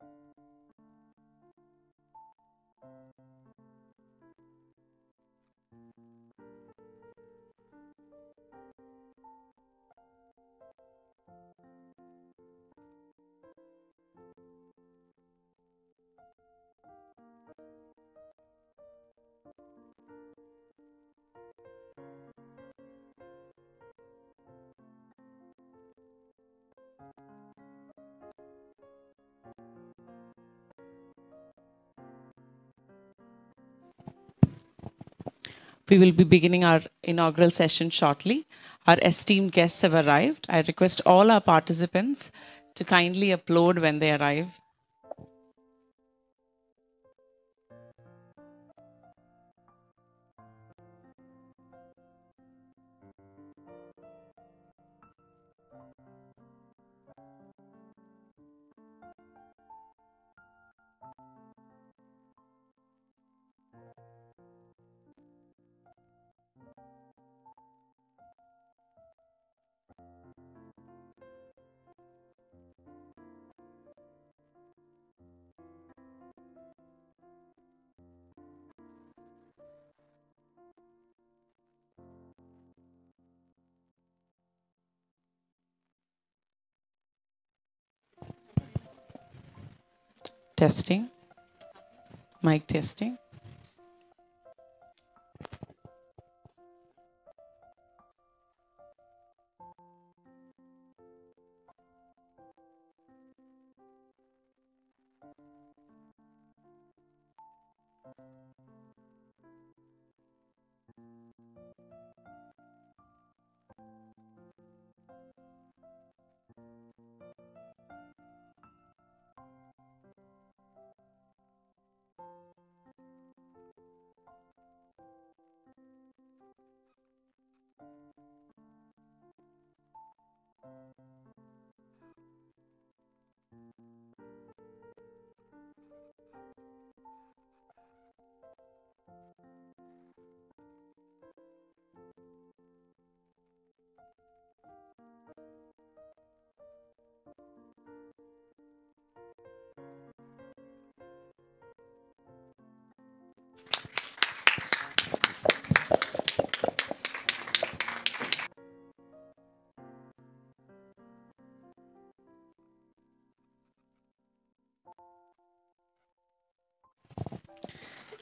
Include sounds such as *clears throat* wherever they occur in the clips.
Thank you. We will be beginning our inaugural session shortly. Our esteemed guests have arrived. I request all our participants to kindly applaud when they arrive. Testing. Mic testing.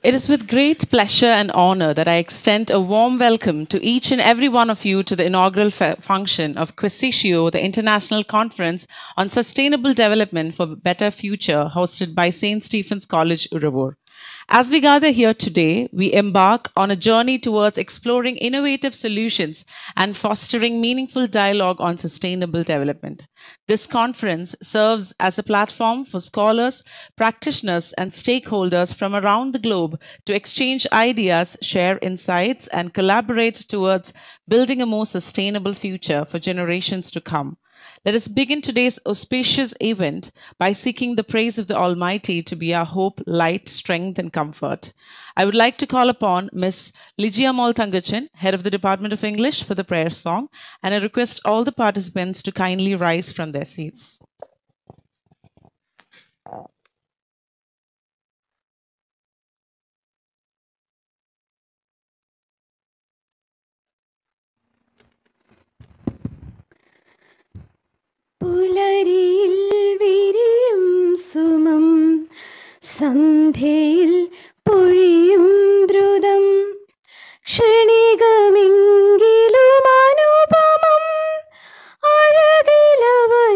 It is with great pleasure and honor that I extend a warm welcome to each and every one of you to the inaugural function of Quaesitio, the International Conference on Sustainable Development for a Better Future, hosted by St. Stephen's College, Uzhavoor. As we gather here today, we embark on a journey towards exploring innovative solutions and fostering meaningful dialogue on sustainable development. This conference serves as a platform for scholars, practitioners, and stakeholders from around the globe to exchange ideas, share insights, and collaborate towards building a more sustainable future for generations to come. Let us begin today's auspicious event by seeking the praise of the Almighty to be our hope, light, strength, and comfort. I would like to call upon Miss Ligia Moltangachan, Head of the Department of English, for the prayer song, and I request all the participants to kindly rise from their seats. പുലരിയിൽ വിരിയും സുമം സന്ധ്യയിൽ പൊഴിയും ദ്രുതം. ക്ഷണികമെങ്കിലും അനുപമം അഴകിലവയൊരുക്കിടും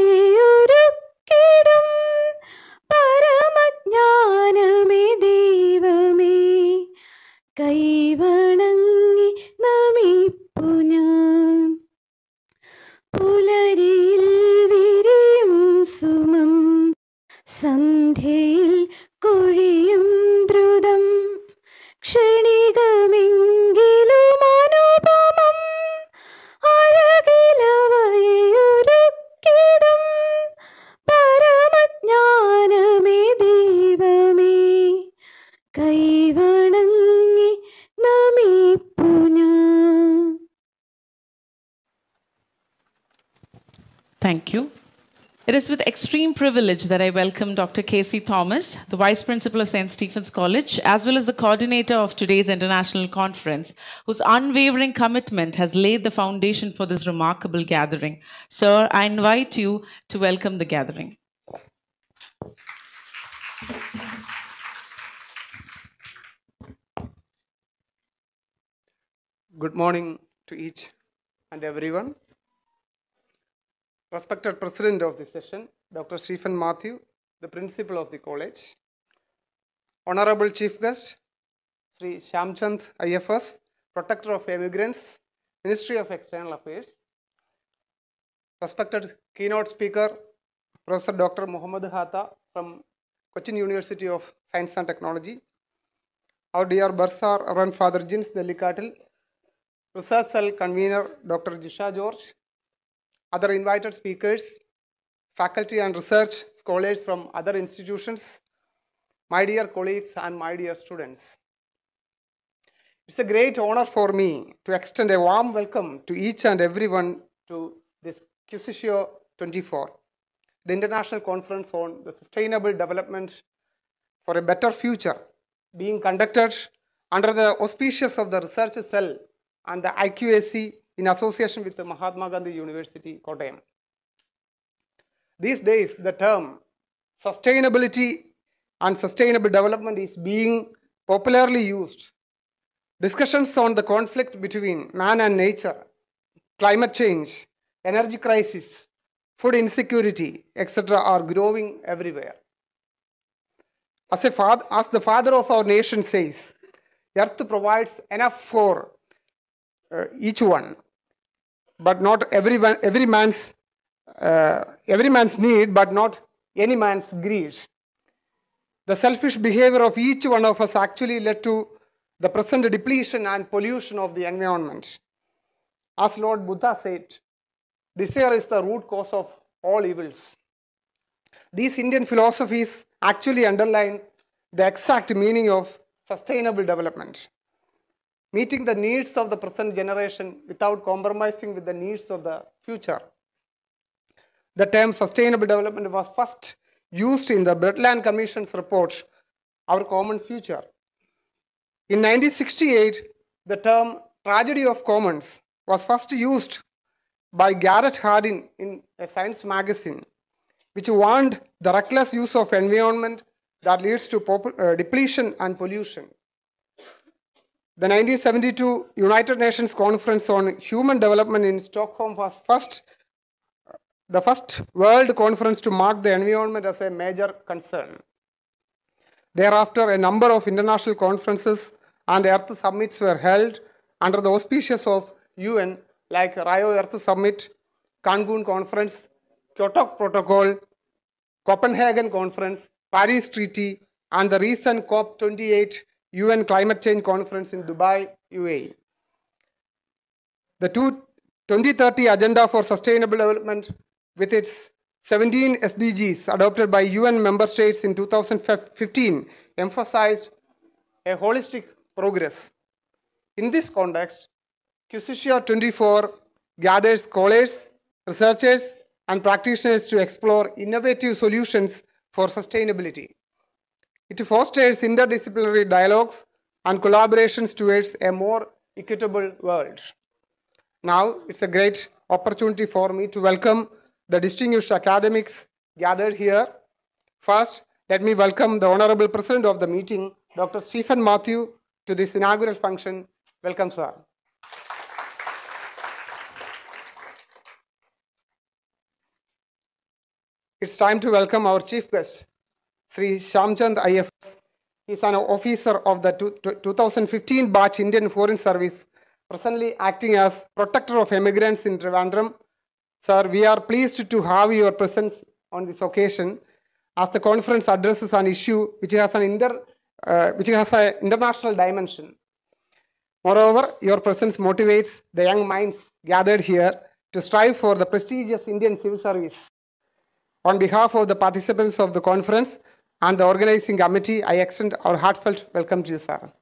privilege that I welcome Dr. Casey Thomas, the Vice Principal of St. Stephen's College, as well as the coordinator of today's international conference, whose unwavering commitment has laid the foundation for this remarkable gathering. Sir, I invite you to welcome the gathering. Good morning to each and everyone. Respected President of the session, Dr. Stephen Matthew, the Principal of the College. Honorable Chief Guest, Sri Shamchand IFS, Protector of Immigrants, Ministry of External Affairs. Respected keynote speaker, Professor Dr. Muhammad Hatha from Cochin University of Science and Technology. Our dear Bursar, Reverend Father Jins Nellikatil, Research Cell Convener Dr. Jisha George, other invited speakers, faculty and research scholars from other institutions, my dear colleagues and my dear students. It's a great honor for me to extend a warm welcome to each and everyone to this Quaesitio 24, the International Conference on the Sustainable Development for a Better Future, being conducted under the auspices of the Research Cell and the IQAC in association with the Mahatma Gandhi University, Kottayam. These days, the term sustainability and sustainable development is being popularly used. Discussions on the conflict between man and nature, climate change, energy crisis, food insecurity, etc., are growing everywhere. As, father, as the father of our nation says, earth provides enough for each one, but not everyone, every man's uh, every man's need, but not any man's greed. The selfish behavior of each one of us actually led to the present depletion and pollution of the environment. As Lord Buddha said, desire is the root cause of all evils. These Indian philosophies actually underline the exact meaning of sustainable development. Meeting the needs of the present generation without compromising with the needs of the future. The term sustainable development was first used in the Brundtland Commission's report, Our Common Future. In 1968, the term tragedy of commons was first used by Garrett Hardin in a science magazine, which warned the reckless use of environment that leads to uh, depletion and pollution. The 1972 United Nations Conference on Human Development in Stockholm was first the first world conference to mark the environment as a major concern. Thereafter, a number of international conferences and Earth summits were held under the auspices of UN, like Rio Earth Summit, Cancun Conference, Kyoto Protocol, Copenhagen Conference, Paris Treaty, and the recent COP28 UN Climate Change Conference in Dubai, UAE. The 2030 Agenda for Sustainable Development, with its 17 SDGs adopted by UN member states in 2015, emphasized a holistic progress. In this context, Quaesitio 24 gathers scholars, researchers, and practitioners to explore innovative solutions for sustainability. It fosters interdisciplinary dialogues and collaborations towards a more equitable world. Now, it's a great opportunity for me to welcome the distinguished academics gathered here. First, let me welcome the Honorable President of the meeting, Dr. Stephen Matthew, to this inaugural function. Welcome, sir. It's time to welcome our chief guest, Sri Shamchand IFS. He's an officer of the two- two- 2015 batch Indian Foreign Service, presently acting as protector of immigrants in Trivandrum. Sir, we are pleased to have your presence on this occasion as the conference addresses an issue which has an inter, uh, which has an international dimension. Moreover, your presence motivates the young minds gathered here to strive for the prestigious Indian civil service. On behalf of the participants of the conference and the organizing committee, I extend our heartfelt welcome to you, sir.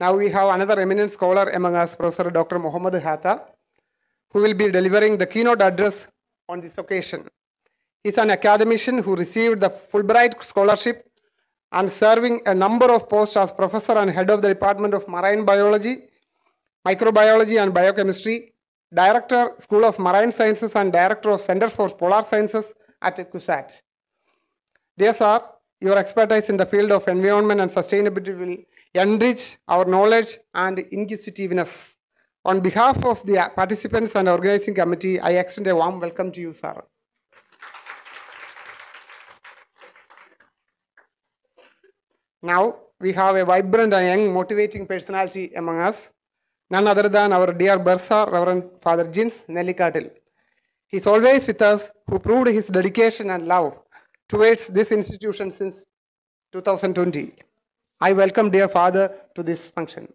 Now we have another eminent scholar among us, Professor Dr. Muhammad Hatha, who will be delivering the keynote address on this occasion. He's an academician who received the Fulbright Scholarship and serving a number of posts as professor and head of the Department of Marine Biology, Microbiology and Biochemistry, Director, School of Marine Sciences and Director of Center for Polar Sciences at CUSAT. Dear sir, your expertise in the field of environment and sustainability will enrich our knowledge and inquisitiveness. On behalf of the participants and organizing committee, I extend a warm welcome to you, sir. Now we have a vibrant and young motivating personality among us, none other than our dear Bursar, Reverend Father Jins Nellikatil. He is always with us, who proved his dedication and love towards this institution since 2020. I welcome dear Father to this function.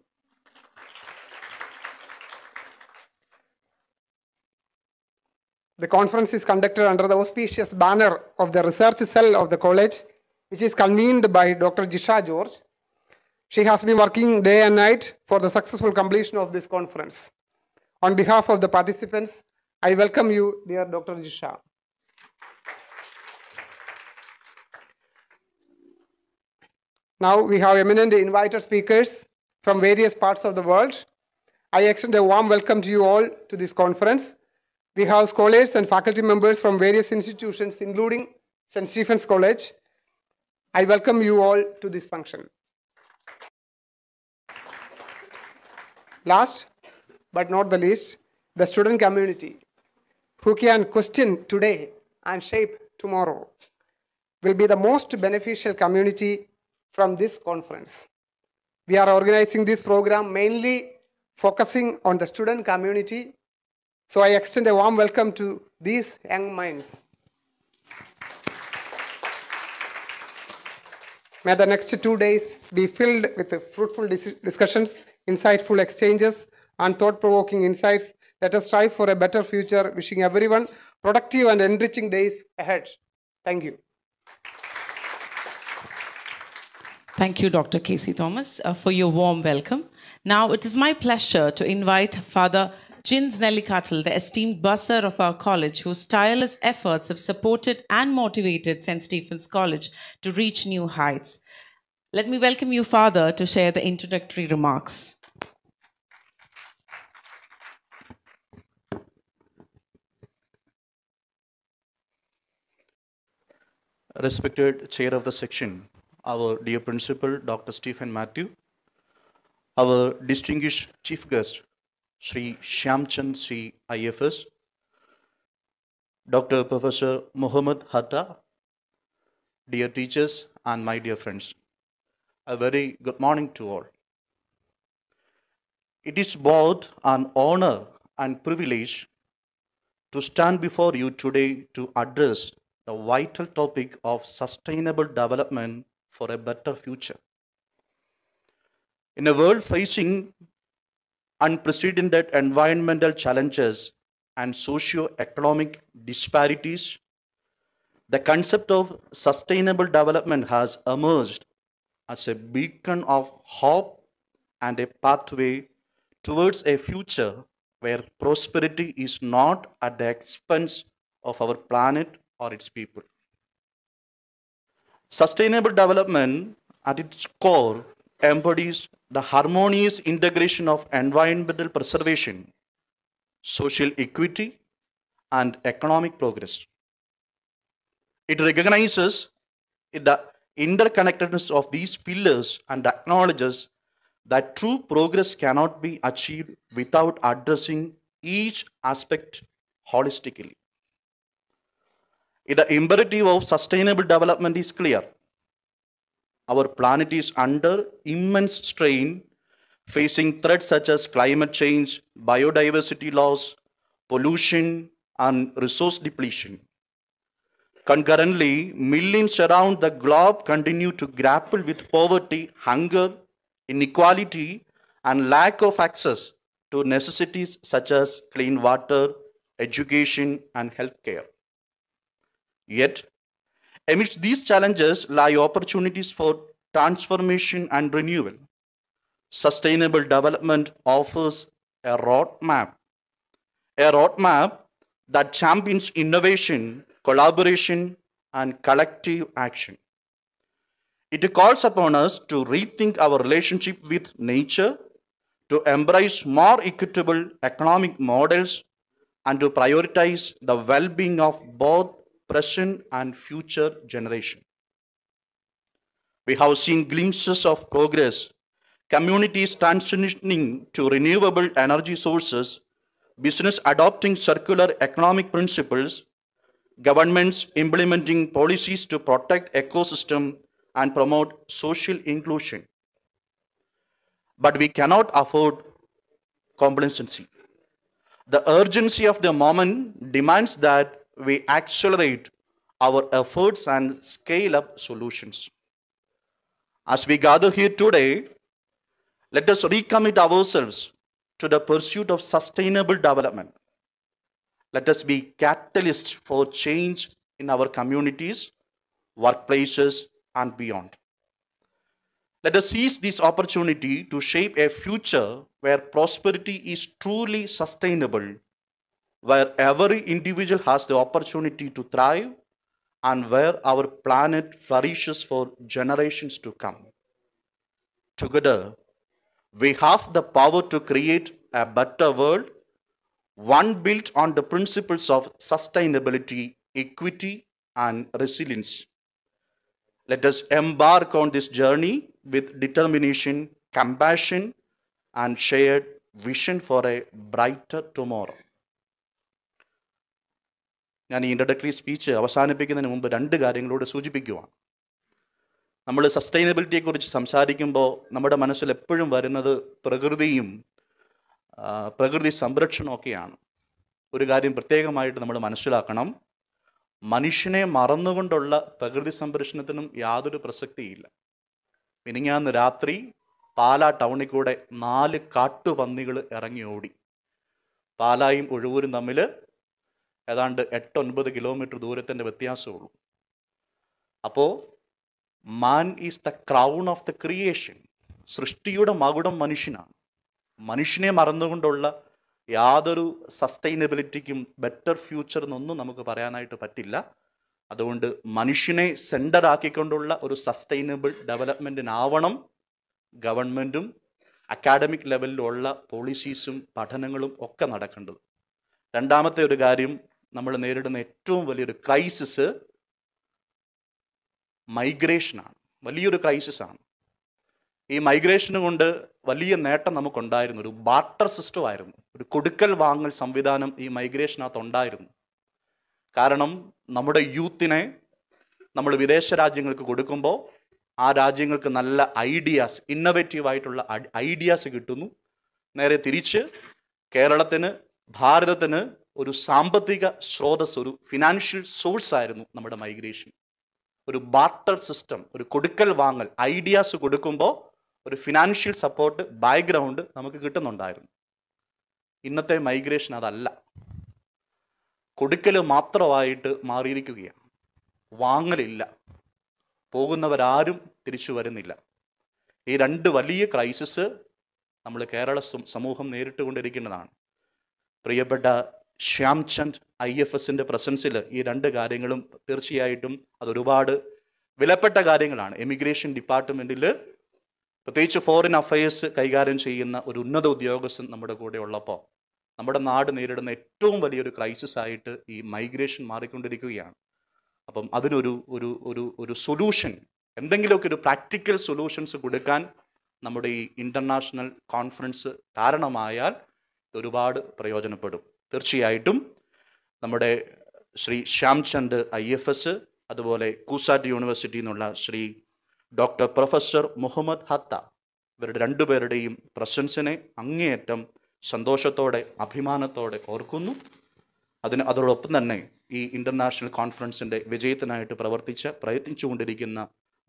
The conference is conducted under the auspicious banner of the research cell of the college, which is convened by Dr. Jisha George. She has been working day and night for the successful completion of this conference. On behalf of the participants, I welcome you, dear Dr. Jisha. Now we have eminent invited speakers from various parts of the world. I extend a warm welcome to you all to this conference. We have scholars and faculty members from various institutions, including St. Stephen's College. I welcome you all to this function. Last but not the least, the student community who can question today and shape tomorrow will be the most beneficial community from this conference. We are organizing this program mainly focusing on the student community. So I extend a warm welcome to these young minds. May the next two days be filled with fruitful dis- discussions, insightful exchanges, and thought provoking insights. Let us strive for a better future, wishing everyone productive and enriching days ahead. Thank you. Thank you, Dr. Casey Thomas, uh, for your warm welcome. Now, it is my pleasure to invite Father Jins Nellikattel, the esteemed bursar of our college, whose tireless efforts have supported and motivated St. Stephen's College to reach new heights. Let me welcome you, Father, to share the introductory remarks. Respected Chair of the Section, our dear Principal, Dr. Stephen Matthew, our distinguished Chief Guest, Sri Shyamchand C. IFS, Dr. Professor Muhammad Hatha, dear teachers and my dear friends, a very good morning to all. It is both an honor and privilege to stand before you today to address the vital topic of sustainable development for a better future. In a world facing unprecedented environmental challenges and socio-economic disparities, the concept of sustainable development has emerged as a beacon of hope and a pathway towards a future where prosperity is not at the expense of our planet or its people. Sustainable development at its core embodies the harmonious integration of environmental preservation, social equity, and economic progress. It recognizes the interconnectedness of these pillars and acknowledges that true progress cannot be achieved without addressing each aspect holistically. The imperative of sustainable development is clear. Our planet is under immense strain, facing threats such as climate change, biodiversity loss, pollution, and resource depletion. Concurrently, millions around the globe continue to grapple with poverty, hunger, inequality, and lack of access to necessities such as clean water, education, and healthcare. Yet, amidst these challenges lie opportunities for transformation and renewal. Sustainable development offers a roadmap, a roadmap that champions innovation, collaboration, and collective action. It calls upon us to rethink our relationship with nature, to embrace more equitable economic models, and to prioritize the well being of both present and future generation. We have seen glimpses of progress, communities transitioning to renewable energy sources, business adopting circular economic principles, governments implementing policies to protect ecosystem and promote social inclusion. But we cannot afford complacency. The urgency of the moment demands that we accelerate our efforts and scale up solutions. As we gather here today, let us recommit ourselves to the pursuit of sustainable development. Let us be catalysts for change in our communities, workplaces, and beyond. Let us seize this opportunity to shape a future where prosperity is truly sustainable, where every individual has the opportunity to thrive, and where our planet flourishes for generations to come. Together, we have the power to create a better world, one built on the principles of sustainability, equity, and resilience. Let us embark on this journey with determination, compassion, and shared vision for a brighter tomorrow. ഞാൻ ഈ introductory speech അവസാനിപ്പിക്കുന്നതിന് മുമ്പ് രണ്ട് കാര്യങ്ങളോട് സൂചിപ്പിക്കുവാണ്. നമ്മൾ സസ്റ്റൈനബിലിറ്റിയെക്കുറിച്ച് സംസാരിക്കുമ്പോൾ നമ്മുടെ മനസ്സിൽ എപ്പോഴും വരുന്നത് പ്രകൃതിയും പ്രകൃതി സംരക്ഷണമൊക്കെയാണ് ഒരു കാര്യം പ്രത്യേകമായിട്ട് നമ്മൾ മനസ്സിലാക്കണം. മനുഷ്യനെ മറന്നുകൊണ്ടുള്ള പ്രകൃതി സംരക്ഷണത്തിനും യാതൊരു പ്രസക്തിയില്ല. മിനിങ്ങാന്ന് രാത്രി പാലാ ടൗണിൽ കൂടെ നാല് കാട്ടുപന്നികൾ ഇറങ്ങി ഓടി. പാലായും ഒഴുവൂരും തമ്മിൽ ഏതാണ്ട് എട്ടൊൻപത് കിലോമീറ്റർ ദൂരത്തിന്റെ വ്യത്യാസമുള്ളൂ. അപ്പോൾ man is the crown of the creation സൃഷ്ടിയുടെ മകുടം മനുഷ്യനാണ്. മനുഷ്യനെ മറന്നുകൊണ്ടുള്ള യാതൊരു സസ്റ്റൈനബിലിറ്റിക്കും ബെറ്റർ ഫ്യൂച്ചർ എന്നൊന്നും നമുക്ക് പറയാനായിട്ട് പറ്റില്ല. അതുകൊണ്ട് മനുഷ്യനെ സെന്റർ ആക്കിക്കൊണ്ടുള്ള ഒരു സസ്റ്റൈനബിൾ ഡെവലപ്മെന്റിനാവണം ഗവൺമെന്റും അക്കാഡമിക് ലെവലിലുള്ള പോളിസീസും പഠനങ്ങളും ഒക്കെ നടക്കേണ്ടത്. രണ്ടാമത്തെ ഒരു കാര്യം നമ്മൾ നേരിടുന്ന ഏറ്റവും വലിയൊരു ക്രൈസിസ് മൈഗ്രേഷനാണ് വലിയൊരു ക്രൈസിസ് ആണ്. ഈ മൈഗ്രേഷന് കൊണ്ട് വലിയ നേട്ടം നമുക്കുണ്ടായിരുന്നു. ഒരു ബാർട്ടർ സിസ്റ്റം ആയിരുന്നു. ഒരു കൊടുക്കൽ വാങ്ങൽ സംവിധാനം ഈ മൈഗ്രേഷനകത്ത് ഉണ്ടായിരുന്നു. കാരണം നമ്മുടെ യൂത്തിനെ നമ്മൾ വിദേശ രാജ്യങ്ങൾക്ക് കൊടുക്കുമ്പോൾ ആ രാജ്യങ്ങൾക്ക് നല്ല ഐഡിയാസ് ഇന്നവേറ്റീവ് ആയിട്ടുള്ള ഐഡിയാസ് കിട്ടുന്നു. നേരെ തിരിച്ച് കേരളത്തിന് ഭാരതത്തിന് ഒരു സാമ്പത്തിക സ്രോതസ് ഒരു ഫിനാൻഷ്യൽ സോഴ്സ് ആയിരുന്നു നമ്മുടെ മൈഗ്രേഷൻ ഒരു ബാർട്ടർ സിസ്റ്റം ഒരു കൊടുക്കൽ വാങ്ങൽ ഐഡിയാസ് കൊടുക്കുമ്പോൾ ഒരു ഫിനാൻഷ്യൽ സപ്പോർട്ട് ബാക്ക്ഗ്രൗണ്ട് നമുക്ക് കിട്ടുന്നുണ്ടായിരുന്നു. ഇന്നത്തെ മൈഗ്രേഷൻ അതല്ല. കൊടുക്കൽ മാത്രമായിട്ട് മാറിയിരിക്കുകയാണ്. വാങ്ങലില്ല. പോകുന്നവരാരും തിരിച്ചു വരുന്നില്ല. ഈ രണ്ട് വലിയ ക്രൈസിസ് നമ്മൾ കേരള സമൂഹം നേരിട്ടുകൊണ്ടിരിക്കുന്നതാണ്. പ്രിയപ്പെട്ട ശ്യാംചന്ദ് ഐ എഫ് എസിന്റെ പ്രസൻസിൽ ഈ രണ്ട് കാര്യങ്ങളും തീർച്ചയായിട്ടും അതൊരുപാട് വിലപ്പെട്ട കാര്യങ്ങളാണ്. എമിഗ്രേഷൻ ഡിപ്പാർട്ട്മെന്റിൽ പ്രത്യേകിച്ച് ഫോറിൻ അഫയേഴ്സ് കൈകാര്യം ചെയ്യുന്ന ഒരു ഉന്നത ഉദ്യോഗസ്ഥൻ നമ്മുടെ കൂടെ ഉള്ളപ്പോൾ നമ്മുടെ നാട് നേരിടുന്ന ഏറ്റവും വലിയൊരു ക്രൈസിസ് ആയിട്ട് ഈ മൈഗ്രേഷൻ മാറിക്കൊണ്ടിരിക്കുകയാണ്. അപ്പം അതിനൊരു ഒരു ഒരു ഒരു സൊല്യൂഷൻ എന്തെങ്കിലുമൊക്കെ ഒരു പ്രാക്ടിക്കൽ സൊല്യൂഷൻസ് കൊടുക്കാൻ നമ്മുടെ ഈ ഇന്റർനാഷണൽ കോൺഫറൻസ് കാരണമായാൽ ഒരുപാട് പ്രയോജനപ്പെടും. തീർച്ചയായിട്ടും നമ്മുടെ Shri Shyamchand I F S അതുപോലെ കൂസാറ്റ് യൂണിവേഴ്സിറ്റിയിൽ നിന്നുള്ള ശ്രീ ഡോക്ടർ പ്രൊഫസർ മുഹമ്മദ് ഹത്ത ഇവരുടെ രണ്ടുപേരുടെയും പ്രശംസനെ അങ്ങേയറ്റം സന്തോഷത്തോടെ അഭിമാനത്തോടെ ഓർക്കുന്നു. അതിന് അതോടൊപ്പം തന്നെ ഈ ഇന്റർനാഷണൽ കോൺഫറൻസിന്റെ വിജയത്തിനായിട്ട് പ്രവർത്തിച്ച് പ്രയത്നിച്ചുകൊണ്ടിരിക്കുന്ന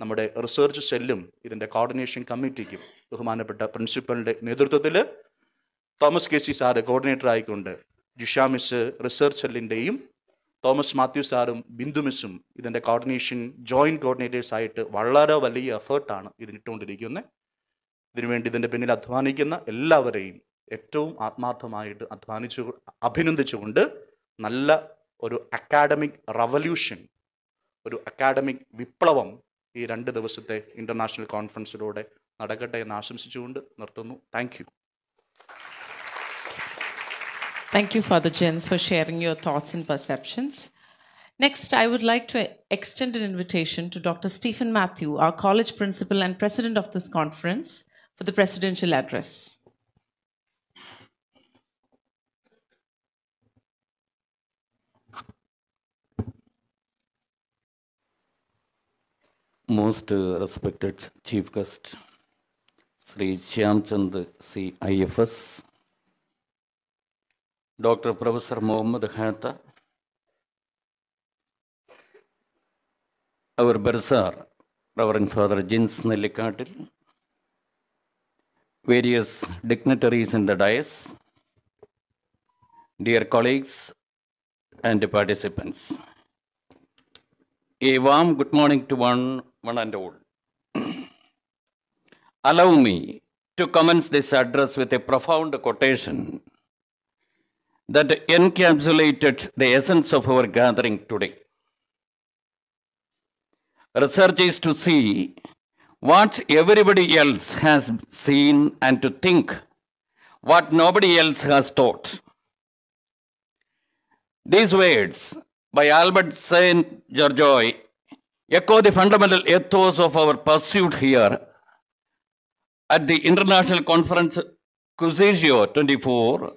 നമ്മുടെ റിസർച്ച് സെല്ലും ഇതിന്റെ കോർഡിനേഷൻ കമ്മിറ്റിക്കും ബഹുമാനപ്പെട്ട പ്രിൻസിപ്പലിന്റെ നേതൃത്വത്തിൽ Thomas K C sir coordinator ആയിക്കൊണ്ട് ജിഷ മിസ് റിസർച്ച് സെല്ലിന്റെയും തോമസ് മാത്യു സാറും ബിന്ദു മിസ്സും ഇതിന്റെ കോർഡിനേഷൻ ജോയിന്റ് കോർഡിനേറ്റേഴ്സ് ആയിട്ട് വളരെ വലിയ എഫേർട്ടാണ് ഇതിനിട്ടുകൊണ്ടിരിക്കുന്നത് ഇതിനുവേണ്ടി ഇതിന്റെ പിന്നിൽ അധ്വാനിക്കുന്ന എല്ലാവരെയും ഏറ്റവും ആത്മാർത്ഥമായിട്ട് അധ്വാനിച്ചു അഭിനന്ദിച്ചുകൊണ്ട് നല്ല ഒരു അക്കാഡമിക് റവല്യൂഷൻ ഒരു അക്കാഡമിക് വിപ്ലവം ഈ രണ്ട് ദിവസത്തെ ഇന്റർനാഷണൽ കോൺഫറൻസിലൂടെ നടക്കട്ടെ എന്ന് ആശംസിച്ചുകൊണ്ട് നിർത്തുന്നു. Thank Thank you, Father Jins, for sharing your thoughts and perceptions. Next, I would like to extend an invitation to Dr. Stephen Matthew, our college principal and president of this conference, for the presidential address. most uh, respected chief guest, Sri Shyamchand C. Dr. Professor Mohammed Hatha, our Bursar, Reverend Father Jins Nellikatil, various dignitaries in the dais, dear colleagues and participants. A warm good morning to one, one and all. Allow me to commence this address with a profound quotation that encapsulated the essence of our gathering today. Research is to see what everybody else has seen and to think what nobody else has thought. These words by Albert Szent-Györgyi echo the fundamental ethos of our pursuit here at the International Conference Quaesitio 24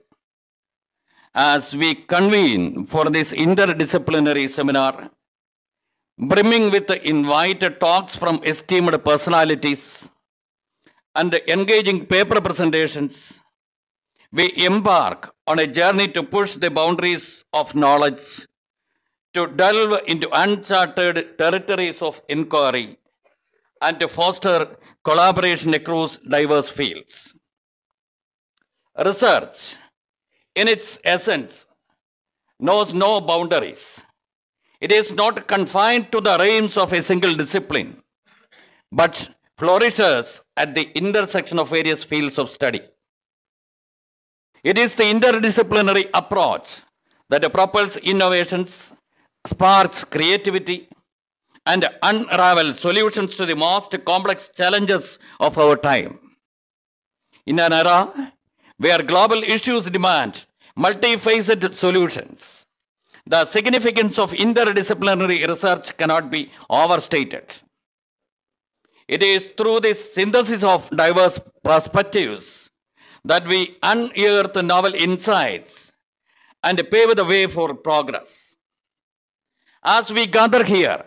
as we convene for this interdisciplinary seminar brimming with invited talks from esteemed personalities and engaging paper presentations we embark on a journey to push the boundaries of knowledge to delve into uncharted territories of inquiry and to foster collaboration across diverse fields. Research, in its essence, knows no boundaries. It is not confined to the realms of a single discipline, but flourishes at the intersection of various fields of study. It is the interdisciplinary approach that propels innovations, sparks creativity, and unravels solutions to the most complex challenges of our time. In an era where global issues demand multifaceted solutions, the significance of interdisciplinary research cannot be overstated. It is through this synthesis of diverse perspectives that we unearth novel insights and pave the way for progress. As we gather here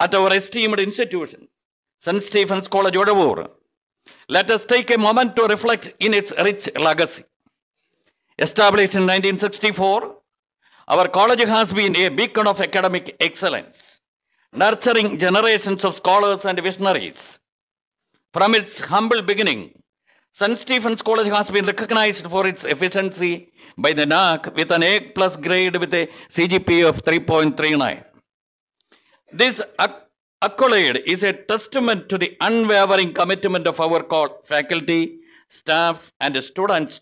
at our esteemed institution, St. Stephen's College, Uzhavoor, let us take a moment to reflect in its rich legacy. Established in 1964, our college has been a beacon of academic excellence, nurturing generations of scholars and visionaries. From its humble beginning, St. Stephen's College has been recognized for its efficiency by the NAAC with an A plus grade with a CGPA of 3.39. This acc- accolade is a testament to the unwavering commitment of our faculty, staff, and students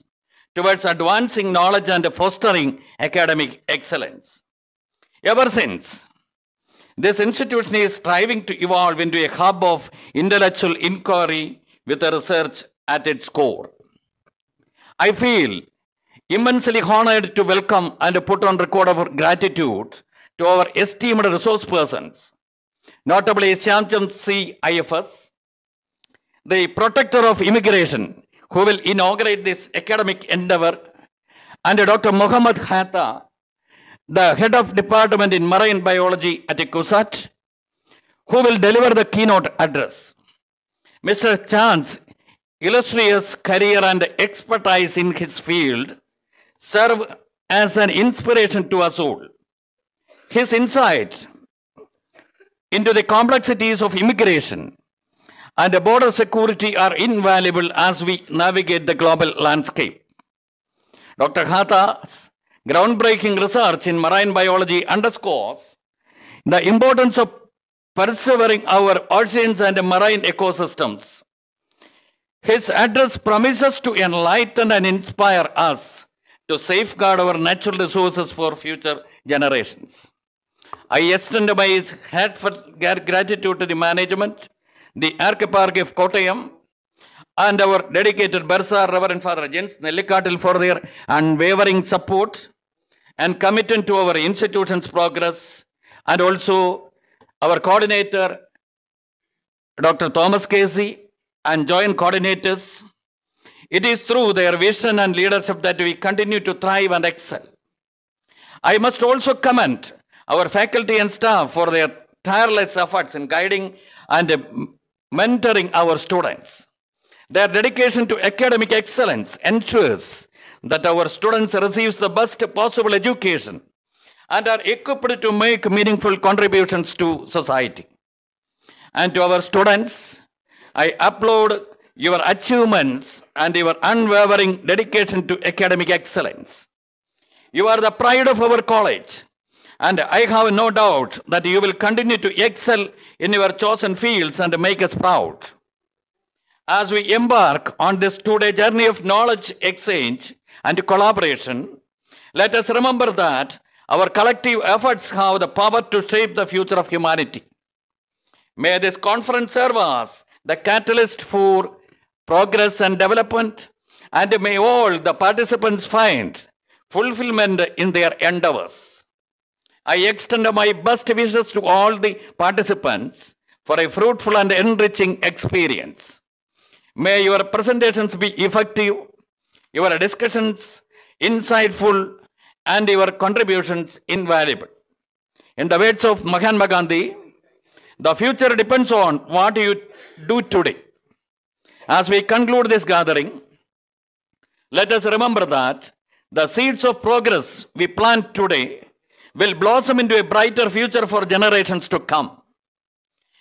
towards advancing knowledge and fostering academic excellence. Ever since, this institution is striving to evolve into a hub of intellectual inquiry with research at its core. I feel immensely honored to welcome and put on record our gratitude to our esteemed resource persons, notably Shyamchand C. IFS, the protector of immigration, who will inaugurate this academic endeavor, and Dr. Muhammad Hatha, the head of department in marine biology at CUSAT, who will deliver the keynote address. Mr. Chan's illustrious career and expertise in his field serve as an inspiration to us all. His insight into the complexities of immigration and border security are invaluable as we navigate the global landscape. Dr. Hatha's groundbreaking research in marine biology underscores the importance of persevering our oceans and marine ecosystems. His address promises to enlighten and inspire us to safeguard our natural resources for future generations. I extend my heartfelt gratitude to the management, the Archeparchy of Kottayam, and our dedicated Bursar Reverend Father Jins Nellikatil for their unwavering support and commitment to our institution's progress, and also our coordinator, Dr. Thomas K.C., and joint coordinators. It is through their vision and leadership that we continue to thrive and excel. I must also commend our faculty and staff for their tireless efforts in guiding and um, mentoring our students. Their dedication to academic excellence ensures that our students receive the best possible education and are equipped to make meaningful contributions to society. And to our students, I applaud your achievements and your unwavering dedication to academic excellence. You are the pride of our college, and I have no doubt that you will continue to excel in your chosen fields and make us proud. As we embark on this two day journey of knowledge exchange and collaboration, let us remember that our collective efforts have the power to shape the future of humanity. May this conference serve as the catalyst for progress and development, and may all the participants find fulfillment in their endeavors. I extend my best wishes to all the participants for a fruitful and enriching experience. May your presentations be effective, your discussions insightful, and your contributions invaluable. In the words of Mahatma Gandhi, the future depends on what you do today. As we conclude this gathering, let us remember that the seeds of progress we plant today will blossom into a brighter future for generations to come.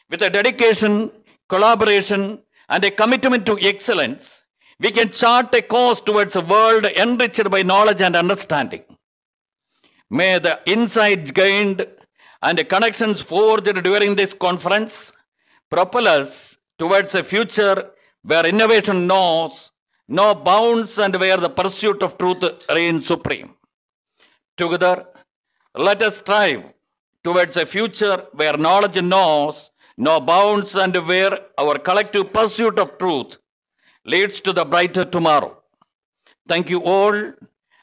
With a dedication, collaboration, and a commitment to excellence, we can chart a course towards a world enriched by knowledge and understanding. May the insights gained and the connections forged during this conference propel us towards a future where innovation knows no bounds and where the pursuit of truth reigns supreme. Together, let us strive towards a future where knowledge knows no bounds and where our collective pursuit of truth leads to the brighter tomorrow. Thank you all,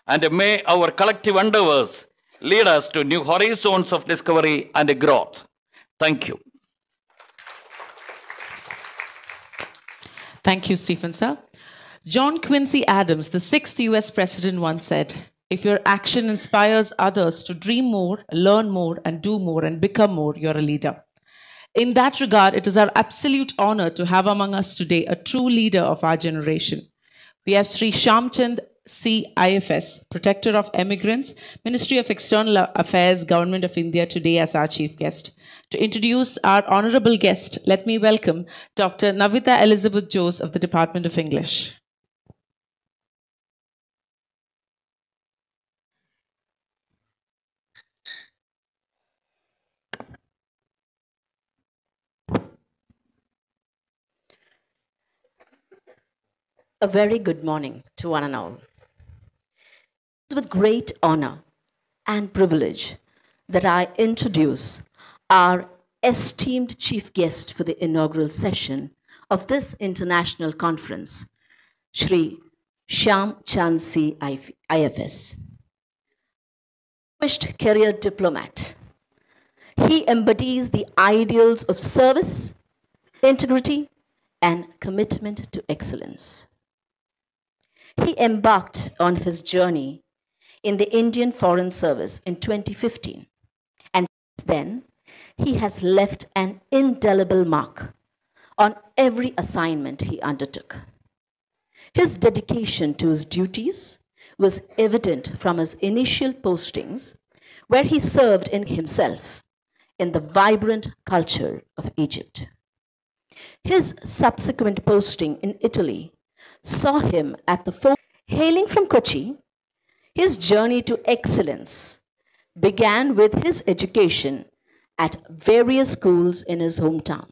and may our collective endeavors lead us to new horizons of discovery and growth. Thank you. Thank you, Stephen, sir. John Quincy Adams, the sixth US president, once said, If your action inspires others to dream more, learn more, and do more, and become more, you're a leader. In that regard, it is our absolute honor to have among us today a true leader of our generation. We have Sri Shyamchand C. IFS, Protector of Emigrants, Ministry of External Affairs, Government of India, today as our chief guest. To introduce our honorable guest, let me welcome Dr. Navita Elizabeth Jose of the Department of English. A very good morning to one and all. It's with great honor and privilege that I introduce our esteemed chief guest for the inaugural session of this international conference, Shri Shyam Chand C. IFS. Wished career diplomat. He embodies the ideals of service, integrity, and commitment to excellence. He embarked on his journey in the Indian Foreign Service in 2015. And since then, he has left an indelible mark on every assignment he undertook. His dedication to his duties was evident from his initial postings, where he served in himself in the vibrant culture of Egypt. His subsequent posting in Italy saw him at the fore. Hailing from Kochi, his journey to excellence began with his education at various schools in his hometown.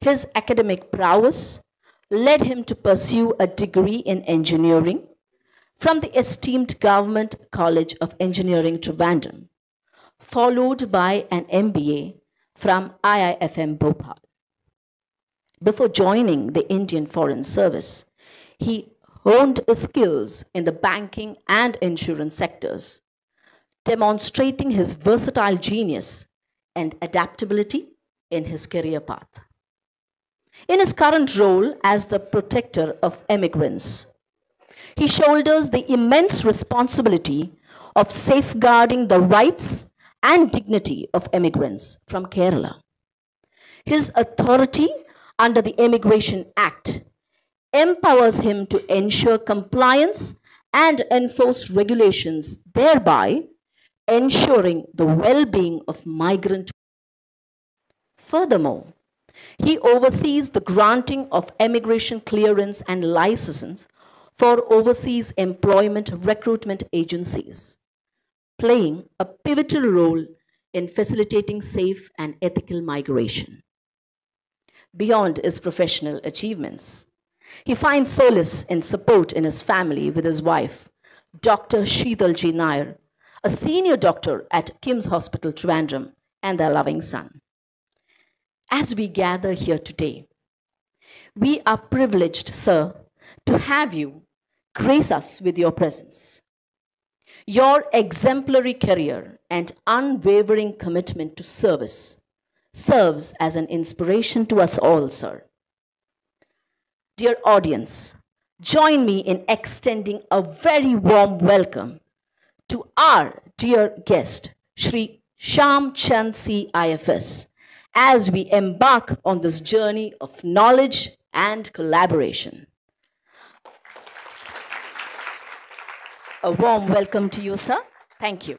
His academic prowess led him to pursue a degree in engineering from the esteemed Government College of Engineering Trivandrum, followed by an MBA from IIFM Bhopal. Before joining the Indian Foreign Service, he honed his skills in the banking and insurance sectors, demonstrating his versatile genius and adaptability in his career path. In his current role as the protector of emigrants, he shoulders the immense responsibility of safeguarding the rights and dignity of emigrants from Kerala. His authority under the Emigration Act empowers him to ensure compliance and enforce regulations, thereby ensuring the well being of migrant. Furthermore, he oversees the granting of immigration clearance and licenses for overseas employment recruitment agencies, playing a pivotal role in facilitating safe and ethical migration. Beyond his professional achievements, he finds solace and support in his family with his wife, Dr. Sheetalji Nair, a senior doctor at KIMS Hospital, Trivandrum, and their loving son. As we gather here today, we are privileged, sir, to have you grace us with your presence. Your exemplary career and unwavering commitment to service serves as an inspiration to us all, sir. Dear audience, join me in extending a very warm welcome to our dear guest, Shri Shyam Chand C. IFS, as we embark on this journey of knowledge and collaboration. A warm welcome to you, sir. Thank you.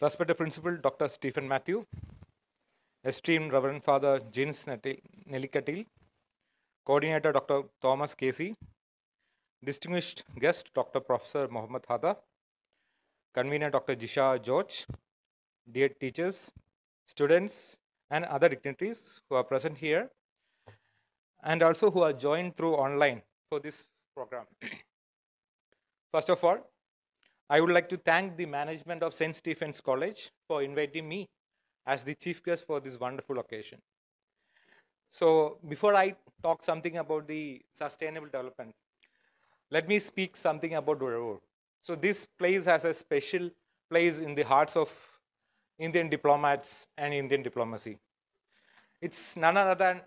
Respected Principal Dr. Stephen Matthew, esteemed Reverend Father James Nellikatil, Coordinator Dr. Thomas K.C., distinguished guest Dr. Professor Mohammed Hatha, Convener Dr. Jisha George, dear teachers, students, and other dignitaries who are present here, and also who are joined through online for this program. *clears throat* First of all, I would like to thank the management of St. Stephen's College for inviting me as the chief guest for this wonderful occasion. So, before I talk something about the sustainable development, let me speak something about Uzhavoor. So, this place has a special place in the hearts of Indian diplomats and Indian diplomacy. It's none other than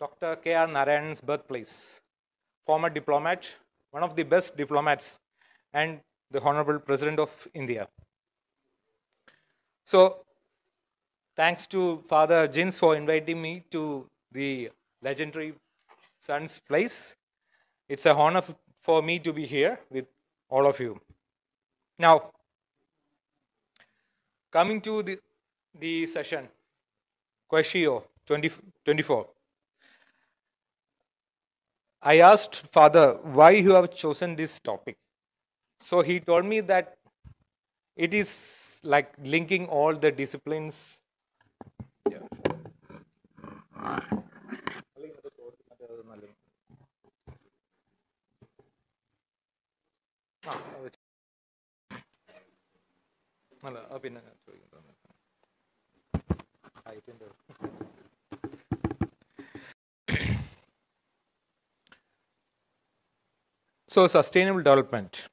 Dr. K.R. Narayan's birthplace, former diplomat, one of the best diplomats, and the Honorable President of India. So, thanks to Father Jins for inviting me to the legendary Son's place. It's a honor for me to be here with all of you. Now, coming to the, the session, Quaesitio 2024. I asked Father why you have chosen this topic. So he told me that it is like linking all the disciplines. So sustainable development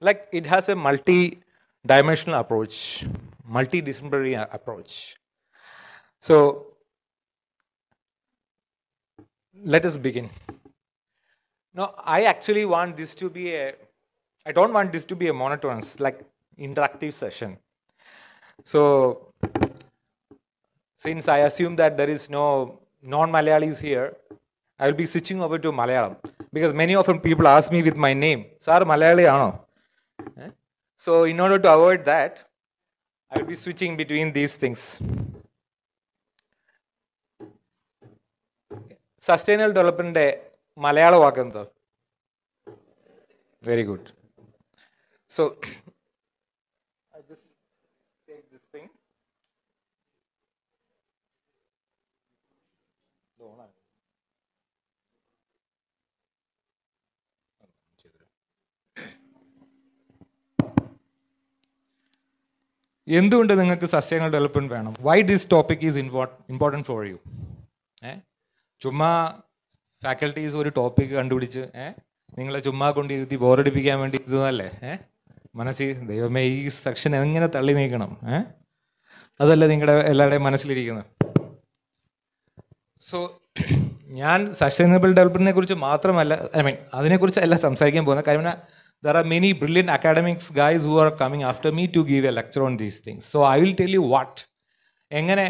like it has a multi-dimensional approach, multidisciplinary approach. So let us begin. Now, I actually want this to be a, I don't want this to be a monotonous, like interactive session. So since I assume that there is no non-Malayalis here, I will be switching over to Malayalam because many often people ask me with my name, Sir Malayali ano? Eh? So in order to avoid that, I will be switching between these things. Sustainable ഡെവലപ്മെന്റിന്റെ മലയാള വാക്ക് എന്താ very good so എന്തുകൊണ്ട് നിങ്ങൾക്ക് സസ്യങ്ങൾ development വേണം? Why this topic is important for you ഏ? ചുമ്മാ faculties ഒരു topic കണ്ടുപിടിച്ച് ഏ? നിങ്ങളെ ചുമ്മാ കൊണ്ടിരുത്തി ബോറടിപ്പിക്കാൻ വേണ്ടി ഇതൊന്നല്ലേ ഏ? മനസ്സിൽ ദൈവമേ ഈ സെക്ഷൻ എങ്ങനെ തള്ളി നീക്കണം ഏ? അതല്ല നിങ്ങളുടെ എല്ലാവരുടെയും മനസ്സിലിരിക്കുന്നത്. സോ ഞാൻ സസ്റ്റൈനബിൾ ഡെവലപ്മെന്റിനെ കുറിച്ച് മാത്രമല്ല ഐ മീൻ അതിനെക്കുറിച്ച് അല്ല സംസാരിക്കാൻ പോകുന്നത്. കാര്യം there are many brilliant academics guys who are coming after me to give A lecture on these things so I will tell you what എങ്ങനെ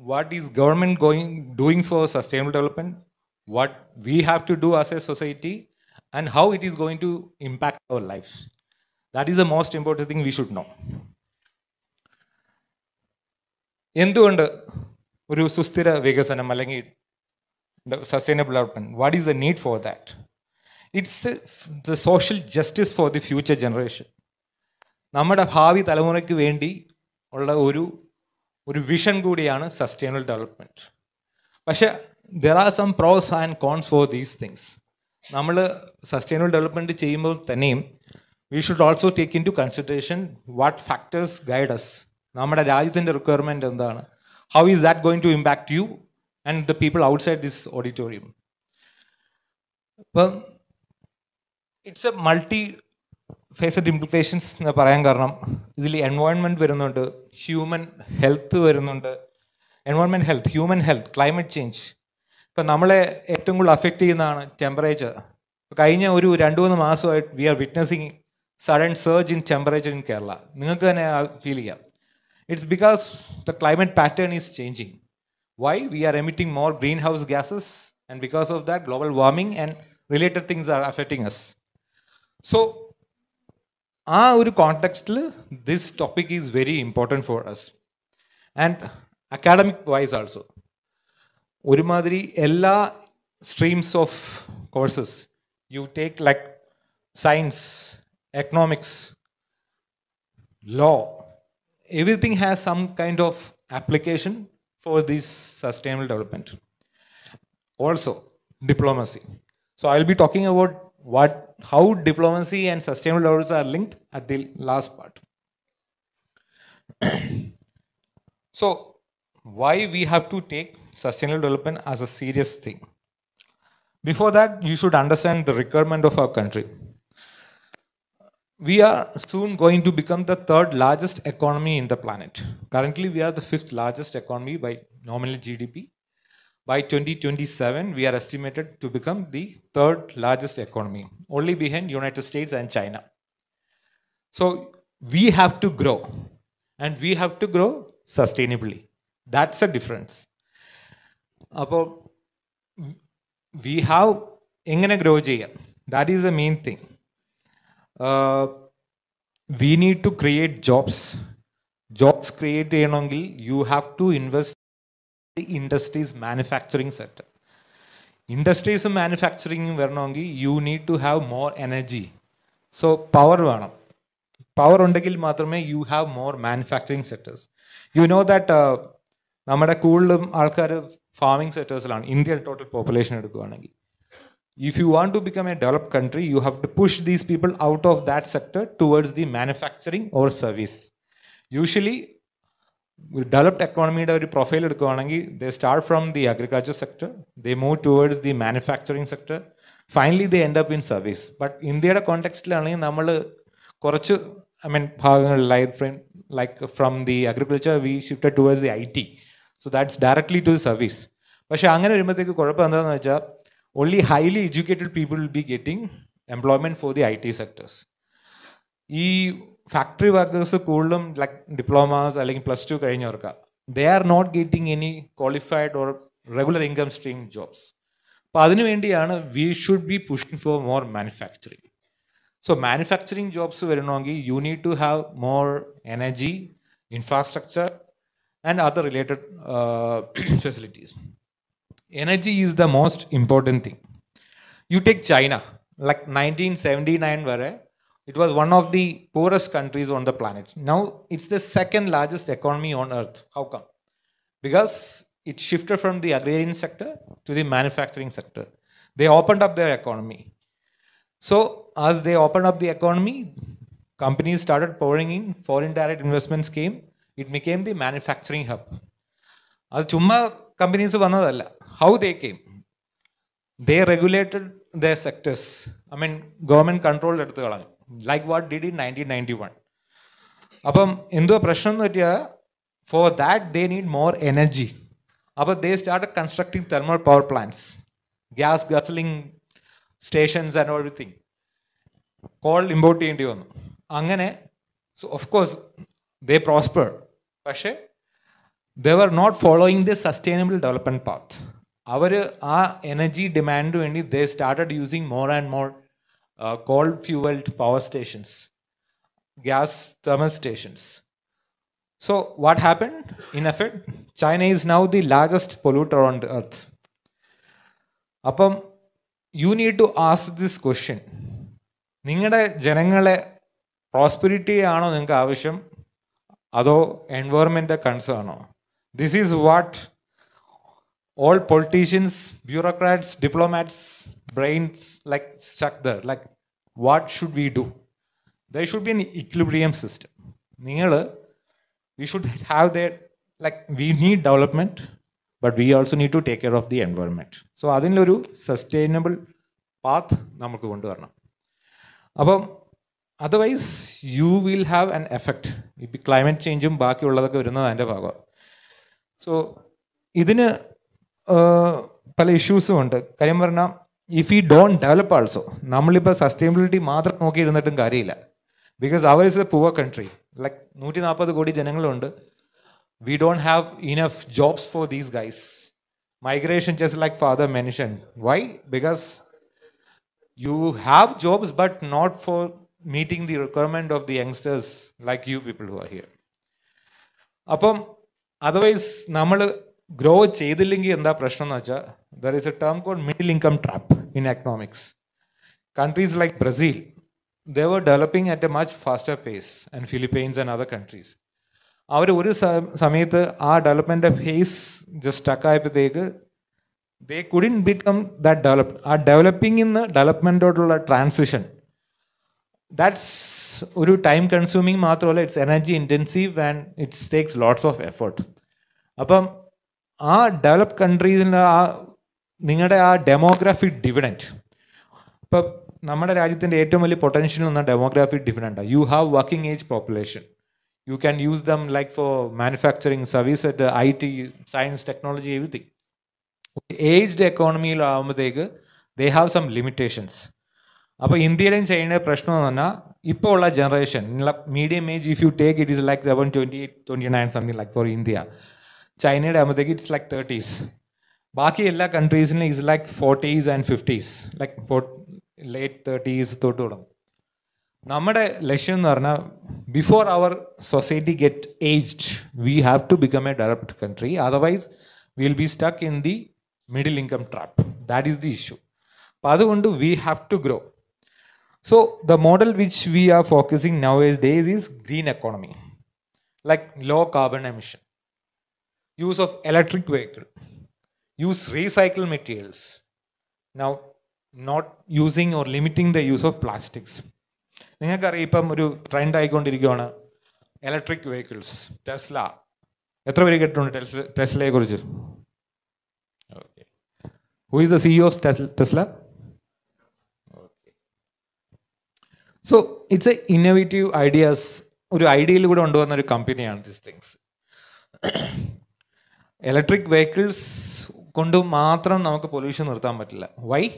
what is government going doing for sustainable development what we have to do as a society and how it is going to impact our lives that is the most important thing we should know എന്തുകൊണ്ട് ഒരു സുസ്ഥിര വികസനം അല്ലെങ്കിൽ sustainable development what is the need for that it's the social justice for the future generation നമ്മുടെ ഭാവി തലമുറയ്ക്ക് വേണ്ടി ഉള്ള ഒരു ഒരു വിഷൻ കൂടിയാണ് സസ്റ്റൈനബിൾ ഡെവലപ്മെൻറ്റ് പക്ഷേ there are some pros and cons for these things നമ്മൾ സസ്റ്റൈനബിൾ ഡെവലപ്മെൻറ്റ് ചെയ്യുമ്പോൾ തന്നെയും we should also take into consideration what factors guides നമ്മുടെ രാജ്യത്തിൻ്റെ റിക്വയർമെൻറ്റ് എന്താണ് how is that going to impact you and the people outside this auditorium ഇപ്പം it's a multi faceted implications എന്ന് പറയാൻ കാരണം ഇതിൽ എൻവയോൺമെന്റ് വരുന്നുണ്ട് ഹ്യൂമൻ ഹെൽത്ത് വരുന്നുണ്ട്. Environment health human health climate change ഇപ്പം നമ്മളെ ഏറ്റവും കൂടുതൽ അഫക്റ്റ് ചെയ്യുന്നതാണ് ടെമ്പറേച്ചർ കഴിഞ്ഞ ഒരു രണ്ട് മൂന്ന് മാസമായിട്ട് we are witnessing sudden surge in temperature in Kerala നിങ്ങൾക്ക് തന്നെ ഫീൽ ചെയ്യാം. It's because the climate pattern is changing why we are emitting more greenhouse gases and because of that global warming and related things are affecting us so ആ ഒരു കോണ്ടെക്സ്റ്റിൽ this topic is very important for us and academic wise also ഒരുമാതിരി എല്ലാ streams of courses you take like science economics law everything has some kind of application for this sustainable development also diplomacy So I'll be talking about what how diplomacy and sustainable development are linked at the last part. *clears throat* so why we have to take sustainable development as a serious thing? Before that, you should understand the requirement of our country. We are soon going to become the third largest economy in the planet. Currently, we are the fifth largest economy by nominal GDP by 2027 we are estimated to become the third largest economy only behind united states and china so we have to grow and we have to grow sustainably that's a difference അപ്പോൾ we have എങ്ങനെ grow ചെയ്യാം that is the main thing we need to create jobs jobs create ചെയ്യണമെങ്കിൽ U have to invest industries manufacturing sector ഇൻഡസ്ട്രീസും മാനുഫാക്ചറിങ്ങും വരണമെങ്കിൽ you need to have more energy so power വേണം power ഉണ്ടെങ്കിൽ മാത്രമേ you have more manufacturing sectors you know that നമ്മുടെ കൂടുതലും ആൾക്കാർ farming സെക്ടേഴ്സിലാണ് Indian total population എടുക്കുകയാണെങ്കിൽ if you want to become a developed country U have to push these people out of that sector towards the manufacturing or service usually ഒരു developed എക്കോണമിയുടെ ഒരു profile എടുക്കുകയാണെങ്കിൽ ദേ start from the agriculture sector they move towards the manufacturing sector finally they end up in service but ഇന്ത്യയുടെ കോണ്ടെക്സ്റ്റിലാണെങ്കിൽ നമ്മൾ കുറച്ച് I mean ഭാഗങ്ങൾ like from like from the agriculture V shifted towards the I T so that's directly to service പക്ഷേ അങ്ങനെ വരുമ്പോഴത്തേക്ക് കുഴപ്പം എന്താണെന്ന് വെച്ചാൽ only highly educated people will be getting employment for the I T sectors ഈ factory workers കൂടുതലും like diplomas അല്ലെങ്കിൽ plus two കഴിഞ്ഞവർക്ക് they are not getting any qualified or regular income stream jobs അപ്പോൾ അതിനു വേണ്ടിയാണ് V should be pushing for more manufacturing so manufacturing jobs വരണമെങ്കിൽ you need to have more energy infrastructure and other related facilities energy is the most important thing. You take China, like 1979, where it was one of the poorest countries on the planet. Now it's the second largest economy on earth. How come? Because it shifted from the agrarian sector to the manufacturing sector. They opened up their economy. So as they opened up the economy, companies started pouring in, foreign direct investments came, it became the manufacturing hub. അത് ചുമ്മാ companies വന്നതല്ല how they came they regulated the sectors I mean government control എടുത്ത് കളഞ്ഞു like what did in nineteen ninety one അപ്പം എന്തോ പ്രശ്നം എന്ന് പറ്റിയാൽ four that they need more energy അപ്പോൾ they start constructing thermal power plants gas guzzling stations and everything coal import ചെയ്യേണ്ടി വന്നു അങ്ങനെ so of course they prosper പക്ഷേ they were not following the sustainable development path അവർ ആ energy ഡിമാൻഡിന് വേണ്ടി they started using more and more call fuelled power stations gas thermal stations so what happen in effect China is now the largest polluter on the earth അപ്പം you need to ask this question നിങ്ങളുടെ ജനങ്ങളെ prosperity ആണോ നിങ്ങൾക്ക് ആവശ്യം അതോ environment concern ആണോ this is what all politicians, bureaucrats, diplomats, brains like stuck there. Like, what should we do? There should be an equilibrium system. we should have that like we need development, but we also need to take care of the environment. So അതിനൊരു sustainable path നമുക്ക് കൊണ്ടുവരണം അപ്പം otherwise you will have an effect ഇപ്പം climate ചേഞ്ചും ബാക്കിയുള്ളതൊക്കെ വരുന്നത് അതിന്റെ ഭാഗമാണ് സോ ഇതിന് പല ഇഷ്യൂസും ഉണ്ട്. കാര്യം പറഞ്ഞാൽ if you don't develop also നമ്മളിപ്പോൾ സസ്റ്റൈനബിലിറ്റി മാത്രം നോക്കിയിരുന്നിട്ടും കാര്യമില്ല. Because our is a poor country like നൂറ്റി നാൽപ്പത് കോടി ജനങ്ങളുണ്ട്. We don't have enough jobs for these guys migration just like father mention why because you have jobs but not for meeting the requirement of the youngsters like you people who are here അപ്പം otherwise നമ്മൾ grow ചെയ്തില്ലെങ്കിൽ എന്താ പ്രശ്നം എന്ന് വെച്ചാൽ there is A term code middle income trap in economics countries like Brazil they were developing at a much faster pace and Philippines and other countries അവർ ഒരു സ- സമയത്ത് ആ ഡെവലപ്മെൻ്റ് ഫേസ് ജസ്റ്റ് സ്റ്റക്കായപ്പോഴത്തേക്ക് ദേ കുഡിൻ ബിക്കം ദാറ്റ് ഡെവലപ്പ് ആ developing നിന്ന് ഡെവലപ്മെൻറ്റോട്ടുള്ള transition that's ഒരു ടൈം കൺസ്യൂമിങ് മാത്രമല്ല it's energy intensive and it's takes lots of effort അപ്പം ആ ഡെവലപ്പ് കൺട്രീസിന്റെ ആ നിങ്ങളുടെ ആ ഡെമോഗ്രാഫിക് ഡിവിഡന്റ് ഇപ്പം നമ്മുടെ രാജ്യത്തിന്റെ ഏറ്റവും വലിയ പൊട്ടൻഷ്യൽ എന്ന demographic ഡിവിഡന്റാണ് you have working age population you can use them like for manufacturing service at I T science technology everything aged എക്കോണമിയിലാവുമ്പോഴത്തേക്ക് they have some limitations അപ്പോൾ ഇന്ത്യയിലെയും ചൈനയുടെ പ്രശ്നം എന്ന് പറഞ്ഞാൽ ഇപ്പോൾ ഉള്ള generation medium age if you take it is like eleven twenty eight twenty nine something like for India ചൈനയുടെ ആകുമ്പോഴത്തേക്ക് ഇറ്റ്സ് ലൈക്ക് തേർട്ടീസ് ബാക്കി എല്ലാ കൺട്രീസിലും is like forties and fifties like four late thirties തൊട്ട് തുടങ്ങും നമ്മുടെ ലക്ഷ്യം എന്ന് പറഞ്ഞാൽ before our society get aged we have to become a developed country otherwise will be stuck in the middle income trap that is the issue അപ്പോൾ അതുകൊണ്ട് we have to grow so the model which we are focusing now is days is green economy like low carbon emission use of electric vehicle use recycled materials. Now not using or limiting the use of plastics. നിങ്ങൾക്കറിയാം ഇപ്പം ഒരു trend ആയിക്കൊണ്ടിരിക്കുകയാണ്. Electric vehicles Tesla എത്ര പേര് കേട്ടിട്ടുണ്ട് Tesla ടെസ്ലയെ കുറിച്ച്? Okay who is the C of Tesla so it's a innovative ideas ഒരു ഐഡിയയിൽ കൂടെ കൊണ്ടുവന്ന ഒരു കമ്പനിയാണ് ദിസ് തിങ്സ് ഇലക്ട്രിക് വെഹിക്കിൾസ് കൊണ്ട് മാത്രം നമുക്ക് പൊല്യൂഷൻ നിർത്താൻ പറ്റില്ല. Why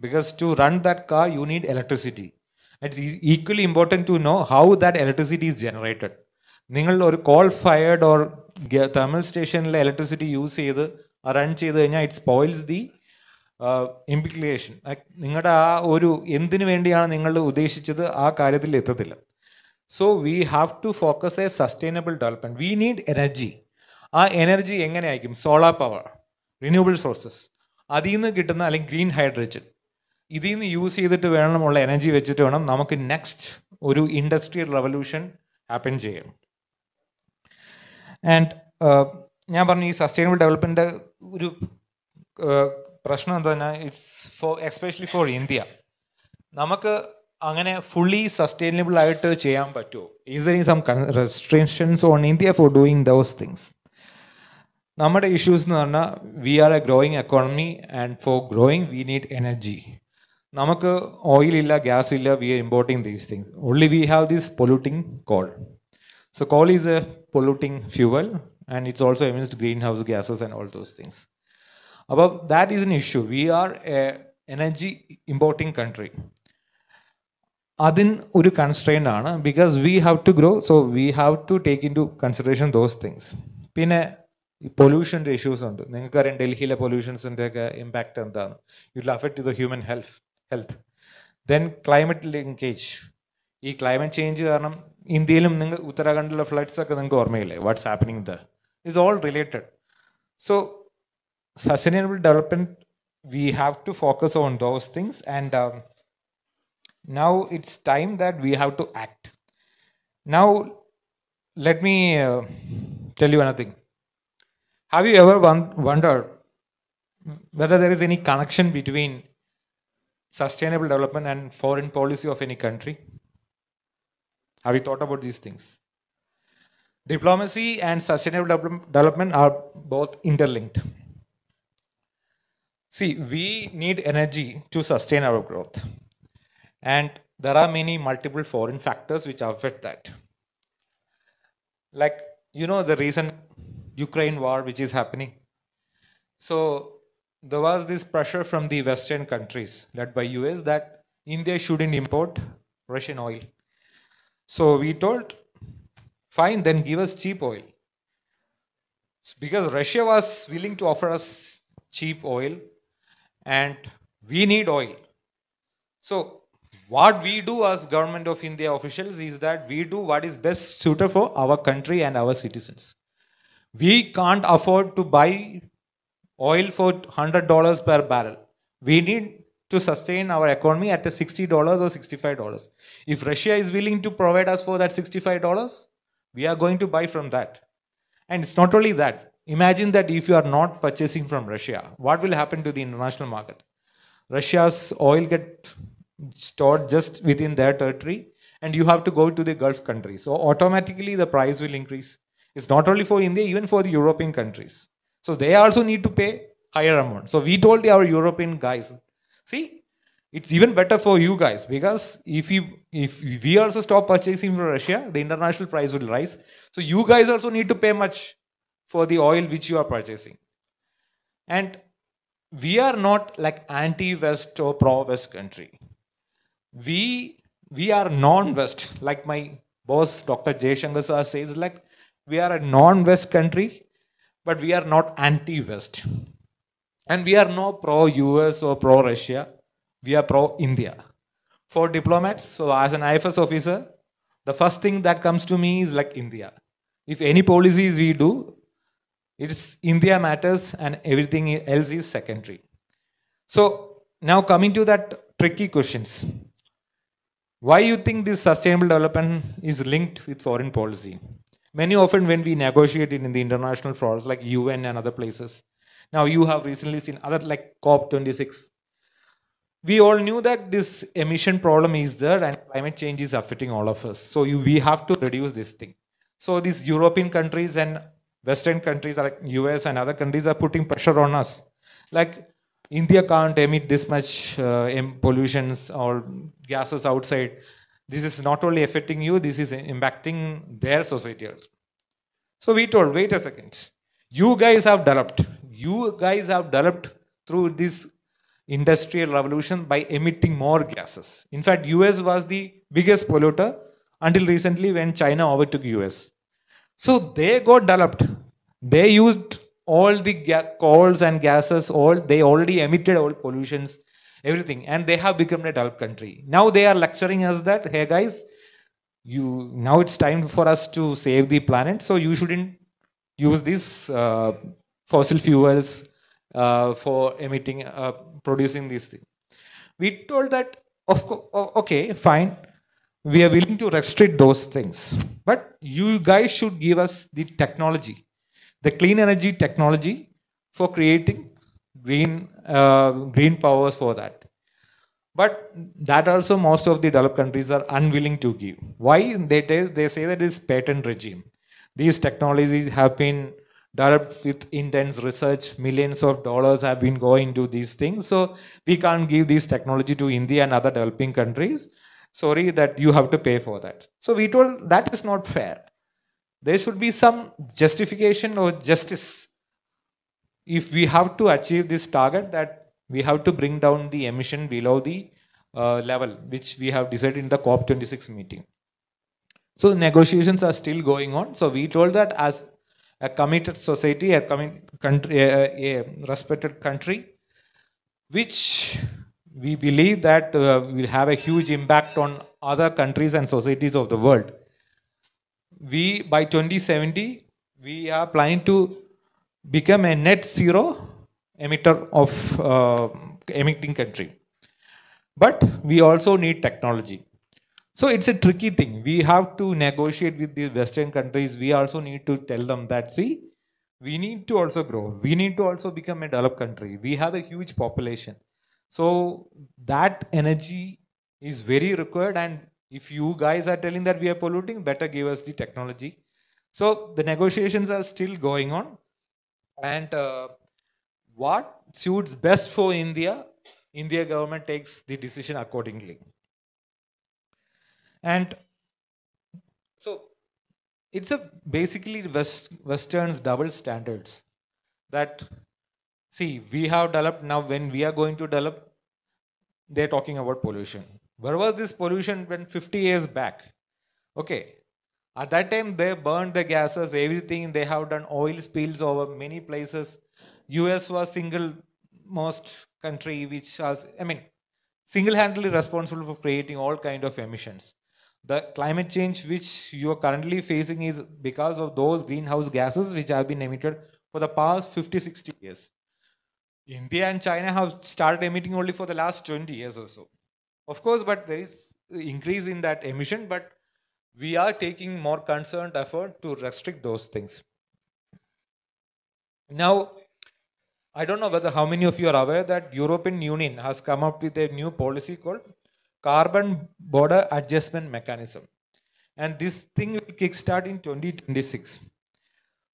because to run that car you need electricity it's equally important to know how that electricity is generated നിങ്ങൾ ഒരു കോൾ ഫയർഡ് ഓർ തെർമൽ സ്റ്റേഷനിലെ ഇലക്ട്രിസിറ്റി യൂസ് ചെയ്ത് റൺ ചെയ്ത് കഴിഞ്ഞാൽ ഇറ്റ്സ് പോയിൽസ് ദി ഇംപ്ലിക്കേഷൻ നിങ്ങളുടെ ആ ഒരു എന്തിനു വേണ്ടിയാണ് നിങ്ങൾ ഉദ്ദേശിച്ചത് ആ കാര്യത്തിൽ എത്തത്തില്ല. So we have to focus a sustainable development we need energy ആ എനർജി എങ്ങനെയായിരിക്കും? സോളാർ പവർ റിന്യൂവബിൾ സോഴ്സസ് അതിൽ നിന്ന് കിട്ടുന്ന അല്ലെങ്കിൽ ഗ്രീൻ ഹൈഡ്രജൻ ഇതിൽ നിന്ന് യൂസ് ചെയ്തിട്ട് വേണമുള്ള എനർജി വെച്ചിട്ട് വേണം നമുക്ക് നെക്സ്റ്റ് ഒരു ഇൻഡസ്ട്രിയൽ റവല്യൂഷൻ ഹാപ്പൻ ചെയ്യണം ആൻഡ് ഞാൻ പറഞ്ഞു ഈ സസ്റ്റൈനബിൾ ഡെവലപ്മെന്റ് ഒരു uh, പ്രശ്നം എന്താ പറഞ്ഞാൽ it's for especially for India നമുക്ക് അങ്ങനെ ഫുള്ളി സസ്റ്റൈനബിൾ ആയിട്ട് ചെയ്യാൻ പറ്റുമോ? Is there some restrictions on India for doing those things നമ്മുടെ ഇഷ്യൂസ് എന്ന് പറഞ്ഞാൽ we are a growing economy and for growing we need energy നമുക്ക് ഓയിൽ ഇല്ല ഗ്യാസ് ഇല്ല we are importing these things only we have this polluting call So coal is a polluting fuel and it's also emits greenhouse gases and all those things. Above that is an issue. We are a energy importing country. അതിൻ ഒരു constraint ആണ് because we have to grow so we have to take into consideration those things പിന്നെ ഈ പൊല്യൂഷൻ്റെ issues ഉണ്ട് നിങ്ങൾക്കറിയാം ഡൽഹിയിലെ പൊല്യൂഷൻസിൻ്റെ ഒക്കെ impact എന്താണ് it will affect the human health health then climate linkage ഈ ക്ലൈമറ്റ് ചേഞ്ച് കാരണം ഇന്ത്യയിലും നിങ്ങൾ ഉത്തരാഖണ്ഡിലെ ഫ്ലഡ്സ് ഒക്കെ നിങ്ങൾക്ക് ഓർമ്മയില്ലേ what's happening the is all related so sustainable development V have to focus on those things and now it's time that we have to act. Now, let me uh, tell you another thing. have you ever wondered whether there is any connection between sustainable development and foreign policy of any country? Have you thought about these things? Diplomacy and sustainable development are both interlinked. See, we need energy to sustain our growth and there are many multiple foreign factors which affect that like you know the recent ukraine war which is happening. So there was this pressure from the western countries led by us that india shouldn't import russian oil. So we told fine then give us cheap oil. Because russia was willing to offer us cheap oil and we need oil. So what we do as government of india officials is that we do what is best suited for our country and our citizens we can't afford to buy oil for $100 per barrel. We need to sustain our economy at a $60 or $65 if russia is willing to provide us for that $65 we are going to buy from that. And it's not only that. Imagine that if you are not purchasing from russia what will happen to the international market? Russia's oil get stored just within their territory and you have to go to the gulf countries. So automatically the price will increase it's not only for india even for the european countries. So they also need to pay higher amount. So we told our european guys see it's even better for you guys because if you if we also stop purchasing from russia the international price will rise. So you guys also need to pay much for the oil which you are purchasing. And we are not like anti-west or pro-west country. We we are non-west. Like my boss dr jaishankar sir says like we are a non-west country but we are not anti-west. And we are no pro-us or pro-russia. We are pro-india. For diplomats. So as an ifs officer the first thing that comes to me is like india. If any policies we do it's india matters and everything else is secondary. So now coming to that tricky questions. Why you think this sustainable development is linked with foreign policy many often when we negotiate it in the international forums like un and other places. Now you have recently seen other like cop 26 we all knew that this emission problem is there and climate change is affecting all of us. So you, we have to reduce this thing. So these european countries and western countries like us and other countries are putting pressure on us. Like india can't emit this much uh, pollutions or gases outside this is not only affecting you this is impacting their society so we told wait a second. You guys have developed you guys have developed through this industrial revolution by emitting more gases. In fact us was the biggest polluter until recently when china overtook us so they got developed. They used all the coals and gases, all they already emitted all pollutions, everything, and they have become a developed country. Now they are lecturing us that, hey guys, you now it's time for us to save the planet, so you shouldn't use these uh, fossil fuels uh, for emitting, uh, producing these things. We told that, of okay, fine, we are willing to restrict those things, but you guys should give us the technology, the clean energy technology for creating green uh, green powers for that. But that also most of the developed countries are unwilling to give. Why? They, they, say that it's patent regime. These technologies have been developed with intense research. Millions of dollars have been going to these things. So we can't give this technology to India and other developing countries. Sorry that you have to pay for that. So we told that is not fair. There should be some justification or justice if we have to achieve this target that we have to bring down the emission below the uh, level which we have decided in the COP26 meeting. So negotiations are still going on. So we told that as a committed society, a committed country, a, a respected country, which we believe that uh, will have a huge impact on other countries and societies of the world. We by 2070 we are planning to become a net zero emitter of uh, emitting country. But we also need technology. So it's a tricky thing. We have to negotiate with the Western countries. We also need to tell them that, see, we need to also grow. We need to also become a developed country. We have a huge population. So that energy is very required. And if you guys are telling that we are polluting, better give us the technology. So the negotiations are still going on. And uh, what suits best for India, India government takes the decision accordingly. And so it's a basically West, Western's double standards that see we have developed now when we are going to develop they're talking about pollution. Where was this pollution when 50 years back? Okay at that time they burned the gases everything they have done oil spills over many places us was single most country which has i mean single-handedly responsible for creating all kind of emissions. The climate change which you are currently facing is because of those greenhouse gases which have been emitted for the past 50 60 years. India and china have started emitting only for the last 20 years or so. Of course but there is increase in that emission but we are taking more concerned effort to restrict those things. Now i don't know whether how many of you are aware that european union has come up with a new policy called carbon border adjustment mechanism. And this thing will kickstart in 2026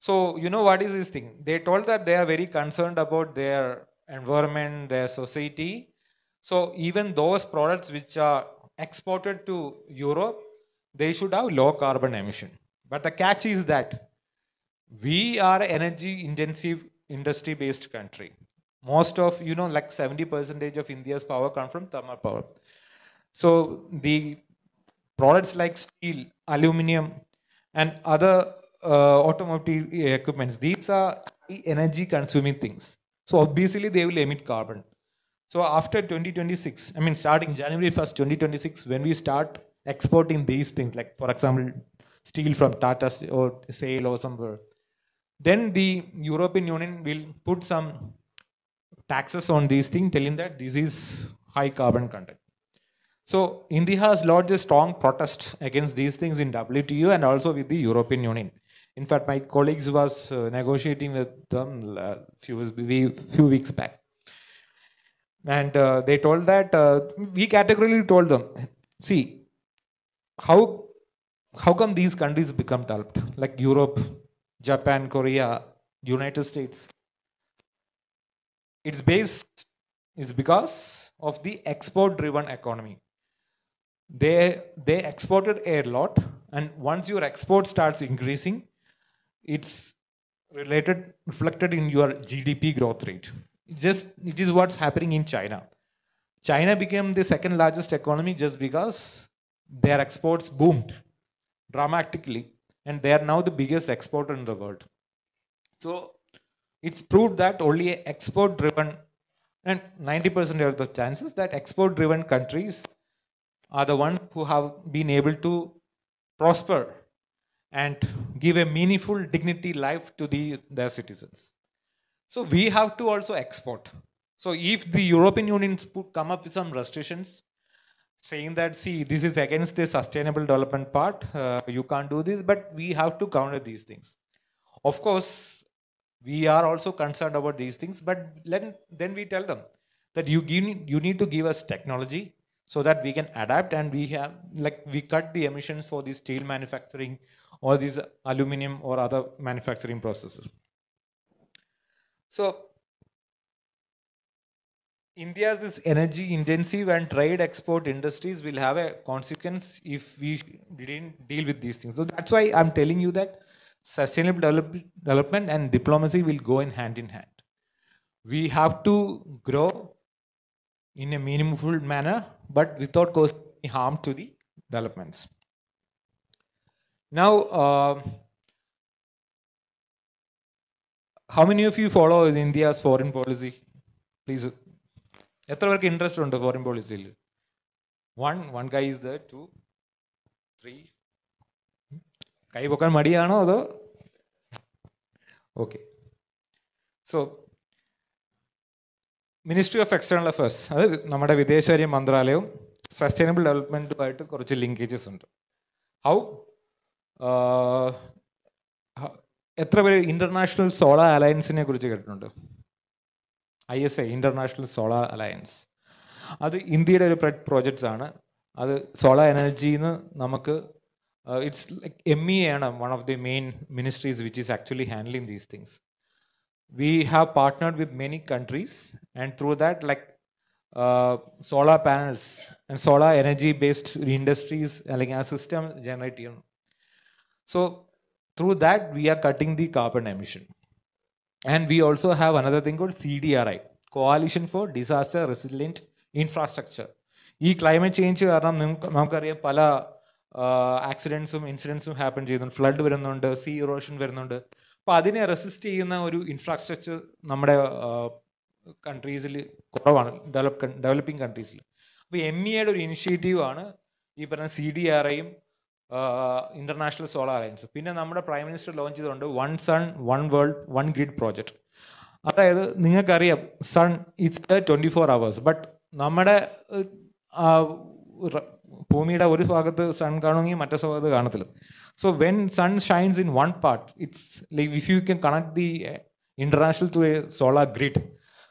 so you know what is this thing? They told that they are very concerned about their environment their society. So even those products which are exported to europe they should have low carbon emission. But the catch is that we are energy intensive industry based country. Most of you know like 70 percentage of india's power come from thermal power. So the products like steel aluminum and other uh, automotive equipments these are energy consuming things. So obviously they will emit carbon. So after 2026 i mean starting january 1st 2026 when we start exporting these things like for example steel from tata or SAIL or somewhere then the European Union will put some taxes on these things, telling that this is high carbon content. So India has lodged a strong protest against these things in WTO and also with the European Union. In fact, my colleagues was uh, negotiating with them uh, few few weeks back, and uh, they told that uh, we categorically told them, see, how how come these countries become developed like Europe, Japan, Korea, United States? It's based is because of the export driven economy. They they exported a lot, and once your export starts increasing, it's related reflected in your GDP growth rate. Just it is what's happening in China. China became the second largest economy just because their exports boomed dramatically and they are now the biggest exporter in the world so it's proved that only export driven and 90% of the chances that export driven countries are the ones who have been able to prosper and give a meaningful dignity life to the, their citizens. So we have to also export. So if the European Union come up with some restrictions saying that, see, this is against the sustainable development part, uh, you can't do this, but we have to counter these things. Of course, we are also concerned about these things, but then, then we tell them that you, give, you need to give us technology so that we can adapt and we have, like, we cut the emissions for the steel manufacturing or these aluminum or other manufacturing processes. So India's this energy intensive and trade export industries will have a consequence if we didn't deal with these things. So that's why I'm telling you that sustainable develop, development and diplomacy will go in hand in hand. We have to grow in a meaningful manner, but without causing harm to the developments. Now, uh, how many of you follow India's foreign policy? Please എത്ര പേർക്ക് interest ഉണ്ട് foreign പോളിസിയിൽ one one കൈ is the two three കൈ പൊക്കാൻ മടിയാണോ അതോ? Okay so ministry of external affairs അത് നമ്മുടെ വിദേശകാര്യ മന്ത്രാലയവും സസ്റ്റൈനബിൾ ഡെവലപ്മെന്റുമായിട്ട് കുറച്ച് ലിങ്കേജസ് ഉണ്ട്. ഹൗ എത്ര പേര് ഇന്റർനാഷണൽ സോളാർ അലയൻസിനെ കുറിച്ച് കേട്ടിട്ടുണ്ട്? I S I international solar alliance അത് ഇന്ത്യയുടെ ഒരു പെറ്റ് പ്രോജക്ട്സ് ആണ് അത് സോളാർ എനർജിന്ന് നമുക്ക് ഇറ്റ്സ് ലൈക്ക് എം ഇ ആണ് one of the main ministries which is actually handling these things we have partnered with many countries and through that like solar panels and solar energy based industries അല്ലെങ്കിൽ ആ system generate ചെയ്യണം so through that we R cutting the carbon emission And we also have another thing called CDRI, Coalition for Disaster Resilient Infrastructure. ഈ climate change കാരണം നമുക്ക് നമുക്കറിയാം പല ആക്സിഡൻസും ഇൻസിഡൻസും ഹാപ്പൻ ചെയ്യുന്നുണ്ട് ഫ്ലഡ് വരുന്നുണ്ട് സീ ഇറോഷൻ വരുന്നുണ്ട് അപ്പോൾ അതിനെ റെസിസ്റ്റ് ചെയ്യുന്ന ഒരു ഇൻഫ്രാസ്ട്രക്ചർ നമ്മുടെ കൺട്രീസിൽ കുറവാണ് ഡെവലപ്പ് ഡെവലപ്പിംഗ് കൺട്രീസിൽ അപ്പോൾ എം ഇയുടെ ഒരു ഇനിഷ്യേറ്റീവ് ആണ് ഈ പറഞ്ഞ സി ഡി ആർ ഐയും ഇന്റർനാഷണൽ സോളാർ അലയൻസ് പിന്നെ നമ്മുടെ പ്രൈം മിനിസ്റ്റർ ലോഞ്ച് ചെയ്തുകൊണ്ട് one sun one world one grid project അതായത് നിങ്ങൾക്കറിയാം sun it's twenty four hours but നമ്മുടെ ഭൂമിയുടെ ഒരു ഭാഗത്ത് സൺ കാണുമെങ്കിൽ മറ്റേ ഭാഗത്ത് കാണത്തില്ല. So when sun shines in one part it's like if you can connect the international to a solar grid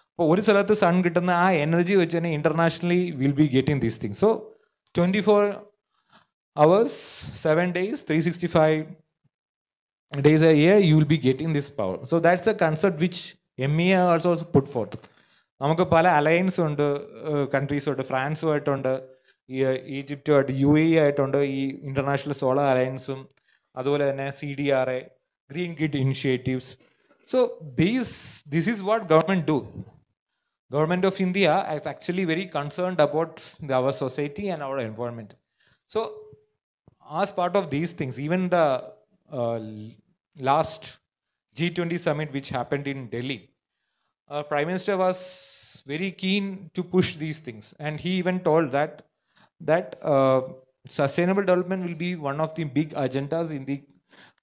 അപ്പോൾ ഒരു സ്ഥലത്ത് സൺ കിട്ടുന്ന ആ എനർജി വെച്ച് തന്നെ internationally will be getting these thing so twenty four hours, seven days, 365 days a year, you will be getting this power. So that's a concept which MEA also put forth. നമുക്ക് പല alliance ഉണ്ട് കൺട്രീസുണ്ട് ഫ്രാൻസുമായിട്ടുണ്ട് ഈ ഈജിപ്റ്റുമായിട്ട് U A ആയിട്ടുണ്ട് ഈ international solar അലയൻസും അതുപോലെ തന്നെ C D R A green grid initiatives so these this is what government do government of India is actually very concerned about our society and our environment. So as part of these things, even the uh, last G20 summit which happened in Delhi, uh, Prime Minister was very keen to push these things, and he even told that that uh, sustainable development will be one of the big agendas in the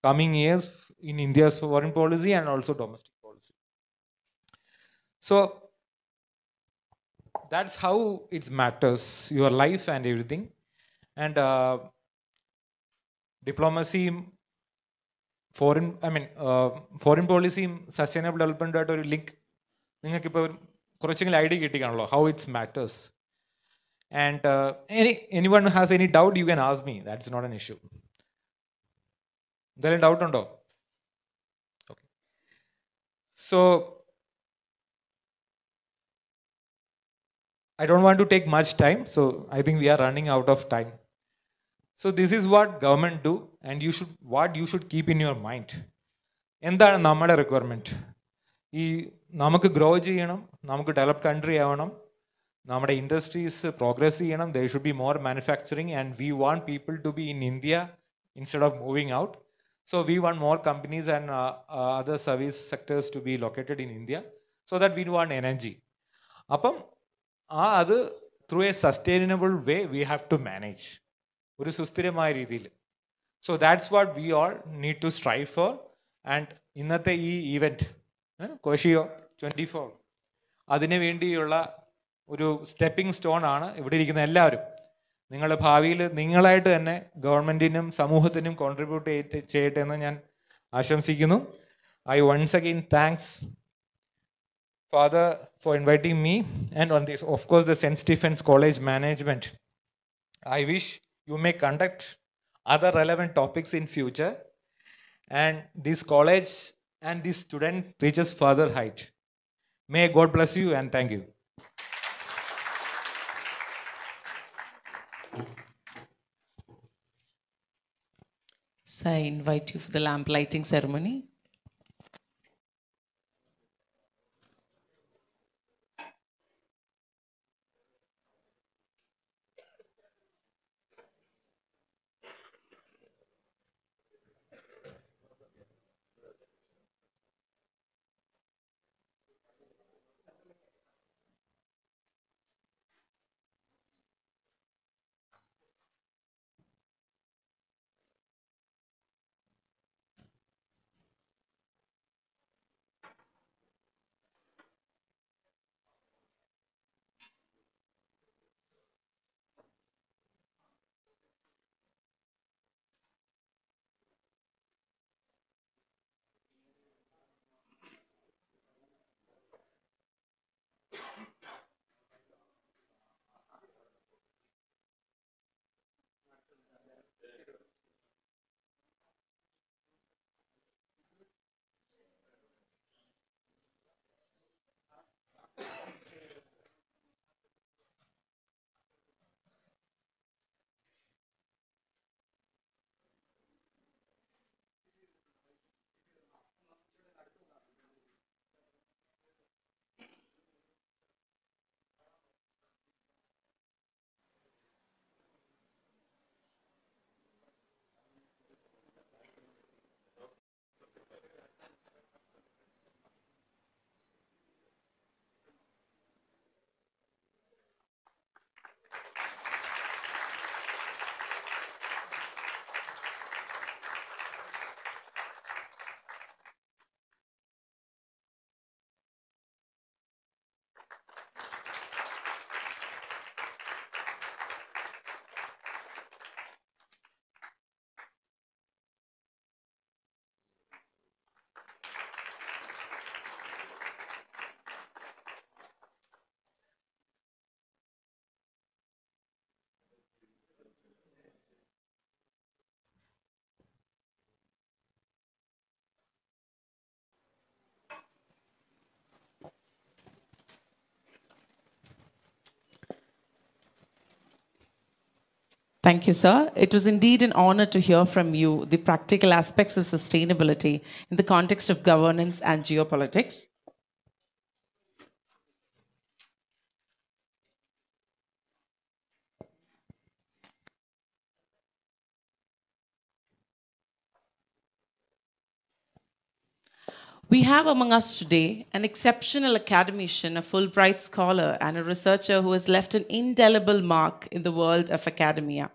coming years in India's foreign policy and also domestic policy. So that's how it matters your life and everything and uh, diplomacy foreign i mean uh, foreign policy sustainable development ആയിട്ട് ഒരു link നിങ്ങൾക്കിപ്പോൾ കുറച്ചെങ്കിലും idea കിട്ടിക്കാണല്ലോ how it's matters and any any one has any doubt you can ask me that's not an issue എന്തെങ്കിലും doubt ഉണ്ടോ okay so I don't want to take much time, so I think we are running out of time. So this is what government do, and you should what you should keep in your mind. എന്താണ് നമ്മുടെ requirement ഈ നമുക്ക് grow ചെയ്യണം നമുക്ക് develop country ആവണം നമ്മുടെ industries progress ചെയ്യണം there should be more manufacturing and we want people to be in India instead of moving out So we want more companies and uh, uh, other service sectors to be located in India so that we want energy. അപ്പം ആ അത് through a sustainable way we have to manage ഒരു സുസ്ഥിരമായ രീതിയിൽ. So that's what we all need to strive for and ഇന്നത്തെ ഈ event കോഷിയോ twenty four അതിനു വേണ്ടിയുള്ള ഒരു സ്റ്റെപ്പിംഗ് സ്റ്റോൺ ആണ് ഇവിടെ ഇരിക്കുന്ന എല്ലാവരും. നിങ്ങൾ ഭാവിയിൽ നിങ്ങളായിട്ട് തന്നെ ഗവൺമെന്റിനും സമൂഹത്തിനും കോൺട്രിബ്യൂട്ട് ചെയ്യട്ടെ എന്ന് ഞാൻ ആശംസിക്കുന്നു. I once again thanks father for inviting me and on this of course the Saint Stephen's College management I wish you may conduct other relevant topics in future, and this college and this student reaches further height. May God bless you and thank you. So I invite you for the lamp lighting ceremony. Thank you, sir. It was indeed an honor to hear from you the practical aspects of sustainability in the context of governance and geopolitics. We have among us today an exceptional academician, a Fulbright scholar, and a researcher who has left an indelible mark in the world of academia.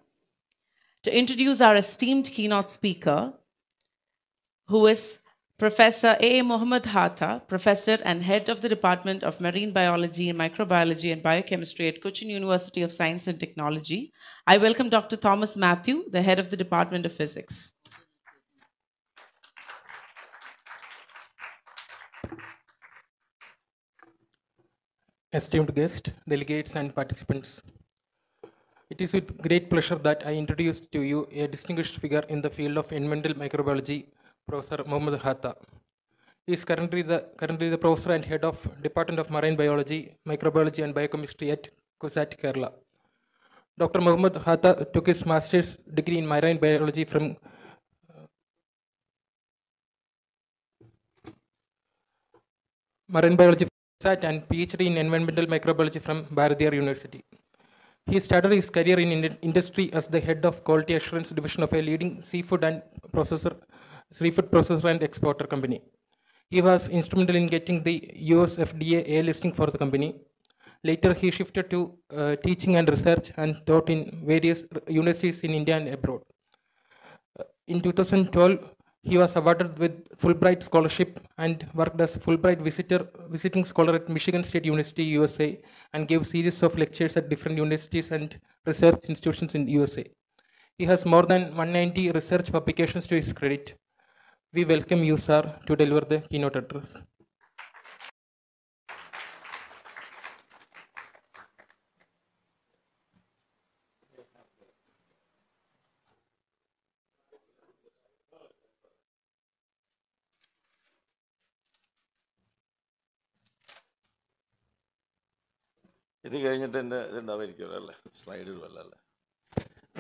To introduce our esteemed keynote speaker, who is Professor A. Mohammed Hatha, Professor and Head of the Department of Marine Biology and Microbiology and Biochemistry at Cochin University of Science and Technology. I welcome Dr. Thomas Matthew, the Head of the Department of Physics. Esteemed guests, delegates, and participants. It is with great pleasure that I introduce to you a distinguished figure in the field of environmental microbiology, Professor Mohammed Hatha. He is currently the, currently the professor and head of Department of Marine Biology, Microbiology, and Biochemistry at CUSAT, Kerala. Dr. Mohammed Hatha took his master's degree in marine biology from uh, marine biology CUSAT and PhD in environmental microbiology from Bharathiar University. He started his career in industry as the head of quality assurance division of a leading seafood and processor Seafood Processor and Exporter Company. He was instrumental in getting the US FDA A listing for the company. Later, he shifted to uh, teaching and research and taught in various universities in India and abroad. Uh, In 2012, he was awarded with Fulbright Scholarship and worked as Fulbright visitor, visiting scholar at Michigan State University, USA, and gave series of lectures at different universities and research institutions in USA. He has more than 190 research publications to his credit. We welcome you, sir, to deliver the keynote address.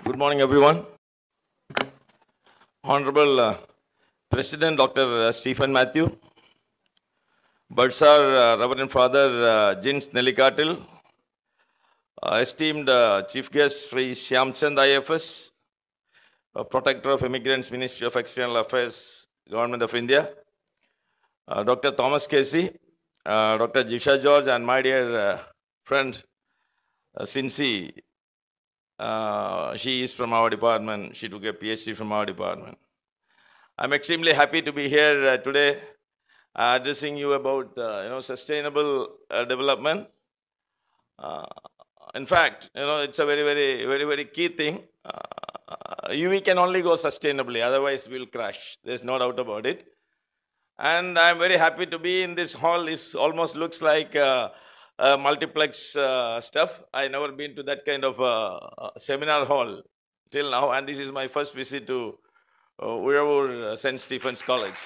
Good morning, everyone. Honorable uh, President Dr. Uh, Stephen Matthew, Bursar uh, Reverend Father uh, Jins Nellikatil, esteemed Chief Guest Sri Shyamchand IFS, Protector of Emigrants, Ministry of External Affairs, Government of India, Dr. Thomas Casey, Dr. Jisha George, and my dear friend uh, Sinsi, uh, she is from our department. She took a PhD from our department. I'm extremely happy to be here uh, today uh, addressing you about uh, you know sustainable uh, development. Uh, in fact, you know it's a very very very very key thing. We can only go sustainably, otherwise we'll crash. There's no doubt about it. And I'm very happy to be in this hall. This almost looks like uh, multiplex uh, stuff. I never been to that kind of uh, uh, seminar hall till now, and this is my first visit to uh, Uzhavoor uh, St. Stephen's College.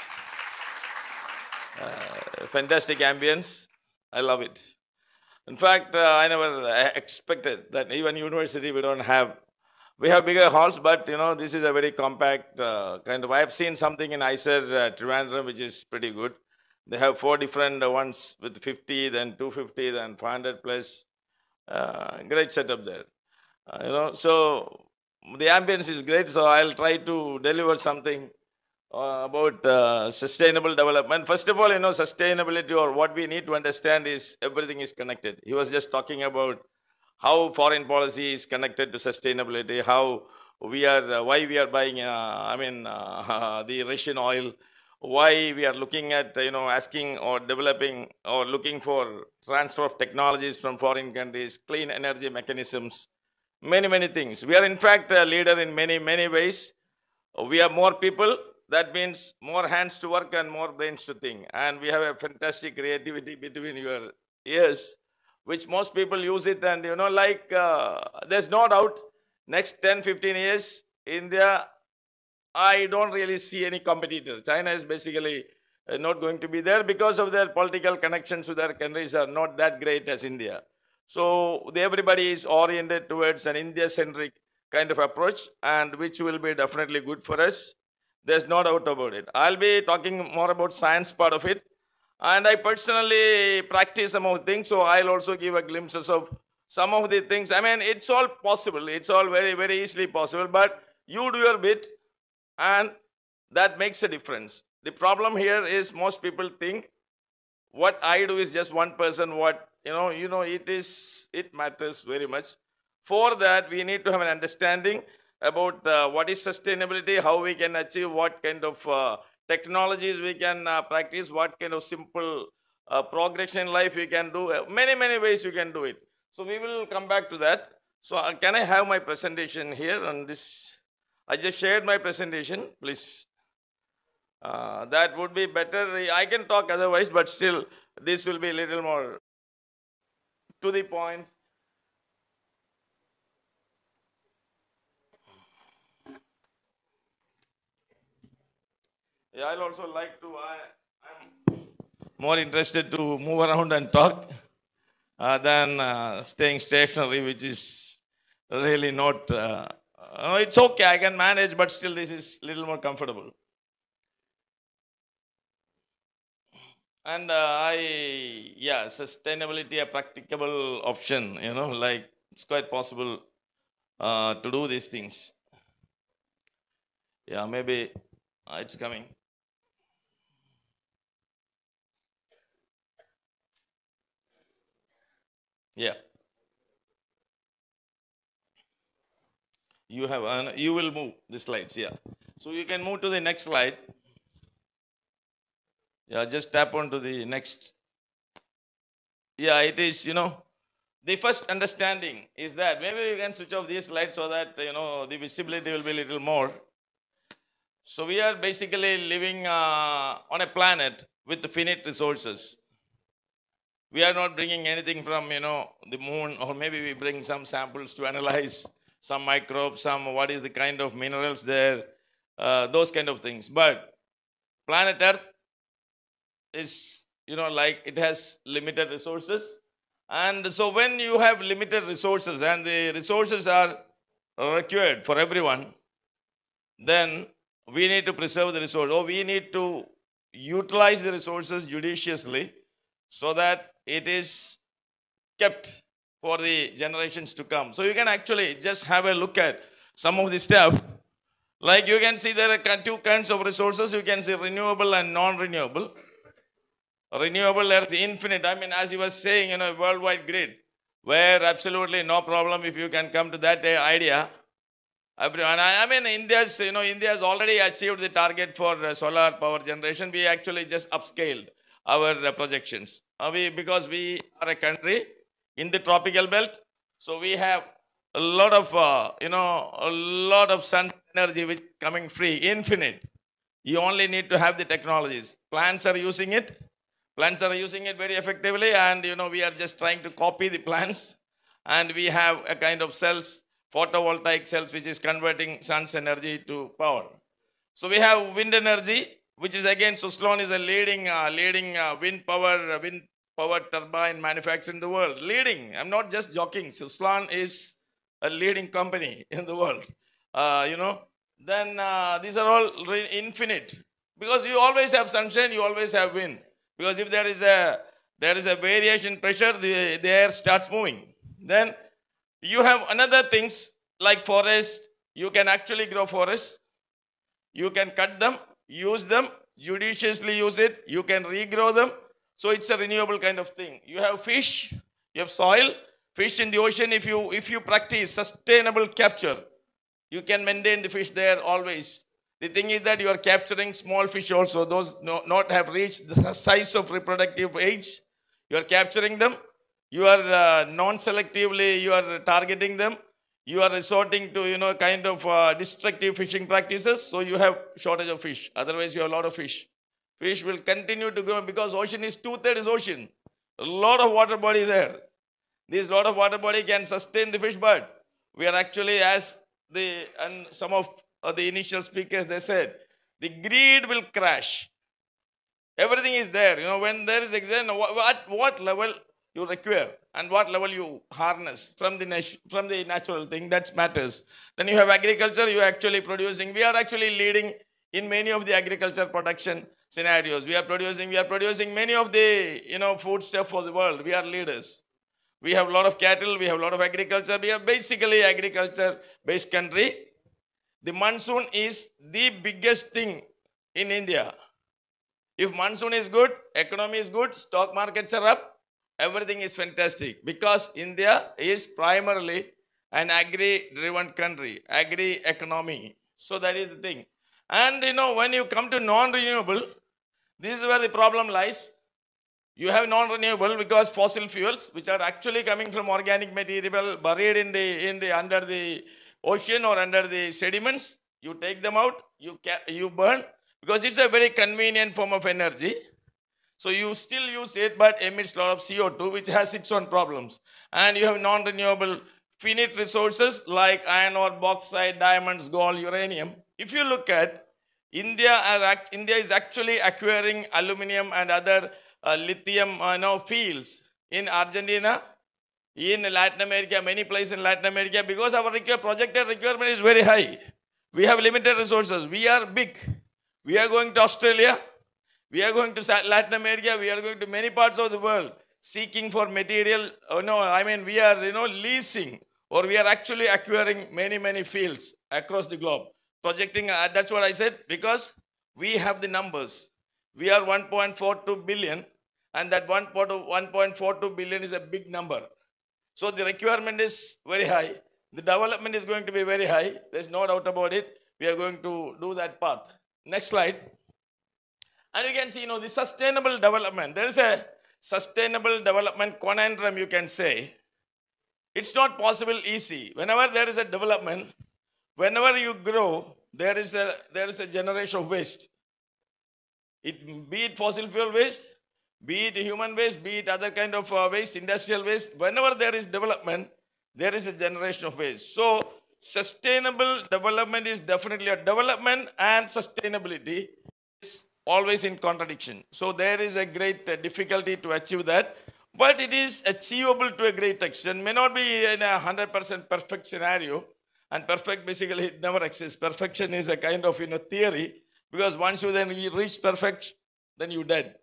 Uh, fantastic ambience. I love it. In fact, I never expected that even university we don't have. We have bigger halls, but you know this is a very compact kind of. I have seen something in IISER Trivandrum, which is pretty good. They have four different ones with 50, then 250, then 500 plus. Uh, great setup there. Uh, you know, so the ambience is great. So I'll try to deliver something uh, about uh, sustainable development. First of all, you know, sustainability or what we need to understand is everything is connected. He was just talking about how foreign policy is connected to sustainability, how we are, uh, why we are buying, uh, I mean, uh, *laughs* the Russian oil, why we are looking at, you know, asking or developing or looking for transfer of technologies from foreign countries, clean energy mechanisms, many, many things. We are in fact a leader in many, many ways. We have more people, that means more hands to work and more brains to think. And we have a fantastic creativity between your ears, which most people use it. And, you know, like, uh, there's no doubt, next 10, 15 years, India I don't really see any competitor. China is basically uh, not going to be there because of their political connections with their countries are not that great as India. So everybody is oriented towards an India-centric kind of approach and which will be definitely good for us. There's no doubt about it. I'll be talking more about science part of it. And I personally practice some of the things, so I'll also give a glimpses of some of the things. I mean, it's all possible. It's all very, very easily possible. But you do your bit, and that makes a difference. The problem here is most people think what I do is just one person. What you know, you know, it is it matters very much. For that, we need to have an understanding about uh, what is sustainability, how we can achieve, what kind of uh, technologies we can uh, practice, what kind of simple uh, progression in life we can do. Uh, Many, many ways you can do it. So we will come back to that. So uh, can I have my presentation here on this? I just shared my presentation, please. Uh, that would be better. I can talk otherwise, but still, this will be a little more to the point. Yeah, I'll also like to, I, I'm more interested to move around and talk uh, than uh, staying stationary, which is really not, uh, it's okay, I can manage, but still this is little more comfortable. And uh, I, yeah, sustainability, a practicable option, you know, like it's quite possible uh, to do these things. Yeah, maybe Uh, it's coming. Yeah. You have, an, you will move the slides, yeah. So you can move to the next slide. Yeah, just tap onto the next. Yeah, it is, you know, the first understanding is that maybe you can switch off these lights so that, you know, the visibility will be little more. So we are basically living uh, on a planet with finite resources. We are not bringing anything from, you know, the moon, or maybe we bring some samples to analyze some microbes, some what is the kind of minerals there, uh, those kind of things. But planet Earth is, you know, like it has limited resources. And so when you have limited resources and the resources are required for everyone, then we need to preserve the resource or we need to utilize the resources judiciously so that it is kept for the generations to come. So you can actually just have a look at some of the stuff. Like you can see there are two kinds of resources. You can see renewable and non-renewable. Renewable is infinite. I mean, as he was saying, you know, worldwide grid, where absolutely no problem if you can come to that uh, idea. Everyone, I mean, India's, you know, India has already achieved the target for uh, solar power generation. We actually just upscaled our uh, projections. We, because we are a country in the tropical belt, so we have a lot of, uh, you know, a lot of sun energy which coming free, infinite. You only need to have the technologies. Plants are using it. Plants are using it very effectively, and you know, we are just trying to copy the plants. And we have a kind of cells, photovoltaic cells, which is converting sun's energy to power. So we have wind energy, which is again, Suzlon is a leading, uh, leading uh, wind power, uh, wind power turbine manufacturer in the world. Leading. I'm not just joking. Suzlon is a leading company in the world. Uh, you know, then uh, these are all infinite because you always have sunshine, you always have wind. Because if there is a there is a variation pressure, the, the air starts moving. Then you have another things like forest. You can actually grow forest. You can cut them, use them, judiciously use it. You can regrow them. So it's a renewable kind of thing. You have fish, you have soil, fish in the ocean. If you if you practice sustainable capture, you can maintain the fish there always. The thing is that you are capturing small fish also, those no, not have reached the size of reproductive age. You are capturing them. You are uh, non-selectively, you are targeting them. You are resorting to, you know, kind of uh, destructive fishing practices. So you have shortage of fish. Otherwise, you have a lot of fish. Fish will continue to grow because ocean is two-thirds ocean. A lot of water body there. This lot of water body can sustain the fish, but we are actually, as the and some of uh, the initial speakers they said, the greed will crash. Everything is there. You know, when there is exam, what, what, level you require and what level you harness from the from the natural thing that matters. Then you have agriculture. You are actually producing. We are actually leading in many of the agriculture production scenarios. We are producing. We are producing many of the you know food stuff for the world. We are leaders. We have a lot of cattle. We have a lot of agriculture. We are basically agriculture-based country. The monsoon is the biggest thing in India. If monsoon is good, economy is good, stock markets are up, everything is fantastic because India is primarily an agri-driven country, agri-economy. So that is the thing. And you know, when you come to non-renewable, this is where the problem lies. You have non-renewable because fossil fuels, which are actually coming from organic material buried in the in the under the ocean or under the sediments, you take them out, you you burn because it's a very convenient form of energy. So you still use it, but emits a lot of CO2, which has its own problems. And you have non-renewable finite resources like iron ore, bauxite, diamonds, gold, uranium. If you look at India, India is actually acquiring aluminum and other uh, lithium uh, know, fields in Argentina, in Latin America, many places in Latin America, because our require, projected requirement is very high. We have limited resources. We are big. We are going to Australia. We are going to Latin America. We are going to many parts of the world seeking for material. Oh, no, I mean, we are, you know, leasing or we are actually acquiring many, many fields across the globe. Projecting, uh, that's what I said, because We have the numbers. We are 1.42 billion, and that 1.42 billion is a big number. So the requirement is very high. The development is going to be very high. There's no doubt about it. We are going to do that path. Next slide. And you can see, you know, the sustainable development. There is a sustainable development conundrum, you can say. It's not possible easy. Whenever there is a development, whenever you grow, there is a there is a generation of waste. It be it fossil fuel waste, be it human waste, be it other kind of uh, waste, industrial waste. Whenever there is development, there is a generation of waste. So sustainable development is definitely a development and sustainability is always in contradiction. So there is a great uh, difficulty to achieve that, but it is achievable to a great extent. May not be in a hundred percent perfect scenario, and perfect basically it never exists. Perfection is a kind of you know theory because once you then reach perfect, then you're dead.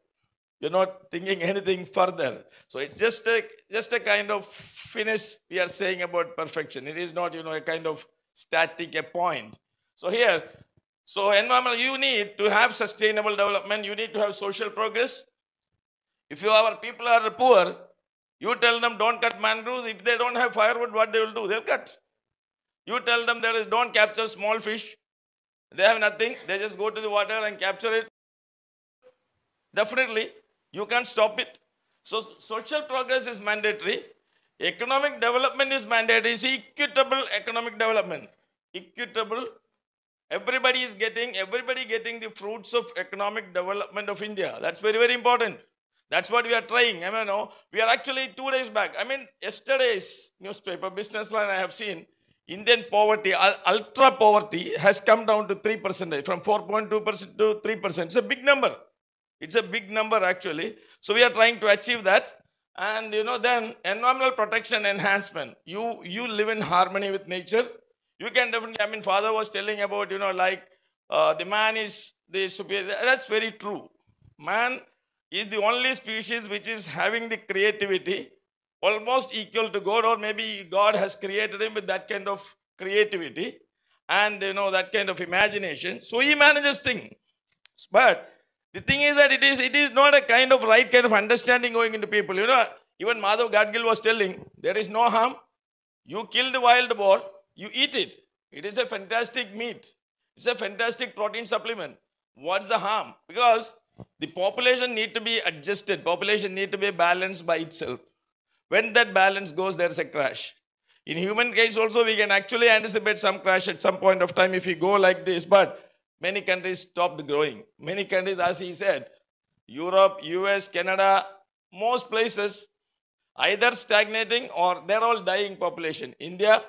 You're not thinking anything further. So it's just a just a kind of finish we are saying about perfection. It is not, you know, a kind of static a point. So here, so environmental, you need to have sustainable development, you need to have social progress. If you our people are poor, you tell them don't cut mangroves. If they don't have firewood, what they will do? They'll cut. You tell them there is don't capture small fish. They have nothing. They just go to the water and capture it. Definitely, you can't stop it. So social progress is mandatory. Economic development is mandatory. It's equitable economic development. Equitable. Everybody is getting, everybody getting the fruits of economic development of India. That's very, very important. That's what we are trying. I mean, no, we are actually two days back. I mean, yesterday's newspaper, Business Line, I have seen Indian poverty, ultra poverty, has come down to 3%, from 4.2% to 3%. It's a big number. It's a big number actually. So we are trying to achieve that. And you know, then environmental protection enhancement. You you live in harmony with nature. You can definitely. I mean, father was telling about you know like uh, the man is the superior. That's very true. Man is the only species which is having the creativity almost equal to God, or maybe God has created him with that kind of creativity and you know that kind of imagination. So he manages things. But the thing is that it is it is not a kind of right kind of understanding going into people. You know, even Madhav Gadgil was telling there is no harm. You kill the wild boar, you eat it. It is a fantastic meat. It's a fantastic protein supplement. What's the harm? Because the population need to be adjusted. Population need to be balanced by itself. When that balance goes, there's a crash. In human case also, we can actually anticipate some crash at some point of time if we go like this. But many countries stopped growing. Many countries, as he said, Europe, US, Canada, most places either stagnating or they're all dying population. India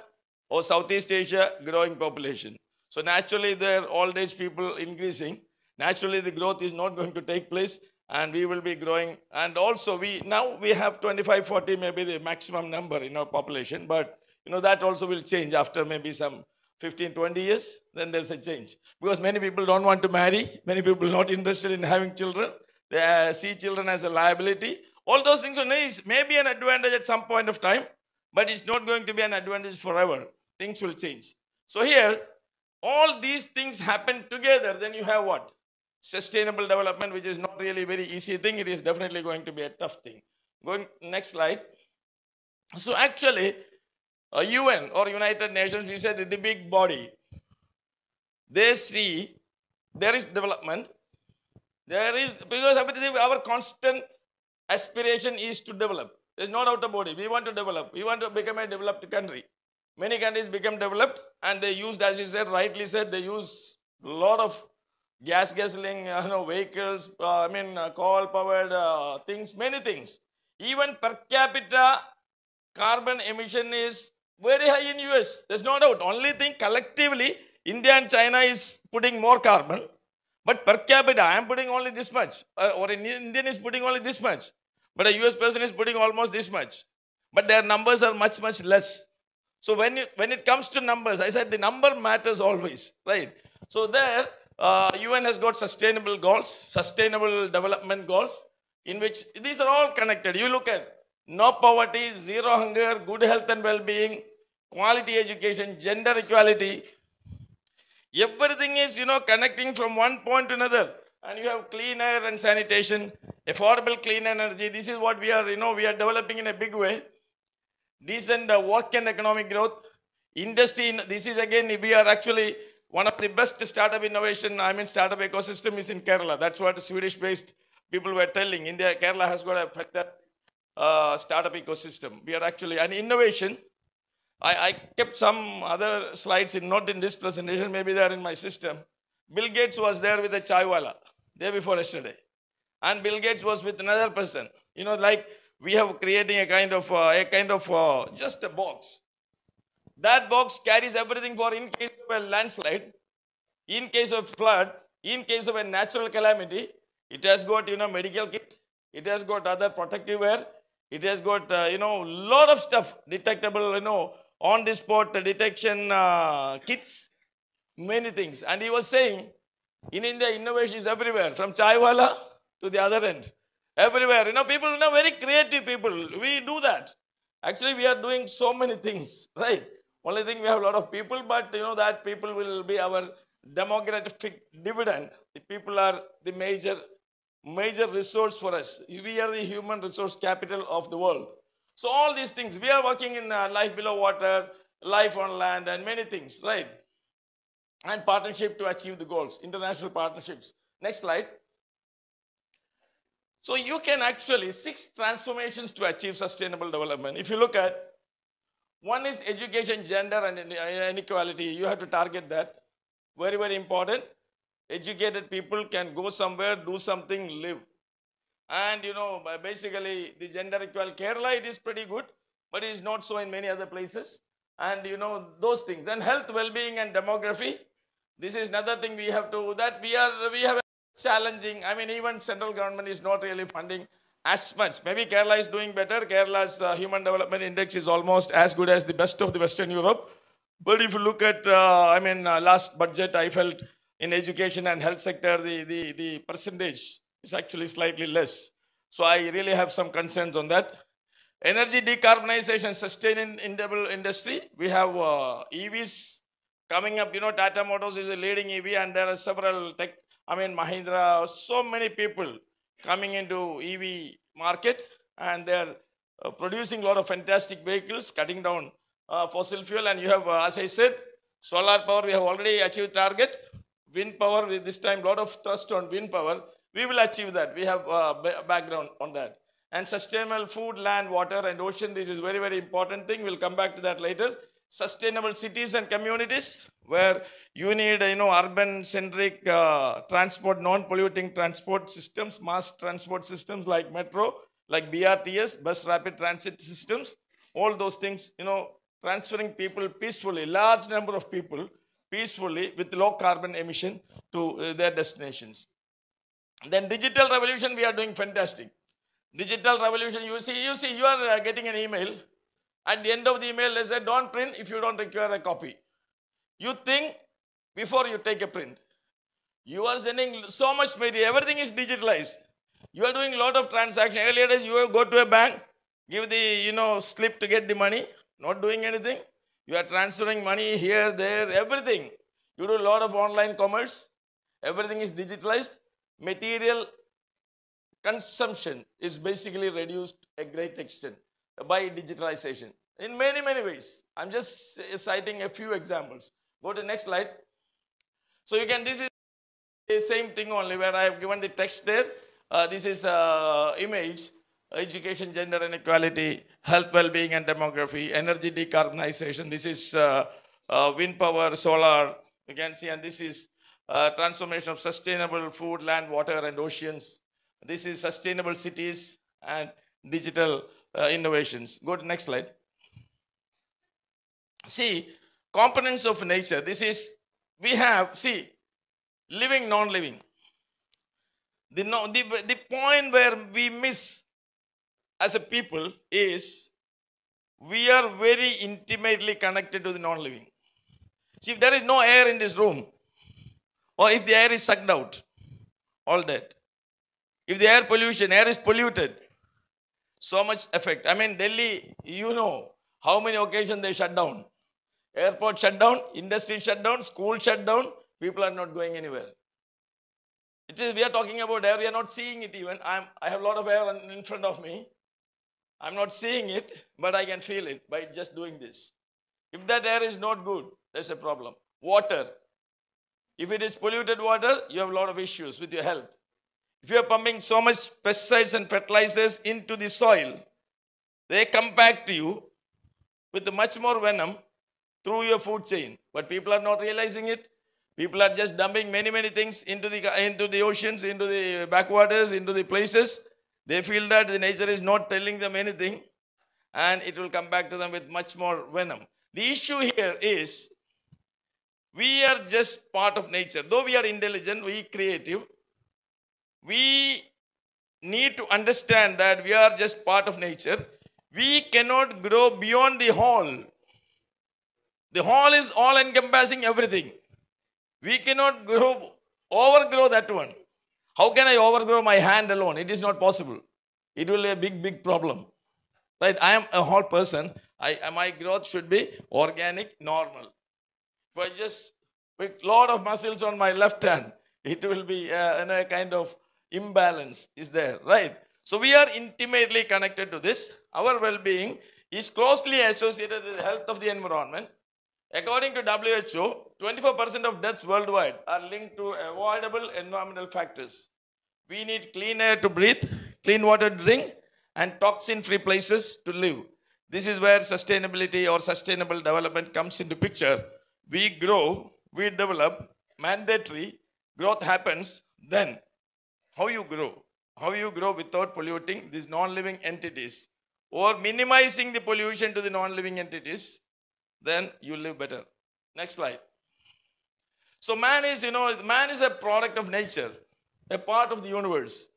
or Southeast Asia, growing population. So naturally, their old age people increasing. Naturally, the growth is not going to take place and we will be growing. And also, we now we have 25, 40, maybe the maximum number in our population, but you know that also will change after maybe some 15, 20 years, then there's a change. Because many people don't want to marry, many people not interested in having children, they uh, see children as a liability. All those things are nice, may be an advantage at some point of time, but it's not going to be an advantage forever. Things will change. So here, all these things happen together, then you have what? Sustainable development, which is not really a very easy thing. It is definitely going to be a tough thing. Going next slide. So actually, a UN or United Nations, we said the big body, they see there is development. There is because our constant aspiration is to develop. There's no doubt about it. We want to develop. We want to become a developed country. Many countries become developed and they used, as you said, rightly said, they use a lot of gas guzzling, *laughs* you know, vehicles, uh, I mean, uh, coal powered uh, things, many things. Even per capita carbon emission is very high in US. There's no doubt. Only thing collectively, India and China is putting more carbon. But per capita, I am putting only this much. Uh, or an Indian is putting only this much. But a US person is putting almost this much. But their numbers are much, much less. So when, when it comes to numbers, I said the number matters always, right? So there, uh, UN has got sustainable goals, sustainable development goals, in which these are all connected. You look at no poverty, zero hunger, good health and well-being, quality education, gender equality. Everything is, you know, connecting from one point to another. And you have clean air and sanitation, affordable clean energy. This is what we are, you know, we are developing in a big way. Decent uh, work and economic growth. Industry, in- this is again, we are actually one of the best startup innovation, I mean, startup ecosystem is in Kerala. That's what Swedish-based people were telling. India, Kerala has got a fantastic uh, startup ecosystem. We are actually, an innovation, I, I kept some other slides in not in this presentation, maybe they are in my system. Bill Gates was there with a chaiwala day before yesterday. And Bill Gates was with another person. You know, like we have creating a kind of uh, a kind of uh, just a box. That box carries everything for in case of a landslide, in case of flood, in case of a natural calamity. It has got you know medical kit. It has got other protective wear. It has got uh, you know lot of stuff detectable you know on the spot detection uh, kits, many things. And he was saying, in India, innovation is everywhere, from chaiwala to the other end, everywhere. You know, people, you know, very creative people. We do that. Actually, we are doing so many things, *laughs* right? Only thing we have a lot of people, but you know that people will be our demographic dividend. The people are the major, major resource for us. We are the human resource capital of the world. So all these things, we are working in uh, life below water, life on land, and many things, right? And partnership to achieve the goals, international partnerships. Next slide. So you can actually six transformations to achieve sustainable development. If you look at one is education, gender, and inequality. You have to target that. Very, very important. Educated people can go somewhere, do something, live. And you know, basically, the gender equality, Kerala, it is pretty good, but it is not so in many other places. And you know, those things. And health, well being, and demography. This is another thing we have to, that we are, we have challenging. I mean, even central government is not really funding as much. Maybe Kerala is doing better. Kerala's uh, Human Development Index is almost as good as the best of the Western Europe. But if you look at, uh, I mean, uh, last budget, I felt in education and health sector, the, the, the percentage is actually slightly less. So I really have some concerns on that. Energy decarbonization, sustainable industry. We have uh, EVs coming up. You know, Tata Motors is a leading EV, and there are several tech. I mean, Mahindra. So many people coming into EV market, and they're uh, producing a lot of fantastic vehicles, cutting down uh, fossil fuel. And you have, uh, as I said, solar power. We have already achieved target. Wind power. This time, lot of thrust on wind power. We will achieve that. We have uh, background on that. And sustainable food, land, water, and ocean. This is very, very important thing. We'll come back to that later. Sustainable cities and communities, where you need, you know, urban-centric uh, transport, non-polluting transport systems, mass transport systems like metro, like BRTS, bus rapid transit systems. All those things, you know, transferring people peacefully, large number of people peacefully with low carbon emission to uh, their destinations. Then digital revolution, we are doing fantastic. Digital revolution, you see, you see, you are uh, getting an email. At the end of the email, they say, don't print if you don't require a copy. You think before you take a print. You are sending so much material, everything is digitalized. You are doing a lot of transaction. Earlier days, you go to a bank, give the, you know, slip to get the money, not doing anything. You are transferring money here, there, everything. You do a lot of online commerce. Everything is digitalized. Material consumption is basically reduced a great extent by digitalization in many, many ways. I'm just citing a few examples. Go to the next slide. So you can, this is the same thing only where I have given the text there. Uh, this is uh, image, education, gender inequality, health, well-being and demography, energy decarbonization. This is uh, uh, wind power, solar, you can see, and this is uh, transformation of sustainable food, land, water and oceans. This is sustainable cities and digital uh, innovations. Go to next slide. See, components of nature. This is, we have, see, living, non-living. The, no, the, the point where we miss as a people is we are very intimately connected to the non-living. See, if there is no air in this room, or if the air is sucked out, all that. If the air pollution, air is polluted, so much effect. I mean, Delhi, you know how many occasions they shut down. Airport shut down, industry shut down, school shut down, people are not going anywhere. It is, we are talking about air, we are not seeing it even. I'm, I have a lot of air in- front of me. I'm not seeing it, but I can feel it by just doing this. If that air is not good, there's a problem. Water. If it is polluted water, you have a lot of issues with your health. If you are pumping so much pesticides and fertilizers into the soil, they come back to you with much more venom through your food chain. But people are not realizing it. People are just dumping many, many things into the into the oceans, into the backwaters, into the places. They feel that the nature is not telling them anything, and it will come back to them with much more venom. The issue here is we are just part of nature. Though we are intelligent, we creative, we need to understand that we are just part of nature. We cannot grow beyond the whole. The whole is all encompassing everything. We cannot grow, overgrow that one. How can I overgrow my hand alone? It is not possible. It will be a big, big problem. Right? I am a whole person. I, my growth should be organic, normal. If I just with lot of muscles on my left hand, it will be uh, a kind of imbalance is there, right? So we are intimately connected to this. Our well-being is closely associated with the health of the environment. According to WHO, 24% of deaths worldwide are linked to avoidable environmental factors. We need clean air to breathe, clean water to drink, and toxin-free places to live. This is where sustainability or sustainable development comes into picture. We grow, we develop, mandatory growth happens. Then, how you grow? How you grow without polluting these non-living entities or minimizing the pollution to the non-living entities? Then you live better. Next slide. So man is, you know, man is a product of nature, a part of the universe.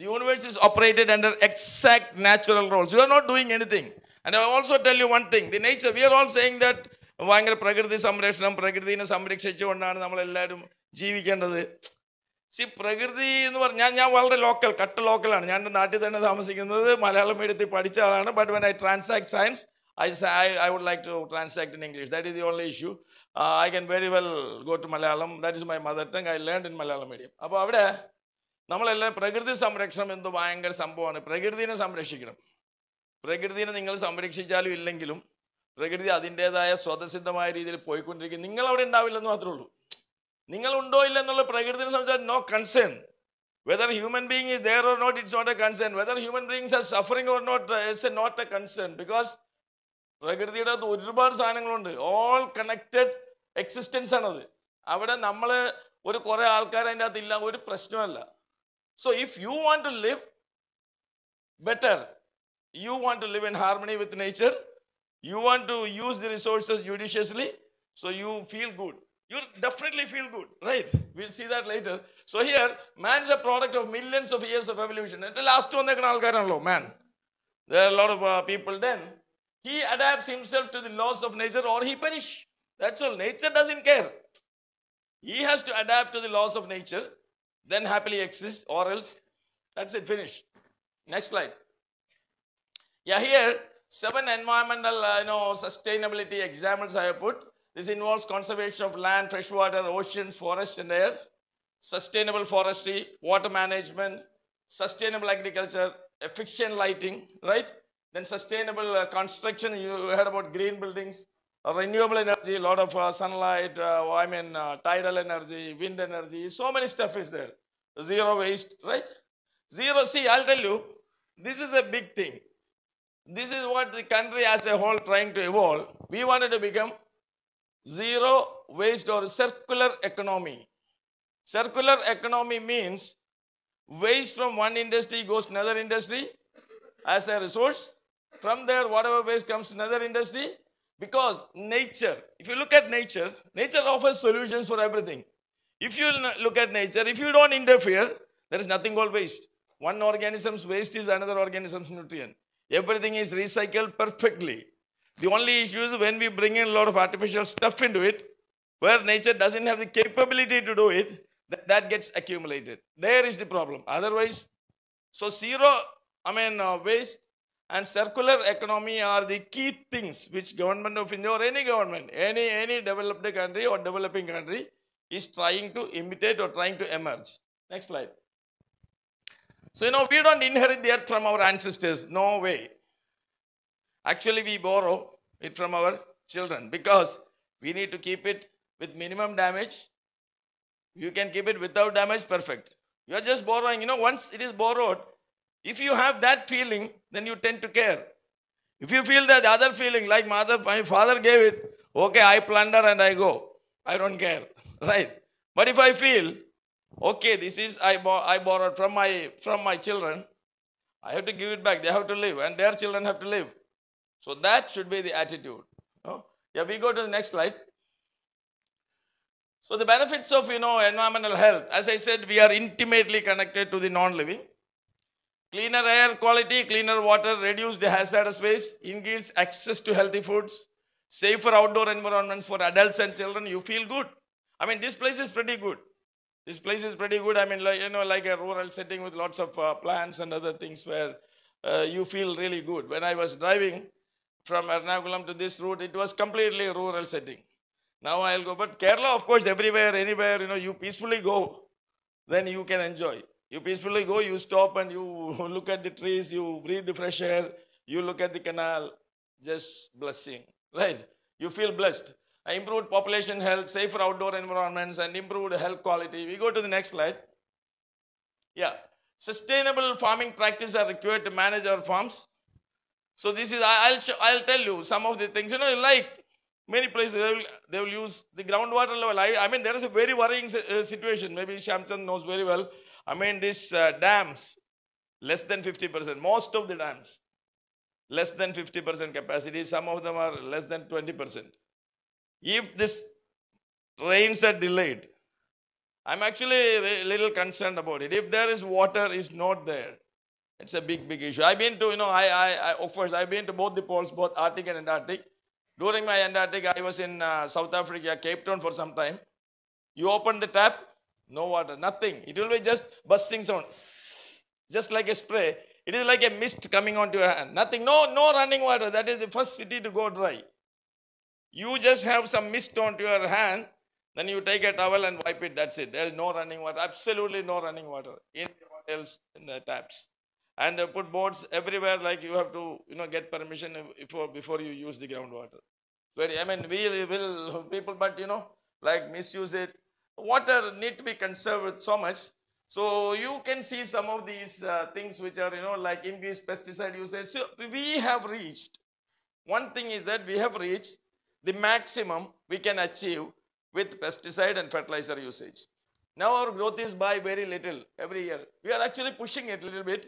The universe is operated under exact natural rules. You are not doing anything. And I also tell you one thing the nature, we are all saying that ഭയങ്കര പ്രകൃതി സംരക്ഷണം പ്രകൃതിനെ സംരക്ഷിച്ചുകൊണ്ടാണ് നമ്മളെല്ലാവരും ജീവിക്കേണ്ടത് C പ്രകൃതി എന്ന് പറഞ്ഞാൽ ഞാൻ വളരെ ലോക്കൽ കട്ട് ലോക്കലാണ് ഞാൻ നാട്ടിൽ തന്നെ താമസിക്കുന്നത് മലയാളം മീഡിയത്തിൽ പഠിച്ച ആളാണ് but when I transact science I would like to transact in English. That is the only issue. Uh, I can very well go to Malayalam. That is my mother tongue. I learned in Malayalam medium. അപ്പോൾ അവിടെ നമ്മളെല്ലാം പ്രകൃതി സംരക്ഷണം എന്ത് ഭയങ്കര സംഭവമാണ് പ്രകൃതിനെ സംരക്ഷിക്കണം പ്രകൃതിനെ നിങ്ങൾ സംരക്ഷിച്ചാലും ഇല്ലെങ്കിലും പ്രകൃതി അതിന്റെതായ സ്വതസിദ്ധമായ രീതിയിൽ പോയിക്കൊണ്ടിരിക്കും നിങ്ങൾ അവിടെ ഉണ്ടാവില്ലെന്ന് മാത്രമേ ഉള്ളൂ നിങ്ങൾ ഉണ്ടോ ഇല്ല എന്നുള്ള പ്രകൃതിനെ സംബന്ധിച്ചാൽ no concern whether human being is there or not it's not a concern whether human beings are suffering or not it's a not a concern because പ്രകൃതിയുടെ അത് ഒരുപാട് സാധനങ്ങളുണ്ട്. ഓൾ കണക്റ്റഡ് എക്സിസ്റ്റൻസ് ആണത്. അവിടെ നമ്മൾ ഒരു കുറേ ആൾക്കാർ അതിന്റെ അകത്ത് ഇല്ല ഒരു പ്രശ്നമല്ല so if you want to live better you want to live in harmony with nature you want to use the resources judiciously so you feel good you definitely feel good right will see that later so here man is a product of millions of years of evolution എന്റെ last വന്നേക്കുന്ന ആൾക്കാരാണല്ലോ man there lot of people then he adapts himself to the laws of nature or he perish. That's all. Nature doesn't care. He has to adapt to the laws of nature then happily exist or else that's it finished next slide. Yeah here seven environmental uh, you know sustainability examples i have put. This involves conservation of land freshwater oceans forests and air sustainable forestry water management sustainable agriculture efficient lighting right then sustainable uh, construction you heard about green buildings renewable energy a lot of uh, sunlight uh, i mean uh, tidal energy wind energy so many stuff is there zero waste right zero see i'll tell you this is a big thing this is what the country as a whole trying to evolve. We wanted to become zero waste or circular economy. Circular economy means waste from one industry goes to another industry as a resource. From there, whatever waste comes to another industry. Because nature, if you look at nature, nature offers solutions for everything. If you look at nature, if you don't interfere, there is nothing called waste. One organism's waste is another organism's nutrient. Everything is recycled perfectly. The only issue is when we bring in a lot of artificial stuff into it, where nature doesn't have the capability to do it, that, that gets accumulated. There is the problem. Otherwise, so zero, I mean, uh, waste and circular economy are the key things which government of India or any government, any any developed country or developing country is trying to imitate or trying to emerge. Next slide. So, you know, we don't inherit the earth from our ancestors. No way. Actually, we borrow it from our children because we need to keep it with minimum damage. You can keep it without damage, perfect. You are just borrowing. You know, once it is borrowed, if you have that feeling, then you tend to care. If you feel that other feeling, like mother, my father gave it, okay, I plunder and I go. I don't care, *laughs* right? But if I feel, okay, this is I, bor- I borrowed from my from my children, I have to give it back. They have to live, and their children have to live. So that should be the attitude. no? Yeah, we go to the next slide. So the benefits of you know environmental health, as I said, we are intimately connected to the non-living. Cleaner air quality, cleaner water, reduce the hazardous waste, increase access to healthy foods, safer outdoor environments for adults and children. You feel good. I mean, this place is pretty good. This place is pretty good. I mean, like you know, like a rural setting with lots of uh, plants and other things where uh, you feel really good. When I was driving from Ernakulam to this route, it was completely rural setting. Now I'll go, but Kerala, of course, everywhere, anywhere, you know, you peacefully go, then you can enjoy. You peacefully go, you stop and you *laughs* look at the trees, you breathe the fresh air, you look at the canal, just blessing, right? You feel blessed. Improved population health, safer outdoor environments, and improved health quality. We go to the next slide. Yeah. Sustainable farming practices are required to manage our farms. So this is, I'll, I'll tell you some of the things, you know, like many places they will, they will use the groundwater level. I, I mean, there is a very worrying uh, situation. Maybe Shyamchand knows very well. I mean, these uh, dams, less than 50%, most of the dams, less than 50% capacity. Some of them are less than 20%. If this rains are delayed, I'm actually a little concerned about it. If there is water is not there, it's a big, big issue. I've been to, you know, I, I, I of course, I've been to both the poles, both Arctic and Antarctic. During my Antarctic, I was in uh, South Africa, Cape Town for some time. You open the tap, no water, nothing. It will be just bursting sound, *sniffs* just like a spray. It is like a mist coming onto your hand. Nothing, no, no running water. That is the first city to go dry. You just have some mist onto your hand, then you take a towel and wipe it. That's it. There is no running water. Absolutely no running water in the hotels, in the taps. And they put boards everywhere. Like you have to, you know, get permission before before you use the groundwater. Very, I mean, we will people, but you know, like misuse it. Water need to be conserved so much. So you can see some of these uh, things which are, you know, like increased pesticide usage. So we have reached. One thing is that we have reached the maximum we can achieve with pesticide and fertilizer usage. Now our growth is by very little every year. We are actually pushing it a little bit.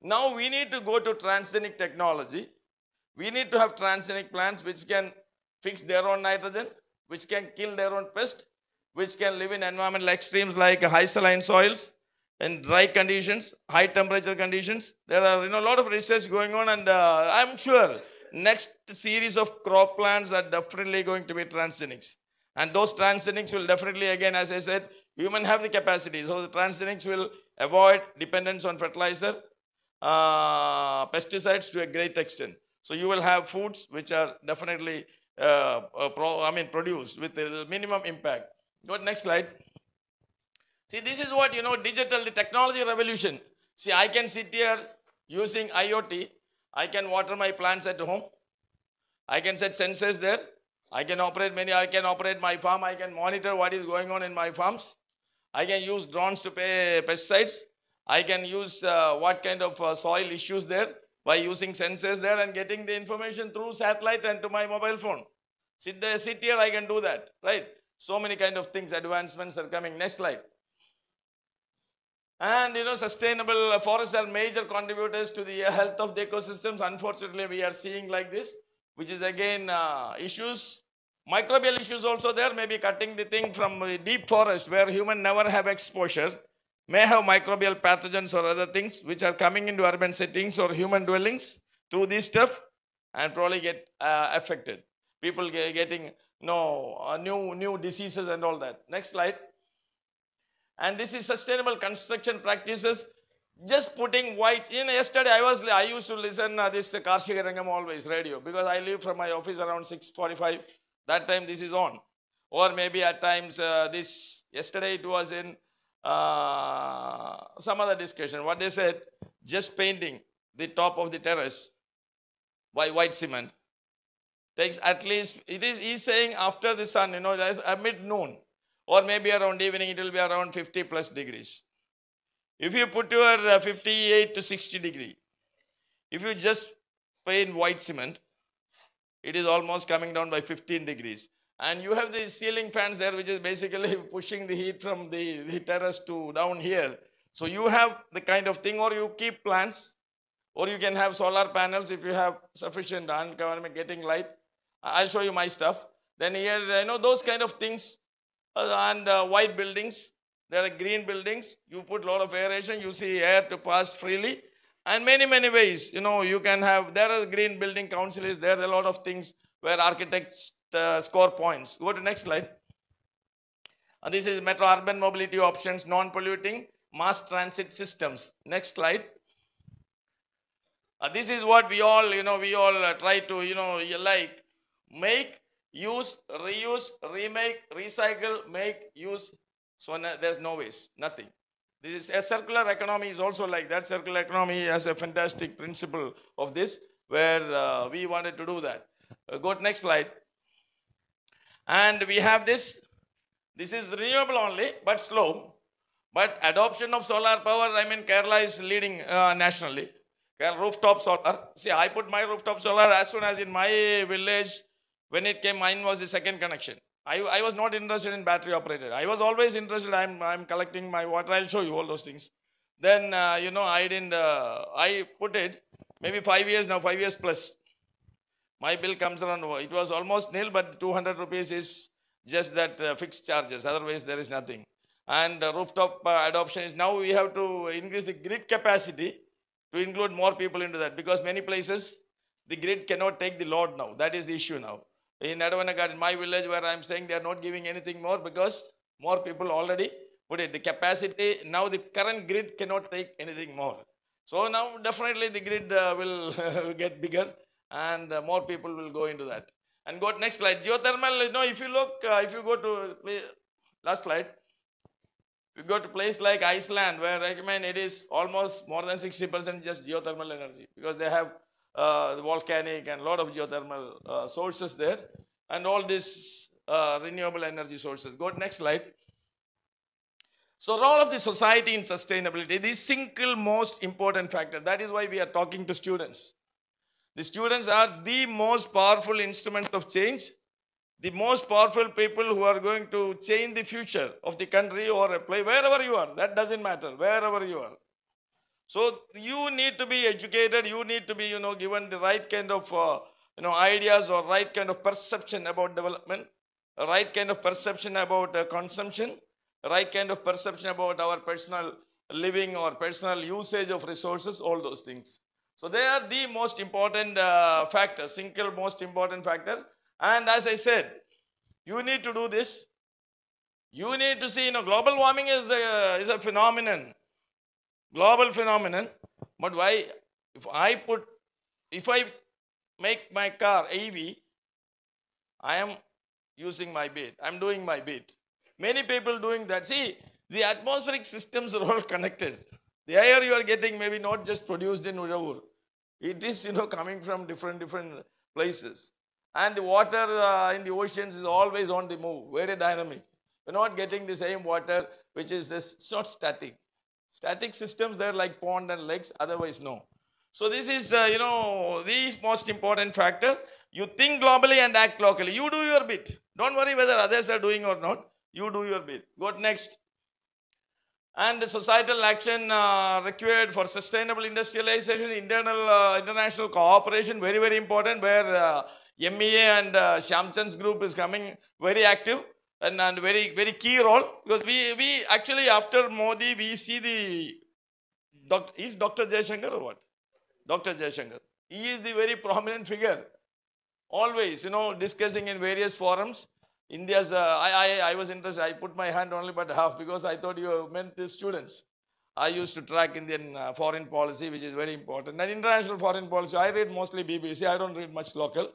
Now we need to go to transgenic technology. We need to have transgenic plants which can fix their own nitrogen, which can kill their own pest, which can live in environmental extremes like high saline soils and dry conditions, high temperature conditions. There are you know a lot of research going on, and uh, I'm sure next series of crop plants are definitely going to be transgenics. And those transgenics will definitely, again, as I said, human have the capacity. So the transgenics will avoid dependence on fertilizer, uh, pesticides to a great extent. So you will have foods which are definitely, uh, uh, pro, I mean, produced with minimum impact. Go to next slide. See, this is what, you know, digital, the technology revolution. See, I can sit here using IoT. I can water my plants at home. I can set sensors there. I can operate many, I can operate my farm. I can monitor what is going on in my farms. I can use drones to pay pesticides. I can use uh, what kind of uh, soil issues there by using sensors there and getting the information through satellite and to my mobile phone. Sit there, sit here, I can do that, right? So many kind of things, advancements are coming. Next slide. And you know, sustainable forests are major contributors to the health of the ecosystems. Unfortunately, we are seeing like this, which is again uh, issues. Microbial issues also there, maybe cutting the thing from the deep forest where human never have exposure, may have microbial pathogens or other things which are coming into urban settings or human dwellings through this stuff and probably get uh, affected. People ge- getting no uh, new new diseases and all that. Next slide. And this is sustainable construction practices. Just putting white. You know, yesterday I was I used to listen uh, this Rangam always radio because I leave from my office around 6:45. That time this is on. or maybe at times uh, this, yesterday it was in uh, some other discussion. What they said, just painting the top of the terrace by white cement takes at least, it is, he's saying after the sun, you know, that's at mid noon or maybe around evening, it will be around 50 plus degrees. If you put your uh, 58 to 60 degree, if you just paint white cement, it is almost coming down by 15 degrees. And you have the ceiling fans there, which is basically *laughs* pushing the heat from the, the terrace to down here. So you have the kind of thing, or you keep plants, or you can have solar panels if you have sufficient environment getting light. I'll show you my stuff. Then here, you know, those kind of things, uh, and uh, white buildings. There are green buildings. You put a lot of aeration. You see air to pass freely, and many many ways. You know, you can have. There are green building council is there. Are a lot of things where architects uh, score points. Go to next slide. And this is metro urban mobility options, non-polluting mass transit systems. Next slide. Uh, this is what we all, you know, we all uh, try to, you know, like make, use, reuse, remake, recycle, make, use. So there's no waste, nothing. This is a circular economy is also like that. Circular economy has a fantastic principle of this, where uh, we wanted to do that. Uh, go to next slide. And we have this. This is renewable only, but slow. But adoption of solar power, I mean, Kerala is leading uh, nationally. Kerala rooftop solar. See, I put my rooftop solar as soon as in my village, when it came, mine was the second connection. I, I was not interested in battery operated. I was always interested, I'm, I'm collecting my water. I'll show you all those things. Then, uh, you know, I didn't, uh, I put it maybe five years now, five years plus. My bill comes around, it was almost nil, but 200 rupees is just that uh, fixed charges. Otherwise, there is nothing. And rooftop uh, adoption is now we have to increase the grid capacity to include more people into that because many places the grid cannot take the load now. That is the issue now. In Adavanagar, in my village where I'm staying, they are not giving anything more because more people already put it. The capacity, now the current grid cannot take anything more. So now definitely the grid uh, will *laughs* get bigger and uh, more people will go into that. And go to next slide. Geothermal, you know, if you look, uh, if you go to last slide, you go to place like Iceland, where I mean it is almost more than 60% just geothermal energy because they have volcanic and a lot of geothermal uh, sources there and all these uh, renewable energy sources. Go to next slide. So role of the society in sustainability, the single most important factor. That is why we are talking to students. The students are the most powerful instrument of change, the most powerful people who are going to change the future of the country or a place, wherever you are. That doesn't matter, wherever you are. So you need to be educated. You need to be, you know, given the right kind of, uh, you know, ideas or right kind of perception about development, right kind of perception about uh, consumption, right kind of perception about our personal living or personal usage of resources, all those things. So they are the most important uh, factor, single most important factor. And as I said, you need to do this. You need to see, you know, global warming is a, is a phenomenon, global phenomenon. But why, if I put, if I make my car EV, I am using my bit. I'm doing my bit. Many people doing that. See, the atmospheric systems are all connected. The air you are getting maybe not just produced in Uzhavoor. It is, you know, coming from different, different places. And the water uh, in the oceans is always on the move, very dynamic. We're not getting the same water, which is this, it's not static. Static systems, they're like pond and lakes, otherwise no. So this is, uh, you know, the most important factor. You think globally and act locally. You do your bit. Don't worry whether others are doing or not. You do your bit. Go next. And the societal action uh, required for sustainable industrialization, internal, uh, international cooperation, very, very important, where uh, MEA and uh, group is coming very active and, and very, very key role. Because we, we actually, after Modi, we see the, doc, is Dr. Jaishankar or what? Dr. Jaishankar. He is the very prominent figure. Always, you know, discussing in various forums. India's, uh, I, I, I was interested, I put my hand only but half because I thought you meant the students. I used to track Indian uh, foreign policy, which is very important. And international foreign policy, I read mostly BBC. I don't read much local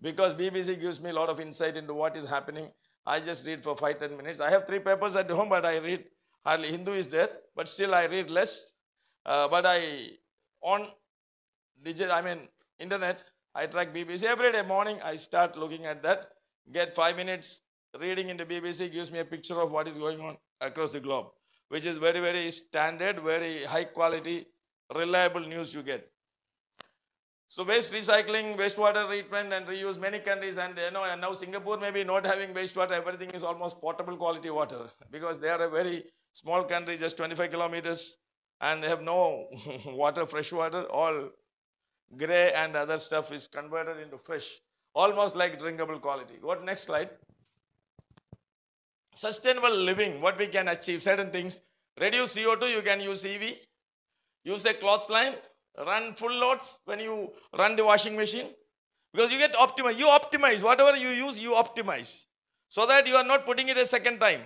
because BBC gives me a lot of insight into what is happening I just read for five, ten minutes. I have three papers at home, but I read hardly. Hindu is there, but still I read less. Uh, but I, on digital, I mean, internet, I track BBC. Every day morning, I start looking at that. Get five minutes reading in the BBC gives me a picture of what is going on across the globe, which is very, very standard, very high quality, reliable news you get. So waste recycling, wastewater treatment and reuse, many countries and you know, and now Singapore maybe not having wastewater, everything is almost potable quality water because they are a very small country, just 25 kilometers and they have no *laughs* water, fresh water, all gray and other stuff is converted into fresh, almost like drinkable quality. What next slide? Sustainable living, what we can achieve, certain things. Reduce CO2, you can use EV. Use a cloth line, run full loads when you run the washing machine. Because you get optimize, you optimize, whatever you use, you optimize. So that you are not putting it a second time.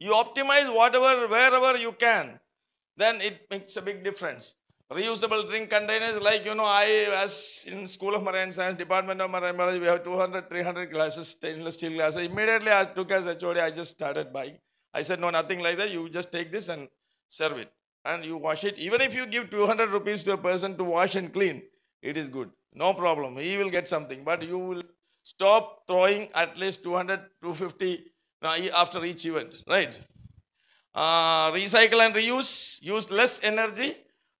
You optimize whatever, wherever you can. Then it makes a big difference reusable drink containers like you know i as in school of marine science department of marine biology we have 200 300 glasses stainless steel glasses immediately i took as hod i just started buying i said no nothing like that you just take this and serve it and you wash it even if you give 200 rupees to a person to wash and clean it is good no problem he will get something but you will stop throwing at least 200 250 now, after each event right uh, recycle and reuse use less energy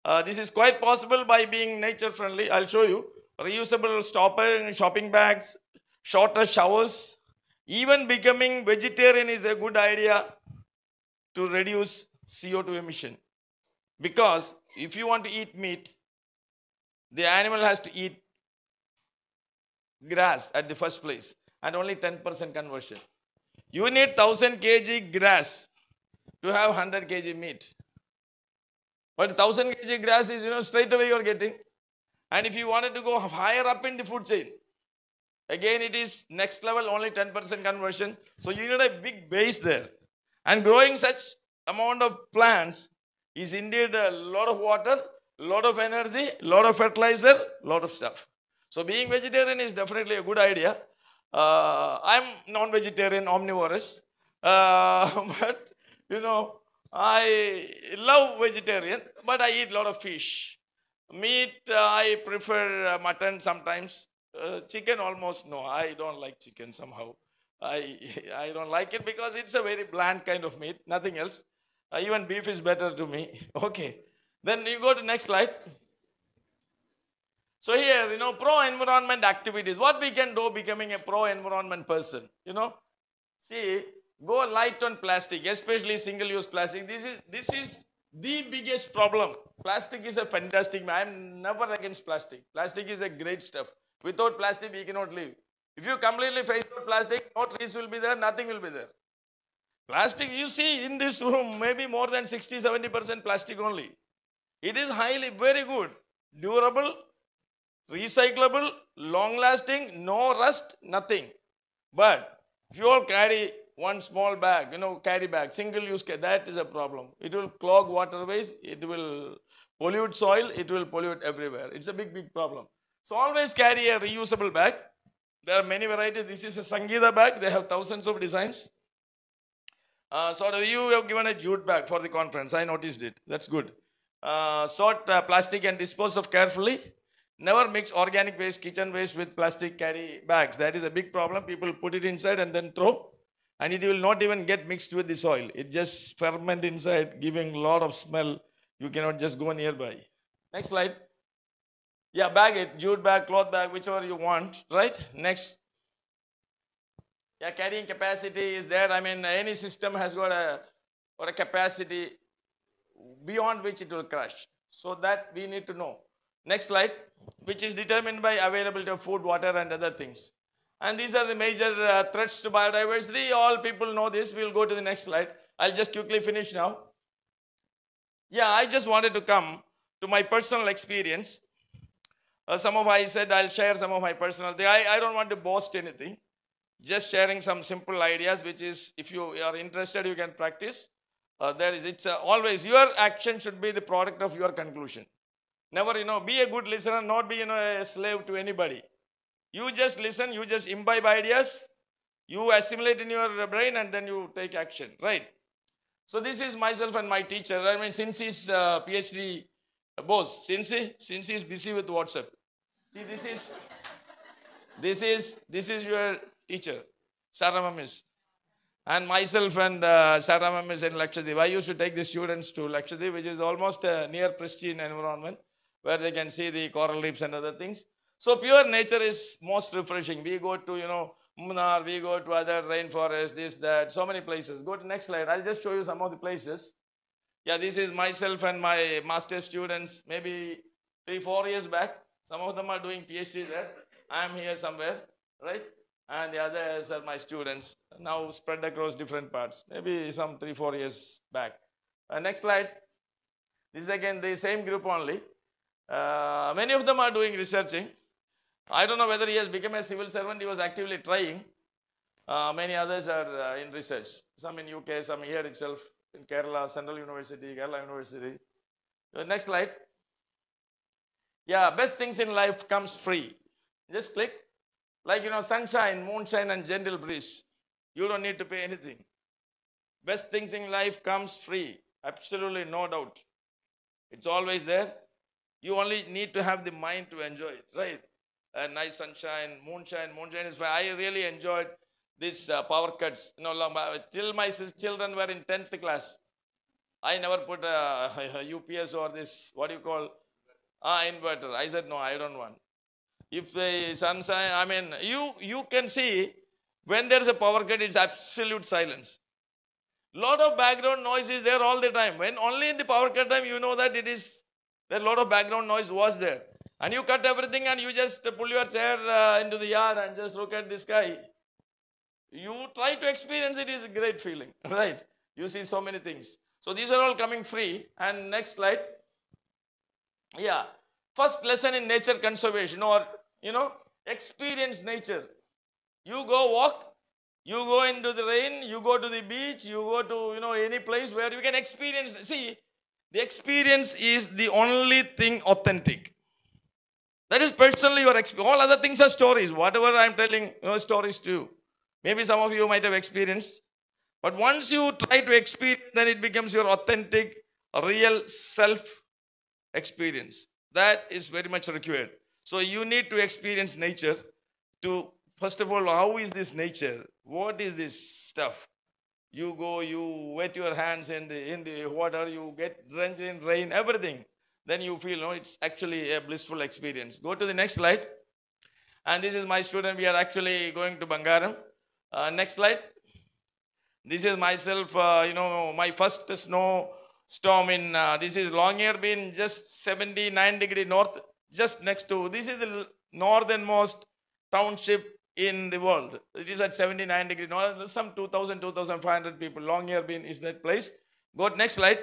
uh, this is quite possible by being nature friendly. I'll show you. Reusable stopper, shopping bags, shorter showers. Even becoming vegetarian is a good idea to reduce CO2 emission. Because if you want to eat meat, the animal has to eat grass at the first place and only 10% conversion. You need 1000 kg grass to have 100 kg meat. But 1000 kg grass is, you know, straight away you're getting. And if you wanted to go higher up in the food chain, again it is next level, only 10% conversion. So you need a big base there. And growing such amount of plants is indeed a lot of water, lot of energy, lot of fertilizer, lot of stuff. So being vegetarian is definitely a good idea. Uh, I'm non-vegetarian, omnivorous. Uh, *laughs* but, you know, I love vegetarian, but I eat a lot of fish. Meat, uh, I prefer uh, mutton sometimes. Uh, chicken almost no. I don't like chicken somehow. I, *laughs* I don't like it because it's a very bland kind of meat, nothing else. Even beef is better to me. *laughs* Okay. Then you go to next slide. So here, you know, pro-environment activities. What we can do becoming a pro-environment person, you know. See, go light on plastic, especially single-use plastic. This is this is the biggest problem. Plastic is a fantastic. I am never against plastic. Plastic is a great stuff. Without plastic, we cannot live. If you completely phase out plastic, no trees will be there, nothing will be there. Plastic, you see in this room, maybe more than 60 70% plastic only. It is highly, very good, durable, recyclable, long lasting, no rust, nothing. But if you all carry one small bag, you know, carry bag, single use, that is a problem. It will clog waterways, it will pollute soil, it will pollute everywhere. It's a big, big problem. So always carry a reusable bag. There are many varieties. This is a Sangeeta bag. They have thousands of designs. Uh, so you have given a jute bag for the conference. I noticed it. That's good. Uh, sort uh, plastic and dispose of carefully. Never mix organic waste, kitchen waste with plastic carry bags. That is a big problem. People put it inside and then throw and it will not even get mixed with the soil. It just ferment inside, giving a lot of smell. You cannot just go nearby. Next slide. Yeah, bag it, jute bag, cloth bag, whichever you want, right? Next. Yeah, carrying capacity is there. I mean, any system has got a, or a capacity beyond which it will crash. So that we need to know. Next slide, which is determined by availability of food, water and other things. And these are the major uh, threats to biodiversity. All people know this. We'll go to the next slide. I'll just quickly finish now. Yeah, I just wanted to come to my personal experience. Uh, some of I said I'll share some of my personal thing. I, I don't want to boast anything. Just sharing some simple ideas, which is if you are interested, you can practice. Uh, there is, it's uh, always your action should be the product of your conclusion. Never, you know, be a good listener, not be, you know, a slave to anybody. You just listen, you just imbibe ideas, You assimilate in your brain and then you take action, right? So this is myself and my teacher. I mean, since he's uh, PhD boss, since he, since he's busy with WhatsApp. See, this is this is this is your teacher, Sarama Miss, and myself and uh, Sarama Miss in Lakshadweep. I used to take the students to Lakshadweep, which is almost a near pristine environment where they can see the coral reefs and other things. So pure nature is most refreshing. We go to you know Munnar, we go to other rainforests, this that, so many places. Go to next slide. I'll just show you some of the places. Yeah, this is myself and my master students. Maybe three four years back. Some of them are doing PhD there. I am here somewhere, right? And the others are my students, now spread across different parts. Maybe some three, four years back. Uh, next slide. This is again the same group only. Uh, many of them are doing researching. I don't know whether he has become a civil servant. He was actively trying. Uh, many others are uh, in research. Some in UK, some here itself in Kerala, Central University, Kerala University. Uh, next slide. Yeah, best things in life comes free. Just click. Like, you know, sunshine, moonshine, and gentle breeze. You don't need to pay anything. Best things in life comes free. Absolutely no doubt. It's always there. You only need to have the mind to enjoy it, right? Uh, nice sunshine, moonshine, moonshine is fine. I really enjoyed these uh, power cuts. You know, till my children were in 10th class. I never put a, *laughs* UPS or this, what do you call, ah, inverter. I said, no, I don't want. If the sunshine, I mean, you, you can see when there's a power cut, it's absolute silence. Lot of background noise is there all the time. When only in the power cut time, you know that it is, there a lot of background noise was there. And you cut everything and you just pull your chair uh, into the yard and just look at the sky. You try to experience it is a great feeling, *laughs* right? You see so many things. So these are all coming free. And next slide. Yeah. First lesson in nature conservation or, you know, experience nature. You go walk, you go into the rain, you go to the beach, you go to, you know, any place where you can experience. See, the experience is the only thing authentic. That is personally your experience. All other things are stories. Whatever I'm telling, you know, stories too. Maybe some of you might have experienced. But once you try to experience, then it becomes your authentic, real self experience. That is very much required. So you need to experience nature to, first of all, how is this nature? What is this stuff? You go, you wet your hands in the in the water, you get drenched in rain, everything. Then you feel, no, it's actually a blissful experience. Go to the next slide. And this is my student. We are actually going to Bangaram. Uh, next slide. This is myself, uh, you know, my first snow storm in, uh, this is Longyearbyen, just 79 degree north, just next to, this is the northernmost township in the world. It is at 79 degree north, some 2,000, 2,500 people. Longyearbyen is that place. Go to next slide.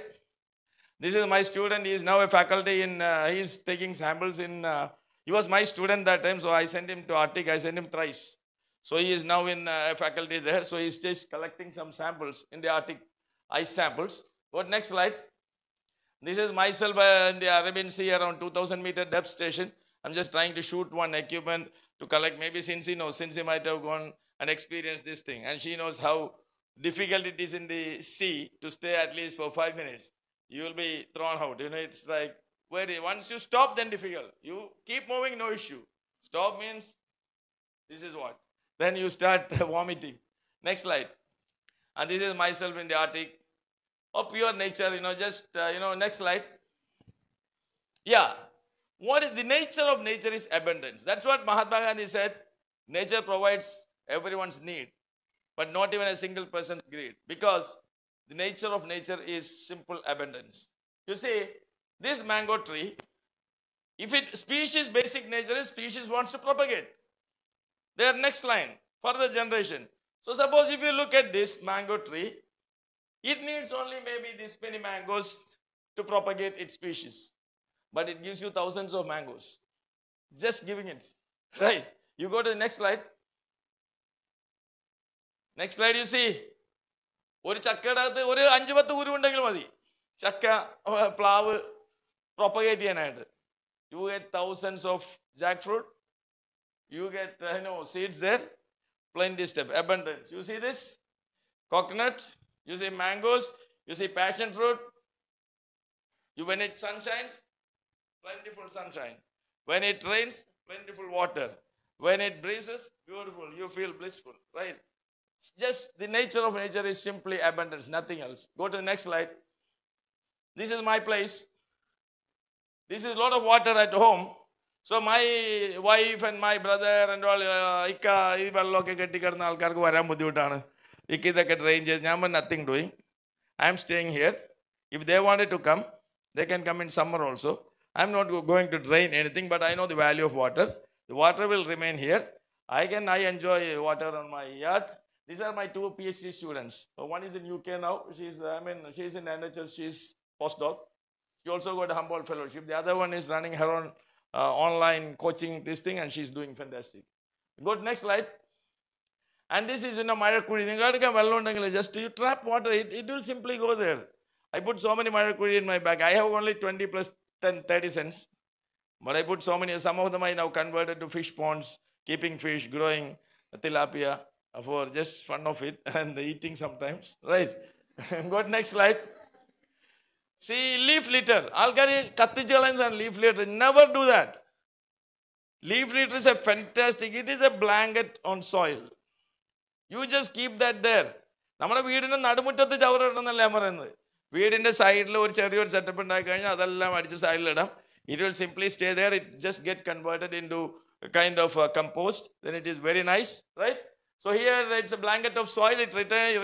This is my student. He is now a faculty in, uh, he is taking samples in, uh, he was my student that time, so I sent him to Arctic. I sent him thrice. So he is now in uh, faculty there. So he's just collecting some samples in the Arctic ice samples. Go to next slide. This is myself in the Arabian Sea around 2000 meter depth station. I'm just trying to shoot one equipment to collect. Maybe since he knows, since he might have gone and experienced this thing. And she knows how difficult it is in the sea to stay at least for five minutes. You will be thrown out. You know, it's like very, once you stop, then difficult. You keep moving, no issue. Stop means this is what? Then you start *laughs* vomiting. Next slide. And this is myself in the Arctic. Of pure nature, you know, just, uh, you know, next slide. Yeah. What is the nature of nature is abundance. That's what Mahatma Gandhi said. Nature provides everyone's need, but not even a single person's greed. Because the nature of nature is simple abundance. You see, this mango tree, if it species basic nature is species wants to propagate. Their next line, further generation. So suppose if you look at this mango tree, it needs only maybe this many mangoes to propagate its species. But it gives you thousands of mangoes. Just giving it. *laughs* Right. You go to the next slide. Next slide you see. ഒരു ചക്കയുടെ അകത്ത് ഒരു അഞ്ച് പത്ത് ഉരുവുണ്ടെങ്കിൽ മതി ചക്ക ഏർ, പ്ലാവ് propagate ചെയ്യാനായിട്ട് you get thousands of Jack fruit you get uh, you know seeds there plenty stuff, abundance. You see this? Coconut, you see mangoes, you see passion fruit. You when it sun shines, plentiful sunshine. When it rains, plentiful water. When it breezes, beautiful. You feel blissful, right? It's just the nature of nature is simply abundance, nothing else. Go to the next slide. This is my place. This is a lot of water at home. So my wife and my brother and all, uh, ഇക്ക ഈ വെള്ളമൊക്കെ കെട്ടിക്കിടന്ന ആൾക്കാർക്ക് വരാൻ ബുദ്ധിമുട്ടാണ് Ikidaka Ranges, Nyaman, nothing doing. I am staying here. If they wanted to come, they can come in summer also. I am not going to drain anything, but I know the value of water. The water will remain here. I can I enjoy water on my yard. These are my two PhD students. Uh, one is in UK now. She's I mean she's in NHS. She's postdoc. She also got a Humboldt fellowship. The other one is running her own uh, online coaching this thing, and she's doing fantastic. Go to next slide. And this is, you know, Mayakuri. Ningalika Just you trap water, it, it will simply go there. I put so many Mayakuri in my bag. I have only 20 plus 10, 30 cents. But I put so many. Some of them I now converted to fish ponds, keeping fish, growing tilapia for just fun of it *laughs* and eating sometimes. Right. *laughs* Go to next slide. See, leaf litter. I'll carry Kathijalans and leaf litter. Never do that. Leaf litter is a fantastic, it is a blanket on soil. You just keep that there നമ്മുടെ വീടിന്റെ നടുമുറ്റത്ത് ചവറിടണമെന്നല്ല ഞാൻ പറയുന്നത് വീടിന്റെ സൈഡിൽ ഒരു ചെറിയൊരു setup ഉണ്ടാക്കി കഴിഞ്ഞാൽ അതെല്ലാം അടിച്ച് സൈഡിലിടാം it will simply stay there it just get converted into kind of compost then it is very nice right so here it's A blanket of soil it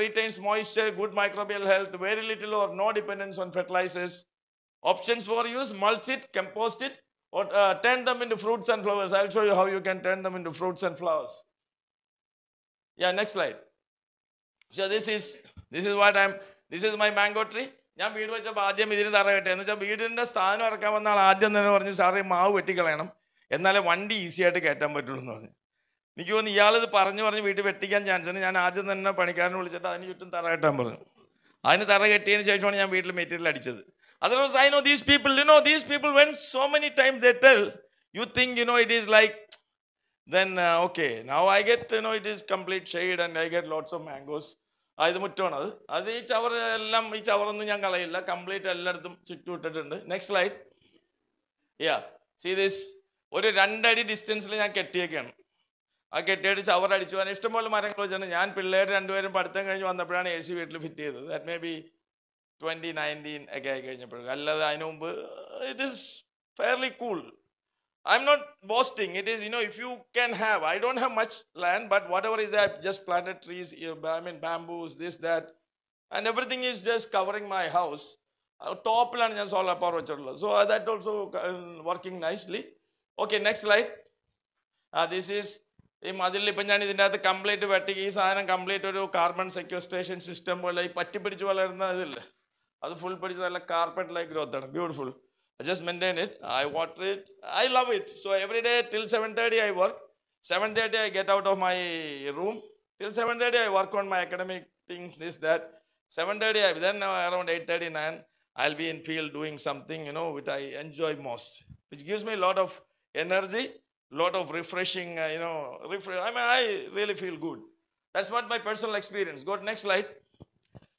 retains moisture good microbial health very little or no dependence on fertilisers options for use mulch it compost it or uh, turn them into fruits and flowers i'll show you how you can turn them into fruits and flowers Yeah next slide. So this is this is what i'm this is my mango tree. ഞാൻ വീട് വെച്ചപ്പോൾ ആദ്യം ഇതിന് തറ എന്ന് വെച്ചാൽ വീടിന്റെ സ്ഥാനം ഇറക്കാൻ വന്ന ആൾ ആദ്യം തന്നെ പറഞ്ഞു സാറേ മാവ് വെട്ടിക്കളയണം. എന്നാലേ വണ്ടി ഈസി ആയിട്ട് കയറ്റാൻ പറ്റുള്ളൂ എന്ന് പറഞ്ഞു. എനിക്ക് തോന്നുന്നു ഇയാളിത് പറഞ്ഞു പറഞ്ഞ് വീട്ടിൽ വെട്ടിക്കാൻ ചാൻസ് ഉണ്ട്. ഞാൻ ആദ്യം തന്നെ പണിക്കാരനെ വിളിച്ചിട്ട് അതിന് ചുറ്റും തറ കെട്ടാൻ പറഞ്ഞു. അതിന് തറ കെട്ടിയതിന് ശേഷമാണ് ഞാൻ വീട്ടിൽ മെറ്റീരിയൽ അടിച്ചത്. Otherwise I know these people you know these people when so many times they tell you think you know it is like then uh, okay now i get you know it is complete shade and i get lots of mangoes. ഇത് മുറ്റമാണ് അത്. അത് ഈ ചവർ എല്ലാം ഈ ചവറൊന്നും ഞാൻ കളയില്ല. Complete എല്ലായിടത്തും ചുറ്റും ഇട്ടിട്ടുണ്ട്. Next light yeah see this ഒരു രണ്ടടി ഡിസ്റ്റൻസിൽ ഞാൻ കെട്ടിയൊക്കെയാണ് ആ കെട്ടിയിട്ട് ചവർ അടിച്ചു. പോകാൻ ഇഷ്ടംപോലെ മരങ്ങൾ വെച്ചാണ് ഞാൻ പിള്ളേർ രണ്ടുപേരും പഠിത്തം കഴിഞ്ഞ് വന്നപ്പോഴാണ് എ സി വീട്ടിൽ ഫിറ്റ് ചെയ്തത്. That may be twenty nineteen ഒക്കെ ആയി കഴിഞ്ഞപ്പോഴും അല്ലാതെ അതിനു മുമ്പ് it is fairly cool I'm not boasting. It is, you know, if you can have, I don't have much land, but whatever is there, I've just planted trees, I mean, bamboos, this, that, and everything is just covering my house. ടോപ്പിലാണ് ഞാൻ solar power വെച്ചിട്ടുള്ളത്. So that also working nicely okay next light this is ഈ മതിലിൽ ഇപ്പം ഞാൻ ഇതിന്റെ അകത്ത് complete വെട്ടി ഈ സാധനം കംപ്ലീറ്റ് ഒരു കാർബൺ സെക്യൂസ്ട്രേഷൻ സിസ്റ്റം പോലെ ഈ പറ്റി പിടിച്ച് വളരുന്ന ഇതില്ലേ? അത് ഫുൾ പിടിച്ച് നല്ല കാർപ്പറ്റ് ലൈക്ക് ഗ്രോത്ത് ആണ്. Beautiful I just maintain it. I water it. I love it. So every day till 7:30 I work. 7:30 I get out of my room. Till 7:30 I work on my academic things, this, that. 7:30 I then around 8.39, I'll be in field doing something, you know, which I enjoy most. Which gives me a lot of energy, lot of refreshing, uh, you know, refresh. I mean, I really feel good. That's what my personal experience. Go to next slide.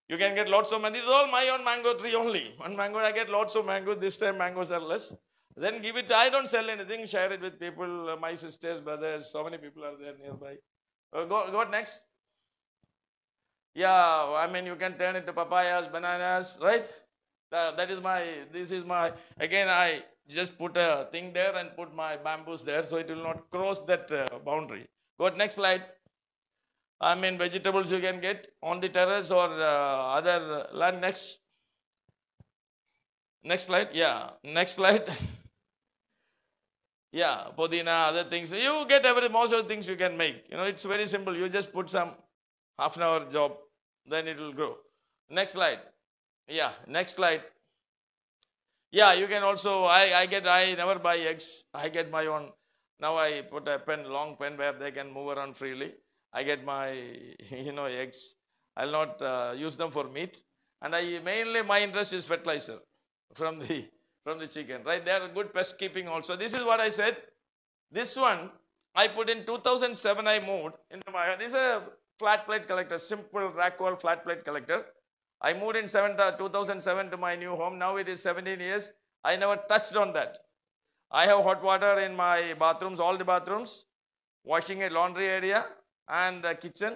You can get lots of mango. This is all my own mango tree only. One mango, I get lots of mangoes. This time mangoes are less. Then give it. I don't sell anything. Share it with people. uh, my sisters, brothers. So many people are there nearby. Uh, go, go next. Yeah, I mean you can turn it to papayas, bananas, right? Tha- that is my. This is my. Again, I just put a thing there and put my bamboos there, so it will not cross that uh, boundary. Go next slide. I mean, vegetables you can get on the terrace or uh, other land. Next. Next slide. Yeah. Next slide. *laughs* yeah. Podina, other things. You get every, most of the things you can make. You know, it's very simple. You just put some half an hour job, then it will grow. Next slide. Yeah. Next slide. Yeah, you can also, I, I get, I never buy eggs. I get my own. Now I put a pen, long pen where they can move around freely. I get my, *laughs* you know, eggs. I'll not uh, use them for meat. And I mainly my interest is fertilizer from the *laughs* from the chicken. Right? They are good pest keeping also. This is what I said. This one, I put in 2007, I moved into my, this is a flat plate collector, simple rack wall flat plate collector. I moved in seven, 2007 to my new home. Now it is 17 years. I never touched on that. I have hot water in my bathrooms, all the bathrooms, washing a laundry area and kitchen.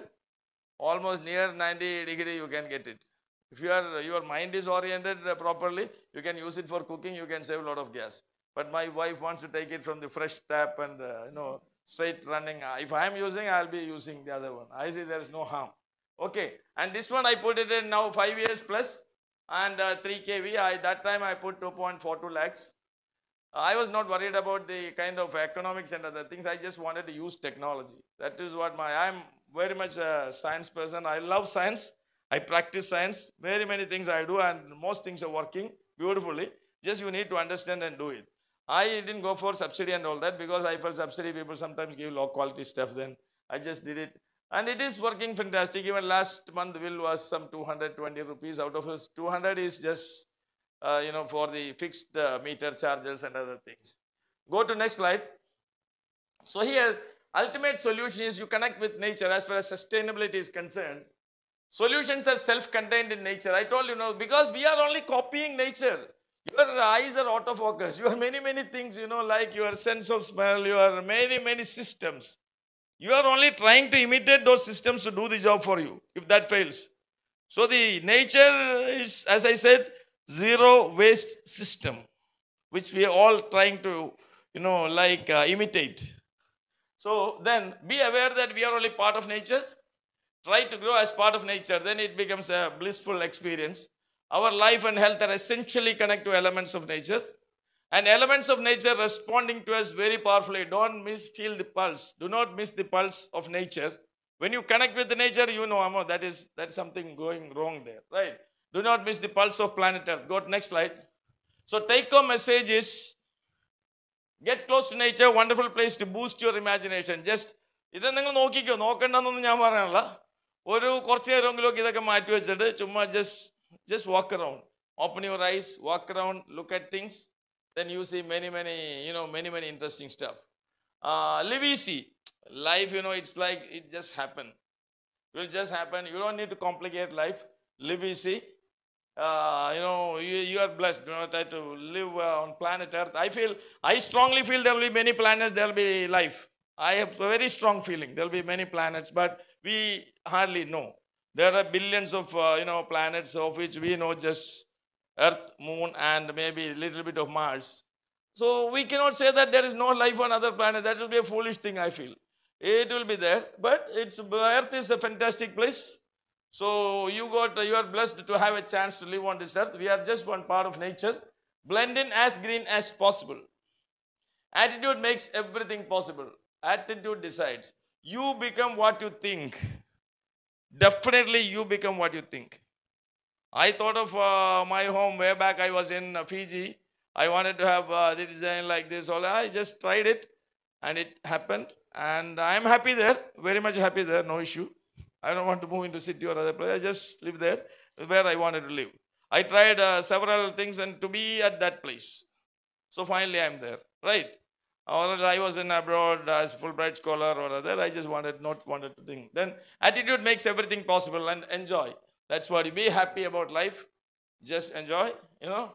Almost near 90 degree you can get it. If you are, your mind is oriented uh, properly, you can use it for cooking, you can save a lot of gas. But my wife wants to take it from the fresh tap and, uh, you know, straight running. If I am using, I'll be using the other one. I see there is no harm. Okay, and this one I put it in now five years plus and uh, 3 kV. I, that time I put 2.42 lakhs. I was not worried about the kind of economics and other things. I just wanted to use technology. That is what my, I'm very much a science person. I love science. I practice science. Very many things I do and most things are working beautifully. Just you need to understand and do it. I didn't go for subsidy and all that because I felt subsidy people sometimes give low quality stuff. Then I just did it. And it is working fantastic. Even last month bill was some 220 rupees. Out of his 200 is just, uh, you know, for the fixed uh, meter charges and other things. Go to next slide. So here, ultimate solution is you connect with nature as far as sustainability is concerned. Solutions are self-contained in nature. I told you, know, because we are only copying nature. Your eyes are autofocus. You have many, many things, you know, like your sense of smell, your many, many systems. You are only trying to imitate those systems to do the job for you, if that fails. So the nature is, as I said, zero waste system, which we are all trying to, you know, like uh, imitate. So then be aware that we are only part of nature. Try to grow as part of nature, then it becomes a blissful experience. Our life and health are essentially connected to elements of nature. And elements of nature responding to us very powerfully. Don't miss, feel the pulse. Do not miss the pulse of nature. When you connect with the nature, you know, Amo, that is that's something going wrong there, right? Do not miss the pulse of planet Earth. Go to next slide. So take home message is get close to nature, wonderful place to boost your imagination. Just ഇത് നിങ്ങൾ നോക്കിക്കോ നോക്കണ്ടെന്നൊന്നും ഞാൻ പറയാനല്ല ഒരു കുറച്ച് നേരമെങ്കിലും ഇതൊക്കെ മാറ്റി വെച്ചിട്ട് ചുമ്മാ just just walk around open your eyes walk around look at things then you see many, many, you know, many, many interesting stuff. Uh, live easy. Life, you know, it's like it just happen. It will just happen. You don't need to complicate life. Live easy. Uh, you know, you, you are blessed. Do not try to live uh, on planet Earth. I feel, I strongly feel there will be many planets, there will be life. I have a very strong feeling there will be many planets, but we hardly know. There are billions of, uh, you know, planets of which we know just Earth, Moon, and maybe a little bit of Mars. So we cannot say that there is no life on other planets. That will be a foolish thing, I feel. It will be there, but it's Earth is a fantastic place. So you got you are blessed to have a chance to live on this earth. We are just one part of nature. Blend in as green as possible. Attitude makes everything possible. Attitude decides. You become what you think. Definitely, you become what you think. I thought of uh, my home way back. I was in uh, Fiji. I wanted to have uh, the design like this. All I just tried it, and it happened. And I am happy there. Very much happy there. No issue. I don't want to move into city or other place. I just live there where I wanted to live. I tried uh, several things and to be at that place. So finally, I'm there. Right. Or I was in abroad as Fulbright scholar or other. I just wanted not wanted to think. Then attitude makes everything possible and enjoy. That's what you be happy about life. Just enjoy, you know.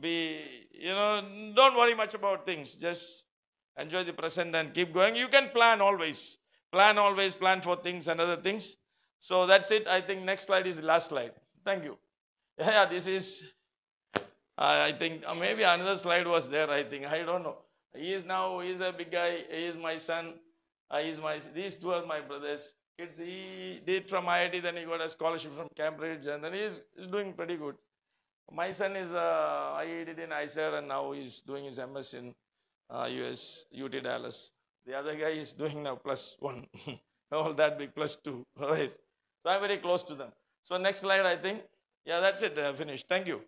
Be, you know, don't worry much about things. Just enjoy the present and keep going. You can plan always. Plan always, plan for things and other things. So that's it. I think next slide is the last slide. Thank you. *laughs* Yeah, this is, I think uh, maybe another slide was there, I think. I don't know. He is now, he is a big guy. He is my son. Uh, he is my, these two are my brothers. He did from IIT, then he got a scholarship from Cambridge, and then he's, he's doing pretty good. My son is, uh, I did in IISER, and now he's doing his MS in uh, US, UT Dallas. The other guy is doing now plus one. *laughs* All that big plus two, *laughs* right? So I'm very close to them. So next slide, I think. Yeah, that's it. Uh, finished. Thank you.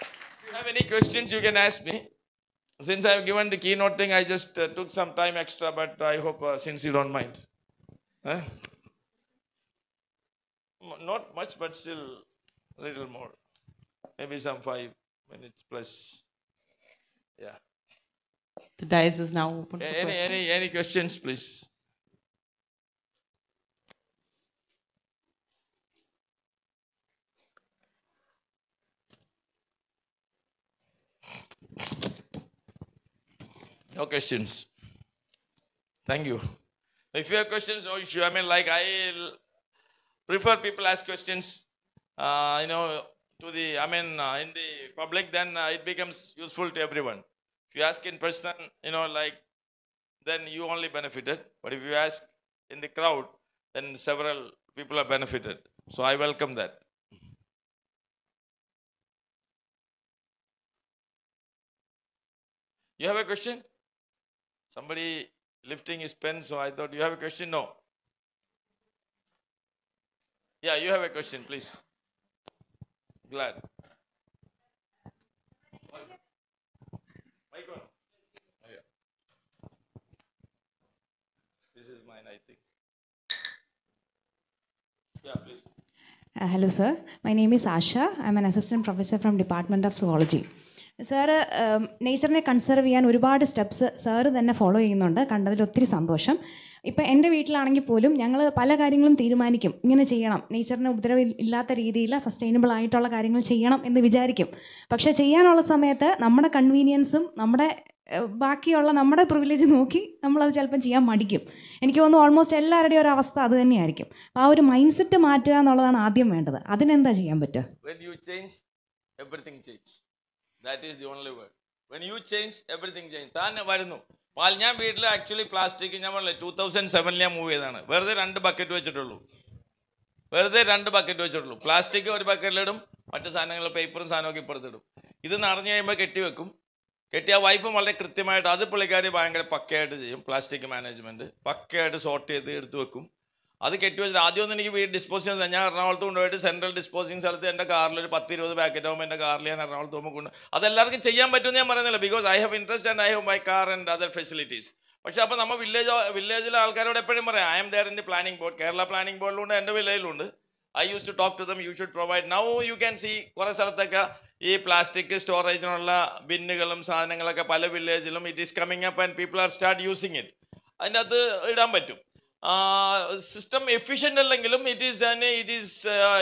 If you have any questions, you can ask me. Since I've given the keynote thing, I just uh, took some time extra, but I hope uh, since you don't mind. Huh? Not much, but still a little more. Maybe some five minutes plus. Yeah. The dais is now open for Any, questions. any, any questions, please? No questions. Thank you. If you have questions, no issue. I mean, like I prefer people ask questions, uh, you know, to the, I mean, uh, in the public, then uh, it becomes useful to everyone. If you ask in person, you know, like, then you only benefited. But if you ask in the crowd, then several people are benefited. So I welcome that. You have a question? Somebody lifting his pen, so I thought you have a question. No. Yeah, you have a question, please. Glad. Yeah, please. Uh, hello, sir. My name is Asha. I'm an assistant professor from Department of Zoology. Sir നേച്ചറിനെ conserve ചെയ്യാൻ ഒരുപാട് steps sir തന്നെ follow ചെയ്യുന്നുണ്ട് കണ്ടതിൽ ഒത്തിരി സന്തോഷം ഇപ്പം എന്റെ വീട്ടിലാണെങ്കിൽ പോലും ഞങ്ങൾ പല കാര്യങ്ങളും തീരുമാനിക്കും ഇങ്ങനെ ചെയ്യണം നേച്ചറിന് ഉപദ്രവം ഇല്ലാത്ത രീതിയിൽ സസ്റ്റൈനബിൾ ആയിട്ടുള്ള കാര്യങ്ങൾ ചെയ്യണം എന്ന് വിചാരിക്കും പക്ഷേ ചെയ്യാനുള്ള സമയത്ത് നമ്മുടെ കൺവീനിയൻസും നമ്മുടെ ബാക്കിയുള്ള നമ്മുടെ പ്രിവിലേജ് നോക്കി നമ്മളത് ചിലപ്പം ചെയ്യാൻ മടിക്കും. എനിക്ക് തോന്നുന്നു ഓൾമോസ്റ്റ് എല്ലാവരുടെയും ഒരു അവസ്ഥ അത് തന്നെയായിരിക്കും. ആ ഒരു മൈൻഡ് സെറ്റ് മാറ്റുക എന്നുള്ളതാണ് ആദ്യം വേണ്ടത്. അതിനെന്താ ചെയ്യാൻ പറ്റുക? പാൽ ഞാൻ വീട്ടിൽ ആക്ച്വലി പ്ലാസ്റ്റിക് ഞാൻ പറഞ്ഞില്ലേ ടൂ തൗസൻഡ് സെവനിൽ ഞാൻ മൂവ് ചെയ്തതാണ്. വെറുതെ രണ്ട് ബക്കറ്റ് വെച്ചിട്ടുള്ളൂ. വെറുതെ രണ്ട് ബക്കറ്റ് വെച്ചിട്ടുള്ളൂ. പ്ലാസ്റ്റിക് ഒരു ബക്കറ്റിലിടും മറ്റു സാധനങ്ങൾ പേപ്പറും സാധനമൊക്കെ ഇപ്പുറത്തിടും ഇത് നിറഞ്ഞു കഴിയുമ്പോൾ കെട്ടിവെക്കും കെട്ടിയ വൈഫും വളരെ കൃത്യമായിട്ട് അത് പുള്ളിക്കാരി ഭയങ്കര പക്കയായിട്ട് ചെയ്യും. പ്ലാസ്റ്റിക് മാനേജ്മെന്റ് പക്കയായിട്ട് സോർട്ട് ചെയ്ത് എടുത്തു വെക്കും. അത് കെട്ടി വെച്ചിട്ട് ആദ്യമൊന്നും എനിക്ക് വീട് ഡിസ്പോസ് ചെയ്യാൻ ഞാൻ എറണാകുളത്ത് കൊണ്ടുപോയിട്ട് സെൻട്രൽ ഡിസ്പോസിങ് സ്ഥലത്ത് എന്റെ കാറിൽ ഒരു പത്ത് ഇരുപത് പാക്കറ്റ് ആകുമ്പോൾ എന്റെ കാറിൽ ഞാൻ എറണാകുളത്ത് പോകുമ്പോൾ കൊണ്ട് അതെല്ലാവർക്കും ചെയ്യാൻ പറ്റുമെന്ന് ഞാൻ പറയുന്നില്ല. Because I have interest and I have my car and other facilities പക്ഷേ അപ്പോൾ നമ്മൾ വില്ലേജ് വില്ലേജിലെ ആൾക്കാരോട് എപ്പോഴും പറയാം I'm there in the planning board Kerala planning ബോർഡിലുണ്ട് എന്റെ വില്ലേജിലുണ്ട് I use to talk to them you should provide now you can see കുറേ സ്ഥലത്തൊക്കെ ഈ പ്ലാസ്റ്റിക് സ്റ്റോറേജിനുള്ള ബിന്നുകളും സാധനങ്ങളൊക്കെ പല വില്ലേജിലും it is coming up and people are start using it അതിന്റെ അകത്ത് ഇടാൻ പറ്റും. സിസ്റ്റം എഫിഷ്യന്റ് അല്ലെങ്കിലും ഇറ്റ് ഈസ് തന്നെ it is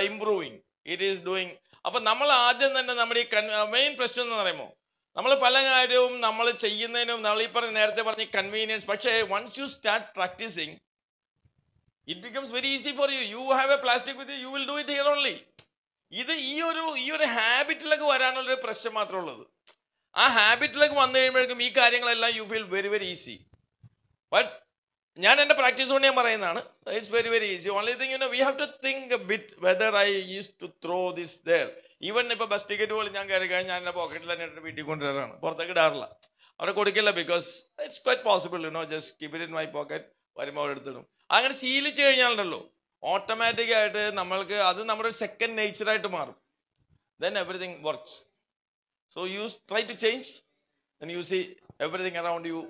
improving it is doing അപ്പം നമ്മൾ ആദ്യം തന്നെ നമ്മുടെ ഈ മെയിൻ പ്രശ്നം എന്ന് പറയുമ്പോൾ നമ്മൾ പല കാര്യവും നമ്മൾ ചെയ്യുന്നതിനും നമ്മൾ ഈ പറഞ്ഞ നേരത്തെ പറഞ്ഞ കൺവീനിയൻസ് പക്ഷേ once you start practicing it becomes very easy for you you have a plastic with you will do it here only ഇത് ഈ ഒരു ഈ ഒരു ഹാബിറ്റിലേക്ക് വരാനുള്ളൊരു പ്രശ്നം മാത്രമേ ഉള്ളത് ആ ഹാബിറ്റിലേക്ക് വന്നു കഴിയുമ്പോഴേക്കും ഈ കാര്യങ്ങളെല്ലാം you feel very very easy but ഞാൻ എന്റെ പ്രാക്ടീസ് കൊണ്ട് ഞാൻ പറയുന്നതാണ്. It's very very easy only thing you know we have to think bit whether I use to throw this there even ഇപ്പോൾ ബസ് ടിക്കറ്റ് പോലും ഞാൻ കയറി കഴിഞ്ഞാൽ ഞാൻ എന്റെ പോക്കറ്റിൽ തന്നെ എന്റെ വീട്ടിൽ കൊണ്ടുവരാറാണ്. പുറത്തേക്ക് ഇടാറില്ല. അവിടെ കൊടുക്കില്ല because it's quite possible you know just keep it in my pocket വരുമ്പോൾ അവിടെ എടുത്തിടും. അങ്ങനെ ശീലിച്ച് കഴിഞ്ഞാലുണ്ടല്ലോ. ഓട്ടോമാറ്റിക് ആയിട്ട് നമ്മൾക്ക് അത് നമ്മുടെ സെക്കൻഡ് നേച്ചറായിട്ട് മാറും. Then everything works so you try to change then you see everything around you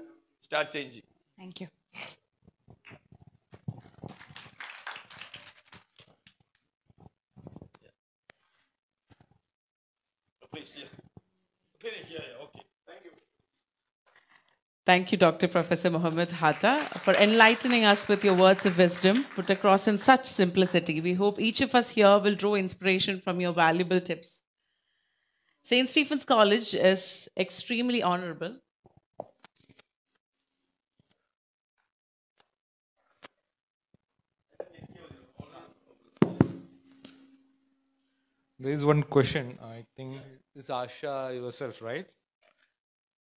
start changing thank you Please, yeah. Finish, yeah, yeah, okay. Thank you. Dr. Professor Mohammed Hatha, for enlightening us with your words of wisdom put across in such simplicity. We hope each of us here will draw inspiration from your valuable tips. St. Stephen's College is extremely honorable. There is one question. I think it's Asha yourself, right?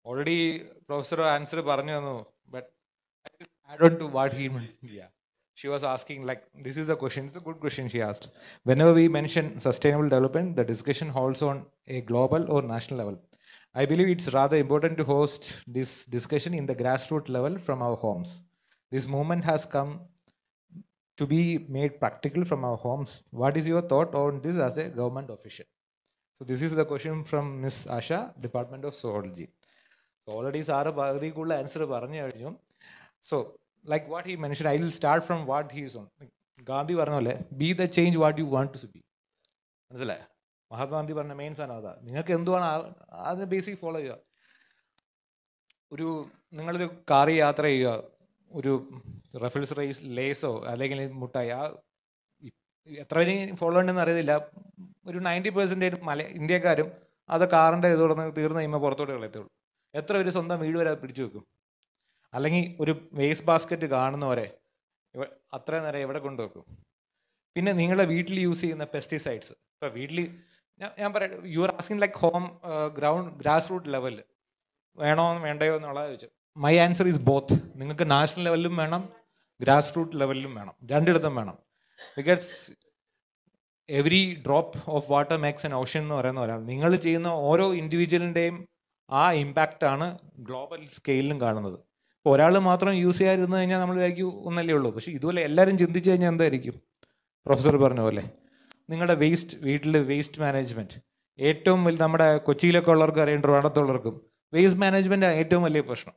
Already Professor answer പറഞ്ഞു തന്നു but I just add on to what he meant. Yeah. She was asking like this is a question. It's a good question she asked. Whenever we mention sustainable development, the discussion holds on a global or national level. I believe it's rather important to host this discussion in the grassroots level from our homes. This movement has come to be made practical from our homes. What is your thought on this as a government official? So this is the question from Miss Asha, Department of Zoology. So sir പകുതിക്കുള്ള answer പറഞ്ഞു കഴിഞ്ഞു. So like what he mention I will start from what he's on Gandhi പറഞ്ഞ പോലെ be the change what you want to be മനസ്സിലായേ? Mahatma Gandhi പറഞ്ഞ main സാധനം അതാ. നിങ്ങൾക്ക് എന്തുവാണ് അതിനെ ബേസിക് ഫോളോ ചെയ്യുക. ഒരു നിങ്ങളൊരു കാറി യാത്ര ചെയ്യുക. ഒരു റഫിൾസ് റൈസ് ലേസോ അല്ലെങ്കിൽ മുട്ടായി. ആ എത്ര പേര് ഫോളോ ഉണ്ടെന്ന് അറിയത്തില്ല. ഒരു നയന്റി പെർസെന്റേജ് മല ഇന്ത്യക്കാരും അത് കാറിന്റെ ഇത് തുടർന്ന് തീർന്നു കഴിയുമ്പോൾ പുറത്തോട്ട് കളയത്തുള്ളൂ എത്ര പേര് സ്വന്തം വീട് വരെ പിടിച്ചു വെക്കും? അല്ലെങ്കിൽ ഒരു വേസ്റ്റ് ബാസ്ക്കറ്റ് കാണുന്നവരെ അത്ര നേരം എവിടെ കൊണ്ടുവെക്കും പിന്നെ നിങ്ങളുടെ വീട്ടിൽ യൂസ് ചെയ്യുന്ന പെസ്റ്റിസൈഡ്സ് ഇപ്പം വീട്ടിൽ ഞാൻ ഞാൻ പറയാം you are asking like home ground grass root ലെവലിൽ വേണോ വേണ്ടയോ എന്നുള്ളത് ചോദിച്ചു മൈ ആൻസർ ഈസ് ബോത്ത് നിങ്ങൾക്ക് നാഷണൽ ലെവലിലും വേണം ഗ്രാസ് റൂട്ട് ലെവലിലും വേണം. രണ്ടിടത്തും വേണം. Because every drop of water makes and ocean എന്ന് പറയുന്ന ഒരാൾ നിങ്ങൾ ചെയ്യുന്ന ഓരോ ഇൻഡിവിജ്വലിന്റെയും ആ ഇമ്പാക്റ്റ് ആണ് ഗ്ലോബൽ സ്കെയിലിലും കാണുന്നത്. ഇപ്പോൾ ഒരാൾ മാത്രം യൂസ് ചെയ്യാതിരുന്നു കഴിഞ്ഞാൽ നമ്മൾ വിചാരിക്കും ഒന്നല്ലേ ഉള്ളൂ. പക്ഷേ ഇതുപോലെ എല്ലാവരും ചിന്തിച്ചു കഴിഞ്ഞാൽ എന്തായിരിക്കും? പ്രൊഫസർ പറഞ്ഞ പോലെ. നിങ്ങളുടെ വേസ്റ്റ് വീട്ടിൽ വേസ്റ്റ് മാനേജ്മെന്റ് ഏറ്റവും വലിയ നമ്മുടെ കൊച്ചിയിലൊക്കെ ഉള്ളവർക്ക് അറിയേണ്ട വേണത്തുള്ളവർക്കും വേസ്റ്റ് മാനേജ്മെന്റ് ഏറ്റവും വലിയ പ്രശ്നം.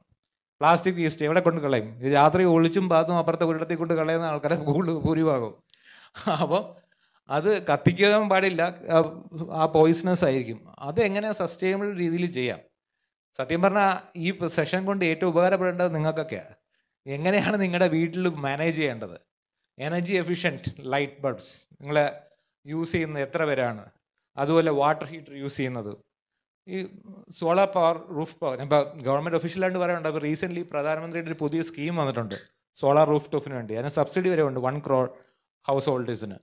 പ്ലാസ്റ്റിക് വേസ്റ്റ് എവിടെ കൊണ്ട് കളയും? രാത്രി ഒളിച്ചും പാത്തും അപ്പുറത്തെ ഒരിടത്തിൽ കൊണ്ട് കളയുന്ന ആൾക്കാരെ കൂടുതൽ ഭൂരിഭാഗം അപ്പോൾ അത് കത്തിക്കാൻ പാടില്ല. ആ പോയിസണസ് ആയിരിക്കും. അത് എങ്ങനെ സസ്റ്റൈനബിൾ രീതിയിൽ ചെയ്യാം? സത്യം പറഞ്ഞാൽ ഈ സെഷൻ കൊണ്ട് ഏറ്റവും ഉപകാരപ്പെടേണ്ടത് നിങ്ങൾക്കൊക്കെയാണ് എങ്ങനെയാണ് നിങ്ങളുടെ വീട്ടിൽ മാനേജ് ചെയ്യേണ്ടത്? എനർജി എഫിഷ്യന്റ് ലൈറ്റ് ബൾബ്സ് നിങ്ങൾ യൂസ് ചെയ്യുന്നത് എത്ര പേരാണ്? അതുപോലെ വാട്ടർ ഹീറ്റർ യൂസ് ചെയ്യുന്നത്. ഈ സോളാർ പവർ റൂഫ് പവർ ഇപ്പോൾ ഗവൺമെന്റ് ഒഫീഷ്യലായിട്ട് പറയുന്നുണ്ട്. അപ്പോൾ റീസെന്റ്ലി പ്രധാനമന്ത്രിയുടെ ഒരു പുതിയ സ്കീം വന്നിട്ടുണ്ട്. സോളാർ റൂഫ് ടോപ്പിന് വേണ്ടി. അതിന് സബ്സിഡി വരെ ഉണ്ട്. വൺ ക്രോർ ഹൗസ് ഹോൾഡേഴ്സിന്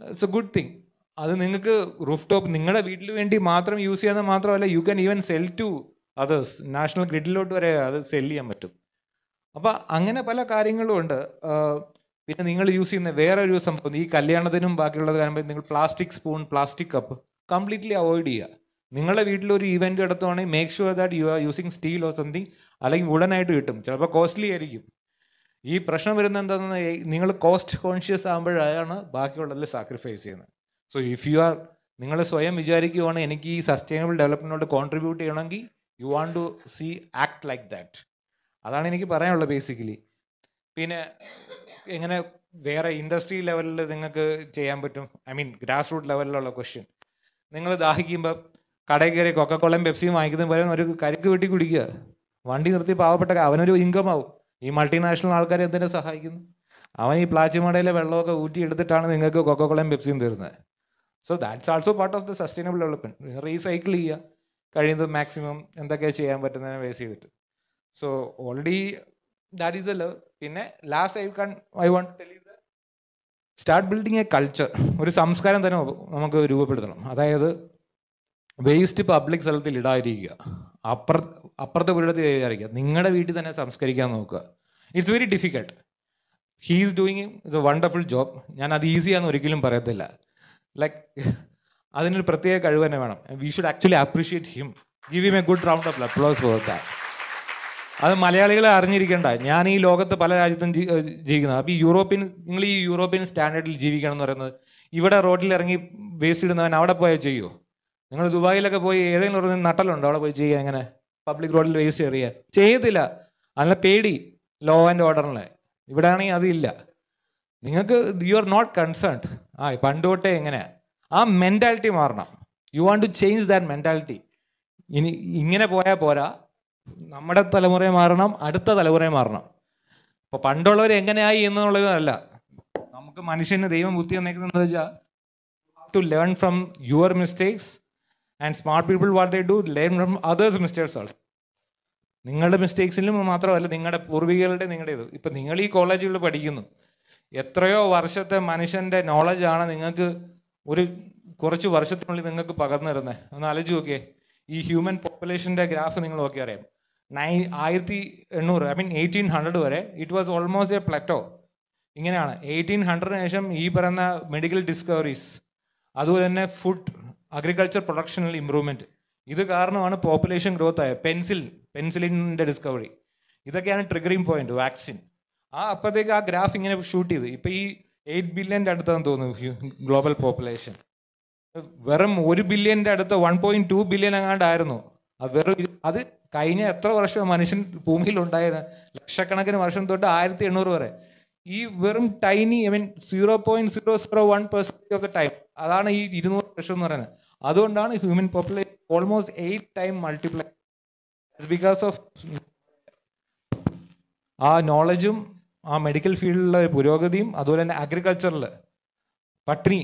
ഇറ്റ്സ് എ ഗുഡ് തിങ് അത് നിങ്ങൾക്ക് റൂഫ് ടോപ്പ് നിങ്ങളുടെ വീട്ടിൽ വേണ്ടി മാത്രം യൂസ് ചെയ്യാമെന്ന് മാത്രമല്ല you can even sell to others national ഗ്രിഡിലോട്ട് വരെ അത് സെൽ ചെയ്യാൻ പറ്റും. അപ്പോൾ അങ്ങനെ പല കാര്യങ്ങളും ഉണ്ട്. പിന്നെ നിങ്ങൾ യൂസ് ചെയ്യുന്ന വേറെ ഒരു സംഭവം ഈ കല്യാണത്തിനും ബാക്കിയുള്ളത് കാണുമ്പോൾ നിങ്ങൾ plastic spoon plastic cup completely avoid ചെയ്യുക നിങ്ങളുടെ വീട്ടിൽ ഒരു event നടത്തുവാണെങ്കിൽ make sure that you are using steel or something അല്ലെങ്കിൽ ഉടനായിട്ട് കിട്ടും. ചിലപ്പോൾ കോസ്റ്റ്ലി ആയിരിക്കും. ഈ പ്രശ്നം വരുന്നത് എന്താണെന്ന് നിങ്ങൾ കോസ്റ്റ് കോൺഷ്യസ് ആകുമ്പോഴാണ് ബാക്കിയുള്ളതിൽ സാക്രിഫൈസ് ചെയ്യുന്നത്. സോ ഇഫ് യു ആർ നിങ്ങൾ സ്വയം വിചാരിക്കുവാണെങ്കിൽ എനിക്ക് ഈ സസ്റ്റൈനബിൾ ഡെവലപ്മെന്റിനോട് കോൺട്രിബ്യൂട്ട് ചെയ്യണമെങ്കിൽ you want to see act like that അതാണ് എനിക്ക് പറയാനുള്ളത് ബേസിക്കലി പിന്നെ എങ്ങനെ വേറെ ഇൻഡസ്ട്രി ലെവലിൽ നിങ്ങൾക്ക് ചെയ്യാൻ പറ്റും. ഐ മീൻ ഗ്രാസ് റൂട്ട് ലെവലിലുള്ള ക്വസ്റ്റ്യൻ നിങ്ങൾ ദാഹിക്കുമ്പോൾ കടയിൽ കയറി കൊക്കക്കോളയും പെപ്സിയും വാങ്ങിക്കുന്ന പോലെ ഒരു കരിക്ക് വെട്ടി കുടിക്കുക. വണ്ടി നിർത്തി പാവപ്പെട്ട അവനൊരു ഇൻകം ആവും. ഈ മൾട്ടിനാഷണൽ ആൾക്കാരെ എന്തിനാ സഹായിക്കുന്നു? അവൻ ഈ പ്ലാച്ചിമടയിലെ വെള്ളമൊക്കെ ഊറ്റി എടുത്തിട്ടാണ് നിങ്ങൾക്ക് കൊക്കക്കോളയും പെപ്സിയും തരുന്നത് so that's also part of the sustainable development recycle ചെയ്യുക. കഴിയുന്നത് മാക്സിമം എന്തൊക്കെ ചെയ്യാൻ പറ്റുന്നതിനെ ബേസ് ചെയ്തിട്ട്. So already that is a love പിന്നെ last I can I want tell you start building a culture ഒരു സംസ്കാരം തന്നെ നമുക്ക് രൂപപ്പെടുത്തണം. അതായത് വേസ്റ്റ് പബ്ലിക് സ്ഥലത്തിൽ ഇടാതിരിക്കുക. അപ്പുറ അപ്പുറത്തെ വീടത്തിൽ കയറിയിരിക്കുക നിങ്ങളുടെ വീട്ടിൽ തന്നെ സംസ്കരിക്കാൻ നോക്കുക. It's very difficult he is doing it's a wonderful job ഞാൻ അത് ഈസിയാന്ന് ഒരിക്കലും പറയത്തില്ല. ലൈക്ക് അതിനൊരു പ്രത്യേക കഴിവ് തന്നെ വേണം. We should actually appreciate him give him a good round of applause for അത് മലയാളികളെ അറിഞ്ഞിരിക്കേണ്ട. ഞാൻ ഈ ലോകത്ത് പല രാജ്യത്തും ജീവിക്കുന്നത് അപ്പോൾ ഈ യൂറോപ്യൻ നിങ്ങൾ ഈ യൂറോപ്യൻ സ്റ്റാൻഡേർഡിൽ ജീവിക്കണം എന്ന് പറയുന്നത് ഇവിടെ റോഡിൽ ഇറങ്ങി വേസ്റ്റ് ഇടുന്നവൻ അവിടെ പോയാൽ ചെയ്യുമോ നിങ്ങൾ ദുബായിലൊക്കെ പോയി ഏതെങ്കിലും ഒരു നട്ടലുണ്ടോ? അവിടെ പോയി ചെയ്യുക എങ്ങനെ? പബ്ലിക് റോഡിൽ വേസ്റ്റ് എറിയുക. ചെയ്യത്തില്ല. നല്ല പേടി. ലോ ആൻഡ് ഓർഡറിനെ. ഇവിടെ ആണെങ്കിൽ അതില്ല. നിങ്ങൾക്ക് യു ആർ നോട്ട് കൺസേൺഡ് ആ പണ്ട് തൊട്ടേ എങ്ങനെയാ? ആ മെന്റാലിറ്റി മാറണം. You want to change that mentality ഇനി ഇങ്ങനെ പോയാൽ പോരാ. നമ്മുടെ തലമുറയെ മാറണം അടുത്ത തലമുറയെ മാറണം. അപ്പോൾ പണ്ടുള്ളവർ എങ്ങനെയായി എന്നുള്ളതല്ല നമുക്ക് മനുഷ്യന് ദൈവം ബുദ്ധി തന്നേക്കുന്നത് വെച്ചാൽ to learn from your mistakes and smart people what they do learn from others mistakes also നിങ്ങളുടെ മിസ്റ്റേക്സിലും മാത്രമല്ല നിങ്ങളുടെ പൂർവികരുടെ നിങ്ങളുടെ ഇത്. ഇപ്പം നിങ്ങൾ ഈ കോളേജുകളിൽ പഠിക്കുന്നു. എത്രയോ വർഷത്തെ മനുഷ്യന്റെ നോളജാണ് നിങ്ങൾക്ക് ഒരു കുറച്ച് വർഷത്തിനുള്ളിൽ നിങ്ങൾക്ക് പകർന്നു തരുന്നത് ഒന്ന് ആലോചിച്ച് നോക്കിയേ. ഈ ഹ്യൂമൻ പോപ്പുലേഷന്റെ ഗ്രാഫ് നിങ്ങൾ നോക്കി അറിയാം. നയൻ ആയിരത്തി എണ്ണൂറ് ഐ മീൻ എയ്റ്റീൻ ഹൺഡ്രഡ് വരെ it was almost a plateau ഇങ്ങനെയാണ്. എയ്റ്റീൻ ഹൺഡ്രഡിന് ശേഷം ഈ പറയുന്ന മെഡിക്കൽ ഡിസ്കവറീസ് അതുപോലെ തന്നെ ഫുഡ് അഗ്രികൾച്ചർ പ്രൊഡക്ഷനിൽ ഇമ്പ്രൂവ്മെന്റ് ഇത് കാരണമാണ് പോപ്പുലേഷൻ ഗ്രോത്ത് ആയത്. പെൻസിൽ പെൻസിലിന്റെ ഡിസ്കവറി ഇതൊക്കെയാണ് ട്രിഗറിങ് പോയിന്റ് വാക്സിൻ ആ അപ്പോഴത്തേക്ക് ആ ഗ്രാഫ് ഇങ്ങനെ ഷൂട്ട് ചെയ്തു. ഇപ്പോൾ ഈ എയ്റ്റ് ബില്യന്റെ അടുത്താന്ന് തോന്നുന്നു ഗ്ലോബൽ പോപ്പുലേഷൻ. വെറും ഒരു ബില്യന്റെ അടുത്ത് വൺ പോയിന്റ് ടു ബില്യൻ എങ്ങാണ്ടായിരുന്നു. വെറും അത് കഴിഞ്ഞ എത്ര വർഷം മനുഷ്യൻ ഭൂമിയിൽ ഉണ്ടായത് ലക്ഷക്കണക്കിന് വർഷം തൊട്ട് ആയിരത്തി എണ്ണൂറ് വരെ. ഈ വെറും tiny I mean zero point zero zero one percentage of the time അതാണ് ഈ ഇരുന്നൂറ് വർഷം എന്ന് പറയുന്നത്. അതുകൊണ്ടാണ് human population almost eight time multiply because of ആ നോളജും ആ മെഡിക്കൽ ഫീൽഡിലെ പുരോഗതിയും അതുപോലെ തന്നെ അഗ്രികൾച്ചറിൽ പട്ടിണി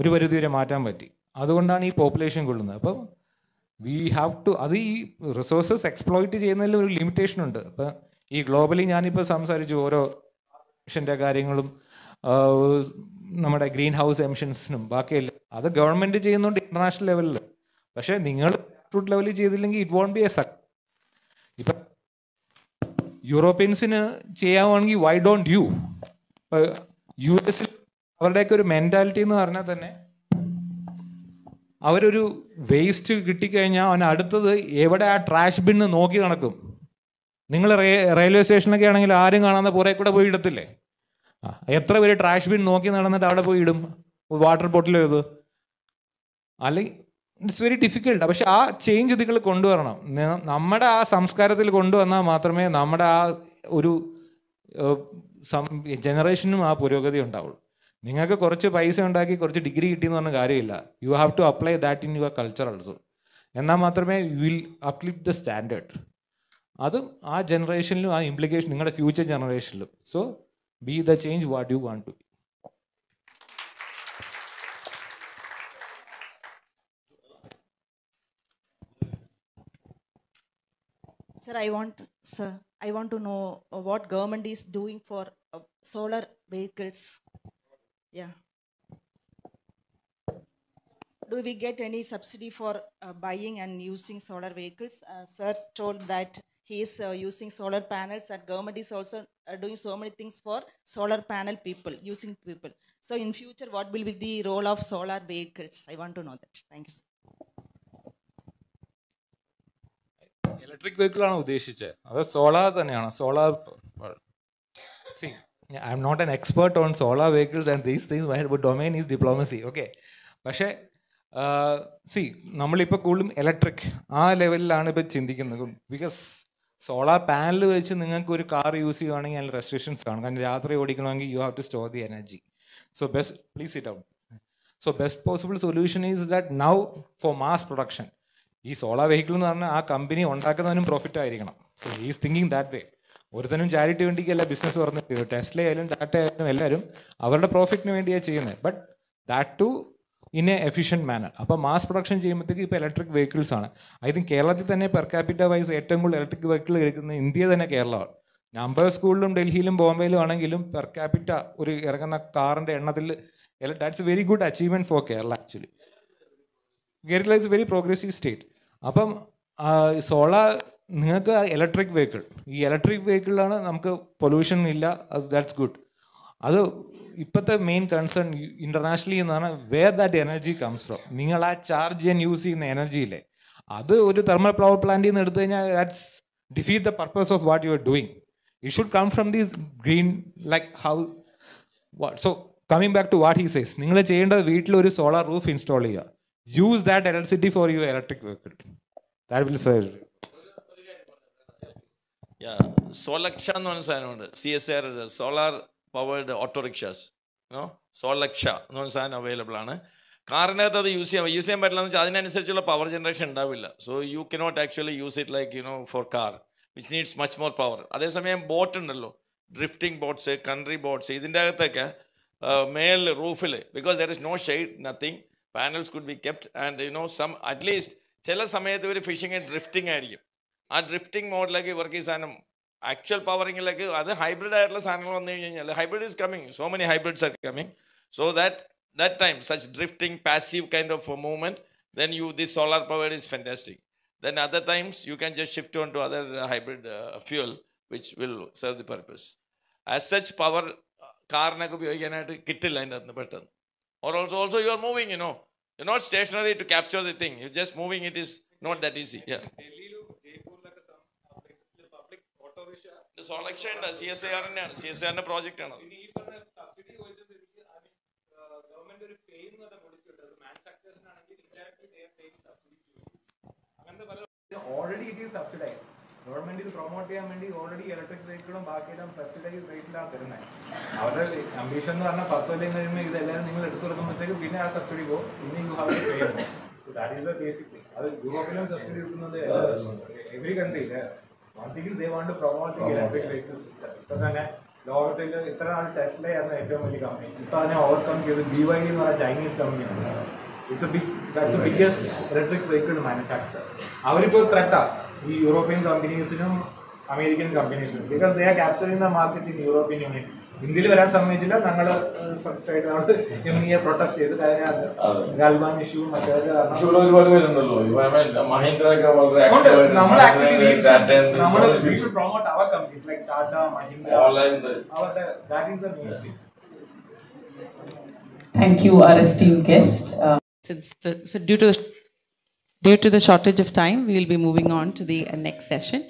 ഒരു പരിധി വരെ മാറ്റാൻ പറ്റി. അതുകൊണ്ടാണ് ഈ പോപ്പുലേഷൻ കൊള്ളുന്നത് അപ്പോൾ വി ഹാവ് ടു അത് ഈ റിസോഴ്സസ് എക്സ്പ്ലോയിറ്റ് ചെയ്യുന്നതിൽ ഒരു ലിമിറ്റേഷൻ ഉണ്ട്. അപ്പം ഈ ഗ്ലോബലി ഞാനിപ്പോൾ സംസാരിച്ചു ഓരോ ഷന്റെ കാര്യങ്ങളും നമ്മുടെ ഗ്രീൻ ഹൗസ് എമിഷൻസിനും ബാക്കിയെല്ലാം. അത് ഗവൺമെന്റ് ചെയ്യുന്നുണ്ട് ഇന്റർനാഷണൽ ലെവലിൽ പക്ഷേ നിങ്ങൾ ലെവലിൽ ചെയ്തില്ലെങ്കിൽ it won't be a suck ഇപ്പം യൂറോപ്യൻസിന് ചെയ്യാവുകയാണെങ്കിൽ വൈ ഡോണ്ട് യു യു എസിൽ അവരുടെയൊക്കെ ഒരു മെന്റാലിറ്റി എന്ന് പറഞ്ഞാൽ തന്നെ അവരൊരു വേസ്റ്റ് കിട്ടിക്കഴിഞ്ഞാൽ അവൻ അടുത്തത് എവിടെ ആ ട്രാഷ് ബിന്ന് നോക്കി നടക്കും. നിങ്ങൾ റെയിൽവേ സ്റ്റേഷനൊക്കെ ആണെങ്കിൽ ആരും കാണാതെ പുറേ കൂടെ പോയി ഇടത്തില്ലേ? എത്ര പേര് ട്രാഷ് ബിൻ നോക്കി നടന്നിട്ട് അവിടെ പോയി ഇടും? വാട്ടർ ബോട്ടിലോ ഇത്. അല്ലെങ്കിൽ ഇറ്റ്സ് വെരി ഡിഫിക്കൽട്ട് പക്ഷെ ആ ചേഞ്ച് നിങ്ങൾ കൊണ്ടുവരണം. നമ്മുടെ ആ സംസ്കാരത്തിൽ കൊണ്ടുവന്നാൽ മാത്രമേ നമ്മുടെ ആ ഒരു ജനറേഷനും ആ പുരോഗതി ഉണ്ടാവുള്ളൂ. നിങ്ങൾക്ക് കുറച്ച് പൈസ ഉണ്ടാക്കി കുറച്ച് ഡിഗ്രി കിട്ടിയെന്ന് പറഞ്ഞ കാര്യമില്ല. You have to apply that in your culture also എന്നാൽ മാത്രമേ you will uplift the standard അതും ആ ജനറേഷനിലും ആ ഇംപ്ലിക്കേഷൻ നിങ്ങളുടെ future ജനറേഷനിലും so be the change what you want to Sir, I want, sir, I want to know uh, what government is doing for uh, solar vehicles. Yeah. Do we get any subsidy for uh, buying and using solar vehicles? Uh, sir told that he is uh, using solar panels and government is also uh, doing so many things for solar panel people, using people. So in future, what will be the role of solar vehicles? I want to know that. Thank you, sir. Electric vehicle ആണ് ഉദ്ദേശിച്ചത് അത് solar തന്നെയാണ്. Solar see I'm not an expert on solar vehicles and these things my domain is diplomacy okay പക്ഷേ see നമ്മളിപ്പോൾ കൂടുതലും electric ആ ലെവലിലാണ് ഇപ്പോൾ ചിന്തിക്കുന്നത്. ബിക്കോസ് സോളാർ പാനൽ വെച്ച് നിങ്ങൾക്ക് ഒരു കാർ യൂസ് ചെയ്യുകയാണെങ്കിൽ അതിൽ റെസ്ട്രിക്ഷൻസ് കാണും. കാരണം രാത്രി ഓടിക്കണമെങ്കിൽ you have to store the energy so best please it out so best possible solution is that now for mass production ഈ സോളാർ വെഹിക്കിൾ എന്ന് പറഞ്ഞാൽ ആ കമ്പനി ഉണ്ടാക്കുന്നതിനും പ്രോഫിറ്റ് ആയിരിക്കണം. So is thinking that way ഒരുത്തനും ചാരിറ്റി വേണ്ടിക്കല്ല business പറഞ്ഞു Tesla ആയാലും ടാറ്റ ആയാലും എല്ലാവരും അവരുടെ പ്രോഫിറ്റിന് വേണ്ടിയാണ് ചെയ്യുന്നത് but that to in a efficient manner അപ്പോൾ മാസ് പ്രൊഡക്ഷൻ ചെയ്യുമ്പോഴത്തേക്ക് ഇപ്പോൾ ഇലക്ട്രിക് വെഹിക്കിൾസ് ആണ്. ഐ തിങ്ക് കേരളത്തിൽ തന്നെ പെർ ക്യാപിറ്റ വൈസ് ഏറ്റവും കൂടുതൽ ഇലക്ട്രിക് വെഹിക്കിൾ എടുക്കുന്ന ഇന്ത്യ തന്നെ കേരളമാണ്. നമ്പർ സ്കൂളിലും ഡൽഹിയിലും ബോംബെയിലും ആണെങ്കിലും പെർ ക്യാപിറ്റ ഒരു ഇറങ്ങുന്ന കാറിന്റെ എണ്ണത്തിൽ that's very good achievement for Kerala actually Kerala is very progressive state അപ്പം സോളാർ നിങ്ങൾക്ക് ഇലക്ട്രിക് വെഹിക്കിൾ. ഈ ഇലക്ട്രിക് വെഹിക്കിളിലാണ് നമുക്ക് പൊല്യൂഷൻ ഇല്ല. അത് ദാറ്റ്സ് ഗുഡ് അത് ഇപ്പോഴത്തെ മെയിൻ കൺസേൺ ഇന്റർനാഷണലി എന്നാണ് where that energy comes from നിങ്ങൾ ആ ചാർജ് ചെയ്യാൻ യൂസ് ചെയ്യുന്ന എനർജിയില്ലേ അത് ഒരു തെർമൽ പവർ പ്ലാന്റിൽ നിന്ന് എടുത്തു കഴിഞ്ഞാൽ that's defeat the purpose of what you are doing it should come from these green like how so coming back to what he says നിങ്ങൾ ചെയ്യേണ്ടത് വീട്ടിൽ ഒരു സോളാർ റൂഫ് ഇൻസ്റ്റാൾ ചെയ്യുക. Use that electricity for your electric vehicle that will save സോലക്ഷ എന്ന് പറഞ്ഞ സാധനമുണ്ട് C S R solar powered autorickshaws no സോലക്ഷ എന്ന് പറഞ്ഞ സാധനം അവൈലബിൾ ആണ്. കാറിനകത്ത് അത് യൂസ് ചെയ്യാൻ യൂസ് ചെയ്യാൻ പറ്റില്ല എന്ന് വെച്ചാൽ അതിനനുസരിച്ചുള്ള പവർ ജനറേഷൻ ഉണ്ടാവില്ല. So you cannot actually use it like you for car which needs much more power അതേസമയം ബോട്ട് ഉണ്ടല്ലോ. ഡ്രിഫ്റ്റിംഗ് ബോട്ട്സ് കൺട്രി ബോട്ട്സ് ഇതിന്റെ അകത്തൊക്കെ മേളിൽ റൂഫിൽ because there is no shade nothing panels could be kept and you know some at least ചില സമയത്ത് ഇവർ fishing drifting ആയിരിക്കും. ആ ഡ്രിഫ്റ്റിംഗ് മോഡിലേക്ക് ഇവർക്ക് ഈ സാധനം ആക്ച്വൽ പവറിങ്ങിലേക്ക് അത് ഹൈബ്രിഡ് ആയിട്ടുള്ള സാധനങ്ങൾ വന്നു കഴിഞ്ഞാൽ hybrid is coming so many hybrids are coming so that that time such drifting passive kind of movement then you this solar is is fantastic. Then other times you can just shift on to other uh, hybrid which will serve the purpose. As such power കാറിനൊക്കെ ഉപയോഗിക്കാനായിട്ട് കിട്ടില്ല അതിന്റെ അകത്ത് പെട്ടെന്ന്. Or also also you are moving you know you not stationery to capture the thing you just moving it is not that easy Solaksha ഉണ്ട് C S I ആറിൻ്റെ ആണ് C S I ആറിൻ്റെ പ്രോജക്റ്റ് ആണ് already it is subsidise government ഇത് promote ചെയ്യാൻ വേണ്ടി already electric വെഹിക്കിളും ബാക്കിയെല്ലാം subsidise റേറ്റിലാണ് തരുന്നത് അവരുടെ അംബീഷൻ എന്ന് പറഞ്ഞാൽ പത്ത് കൊല്ലം കഴിയുമ്പോൾ ഇതെല്ലാവരും നിങ്ങൾ എടുത്തു കൊടുക്കുമ്പോഴത്തേക്ക് പിന്നെ ആ സബ്സിഡി പോകും പിന്നെ you have to that is the basic അത് യൂറോപ്പിലും സബ്സിഡി കിട്ടുന്നത് every കൺട്രിയിൽ one thing is they want promote electric vehicle system. ഇപ്പൊ തന്നെ ലോകത്തിൽ ഇത്ര നാൾ ടെസ്ലയായിരുന്നു ഏറ്റവും വലിയ കമ്പനി ഇപ്പൊ അതിനെ ഓവർകം ചെയ്ത് ബി വൈ എന്ന് പറഞ്ഞ ചൈനീസ് കമ്പനിയാണ് it's big that's biggest electric vehicle manufacture അവരിപ്പോ ത്രെട്ടാ ഈ യൂറോപ്യൻ കമ്പനീസിനും American കമ്പനീസിനും because they are capturing the market in European union ഇന്ത്യയിൽ വരാൻ സമ്മതിച്ചില്ല. ഞങ്ങൾ നമ്മൾ പ്രൊട്ടസ്റ്റ് ചെയ്ത് കാര്യം ഗാൽബാൻ ഇഷ്യൂ മറ്റേ നമ്മൾ ആക്ച്വലി നമ്മൾ promote companies like that is the due to the shortage of time, we will be moving on to the next session.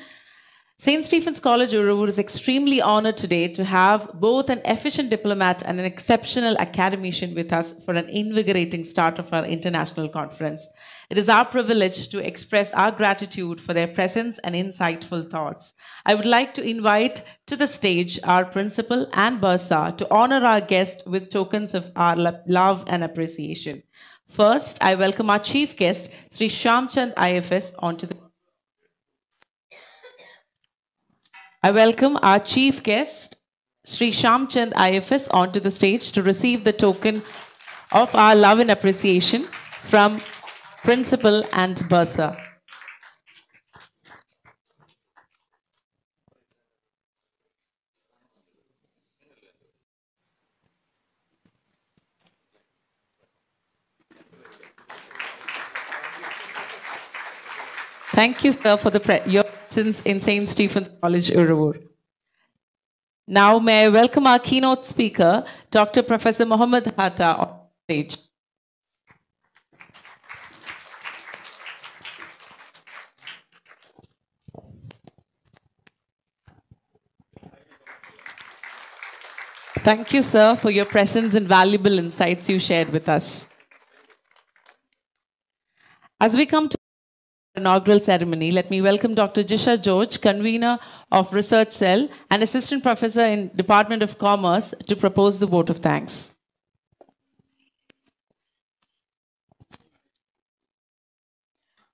St. Stephen's College, Uzhavoor is extremely honored today to have both an efficient diplomat and an exceptional academician with us for an invigorating start of our international conference. It is our privilege to express our gratitude for their presence and insightful thoughts. I would like to invite to the stage our principal and Bursar to honor our guest with tokens of our lo- love and appreciation. First, I welcome our chief guest, Sri Shyamchand IFS, onto the I welcome our chief guest, Sri Shyamchand IFS, onto the stage to receive the token of our love and appreciation from Principal and Bursar. Thank you, sir, for the pre- your presence in St. Stephen's College, Uzhavoor. Now, may I welcome our keynote speaker, Dr. Professor Mohammed Hatha, on stage. Thank you, sir, for your presence and valuable insights you shared with us. As we come to inaugural ceremony, let me welcome Dr. Jisha George, convener of Research Cell and assistant professor in Department of Commerce, to propose the vote of thanks.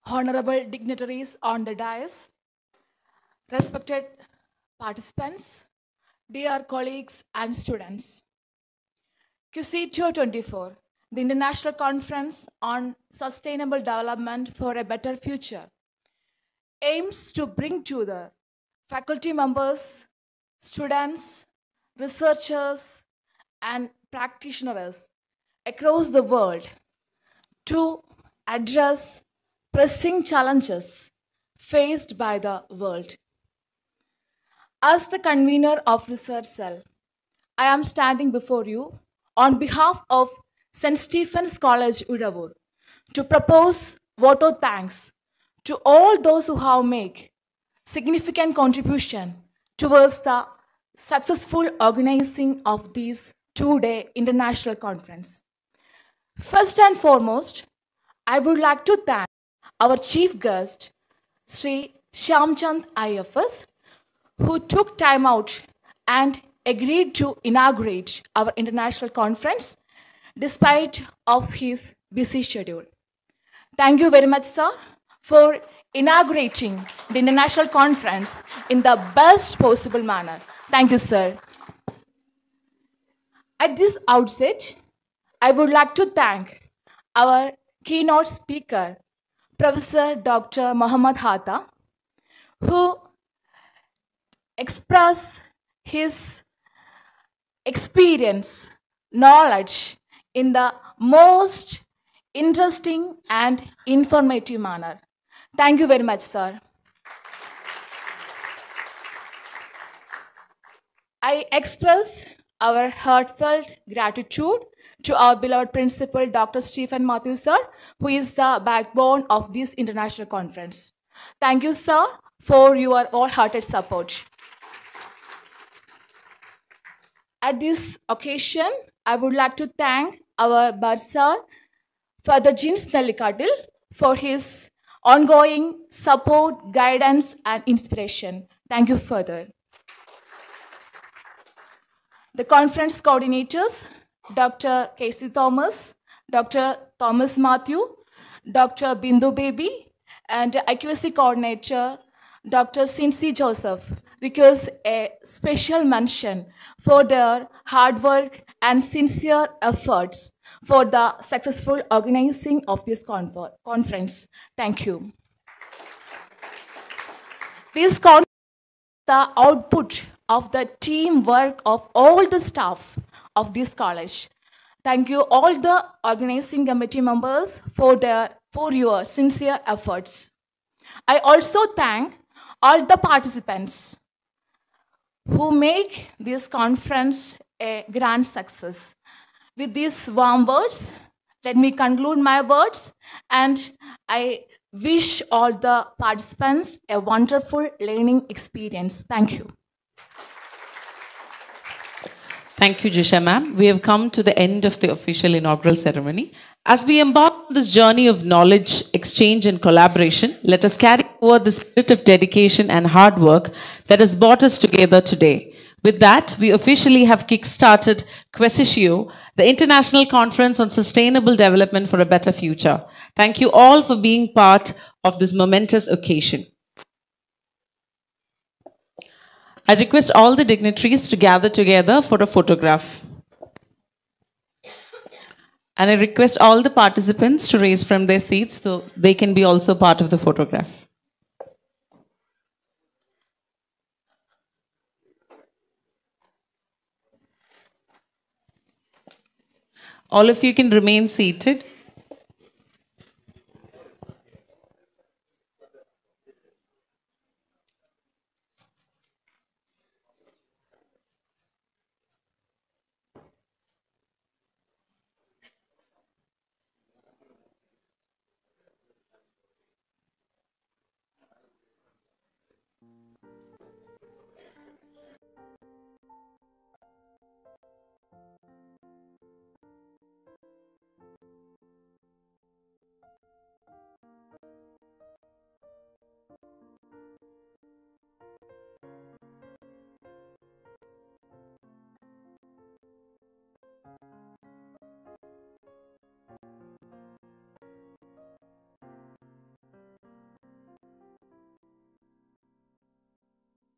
honorable dignitaries on the dais, respected participants, dear colleagues and students. QC 224, the International Conference on Sustainable Development for a Better Future, aims to bring to the faculty members, students, researchers, and practitioners across the world to address pressing challenges faced by the world. As the convener of Research Cell, I am standing before you on behalf of St. Stephen's College, Uzhavoor, to propose vote of thanks to all those who have made significant contribution towards the successful organizing of this two-day international conference. First and foremost, I would like to thank our chief guest, Sri Shyamchand IFS, who took time out and agreed to inaugurate our international conference despite of his busy schedule. Thank you very much, sir, for inaugurating the international conference in the best possible manner. Thank you, sir. At this outset, I would like to thank our keynote speaker, Professor Dr. Muhammad Hatha, who expressed his experience, knowledge in the most interesting and informative manner. Thank you very much, sir. I express our heartfelt gratitude to our beloved principal, Dr. Stephen Matthew, sir, who is the backbone of this international conference. Thank you, sir, for your all-hearted support. At this occasion, I would like to thank our Bursar, Father Jins Nellikatil, for his ongoing support, guidance, and inspiration. Thank you further. The conference coordinators, Dr. Casey Thomas, Dr. Thomas Matthew, Dr. Bindu Baby, and IQSC coordinator, Dr. Cincy Joseph requires a special mention for their hard work and sincere efforts for the successful organizing of this confer- conference. Thank you. This conference is the output of the teamwork of all the staff of this college. Thank you all the organizing committee members for their for your sincere efforts. I also thank all the participants who make this conference a grand success. With these warm words, let me conclude my words and I wish all the participants a wonderful learning experience. Thank you. Thank you, Jisha ma'am. We have come to the end of the official inaugural ceremony. As we embark on this journey of knowledge, exchange, and collaboration, let us carry forward the spirit of dedication and hard work that has brought us together today. With that, we officially have kick-started Quaesitio, the International Conference on Sustainable Development for a Better Future. Thank you all for being part of this momentous occasion. I request all the dignitaries to gather together for a photograph. And I request all the participants to raise from their seats so they can be also part of the photograph. All of you can remain seated.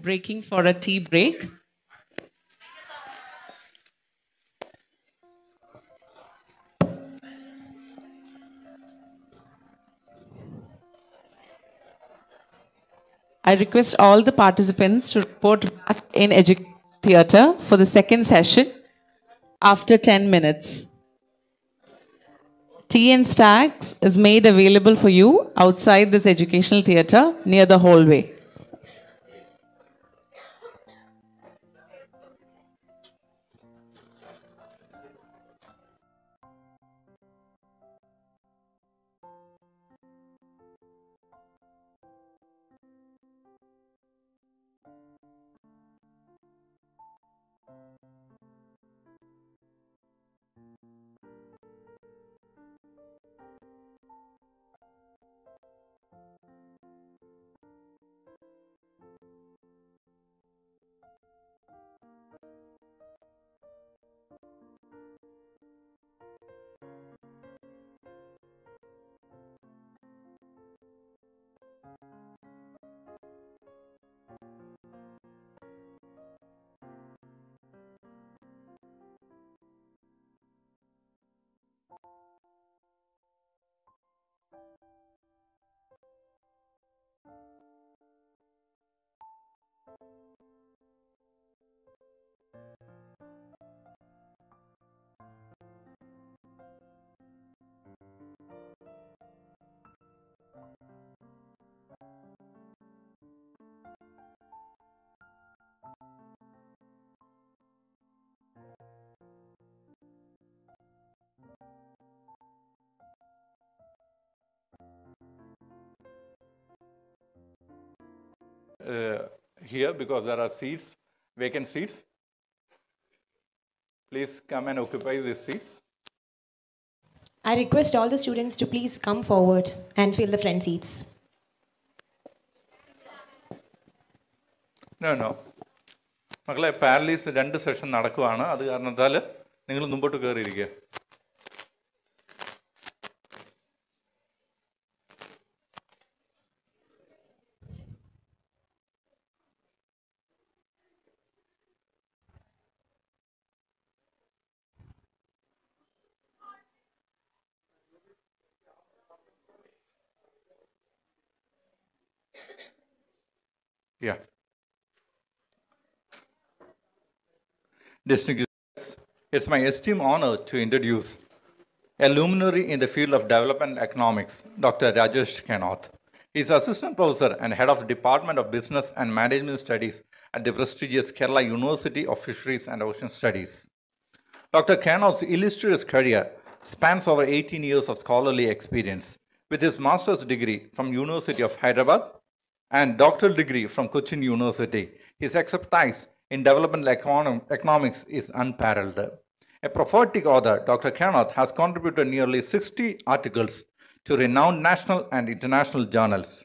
Breaking for a tea break. I request all the participants to report back in Edu Theatre for the second session after 10 minutes. Tea and snacks is made available for you outside this educational theatre near the hallway. Here because there are seats, vacant seats. Please come and occupy these seats. I request all the students to please come forward and fill the front seats. No no മക്കളെ പാരലീസ് രണ്ട് session നടക്കുവാണ് അത് കാരണത്താൽ നിങ്ങൾ മുമ്പോട്ട് കയറിയിരിക്കുക Distinguished it's my esteemed honor to introduce a luminary in the field of development economics, Dr. Rajesh Kenoth. He is assistant professor and head of Department of Business and Management Studies at the prestigious Kerala University of Fisheries and Ocean Studies. Dr. Kenoth's illustrious career spans over 18 years of scholarly experience with his master's degree from University of Hyderabad and doctoral degree from Cochin University. His expertise in development econom- economics is unparalleled. A prophetic author, Dr. Kanath has contributed nearly 60 articles to renowned national and international journals,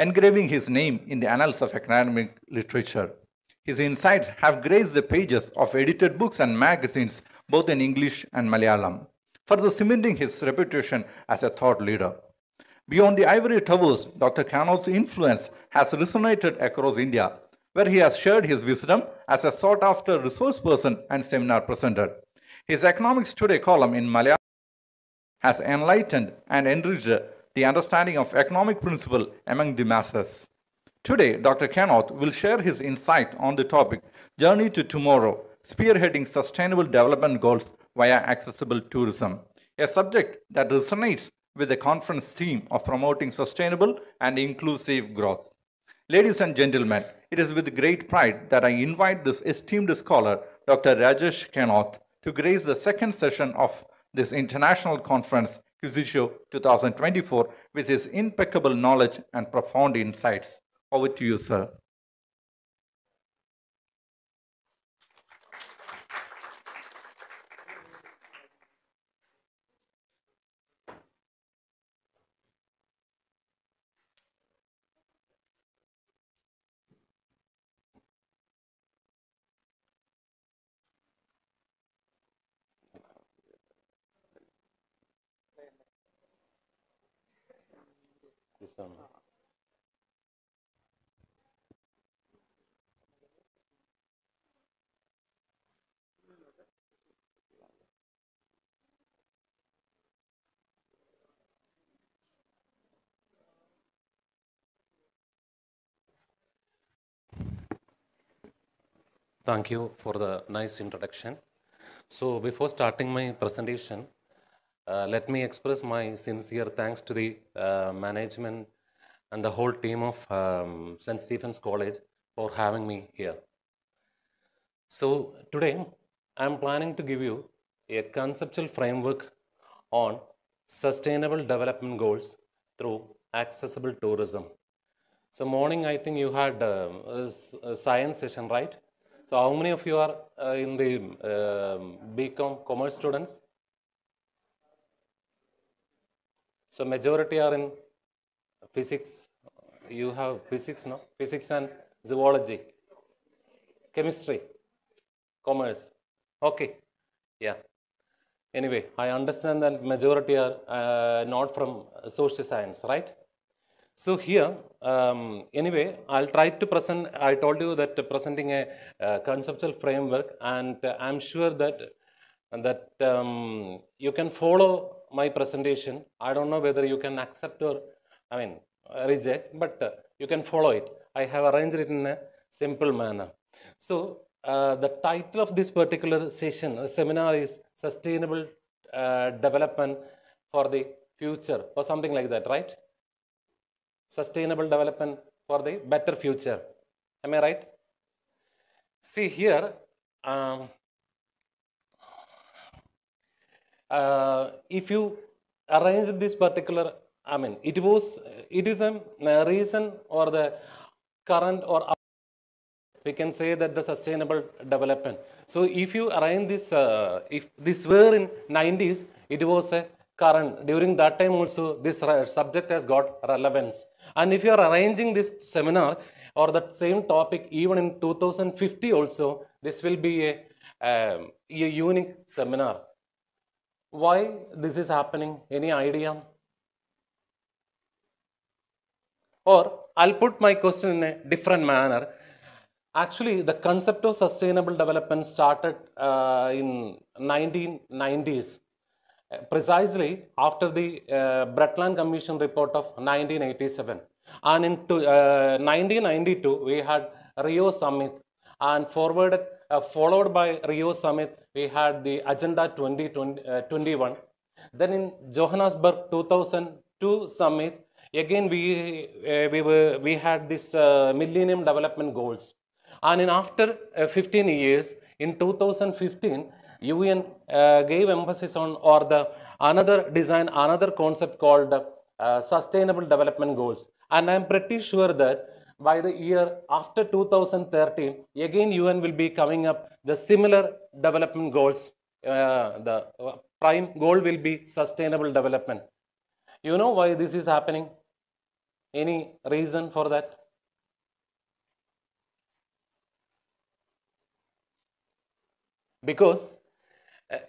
engraving his name in the annals of academic literature. His insights have graced the pages of edited books and magazines, both in English and Malayalam, further cementing his reputation as a thought leader. Beyond the ivory towers, Dr. Kanoth's influence has resonated across India, where he has shared his wisdom as a sought after resource person and seminar presenter. His Economics Today column in Malayalam has enlightened and enriched the understanding of economic principle among the masses. Today, Dr. Kanoth will share his insight on the topic Journey to Tomorrow, spearheading sustainable development goals via accessible tourism, a subject that resonates with the conference theme of promoting sustainable and inclusive growth. Ladies and gentlemen, it is with great pride that I invite this esteemed scholar, Dr. Rajesh Kenoth, to grace the second session of this international conference, Quaesitio 2024, with his impeccable knowledge and profound insights. Over to you, sir. This one. Thank you for the nice introduction. So before starting my presentation, uh, let me express my sincere thanks to the uh, management and the whole team of um, St. Stephen's College for having me here. So today, I'm planning to give you a conceptual framework on sustainable development goals through accessible tourism. So morning, I think you had s- a science session, right? So how many of you are uh, in the um, BCom commerce students? So majority are in physics. You have physics, no? Physics and zoology, chemistry, commerce. Okay, yeah. Anyway, I understand that majority are uh, not from social science, right? So here, um, anyway, I'll try to present, I told you that presenting a uh, conceptual framework and uh, I'm sure that, that um, you can follow my presentation. I don't know whether you can accept or, I mean, reject, but uh, you can follow it. I have arranged it in a simple manner. So uh, the title of this particular session, uh, seminar is Sustainable uh, Development for the Future or something like that, right? Sustainable development for the better future. Am I right? See here, um, uh, if you arrange this particular, I mean, it was, it is a, reason or the current or we can say that the sustainable development. So if you arrange this, uh, if this were in 90s, it was a During that time also, this subject has got relevance. And if you are arranging this seminar or that same topic even in 2050 also, this will be a, um, a unique seminar. Why this is happening? Any idea? Or I'll put my question in a different manner. Actually, the concept of sustainable development started uh, in 1990s, uh, precisely after the uh, Brundtland Commission report of 1987. And in to, uh, 1992, we had Rio Summit, and forward, uh, followed by Rio Summit, we had the Agenda 2021. Then in Johannesburg 2002 Summit, again we uh, we were we had this uh, Millennium Development Goals, and in after uh, 15 years, in 2015, UN uh, gave emphasis on or the another design another concept called uh, Sustainable Development Goals, and I'm pretty sure that by the year after 2030, again UN will be coming up the similar development goals. Uh, the uh, prime goal will be sustainable development. You know why this is happening? Any reason for that? Because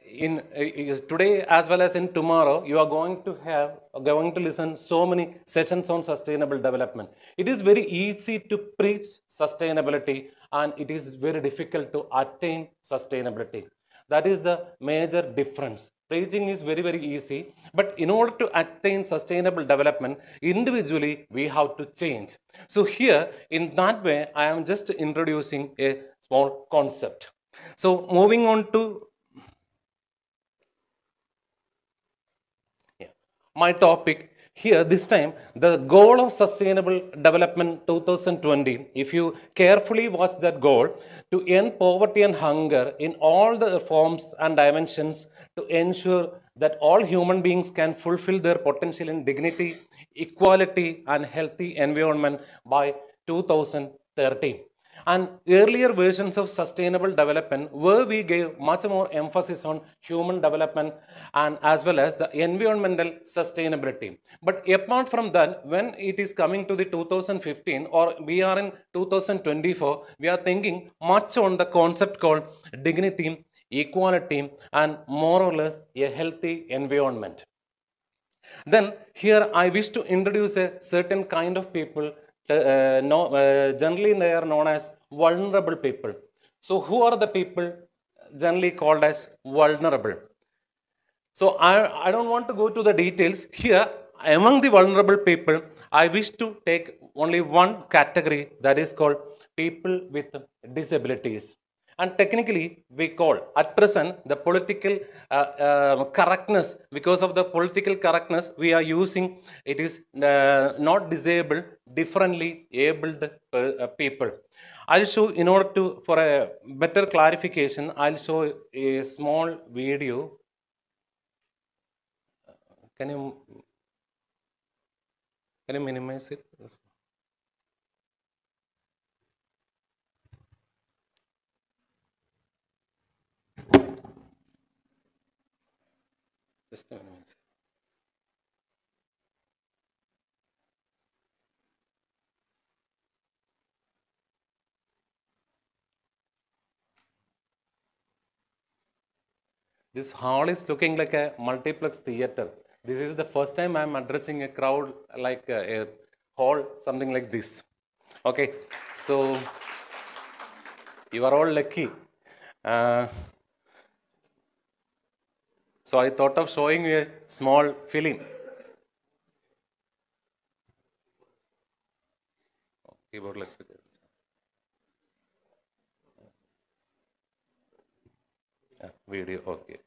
in uh, today as well as in tomorrow you are going to have going to listen so many sessions on sustainable development. It is very easy to preach sustainability and it is very difficult to attain sustainability. That is the major difference. Preaching is very very easy but in order to attain sustainable development individually we have to change. So here in that way i am just introducing a small concept. So moving on to my topic here this time the goal of sustainable development 2020 if you carefully watch that goal to end poverty and hunger in all the forms and dimensions to ensure that all human beings can fulfill their potential in dignity equality and healthy environment by 2030 and earlier versions of sustainable development where we gave much more emphasis on human development and as well as the environmental sustainability. But apart from that when it is coming to the 2015 or we are in 2024 we are thinking much on the concept called dignity equality and more or less a healthy environment. Then here i wish to introduce a certain kind of people no, uh, generally they are known as vulnerable people. So who are the people generally called as vulnerable? So I, I don't want to go to the details. Here, among the vulnerable people, I wish to take only one category that is called people with disabilities. And technically, we call at present the political uh, uh, correctness because of the political correctness we are using. It is uh, not disabled, differently abled uh, uh, people. I'll show in order to for a better clarification. I'll show a small video. Can you can you minimize it? Just. This hall is looking like a multiplex theater. This is the first time I'm addressing a crowd like a, a hall, something like this. Okay, so you are all lucky. Uh, so I thought of showing you a small film. Oh, Keyboardless. Yeah, video, okay. okay.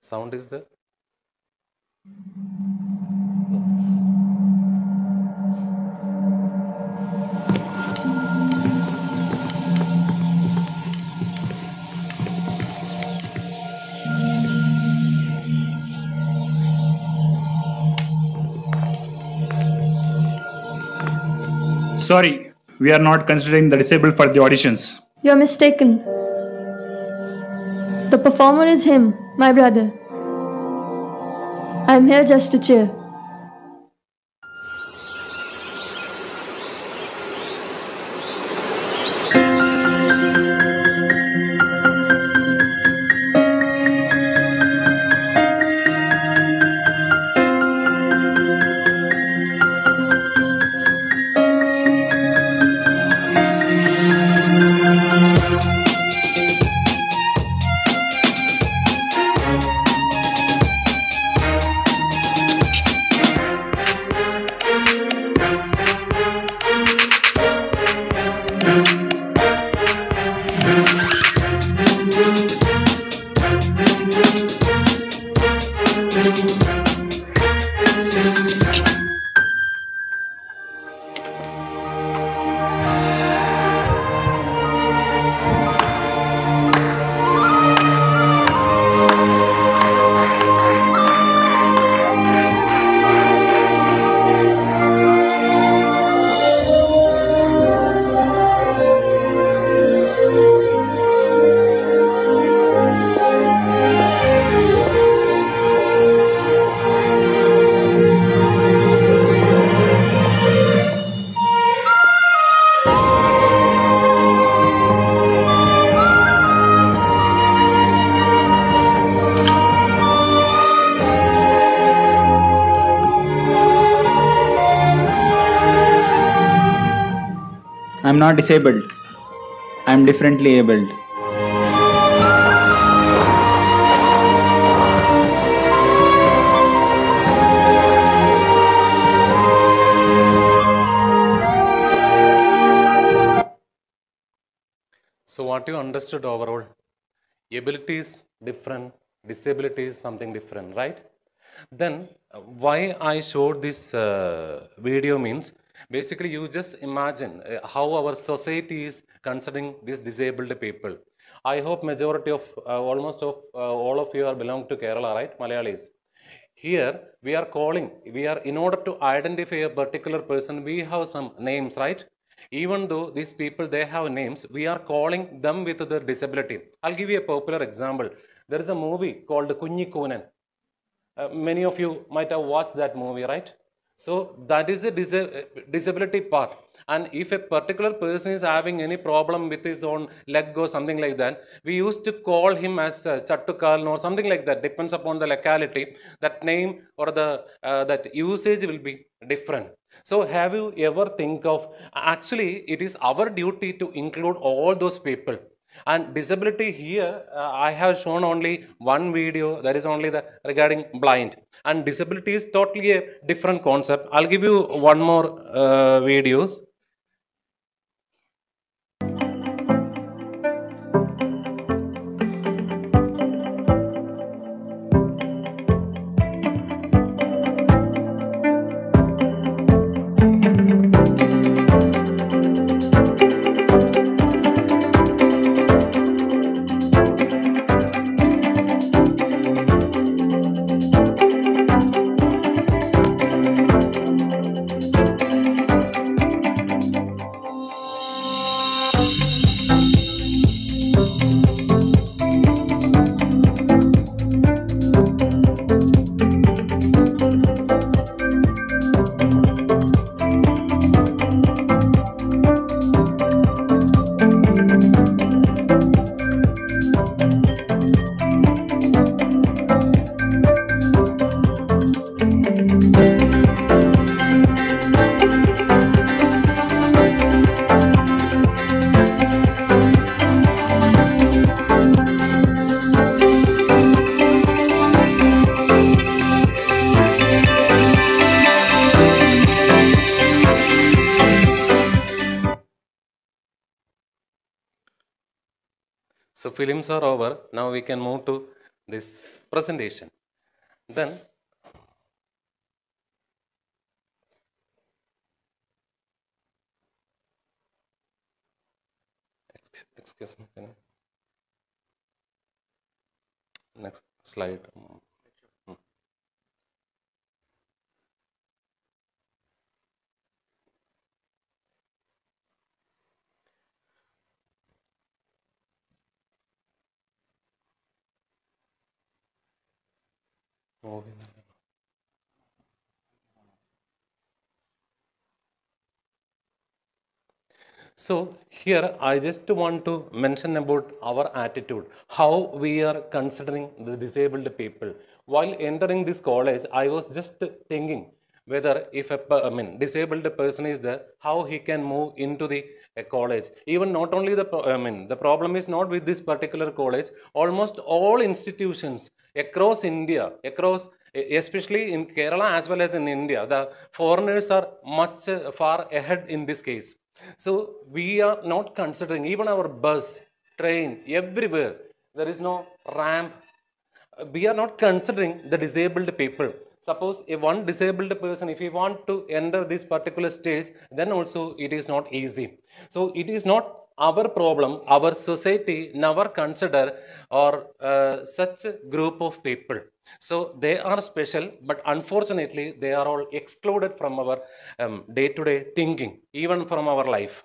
Sound is there? Sorry, we are not considering the disabled for the auditions. You're mistaken. The performer is him, my brother. I'm here just to cheer. Not disabled. I'm differently abled. So what you understood overall? abilities different, disability is something different, right? Then uh, why I showed this uh, video means basically you just imagine uh, how our society is considering these disabled people. I hope majority of uh, almost of uh, all of you are belong to Kerala, right? Malayalis. Here we are calling, we are in order to identify a particular person, we have some names, right? Even though these people they have names, we are calling them with their disability. I'll give you a popular example. There is a movie called Kunyi. Uh, many of you might have watched that movie, right? So that is the disa- disability part. And if a particular person is having any problem with his own leg or something like that, we used to call him as uh, or something like that. Depends upon the locality. That name or the uh, that usage will be different. So have you ever think of actually it is our duty to include all those people and disability here uh, i have shown only one video that is only the regarding blind. And disability is totally a different concept. I'll give you one more uh, videos films are over. Now we can move to this presentation. Then excuse me. Next slide. So here I just want to mention about our attitude, how we are considering the disabled people. While entering this college, I was just thinking whether if a I mean disabled person is there, how he can move into the uh, college. Even not only the I mean the problem is not with this particular college. Almost all institutions across India, across especially in Kerala as well as in India, the foreigners are much far ahead in this case. So we are not considering even our bus, train, everywhere. There is no ramp. We are not considering the disabled people. Suppose if one disabled person, if he want to enter this particular stage, then also it is not easy. So it is not our problem. Our society never consider or uh, such group of people. So they are special, but unfortunately, they are all excluded from our um, day-to-day thinking, even from our life.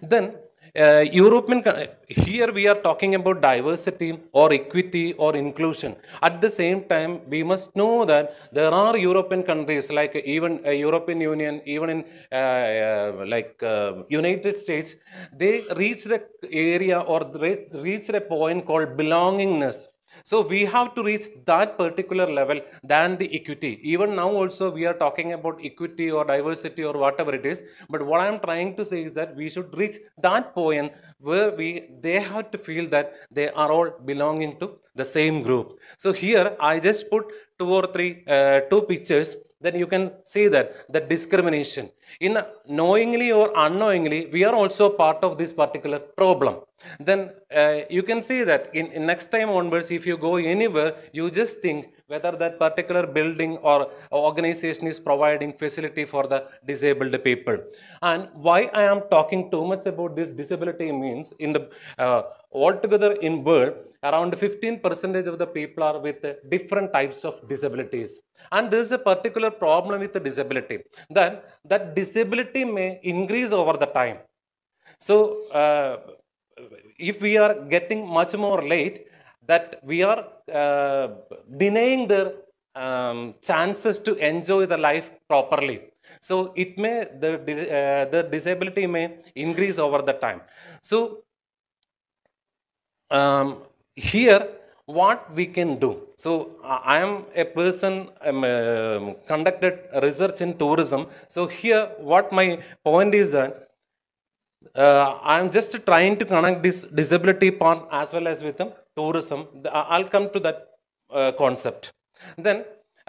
Then uh, European, here we are talking about diversity or equity or inclusion. At the same time, we must know that there are European countries like even uh, European Union, even in uh, uh, like uh, United States, they reach the area or they reach a point called belongingness. So we have to reach that particular level than the equity. Even now also we are talking about equity or diversity or whatever it is. But what I'm trying to say is that we should reach that point where we they have to feel that they are all belonging to the same group. So here I just put two or three uh, two pictures then you can see that the discrimination. In knowingly or unknowingly we are also part of this particular problem. Then uh, you can see that in, in next time onwards if you go anywhere you just think whether that particular building or organization is providing facility for the disabled people. And why i am talking too much about this disability means in the uh, altogether in world around 15 percentage of the people are with different types of disabilities. And there is a particular problem with the disability Then that disability may increase over the time. So uh, if we are getting much more late that we are uh, denying their um, chances to enjoy the life properly. So it may the uh, the disability may increase over the time. So um, here what we can do? So i I am a person um, um, conducted research in tourism. So here what my point is that uh, i'm just trying to connect this disability part as well as with the tourism I- i'll come to that uh, concept then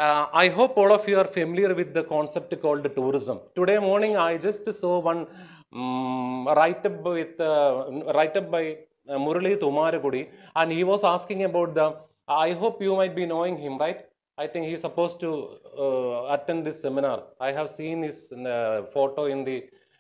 uh, I hope all of you are familiar with the concept called tourism. Today morning, I just saw one um, write up with uh, write up by uh, Muralee Thummarukudy, and he was asking about the. I hope you might be knowing him, right? I think he's supposed to uh, attend this seminar. I have seen his uh, photo in the.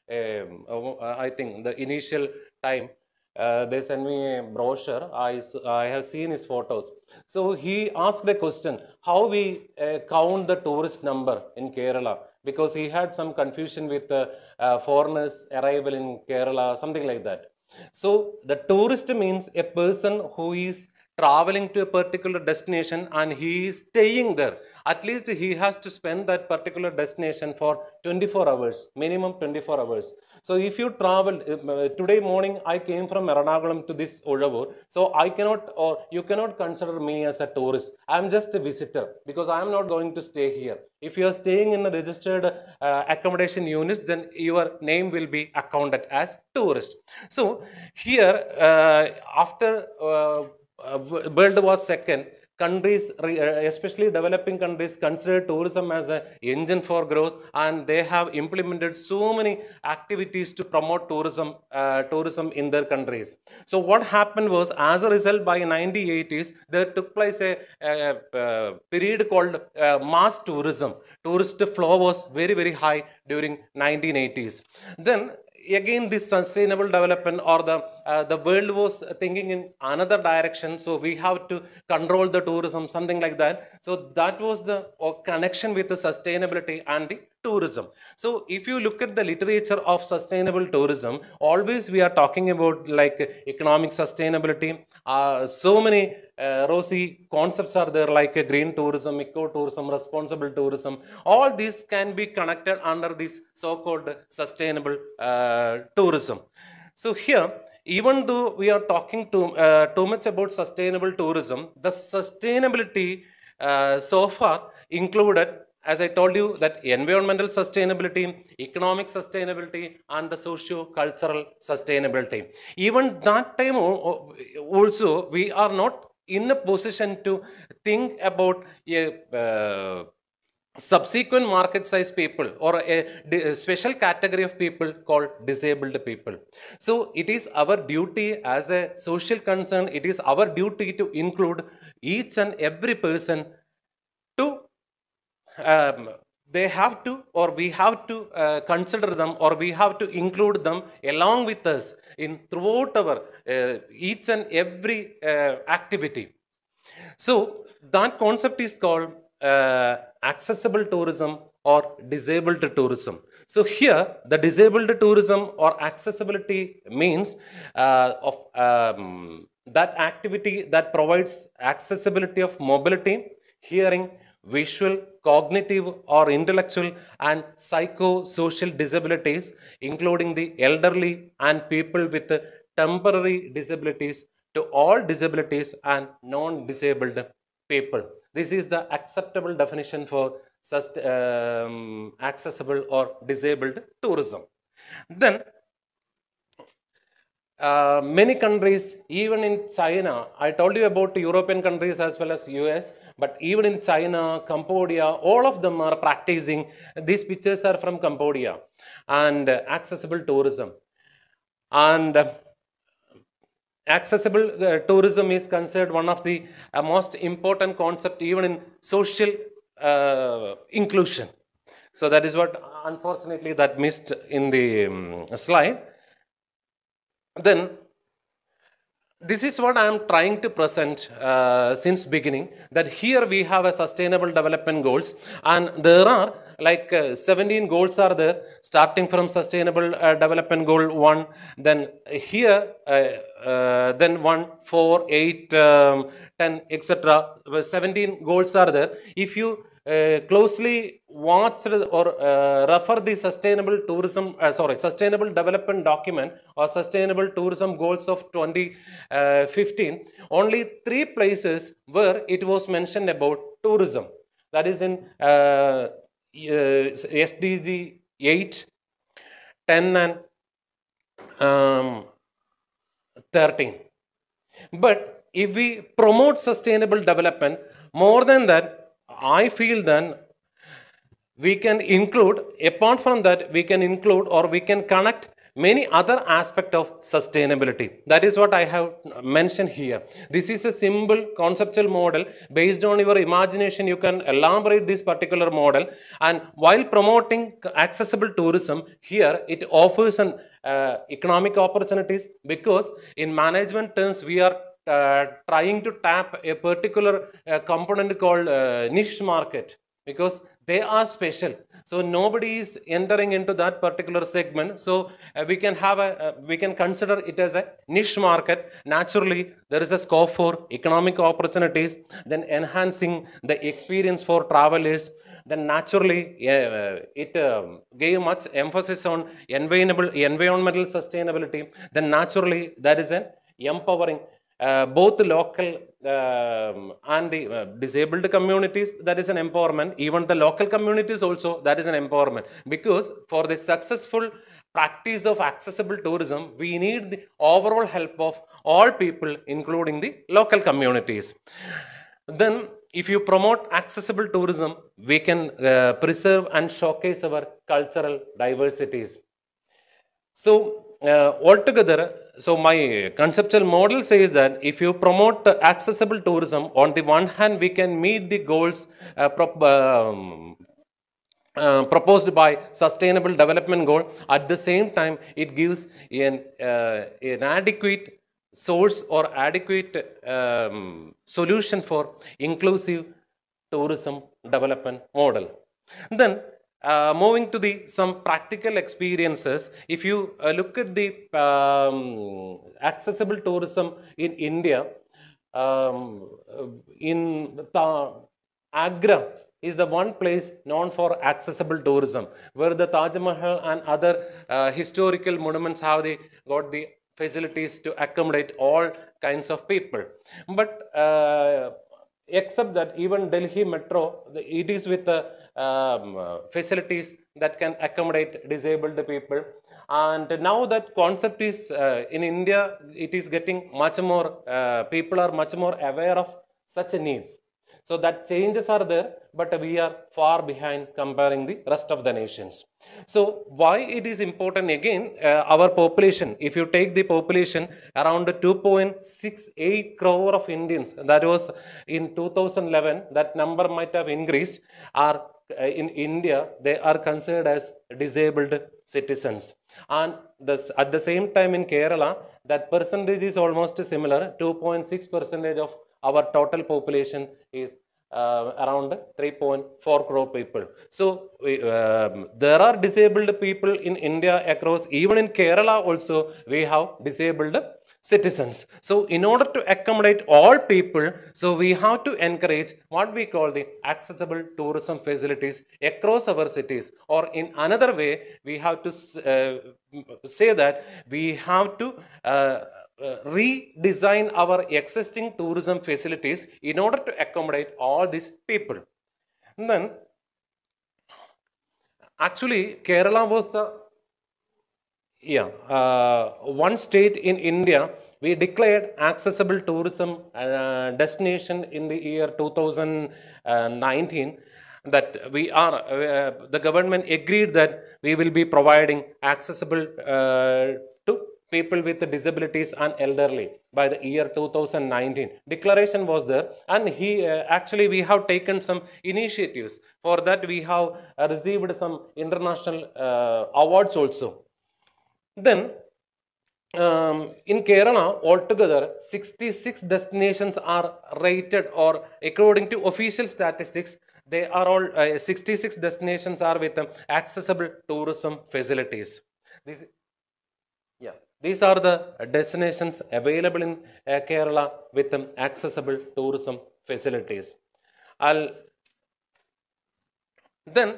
Um, uh, I think the initial time uh, they sent me a brochure. I, I have seen his photos. So he asked a question how we uh, count the tourist number in Kerala because he had some confusion with uh, uh, foreigners' arrival in Kerala, something like that. So the tourist means a person who is traveling to a particular destination and he is staying there. At least he has to spend that particular destination for 24 hours, minimum 24 hours. So if you travel, uh, today morning I came from Ernakulam to this Uzhavoor. So I cannot or you cannot consider me as a tourist. I'm just a visitor because I'm not going to stay here. If you are staying in a registered uh, accommodation unit, then your name will be accounted as tourist. So here, uh, after uh, uh, World War Second, countries, uh, especially developing countries, consider tourism as an engine for growth, and they have implemented so many activities to promote tourism, uh, tourism in their countries. So what happened was, as a result, by 1980s, there took place a, a, uh period called uh, mass tourism. Tourist flow was very, very high during 1980s. Then again this sustainable development or the uh, the world was thinking in another direction. So we have to control the tourism, something like that. So that was the uh, connection with the sustainability and the tourism. So if you look at the literature of sustainable tourism, always we are talking about like economic sustainability. Uh, so many uh, rosy concepts are there like uh, green tourism, eco tourism, responsible tourism. All these can be connected under this so-called sustainable uh, tourism. So here, even though we are talking too, uh, too much about sustainable tourism, the sustainability uh, so far included as I told you, that environmental sustainability, economic sustainability, and the socio-cultural sustainability. Even that time also, we are not in a position to think about a uh, subsequent market size people or a, special category of people called disabled people. So it is our duty as a social concern, it is our duty to include each and every person to um, they have to or we have to uh, consider them or we have to include them along with us in throughout our uh, each and every uh, activity so that concept is called uh, accessible tourism or disabled tourism so here the disabled tourism or accessibility means uh, of um, that activity that provides accessibility of mobility hearing visual, cognitive, or intellectual and psychosocial disabilities, including the elderly and people with temporary disabilities, to all disabilities and non disabled people. This is the acceptable definition for um, accessible or disabled tourism. Then, uh, many countries, even in China, I told you about European countries as well as US, but even in China, Cambodia, all of them are practicing. These pictures are from Cambodia and accessible tourism. And accessible uh, tourism is considered one of the uh, most important concept even in social uh, inclusion. So that is what unfortunately that missed in the um, slide then this is what I am trying to present uh, since beginning that here we have a sustainable development goals and there are like uh, 17 goals are there. Starting from sustainable uh, development goal 1 then here uh, then 1 4 8 um, 10 etc 17 goals are there. If you uh, closely watch or uh, refer the sustainable tourism uh, sorry sustainable development document or sustainable tourism goals of 2015 only three places where it was mentioned about tourism. That is in sdg 8 10 and um, 13 but if we promote sustainable development more than that I feel then we can include, apart from that, we can include or we can connect many other aspect of sustainability. That is what I have mentioned here. This is a simple conceptual model. Based on your imagination, you can elaborate this particular model. And while promoting accessible tourism, here it offers an uh, economic opportunities because in management terms, we are uh, trying to tap a particular uh, component called uh, niche market because they are special. So nobody is entering into that particular segment. So uh, we can have a uh, we can consider it as a niche market. Naturally there is a scope for economic opportunities then enhancing the experience for travelers. Then naturally uh, it um, gave much emphasis on environmental environmental sustainability. Then naturally there is an empowering both local um, and the uh, disabled communities that is an empowerment. Even the local communities also that is an empowerment. Because for the successful practice of accessible tourism we need the overall help of all people including the local communities. Then if you promote accessible tourism we can uh, preserve and showcase our cultural diversities. So uh, altogether, so my conceptual model says that if you promote uh, accessible tourism, on the one hand, we can meet the goals uh, um, uh, proposed by sustainable development goal. At the same time it gives an, uh, an adequate source or adequate um, solution for inclusive tourism development model. Then uh, moving to the some practical experiences if you uh, look at the um, accessible tourism in india um, in agra is the one place known for accessible tourism where the taj mahal and other uh, historical monuments have they got the facilities to accommodate all kinds of people. But uh, except that even delhi metro it is with the um, uh, facilities that can accommodate disabled people. And now that concept is uh, in india it is getting much more uh, people are much more aware of such needs. So that changes are there, but we are far behind comparing the rest of the nations. So why it is important again, uh, our population, if you take the population around 2.68 crore of Indians, that was in 2011, that number might have increased, are in India, they are considered as disabled citizens. And this, at the same time in Kerala, that percentage is almost similar, 2.6 percentage of our total population is uh, around 3.4 crore people. So we, um, there are disabled people in India across, even in Kerala also, we have disabled citizens. So in order to accommodate all people, so we have to encourage what we call the accessible tourism facilities across our cities. Or in another way, we have to uh, say that we have to uh, uh, redesign our existing tourism facilities in order to accommodate all these people. And then, actually, Kerala was the yeah uh, one state in India. We declared accessible tourism uh, destination in the year 2019 that we are uh, the government agreed that we will be providing accessible uh, to people with disabilities and elderly by the year 2019 declaration was there and he uh, actually we have taken some initiatives for that we have uh, received some international uh, awards also then um, in Kerala, altogether, 66 destinations are rated, or according to official statistics, they are all uh, 66 destinations are with um, accessible tourism facilities. This, yeah, these are the destinations available in uh, Kerala with um, accessible tourism facilities. I'll then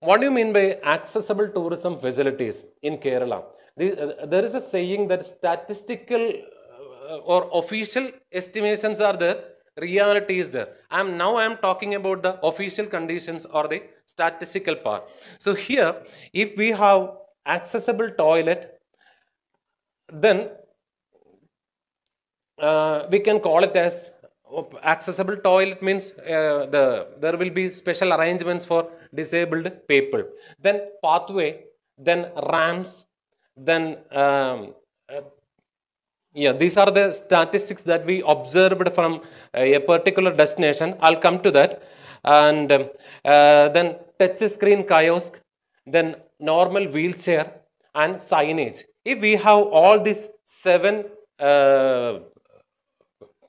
what do you mean by accessible tourism facilities in Kerala? Uh, there is a saying that statistical uh, or official estimations are there, reality is there. I'm now I'm talking about the official conditions or the statistical part. So here, if we have accessible toilet, then uh, we can call it as accessible toilet means uh, the there will be special arrangements for disabled people then pathway then ramps then um, uh, yeah these are the statistics that we observed from a particular destination. I'll come to that. And um, uh, then touch screen kiosk then normal wheelchair and signage. If we have all these seven uh,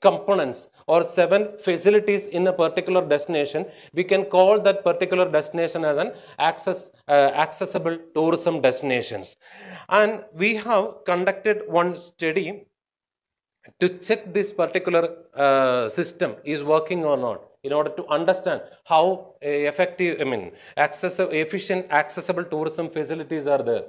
components or seven facilities in a particular destination, we can call that particular destination as an access, uh, accessible tourism destinations. And we have conducted one study to check this particular uh, system is working or not in order to understand how effective, I mean, accessible, efficient, accessible tourism facilities are there.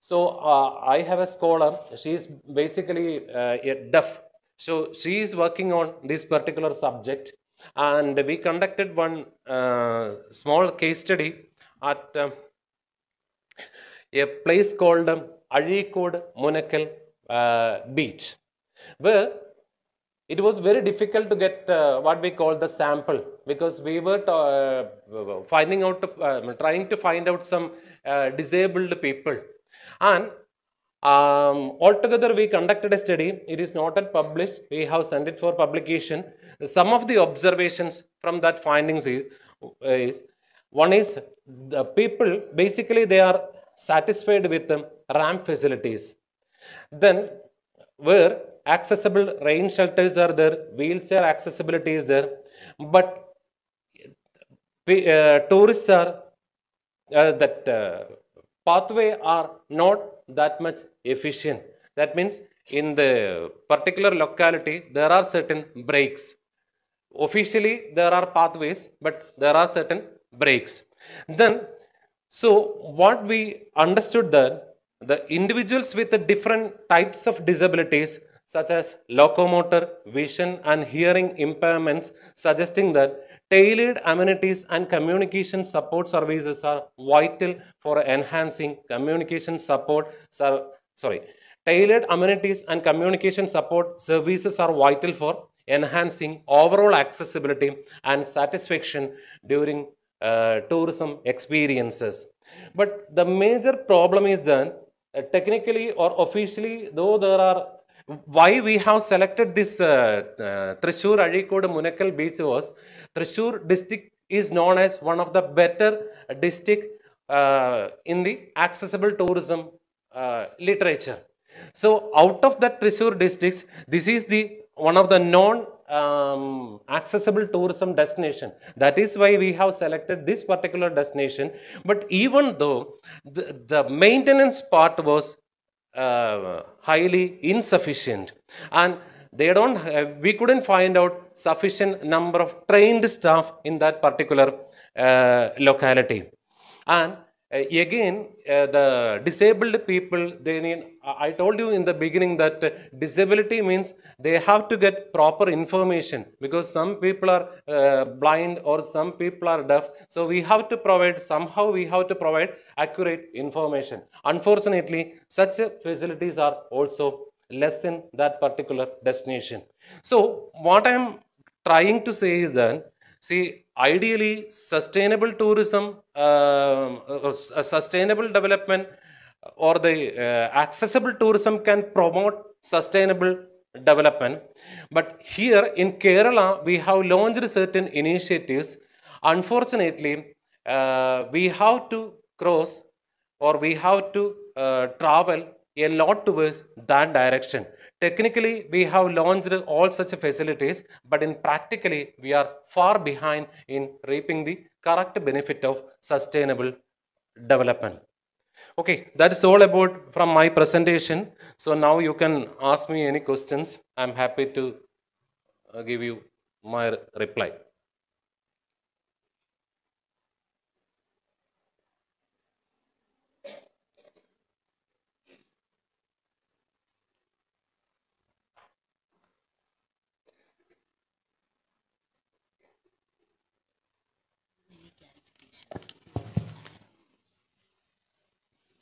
So uh, I have a scholar. She is basically uh, a deaf. So she is working on this particular subject, and we conducted one uh, small case study at um, a place called um, Azhikode Munakal uh, Beach, where it was very difficult to get uh, what we call the sample because we were uh, finding out, uh, trying to find out some disabled people. And um, altogether, we conducted a study. It is not yet published. We have sent it for publication. Some of the observations from that findings is, is One is the people, basically, they are satisfied with the ramp facilities. Then, where accessible rain shelters are there, wheelchair accessibility is there, but uh, tourists are uh, that uh, pathway are not that much efficient. That means in the particular locality there are certain breaks. Officially there are pathways, but there are certain breaks. Then, so what we understood that the individuals with the different types of disabilities such as locomotor, vision and hearing impairments suggesting that tailored amenities and communication support services are vital for enhancing communication support sorry tailored amenities and communication support services are vital for enhancing overall accessibility and satisfaction during uh, tourism experiences. But the major problem is that uh, technically or officially though there are why we have selected this uh, uh, Thrissur Azhikode Munakal beach was Thrissur district is known as one of the better district uh, in the accessible tourism uh, literature. So out of the Thrissur districts, this is the one of the non um, accessible tourism destination. That is why we have selected this particular destination. But even though the, the maintenance part was uh, highly insufficient. And they don't have, we couldn't find out sufficient number of trained staff in that particular uh, locality. And uh, again uh, the disabled people they need i told you in the beginning that uh, disability means they have to get proper information because some people are uh, blind or some people are deaf. So we have to provide somehow we have to provide accurate information. Unfortunately such uh, facilities are also less in that particular destination. So what i am trying to say is that see ideally sustainable tourism uh, sustainable development or the uh, accessible tourism can promote sustainable development. But here in kerala we have launched certain initiatives. Unfortunately uh, we have to cross or we have to uh, travel a lot towards that direction technically we have launched all such facilities but in practically we are far behind in reaping the correct benefit of sustainable development. Okay that is all about from my presentation. So now you can ask me any questions. I'm happy to uh, give you my reply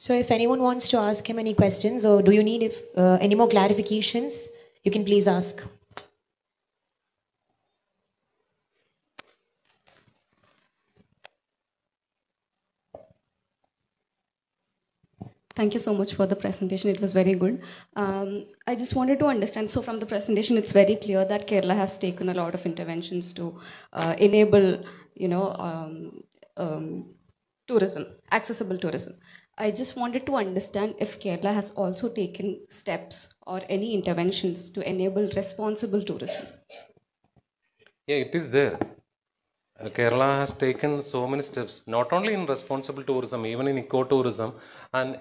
So if anyone wants to ask him any questions or do you need if, uh, any more clarifications, you can please ask. Thank you so much for the presentation. It was very good. Um, I just wanted to understand. So, from the presentation, it's very clear that Kerala has taken a lot of interventions to uh, enable, you know, um, um, tourism, accessible tourism. I just wanted to understand if Kerala has also taken steps or any interventions to enable responsible tourism. Yeah, it is there. Uh, Kerala has taken so many steps, not only in responsible tourism, even in ecotourism, and uh,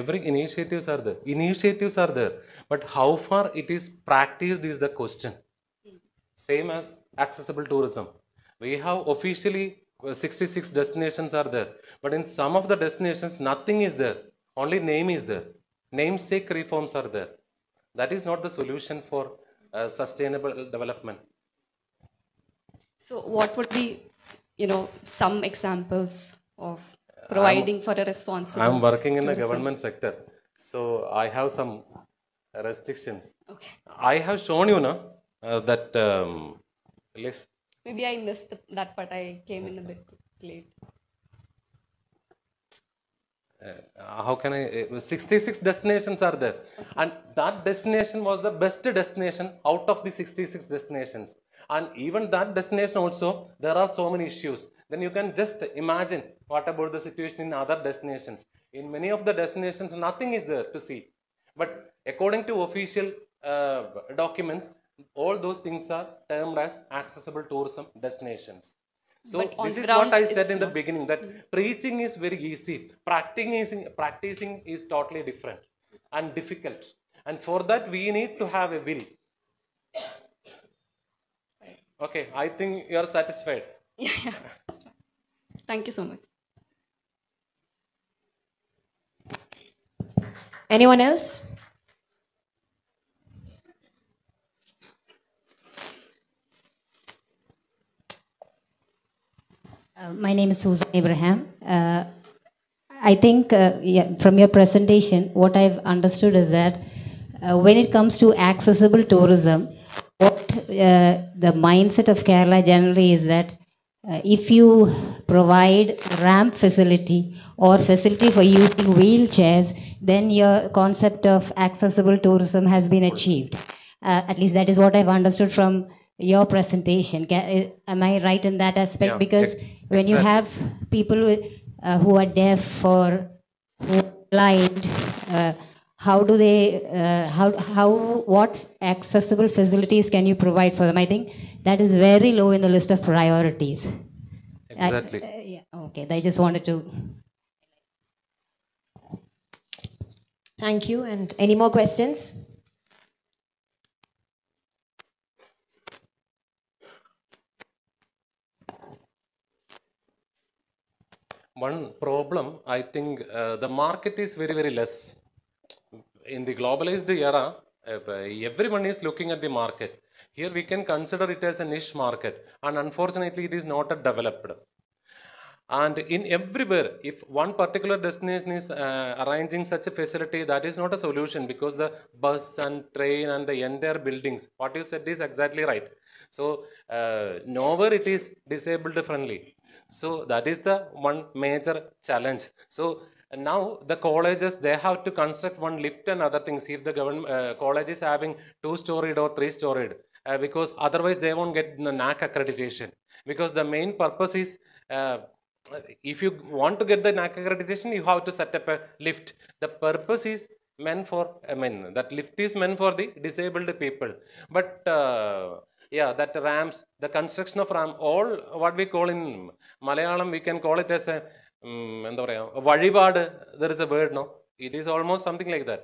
every initiatives are there. Initiatives are there, but how far it is practiced is the question. Same as accessible tourism. We have officially 66 destinations are there, but in some of the destinations, nothing is there. Only name is there. Namesake reforms are there. That is not the solution for uh, sustainable development. So, what would be, you know, some examples of providing for a responsible? I'm working in the government sector, so I have some restrictions. Okay. I have shown you now uh, that um, list. Maybe I missed the, that part. I came in a bit late. uh, how can I, uh, 66 destinations are there. And that destination was the best destination out of the 66 destinations. And even that destination also, there are so many issues. Then you can just imagine what about the situation in other destinations. In many of the destinations, nothing is there to see. But according to official uh, documents, all those things are termed as accessible tourism destinations. So this is ground, what I said in the beginning that mm. preaching is very easy. Practicing is, practicing is totally different and difficult. And for that we need to have a will. Okay, I think you are satisfied. *laughs* Yeah. Thank you so much. Anyone else? Uh, my name is Susan Abraham. Uh, I think uh, yeah, from your presentation, what I've understood is that uh, when it comes to accessible tourism, what uh, the mindset of Kerala generally is that if you provide ramp facility or facility for using wheelchairs, then your concept of accessible tourism has been achieved. At least that is what I've understood from your presentation. Ca- uh, Am I right in that aspect? Yeah, because ex- when you exactly. have people with, uh, who are deaf or who are blind, uh, how do they, uh, how, how, what accessible facilities can you provide for them? I think that is very low in the list of priorities. I- Exactly. uh, yeah, okay, I just wanted to. Thank you. And any more questions? One problem, I think uh, the market is very, very less. In the globalized era, uh, everyone is looking at the market. Here we can consider it as a niche market, and unfortunately, it is not a developed. And in everywhere, if one particular destination is uh, arranging such a facility, that is not a solution because the bus and train and the entire buildings, what you said is exactly right. So uh, nowhere it is disabled friendly. So that is the one major challenge. So now the colleges they have to construct one lift and other things. If the government uh, college is having two storied or three storied, uh, because otherwise they won't get the NAAC accreditation. Because the main purpose is uh, if you want to get the NAAC accreditation, you have to set up a lift. The purpose is meant for, I mean, that lift is meant for the disabled people. But uh, yeah, that ramps, the construction of ram, all what we call in Malayalam, we can call it as a, um, vadibad, there is a word, no? It is almost something like that.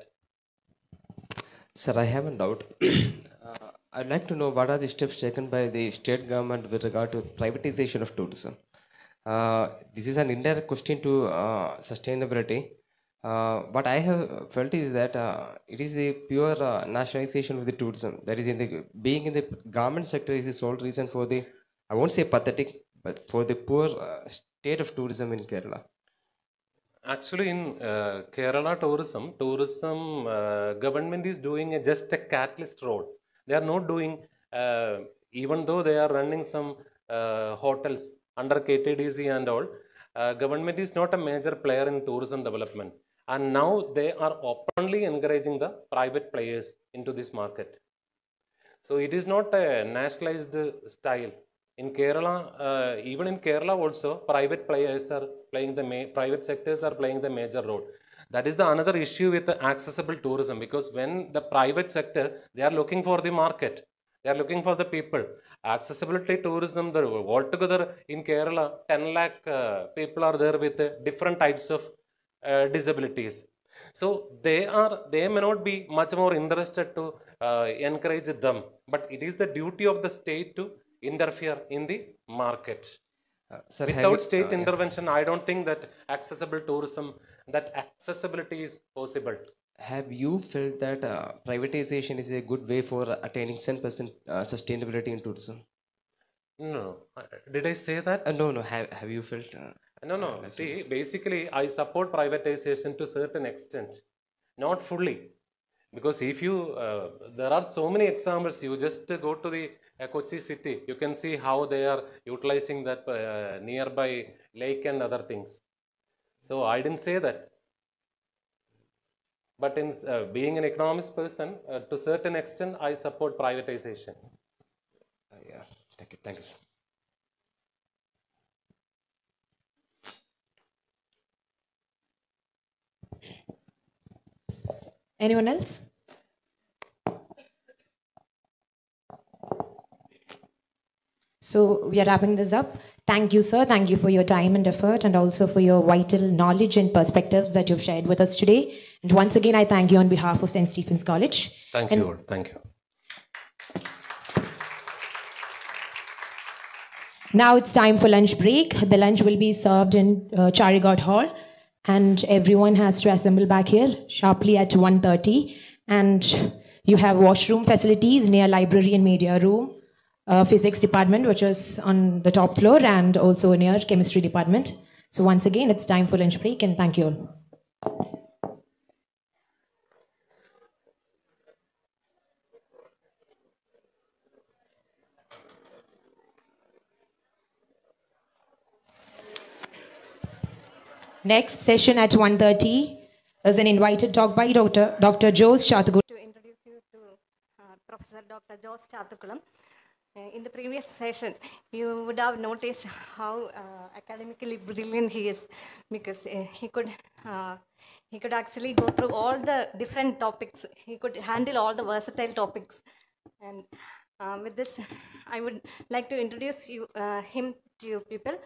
Sir, I have a doubt. *clears throat* uh, I'd like to know what are the steps taken by the state government with regard to privatization of tourism? Uh, this is an indirect question to uh, sustainability. Uh, what I have felt is that uh, it is the pure uh, nationalization of the tourism. That is, in the being in the government sector is the sole reason for the, I won't say pathetic, but for the poor uh, state of tourism in Kerala. Actually, in uh, Kerala tourism, tourism uh, government is doing a, just a catalyst role. They are not doing, uh, even though they are running some uh, hotels under KTDC and all, uh, government is not a major player in tourism development. And now they are openly encouraging the private players into this market. So it is not a nationalized style. In Kerala, uh, even in Kerala also, private players are playing the private sectors are playing the major role. That is the another issue with accessible tourism because when the private sector they are looking for the market, they are looking for the people. Accessibility tourism, the altogether in Kerala, 10 lakh uh, people are there with uh, different types of uh, disabilities. So they are they may not be much more interested to uh, encourage them, but it is the duty of the state to interfere in the market. sir, Without you- state uh, yeah. intervention, I don't think that accessible tourism, that accessibility is possible. Have you felt that uh, privatization is a good way for attaining 10% uh, sustainability in tourism? No, uh, did I say that? Uh, no, no. Have, have you felt? Uh, No, no. See, basically, I support privatization to certain extent, not fully, because if you, uh, there are so many examples. You just go to the uh, Kochi city, you can see how they are utilizing that uh, nearby lake and other things. So I didn't say that. But in uh, being an economist person, uh, to certain extent, I support privatization. Uh, yeah, thank you, thank you, sir. Anyone else? So we are wrapping this up. Thank you, sir. Thank you for your time and effort and also for your vital knowledge and perspectives that you've shared with us today. And once again, I thank you on behalf of St. Stephen's College. Thank And- you. Thank you. Now it's time for lunch break. The lunch will be served in uh, Charigot Hall, and everyone has to assemble back here sharply at 1.30. And you have washroom facilities near library and media room, uh, physics department, which is on the top floor, and also near chemistry department. So once again, it's time for lunch break, and thank you all. Next session at 1.30 is an invited talk by Dr. Dr. Jose Chathukulam. to introduce you to uh, Professor Dr. Jose Chathukulam. Uh, in the previous session, you would have noticed how uh, academically brilliant he is because uh, he could uh, he could actually go through all the different topics. He could handle all the versatile topics. And uh, with this, I would like to introduce you him to you people.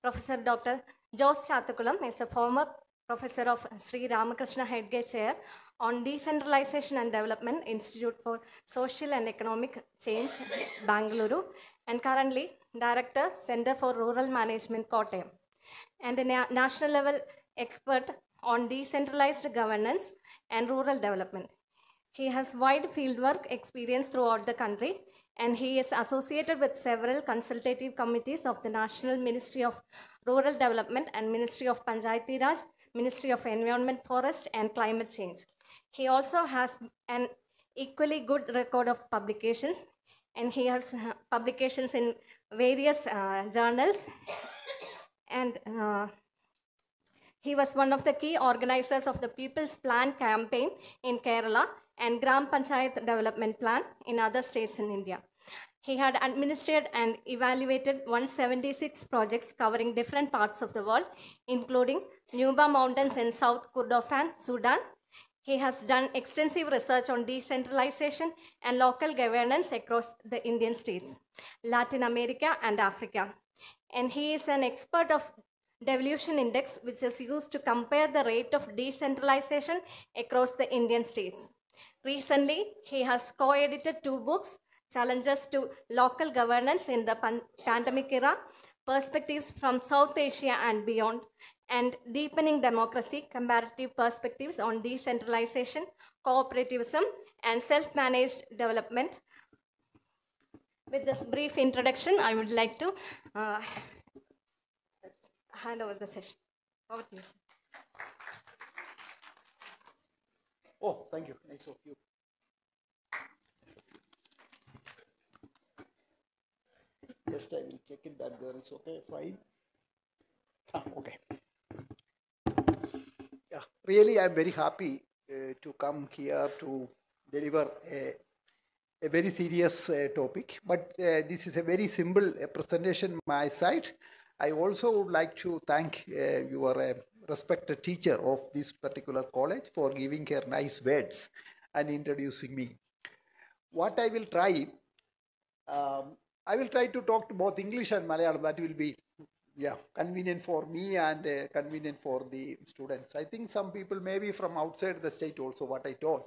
Professor Dr. Jose Chathukulam is a former professor of Sri Ramakrishna Hegde Chair on Decentralization and Development Institute for Social and Economic Change, Bangalore, and currently Director, Center for Rural Management, Kottayam, and a na- national level expert on decentralized governance and rural development. He has wide fieldwork experience throughout the country and he is associated with several consultative committees of the National Ministry of Rural Development and Ministry of Panchayati Raj, Ministry of Environment, Forest and Climate Change. He also has an equally good record of publications and he has uh, publications in various uh, journals and uh, he was one of the key organizers of the People's Plan campaign in Kerala and Gram Panchayat Development Plan in other states in India. He had administered and evaluated 176 projects covering different parts of the world, including Nuba Mountains in South Kordofan, Sudan. He has done extensive research on decentralization and local governance across the Indian states, Latin America, and Africa. And he is an expert of devolution index, which is used to compare the rate of decentralization across the Indian states. Recently, he has co-edited two books, Challenges to Local Governance in the Pan- Pandemic Era, Perspectives from South Asia and Beyond, and Deepening Democracy, Comparative Perspectives on Decentralization, Cooperativism, and Self-Managed Development. With this brief introduction, I would like to uh, hand over the session. Over to you. Oh, thank you. Nice of you. Just I will check it that there is okay, fine. Ah, okay. Yeah, really, I'm very happy uh, to come here to deliver a, a very serious uh, topic. But uh, this is a very simple uh, presentation my side. I also would like to thank uh, your uh, respected teacher of this particular college for giving her nice words and introducing me. What I will try, um, I will try to talk to both English and Malayalam. That will be, yeah, convenient for me and uh, convenient for the students. I think some people maybe from outside the state also what I told.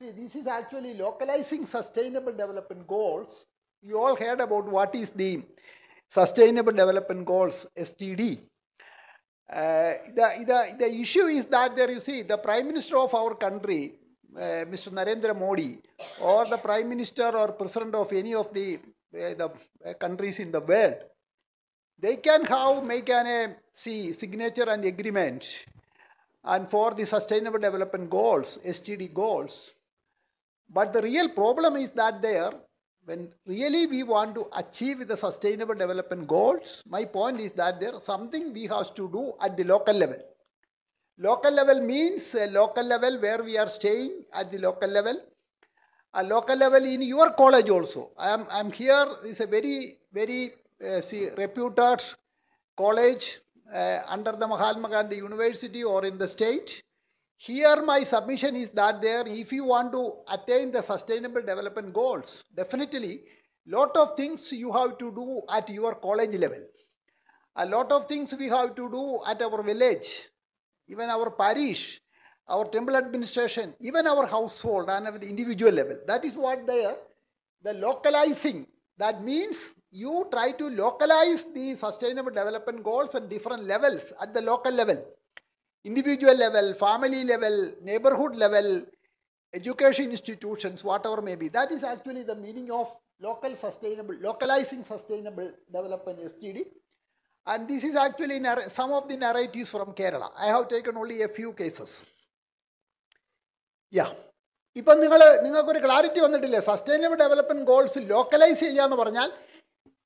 See, this is actually localizing sustainable development goals. You all heard about what is the Sustainable Development Goals, STD. Uh, the, the, the issue is that there you see the Prime Minister of our country, uh, Mr. Narendra Modi, or the Prime Minister or President of any of the, the uh, countries in the world, they can have make an uh, see signature and agreement. And for the sustainable development goals std goals. But the real problem is that there when really we want to achieve the sustainable development goals my point is that there something we have to do at the local level. Local level means a local level where we are staying at the local level. A local level in your college also. I am I am here is a very very uh, see, reputed college uh, under the Mahatma Gandhi University or in the state. Here my submission is that there if you want to attain the sustainable development goals, definitely lot of things you have to do at your college level. A lot of things we have to do at our village, even our parish, our temple administration, even our household and at the individual level. That is what they are. The localizing, that means you try to localize the sustainable development goals at different levels at the local level. Individual level, family level, neighborhood level, education institutions, whatever may be. That is actually the meaning of local sustainable, localizing sustainable development SDD. And this is actually some of the narratives from Kerala. I have taken only a few cases. Yeah. ഇപ്പം നിങ്ങൾ നിങ്ങൾക്കൊരു clarity വന്നിട്ടില്ലേ sustainable development goals localise ചെയ്യാന്ന് പറഞ്ഞാൽ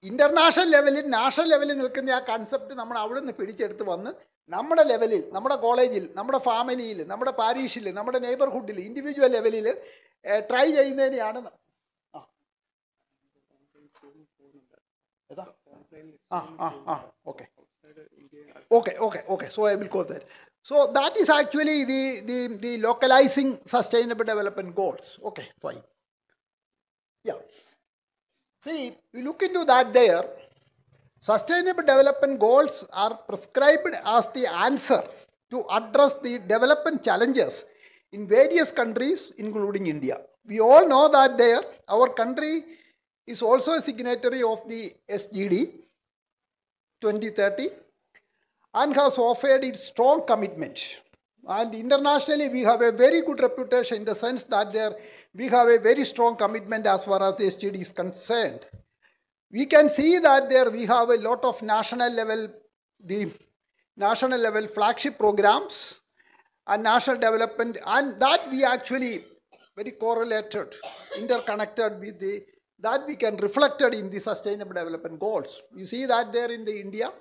international ലെവലിൽ national ലെവലിൽ നിൽക്കുന്ന ആ കൺസെപ്റ്റ് നമ്മൾ അവിടെ നിന്ന് പിടിച്ചെടുത്ത് വന്ന് നമ്മുടെ ലെവലിൽ നമ്മുടെ കോളേജിൽ നമ്മുടെ ഫാമിലിയിൽ നമ്മുടെ പാരീഷിൽ നമ്മുടെ നെയ്ബർഹുഡിൽ ഇൻഡിവിജ്വൽ ലെവലിൽ ട്രൈ ചെയ്യുന്നതിനെയാണ് ആ. ആ ആ ആ okay okay okay so I will will that. So that is actually the, the, the localizing sustainable development goals. Okay, fine. Yeah. See, you look into that there. Sustainable development goals are prescribed as the answer to address the development challenges in various countries, including India. We all know that there, our country is also a signatory of the SGD 2030 and has offered its strong commitment. And internationally, we have a very good reputation in the sense that there we have a very strong commitment as far as the SGD is concerned. We can see that there we have a lot of national level, the national level flagship programs and national development, and that we actually very correlated, interconnected with the that we can reflected in the sustainable development goals. You see that there in the India,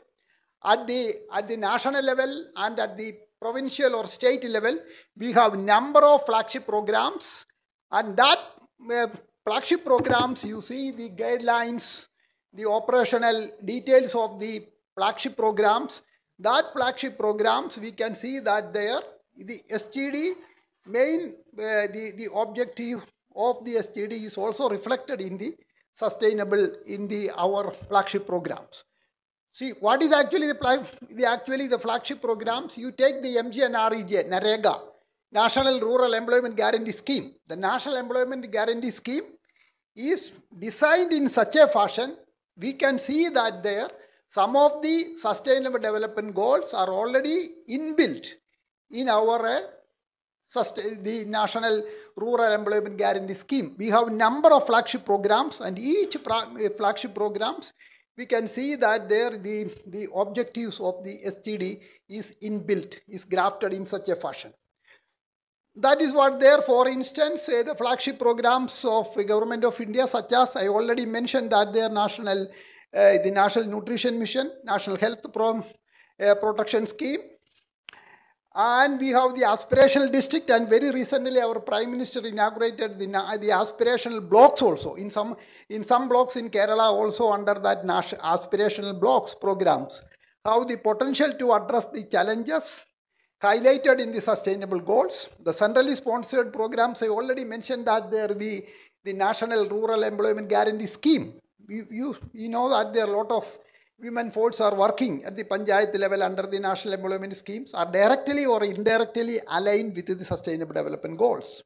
at the at the national level and at the provincial or state level we have a number of flagship programs. And that uh, flagship programs you see the guidelines the operational details of the flagship programs. That flagship programs we can see that there the SGD main uh, the the objective of the SGD is also reflected in the sustainable in the our flagship programs See, what is actually the, the actually the flagship programs? You take the MGNREGA, NREGA, National Rural Employment Guarantee Scheme. The National Employment Guarantee Scheme is designed in such a fashion, we can see that there some of the sustainable development goals are already inbuilt in our uh, the National Rural Employment Guarantee Scheme. We have a number of flagship programs and each uh, flagship programs we can see that there the, the objectives of the STD is inbuilt, is grafted in such a fashion. That is what there, for instance, uh, the flagship programs of the Government of India, such as I already mentioned that their national, uh, the National Nutrition Mission, National Health Pro, uh, Protection Scheme, and we have the aspirational district and very recently our prime minister inaugurated the, the aspirational blocks also. In some in some blocks in kerala also under that aspirational blocks programs. How the potential to address the challenges highlighted in the sustainable goals. The centrally sponsored programs i already mentioned that there the the national rural employment guarantee scheme. You you, you know that there are a lot of women folks are working at the panchayat level under the national employment schemes are directly or indirectly aligned with the sustainable development goals.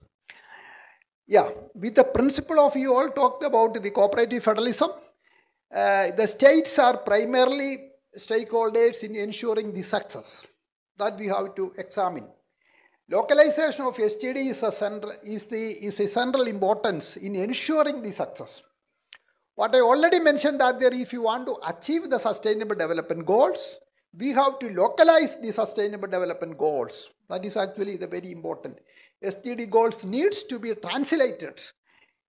Yeah, with the principle of you all talked about the cooperative federalism, uh, the states are primarily stakeholders in ensuring the success that we have to examine. Localization of STD is a central, is the is a central importance in ensuring the success. What I already mentioned that there, if you want to achieve the sustainable development goals, we have to localize the sustainable development goals. That is actually the very important. SDG goals needs to be translated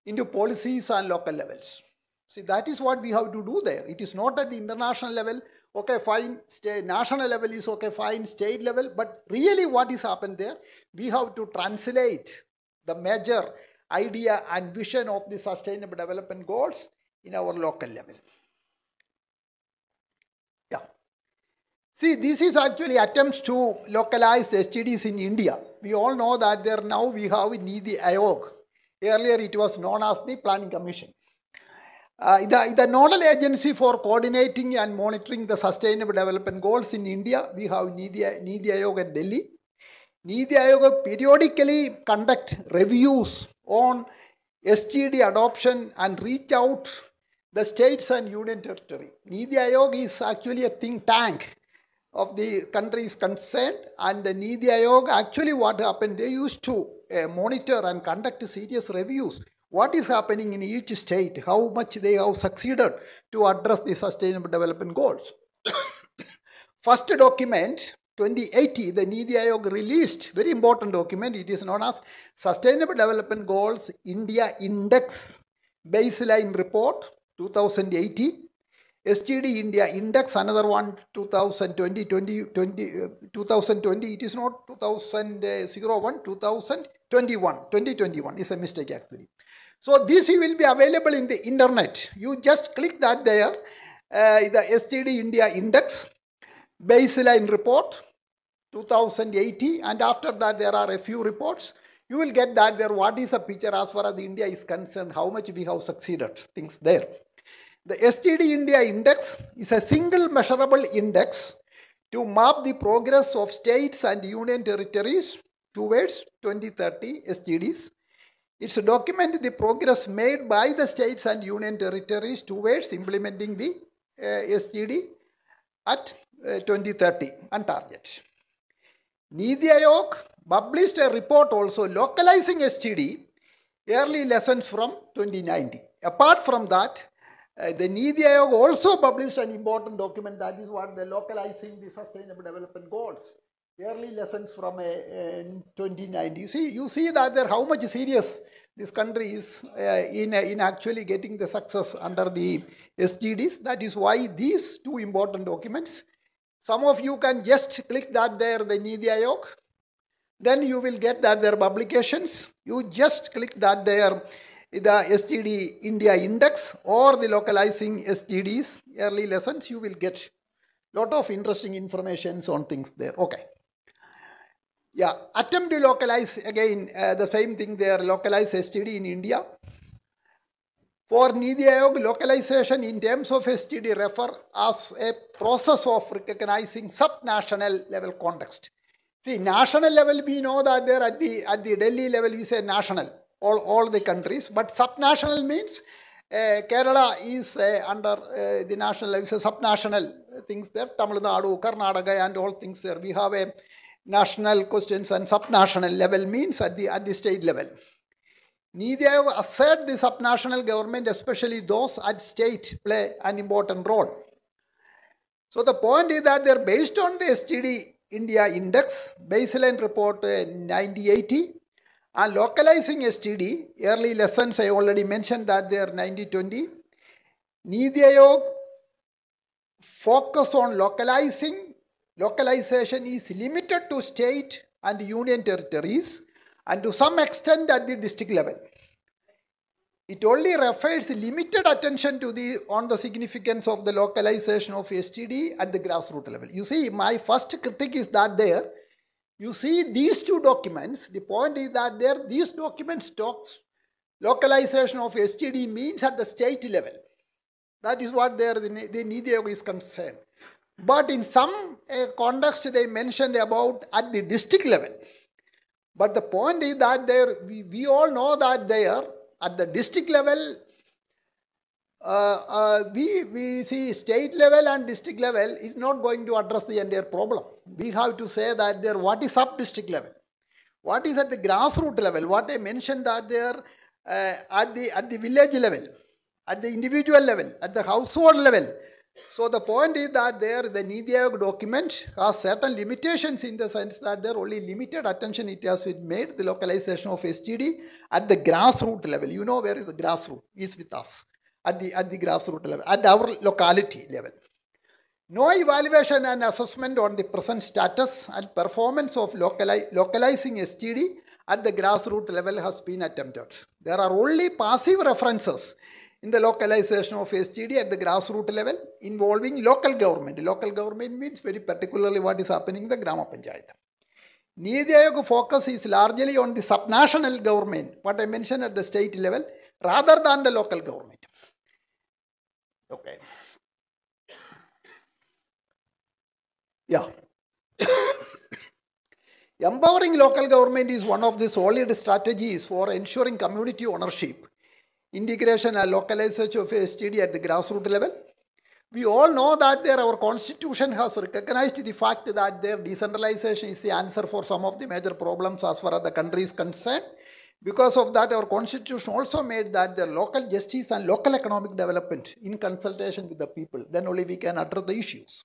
into policies and local levels. See, that is what we have to do there. It is not at the international level Okay, fine. State, national level is okay, fine. State level, but really, what is happened there? We have to translate the major idea and vision of the Sustainable Development Goals in our local level. Yeah. See, this is actually attempts to localize STDs in India. We all know that there now we have Niti Aayog. Earlier, it was known as the Planning Commission. Uh, the, the nodal agency for coordinating and monitoring the sustainable development goals in India, we have Niti, Niti Aayog at Delhi. Niti Aayog periodically conduct reviews on STD adoption and reach out the states and union territory. Niti Aayog is actually a think tank of the countries concerned. And the Niti Aayog actually what happened, they used to uh, monitor and conduct serious reviews. What is happening in each state, how much they have succeeded to address the sustainable development goals. *coughs* First document, 2080, the Niti Aayog released, very important document, it is known as Sustainable Development Goals India Index Baseline Report 2080. STD India Index, another one 2020, 20, 20, uh, 2020, it is not 2001, 2021, 2021 is a mistake actually. So this will be available in the internet. You just click that there, uh, the STD India Index baseline report 2080 and after that there are a few reports. You will get that there what is the picture as far as India is concerned, how much we have succeeded, things there. The STD India Index is a single measurable index to map the progress of states and union territories towards 2030 SDGs. It's document the progress made by the states and union territories towards implementing the uh, at uh, 2030 and target. Niti Aayog published a report also localizing STD early lessons from 2090. Apart from that, uh, the Niti Aayog also published an important document that is what the localizing the sustainable development goals early lessons from uh, uh, 2090. You see, you see that there how much serious this country is uh, in, in actually getting the success under the SDGs. That is why these two important documents, some of you can just click that there, the Niti Aayog. Then you will get that their publications. You just click that there, the STD India Index or the localizing STDs early lessons. You will get a lot of interesting informations on things there. Okay. Yeah, attempt to localize again uh, the same thing there, localize STD in India. For Niti Aayog, localization in terms of STD refer as a process of recognizing subnational level context. See, national level we know that there at the at the Delhi level we say national, all, all the countries, but subnational means uh, Kerala is uh, under uh, the national level, so subnational things there, Tamil Nadu, Karnataka and all things there. We have a national questions and subnational level means at the, at the state level. Niti Aayog assert the subnational government, especially those at state, play an important role. So the point is that they're based on the STD India Index, baseline report uh, 9080, and localizing STD, early lessons I already mentioned that they are 9020. Niti Aayog focus on localizing localization is limited to state and union territories and to some extent at the district level. It only refers limited attention to the on the significance of the localization of STD at the grassroots level. You see, my first critique is that there, you see these two documents, the point is that there these documents talks localization of STD means at the state level. That is what there the, the is concerned. But in some uh, context, they mentioned about at the district level. But the point is that there, we, we all know that there, at the district level, uh, uh, we, we see state level and district level is not going to address the entire problem. We have to say that there, what is sub district level? What is at the grassroots level? What I mentioned that there, uh, at, the, at the village level, at the individual level, at the household level, so the point is that there the Niti Aayog document has certain limitations in the sense that there only limited attention it has made the localization of STD at the grassroots level. You know where is the grassroots? Is with us at the at the grassroots level, at our locality level. No evaluation and assessment on the present status and performance of locali- localizing STD at the grassroots level has been attempted. There are only passive references in the localization of STD at the grassroots level involving local government. Local government means very particularly what is happening in the Grama Panchayat. Niti Aayog focus is largely on the subnational government, what I mentioned at the state level, rather than the local government. Okay. Yeah. *coughs* Empowering local government is one of the solid strategies for ensuring community ownership, integration and localization of STD at the grassroots level. We all know that there our constitution has recognized the fact that their decentralization is the answer for some of the major problems as far as the country is concerned. Because of that, our constitution also made that the local justice and local economic development in consultation with the people, then only we can address the issues.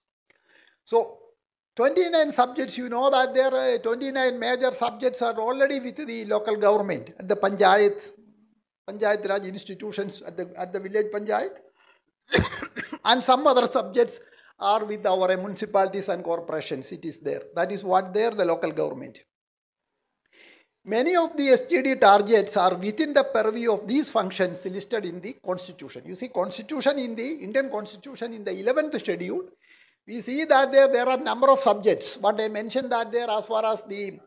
So 29 subjects, you know that there are 29 major subjects are already with the local government at the panchayat, panchayat raj institutions at the, at the village panchayat. *coughs* and some other subjects are with our municipalities and corporations. It is there. That is what there, the local government. Many of the STD targets are within the purview of these functions listed in the constitution. You see, constitution in the Indian constitution in the 11th schedule, we see that there, there are number of subjects. What I mentioned that there as far as the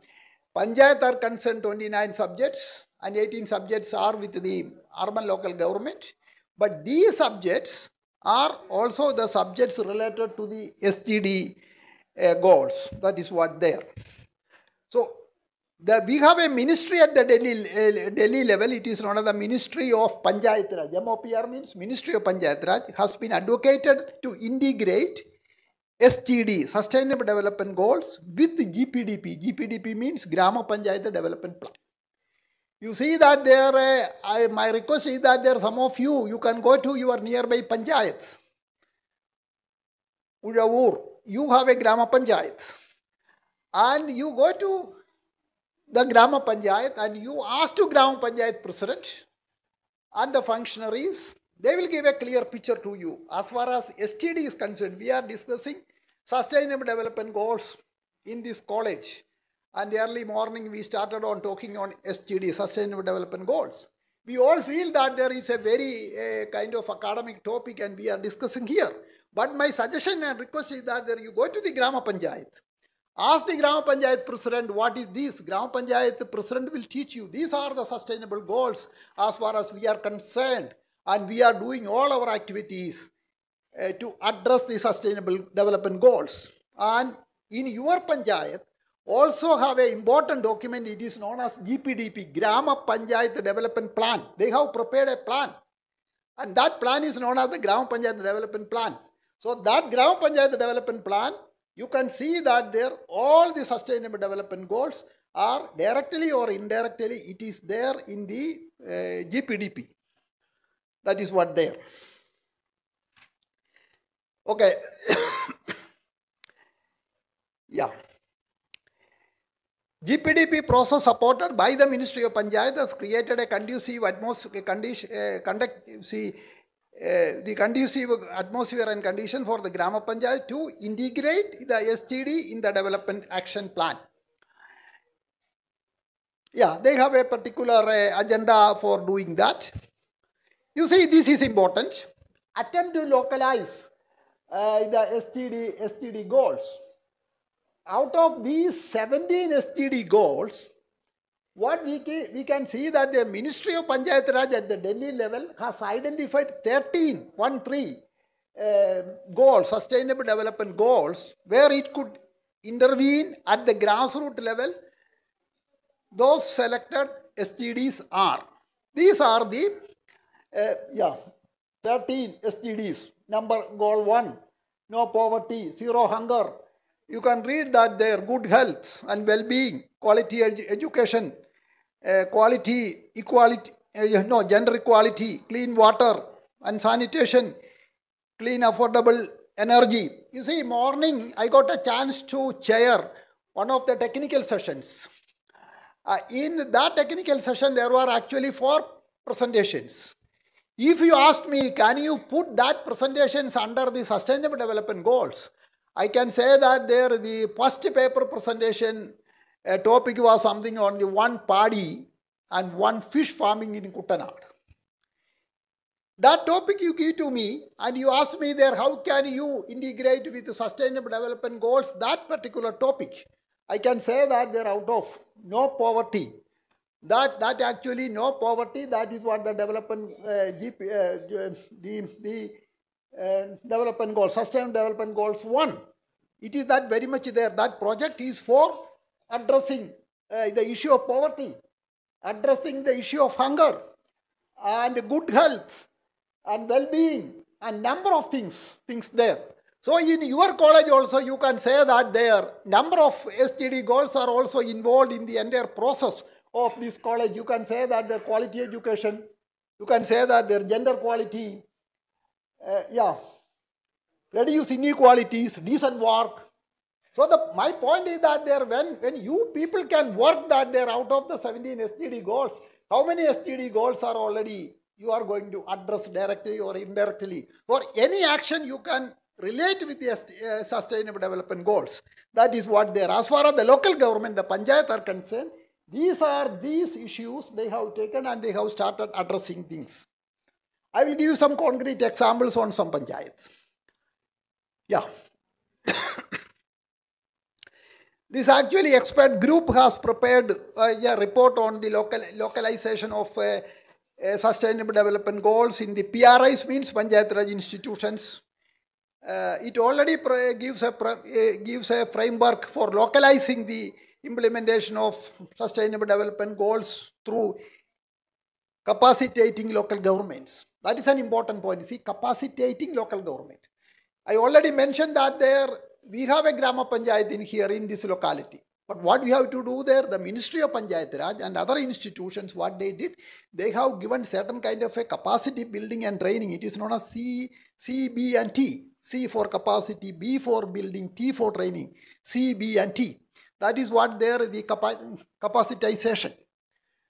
Panchayat are concerned, 29 subjects and 18 subjects are with the urban local government. But these subjects are also the subjects related to the SGD uh, goals. That is what there. So the, we have a ministry at the Delhi, uh, Delhi level. It is known as the Ministry of Panchayat Raj. MOPR means Ministry of Panchayat Raj has been advocated to integrate STD, Sustainable Development Goals, with GPDP. GPDP means Grama Panchayat Development Plan. You see that there, uh, I, my request is that there are some of you, you can go to your nearby Panchayat. Uzhavoor, you have a Grama Panchayat. And you go to the Grama Panchayat and you ask to Grama Panchayat President and the functionaries, they will give a clear picture to you. As far as STD is concerned, we are discussing sustainable development goals in this college. And early morning we started on talking on STD, Sustainable Development Goals. We all feel that there is a very kind of academic topic and we are discussing here. But my suggestion and request is that you go to the Grama Panchayat. Ask the Gram Panchayat President what is this. Gram Panchayat President will teach you. These are the sustainable goals as far as we are concerned. And we are doing all our activities uh, to address the sustainable development goals. And in your Panchayat, also have an important document. It is known as GPDP, Grama Panchayat Development Plan. They have prepared a plan. And that plan is known as the Grama Panchayat Development Plan. So that Grama Panchayat Development Plan, you can see that there all the sustainable development goals are directly or indirectly, it is there in the uh, GPDP. That is what there. Okay. *coughs* yeah. GPDP process supported by the Ministry of Panchayat has created a conducive atmosphere, condition, uh, conduct, see, uh, the conducive atmosphere and condition for the Grama Panchayat to integrate the STD in the development action plan. Yeah, they have a particular uh, agenda for doing that. You see, this is important. Attempt to localize uh, the STD, STD goals out of these 17 STD goals, what we can, we can see that the Ministry of Panchayat Raj at the Delhi level has identified 13, 1 3 uh, goals, sustainable development goals, where it could intervene at the grassroots level. Those selected STDs are. These are the, uh, yeah, 13 STDs. Number goal 1, no poverty, zero hunger, you can read that there good health and well-being, quality edu- education, quality equality, uh, no gender equality, clean water and sanitation, clean affordable energy. You see, morning I got a chance to chair one of the technical sessions. Uh, in that technical session, there were actually four presentations. If you ask me, can you put that presentations under the Sustainable Development Goals? I can say that there the first paper presentation uh, topic was something on the one paddy and one fish farming in Kuttanad. That topic you give to me and you ask me there, how can you integrate with the Sustainable Development Goals that particular topic? I can say that they're out of no poverty. That, that actually no poverty, that is what the development, uh, GP, uh, the, the uh, development goals, sustainable development goals one. It is that very much there. That project is for addressing uh, the issue of poverty, addressing the issue of hunger and good health and well-being and number of things, things there. So in your college also you can say that there number of SDG goals are also involved in the entire process of this college. You can say that their quality education, you can say that their gender quality, uh, yeah, reduce inequalities, decent work. So the my point is that there when when you people can work that they're out of the 17 SDG goals, how many SDG goals are already you are going to address directly or indirectly? For any action you can relate with the uh, sustainable development goals. That is what they are. As far as the local government, the panchayat are concerned, these are these issues they have taken and they have started addressing things. I will give you some concrete examples on some panchayats. Yeah. *coughs* this actually expert group has prepared a report on the local localization of uh, uh, sustainable development goals in the PRIs means Panchayat Raj institutions. Uh, it already gives a gives a framework for localizing the implementation of sustainable development goals through capacitating local governments. That is an important point. See, capacitating local government. I already mentioned that there we have a Grama Panchayat in here in this locality. But what we have to do there, the Ministry of Panchayat Raj and other institutions, what they did, they have given certain kind of a capacity building and training. It is known as C, C, B and T. C for capacity, B for building, T for training, C, B and T. That is what there the capa capacitization.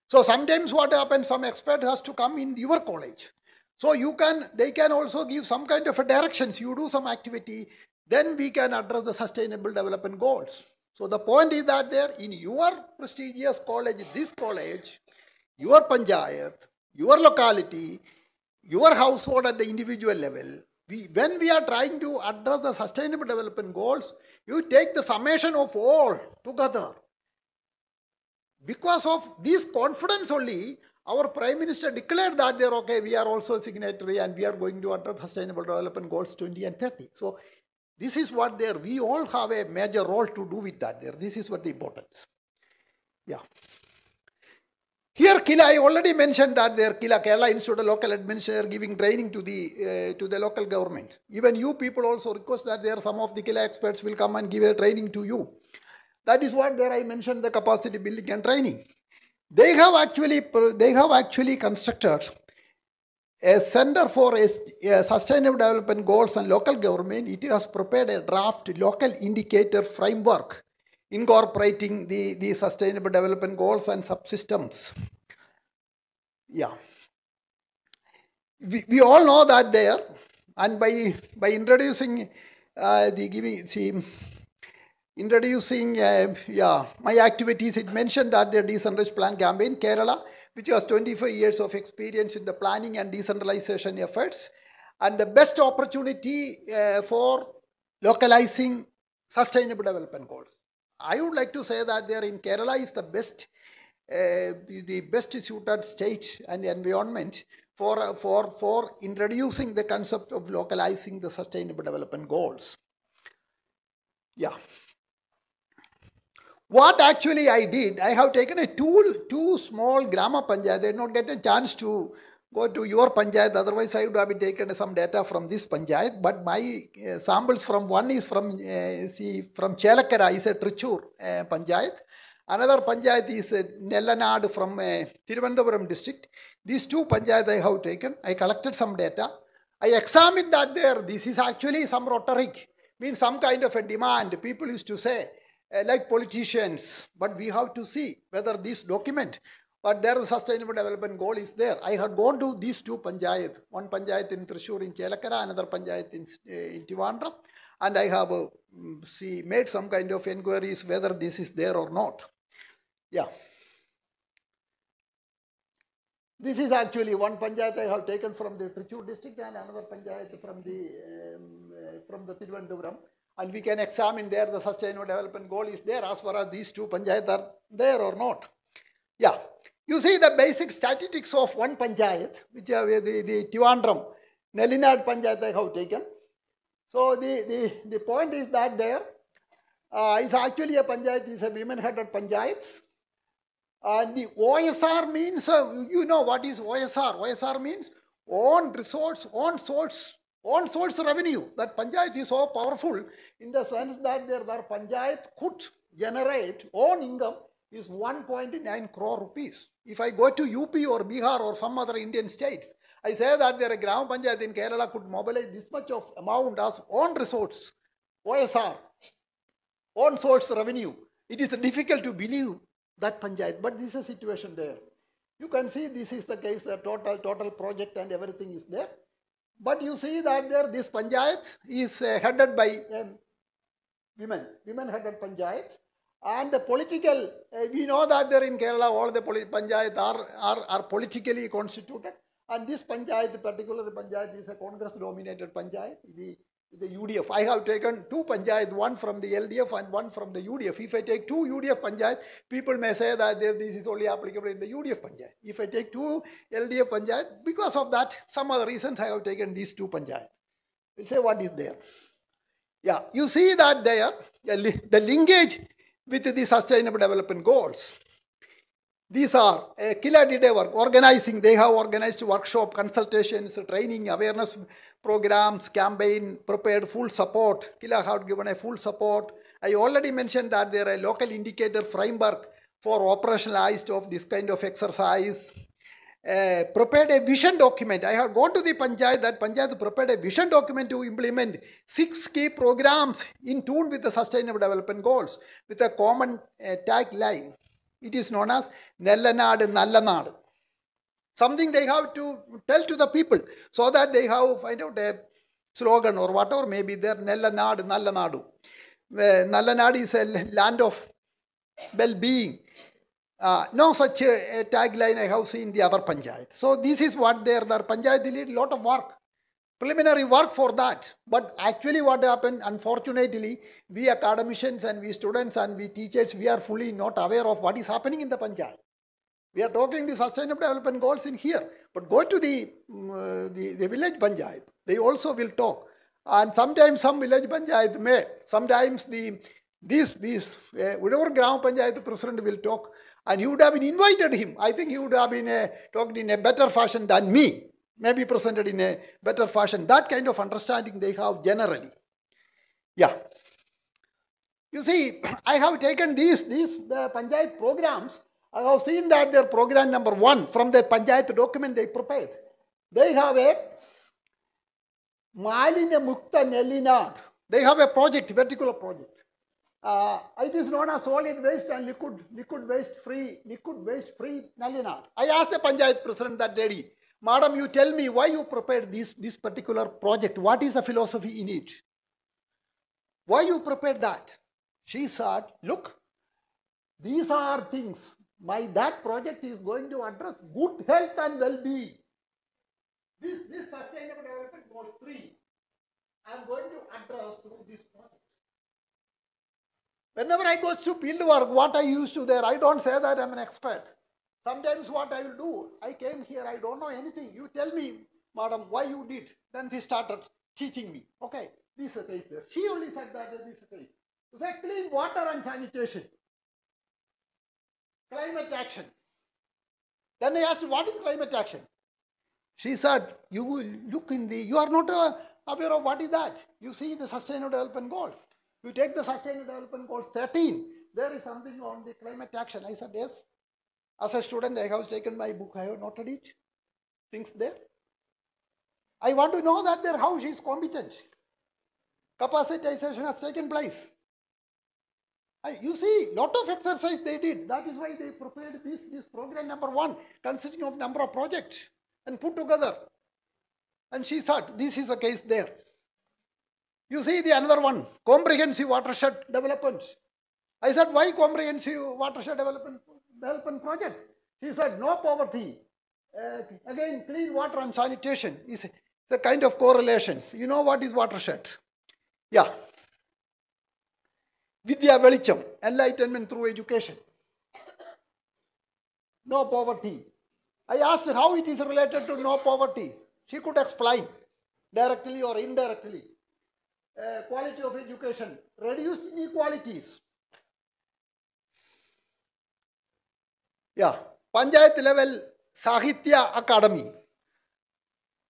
So sometimes what happens, some expert has to come in your college. So you can, they can also give some kind of a directions. You do some activity, then we can address the sustainable development goals. So the point is that there in your prestigious college, this college, your panchayat, your locality, your household at the individual level, we, when we are trying to address the sustainable development goals, you take the summation of all together. Because of this confidence only, our Prime Minister declared that they're okay, we are also a signatory and we are going to address sustainable development goals 20 and 30. So this is what there, we all have a major role to do with that there. This is what the importance. Yeah. Here, Kila, I already mentioned that there, Kila, Kerala Institute of Local Administration giving training to the uh, to the local government. Even you people also request that there some of the Kila experts will come and give a training to you. That is what there I mentioned the capacity building and training. They have actually they have actually constructed a Center for Sustainable Development Goals and Local Government. It has prepared a draft local indicator framework incorporating the, the sustainable development goals and subsystems. Yeah. We, we all know that there, and by, by introducing uh, the giving, see, introducing, uh, yeah, my activities, it mentioned that the decentralized plan campaign, Kerala, which has 25 years of experience in the planning and decentralization efforts, and the best opportunity uh, for localizing sustainable development goals. I would like to say that there in Kerala is the best, uh, the best suited state and environment for, for, for introducing the concept of localizing the sustainable development goals. Yeah. What actually I did, I have taken a two, two small Grama Panchayat. They did not get a chance to go to your Panchayat. Otherwise, I would have taken some data from this Panchayat. But my uh, samples from one is from, uh, see, from Chelakara, is a Trichur uh, Panchayat. Another Panchayat is uh, Nellanad from uh, Thiruvananthapuram district. These two Panchayat I have taken. I collected some data. I examined that there. This is actually some rhetoric, means some kind of a demand. People used to say, uh, like politicians, but we have to see whether this document but their sustainable development goal is there. I had gone to these two panchayat, one panchayat in Thrissur in Chelakara, another panchayat in, uh, in Trivandrum, and I have uh, see, made some kind of inquiries whether this is there or not. Yeah. This is actually one panchayat I have taken from the Trichur district and another panchayat from the um, uh, from the Thiruvananthapuram. And we can examine there the sustainable development goal is there as far as these two panchayats are there or not. Yeah. You see the basic statistics of one panchayat, which are the, the Trivandrum, Nellanad panchayat I have taken. So the, the, the point is that there uh, is actually a panchayat, is a women-headed panchayat. And the OSR means, uh, you know what is OSR? OSR means own resource, own source, own source revenue. That panchayat is so powerful in the sense that their, their panchayat could generate own income is 1.9 crore rupees. If I go to UP or Bihar or some other Indian states, I say that there their Gram Panchayat in Kerala could mobilize this much of amount as own resource, OSR, own source revenue. It is difficult to believe that panchayat, but this is a situation there. You can see this is the case, the total total project and everything is there. But you see that there this panchayat is uh, headed by um, women, women headed panchayat. And the political, uh, we know that there in Kerala all the panchayat are, are, are politically constituted. And this panchayat, particular panchayat, is a Congress dominated panchayat. The, the UDF. I have taken two panchayat, one from the LDF and one from the UDF. If I take two UDF panchayat, people may say that this is only applicable in the UDF panchayat. If I take two LDF panchayat, because of that, some other reasons I have taken these two panchayat. We'll say what is there. Yeah, you see that there, the linkage with the sustainable development goals. These are uh, Kila did a work organizing. They have organized workshop, consultations, training, awareness programs, campaign, prepared full support. Kila have given a full support. I already mentioned that there are local indicator framework for operationalized of this kind of exercise. Uh, prepared a vision document. I have gone to the panchayat that panchayat prepared a vision document to implement six key programs in tune with the sustainable development goals with a common uh, tagline. It is known as Nellanad Nallanad. Something they have to tell to the people so that they have find out a slogan or whatever may be there. Nellanad Nallanadu. Nallanad is a land of well-being. Uh, no such a, a tagline I have seen the other panchayat. So this is what their their panchayat did a lot of work, preliminary work for that. But actually, what happened? Unfortunately, we academicians and we students and we teachers, we are fully not aware of what is happening in the panchayat. We are talking the sustainable development goals in here, but go to the um, uh, the, the village panchayat. They also will talk, and sometimes some village panchayat may. Sometimes the these these uh, whatever Gram Panchayat president will talk, and he would have been invited him. I think he would have been uh, talked in a better fashion than me. Maybe presented in a better fashion. That kind of understanding they have generally. Yeah. You see, *clears throat* I have taken these these the panchayat programs. I have seen that their program number one from the panchayat document they prepared. They have a Malinya Mukta Nellanad. They have a project, particular project. Uh, it is known as solid waste and liquid liquid waste free liquid waste free Nellanad. I asked the panchayat president that day, Madam, you tell me why you prepared this this particular project. What is the philosophy in it? Why you prepared that? She said, look, these are things. My that project is going to address good health and well-being. This this sustainable development goals three. I am going to address through this project. Whenever I go to field work, what I used to there, I don't say that I'm an expert. Sometimes what I will do, I came here, I don't know anything. You tell me, madam, why you did. Then she started teaching me. Okay, this is the case there. She only said that this is the case. Say clean water and sanitation. Climate action. Then I asked, what is climate action? She said, you will look in the, you are not uh, aware of what is that. You see the sustainable development goals. You take the sustainable development goals 13. There is something on the climate action. I said, yes. As a student, I have taken my book. I have noted it. Things there. I want to know that there how she is competent. Capacitization has taken place. I- You see, lot of exercise they did. That is why they prepared this, this program number one, consisting of number of projects and put together. And she thought, this is the case there. You see the another one, comprehensive watershed development. I said, why comprehensive watershed development, development project? She said, no poverty. Uh, again, clean water and sanitation is the kind of correlations. You know what is watershed? Yeah. Vidya Velicham, enlightenment through education. No poverty. I asked how it is related to no poverty. She could explain directly or indirectly. Uh, quality of education, reduce inequalities. Yeah, Panchayat level Sahitya Academy.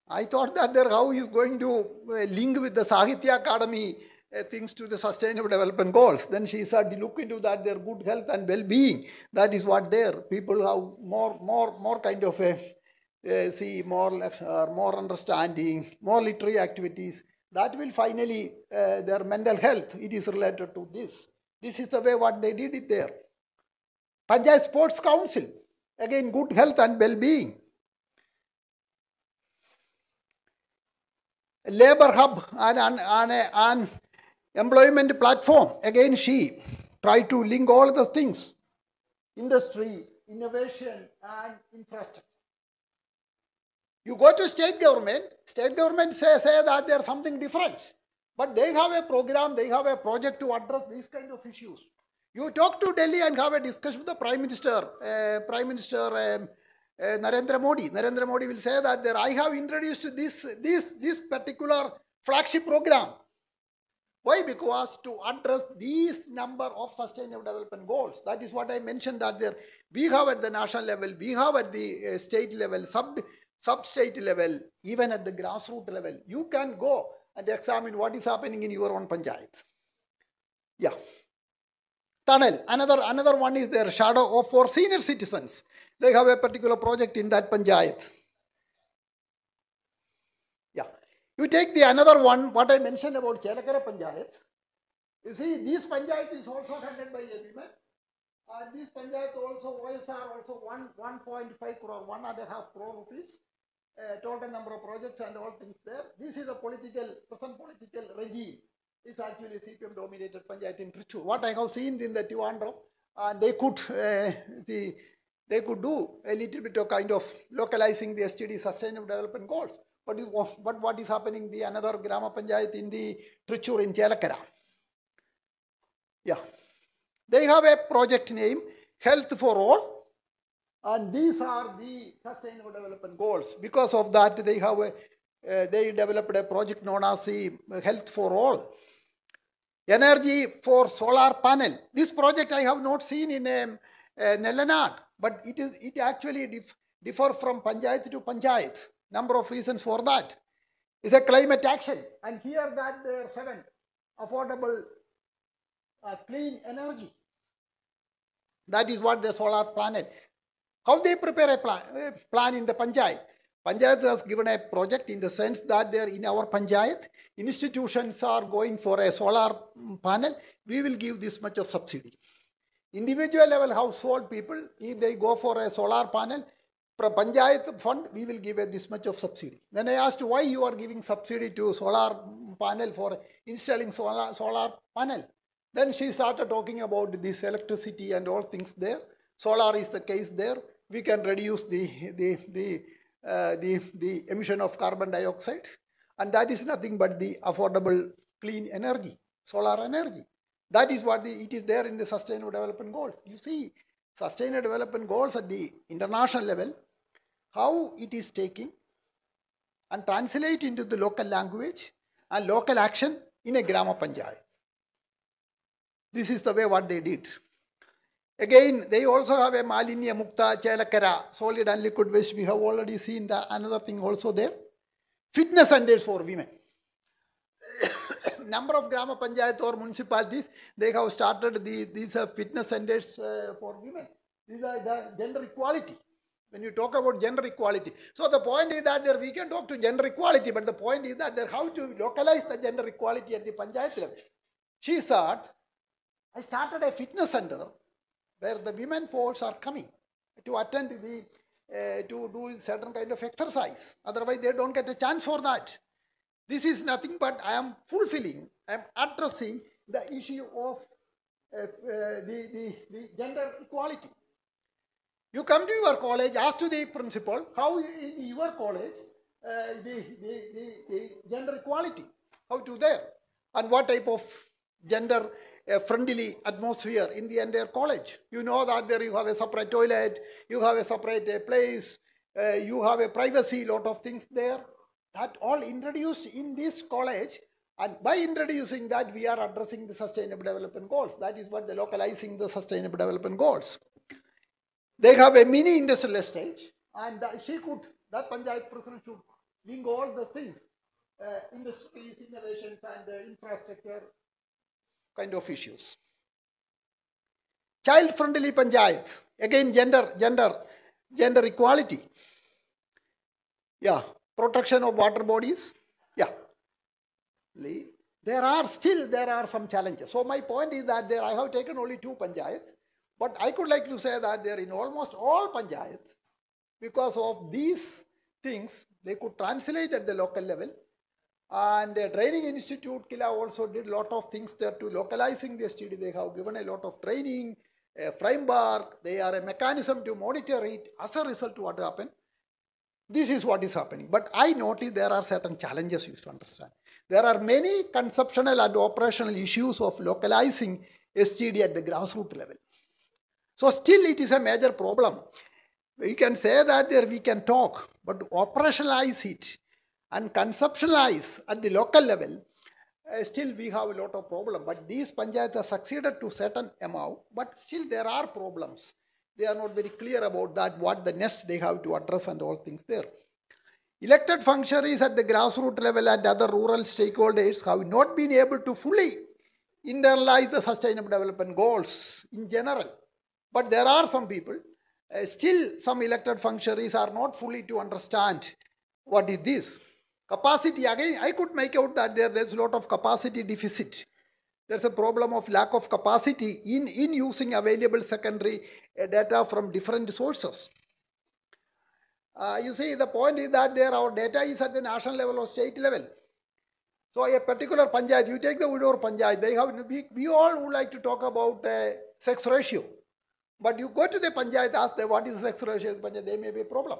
I thought that there how is going to uh, link with the Sahitya Academy uh, things to the sustainable development goals. Then she said, look into that, their good health and well-being. That is what there. People have more, more, more kind of a uh, see more, uh, more understanding, more literary activities. That will finally uh, their mental health. It is related to this. This is the way what they did it there. Panchayat Sports Council. Again, good health and well-being. labor hub and an, an, an employment platform. Again, she tried to link all the things industry, innovation, and infrastructure. You go to state government, state government say, say that there's something different. But they have a program, they have a project to address these kind of issues. You talk to Delhi and have a discussion with the Prime Minister, uh, Prime Minister um, uh, Narendra Modi. Narendra Modi will say that there I have introduced this, this, this particular flagship program. Why? Because to address these number of sustainable development goals. That is what I mentioned that there we have at the national level, we have at the uh, state level, sub sub-state level, even at the grassroots level. You can go and examine what is happening in your own panchayat. Thanal. Another another one is their shadow of for senior citizens. They have a particular project in that panchayat. Yeah. You take the another one, what I mentioned about Chelakara Panchayat. You see, this panchayat is also funded by women. And this panchayat also, OSR also one, 1.5 crore, one and a half crore rupees. Uh, total number of projects and all things there. This is a political, present political regime. It's actually CPM dominated panchayat in Trichur. What I have seen in the Trivandrum, and they could, uh, the, they could do a little bit of kind of localizing the STD sustainable development goals. But, you, but what is happening the another Grama Panchayat in the Trichur in Chelakara? Yeah. They have a project name, Health for All. And these are the sustainable development goals. Because of that, they have a, uh, they developed a project known as the Health for All. Energy for solar panel. This project I have not seen in um, uh, Nellanad, but it is it actually dif- differ from panchayat to panchayat. Number of reasons for that. It's a climate action, and here that there are seven affordable uh, clean energy. That is what the solar panel. How they prepare a plan, plan in the panchayat? Panchayat has given a project in the sense that they are in our panchayat, institutions are going for a solar panel, we will give this much of subsidy. Individual level household people, if they go for a solar panel, from panchayat fund, we will give a this much of subsidy. Then I asked why you are giving subsidy to solar panel for installing solar, solar panel. Then she started talking about this electricity and all things there. Solar is the case there. We can reduce the, the, the, Uh, the, the emission of carbon dioxide. And that is nothing but the affordable clean energy, solar energy. That is what the, it is there in the sustainable development goals. You see, sustainable development goals at the international level, how it is taking and translate into the local language and local action in a Grama Panchayat. This is the way what they did. Again, they also have a Malinya Mukta Chelakara, solid and liquid waste. We have already seen that another thing also there. Fitness centers for women. *coughs* Number of Grama Panchayat or municipalities, they have started the, these are fitness centers uh, for women. These are the gender equality. When you talk about gender equality. So the point is that there we can talk to gender equality, but the point is that there how to localize the gender equality at the panchayat level. She said, I started a fitness center where the women force are coming to attend the uh, to do certain kind of exercise. Otherwise, they don't get a chance for that. This is nothing but I am fulfilling, I am addressing the issue of uh, uh, the, the, the gender equality. You come to your college, ask to the principal how in your college uh, the, the, the, the gender equality, how to there, and what type of gender uh, friendly atmosphere in the entire college. You know that there you have a separate toilet, you have a separate uh, place, uh, you have a privacy, lot of things there. That all introduced in this college and by introducing that, we are addressing the sustainable development goals. That is what the localizing the sustainable development goals. They have a mini industrial estate, and she could, that Panchayat president should link all the things, uh, industries, innovations, and uh, infrastructure kind of issues. Child-friendly Panchayat, again gender, gender, gender equality. Yeah, protection of water bodies. Yeah, there are still there are some challenges. So my point is that there I have taken only two panchayat, but I could like to say that there in almost all panchayat, because of these things, they could translate at the local level. And the training institute Kila also did a lot of things there to localizing the STD. They have given a lot of training, a framework. They are a mechanism to monitor it. As a result, what happened? This is what is happening. But I notice there are certain challenges you should understand. There are many conceptual and operational issues of localizing STD at the grassroots level. So still it is a major problem. We can say that there we can talk, but operationalize it and conceptualize at the local level, uh, still we have a lot of problem. But these panchayats succeeded to certain amount, but still there are problems. They are not very clear about that, what the next they have to address and all things there. Elected functionaries at the grassroots level and other rural stakeholders have not been able to fully internalize the sustainable development goals in general. But there are some people, uh, still some elected functionaries are not fully to understand what is this. Capacity, again, I could make out that there, there's a lot of capacity deficit. There's a problem of lack of capacity in, in using available secondary uh, data from different sources. Uh, you see, the point is that there our data is at the national level or state level. So a particular panchayat, you take the Udur panchayat, they have, we, we all would like to talk about uh, sex ratio. But you go to the panchayat, ask them what is the sex ratio, panchayat, there may be a problem.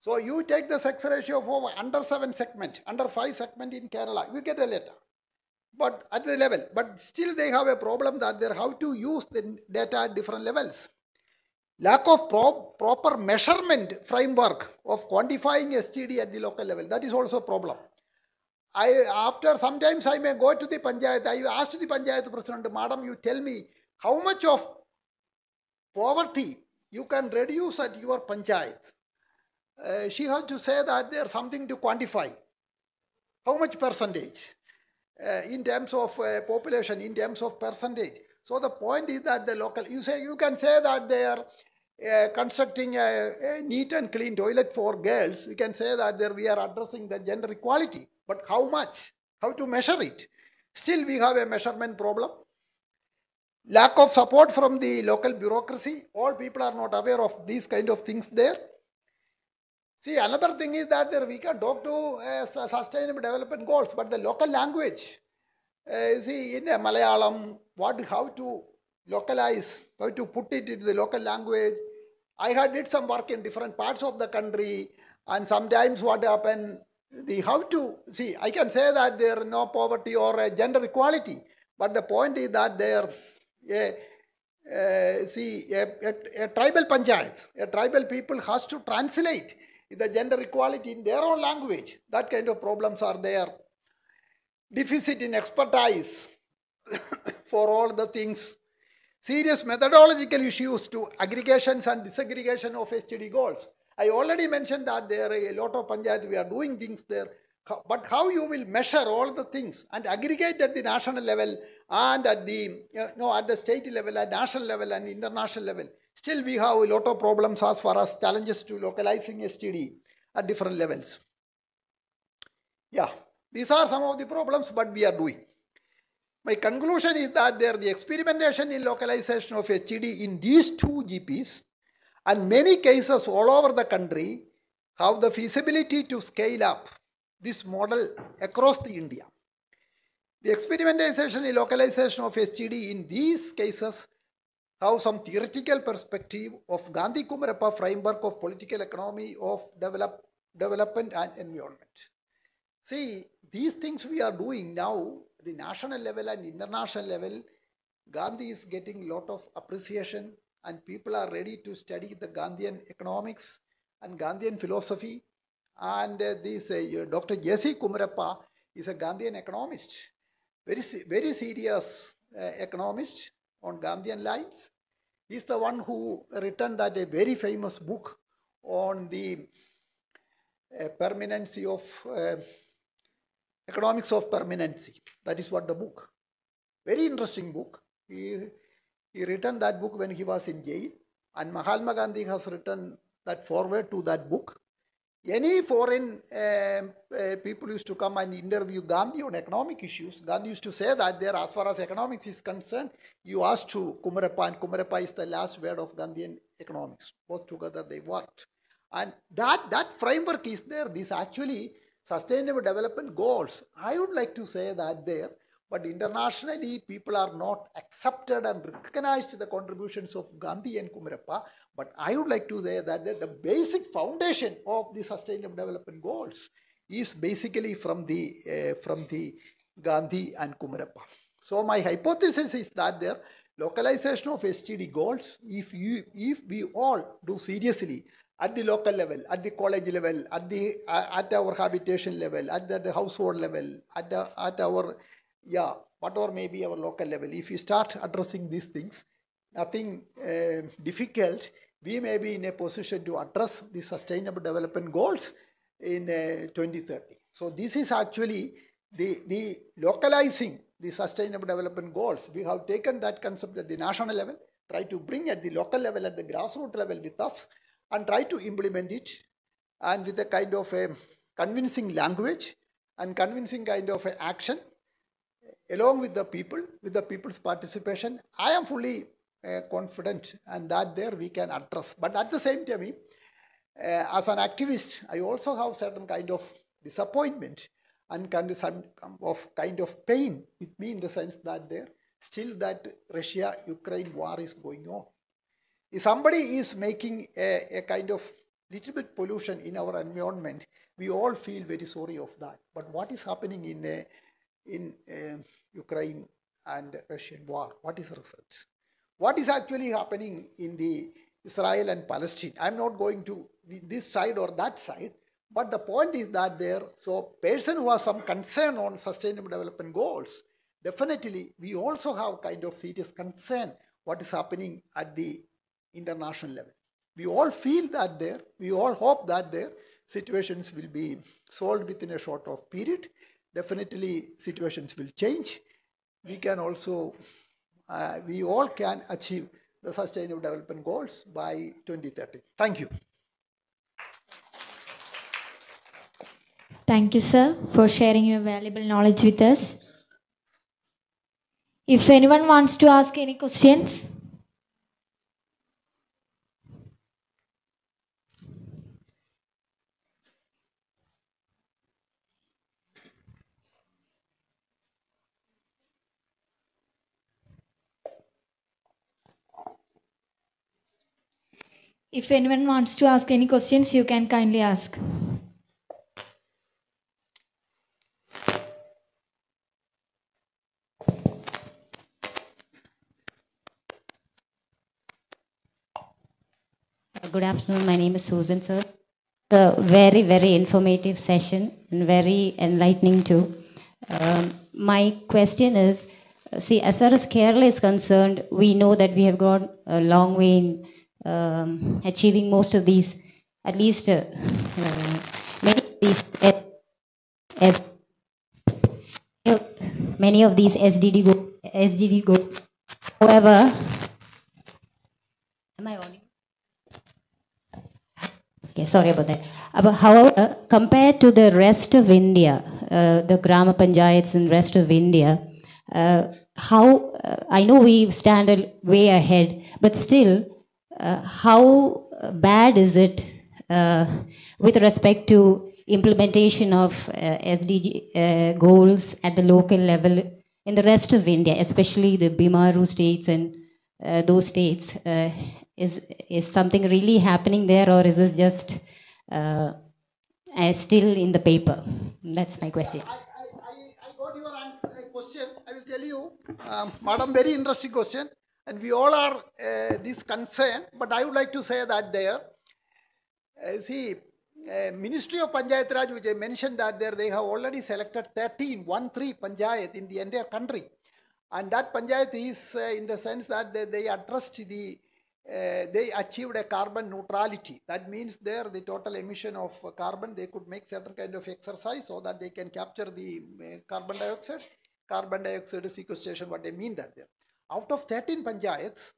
So you take the sex ratio for under 7 segment, under 5 segment in Kerala, you get a letter. But at the level, but still they have a problem that they're how to use the data at different levels. Lack of pro proper measurement framework of quantifying STD at the local level, that is also a problem. I, after sometimes I may go to the panchayat, I asked the panchayat president, madam, you tell me how much of poverty you can reduce at your panchayat. Uh, she has to say that there's something to quantify. How much percentage? Uh, in terms of uh, population, in terms of percentage. So the point is that the local, you say, you can say that they are uh, constructing a, a, neat and clean toilet for girls. We can say that there we are addressing the gender equality. But how much? How to measure it? Still we have a measurement problem. Lack of support from the local bureaucracy. All people are not aware of these kind of things there. See, another thing is that we can talk to uh, sustainable development goals, but the local language, uh, see, in uh, Malayalam, what, how to localize, how to put it into the local language. I had did some work in different parts of the country, and sometimes what happened, the how to, see, I can say that there is no poverty or gender equality, but the point is that there, uh, see, a, a, a tribal panchayat, a tribal people has to translate the gender equality in their own language. That kind of problems are there. Deficit in expertise *coughs* for all the things. Serious methodological issues to aggregations and disaggregation of STD goals. I already mentioned that there are a lot of panchayat, we are doing things there. But how you will measure all the things and aggregate at the national level and at the, uh, you know, at the state level, at national level and international level. Still, we have a lot of problems as far as challenges to localizing STD at different levels. Yeah, these are some of the problems, but we are doing. My conclusion is that there the experimentation in localization of HED in these two GPs and many cases all over the country have the feasibility to scale up this model across the India. The experimentation in localization of STD in these cases have some theoretical perspective of Gandhi Kumarappa framework of political economy of develop, development and environment. See, these things we are doing now, the national level and international level, Gandhi is getting a lot of appreciation and people are ready to study the Gandhian economics and Gandhian philosophy. And uh, this uh, Dr. J.C. Kumarappa is a Gandhian economist, very, very serious uh, economist on Gandhian lines. He's the one who written that a very famous book on the uh, permanency of uh, economics of permanency. That is what the book. Very interesting book. He, he written that book when he was in jail, and Mahatma Gandhi has written that forward to that book. Any foreign um, uh, people used to come and interview Gandhi on economic issues. Gandhi used to say that there, as far as economics is concerned, you ask to Kumarappa, and Kumarappa is the last word of Gandhian economics. Both together they worked. And that, that framework is there. These actually sustainable development goals. I would like to say that there, but internationally people are not accepted and recognized the contributions of Gandhi and Kumarappa. But I would like to say that the, basic foundation of the sustainable development goals is basically from the uh, from the Gandhi and Kumarappa. So my hypothesis is that there localization of STD goals, if you if we all do seriously at the local level, at the college level, at the uh, at our habitation level, at the, the household level, at the at our yeah whatever may be our local level. If we start addressing these things, nothing uh, difficult. We may be in a position to address the sustainable development goals in uh, 2030. So this is actually the the localizing the sustainable development goals. We have taken that concept at the national level, try to bring at the local level, at the grassroots level with us, and try to implement it and with a kind of a convincing language and convincing kind of a action along with the people with the people's participation i am fully confident and that there we can address but at the same time uh, as an activist i also have certain kind of disappointment and kind of some of kind of pain with me in the sense that there still that russia ukraine war is going on if somebody is making a, a kind of little bit pollution in our environment, we all feel very sorry of that. But what is happening in uh, in uh, Ukraine and Russian war? What is the result? What is actually happening in the Israel and Palestine? I'm not going to this side or that side, but the point is that there. So, person who has some concern on sustainable development goals, definitely we also have kind of serious concern what is happening at the international level. We all feel that there, we all hope that there situations will be solved within a short of period. Definitely situations will change. We can also, uh, we all can achieve the sustainable development goals by 2030. Thank you. Thank you, sir, for sharing your valuable knowledge with us. If anyone wants to ask any questions, if anyone wants to ask any questions, you can kindly ask. Good afternoon. My name is Susan, sir. The very, very informative session and very enlightening too. Um, my question is, uh, see, as far as Kerala is concerned, we know that we have gone a long way in um, achieving most of these, at least uh, uh, many of these uh, as many of these SDG go, SDG goals. However, am I audible? Okay, sorry about that. But however, compared to the rest of India, uh, the Grama Panchayats and rest of India, uh, how uh, I know we stand way ahead, but still, uh, how bad is it uh, with respect to implementation of uh, SDG uh, goals at the local level in the rest of India, especially the Bimaru states and those states? Is is something really happening there, or is this just still in the paper? That's my question. I got your answer, question. I will tell you, um, madam, very interesting question. And we all are uh, this concern, but I would like to say that there, uh, see, uh, Ministry of Panchayat Raj, which I mentioned that there, they have already selected 13, 1 3 Panchayat in the entire country. And that Panchayat is uh, in the sense that they, they addressed the, uh, they achieved a carbon neutrality. That means there the total emission of carbon, they could make certain kind of exercise so that they can capture the uh, carbon dioxide. Carbon dioxide sequestration, what they mean that there. Out of 13 panchayats,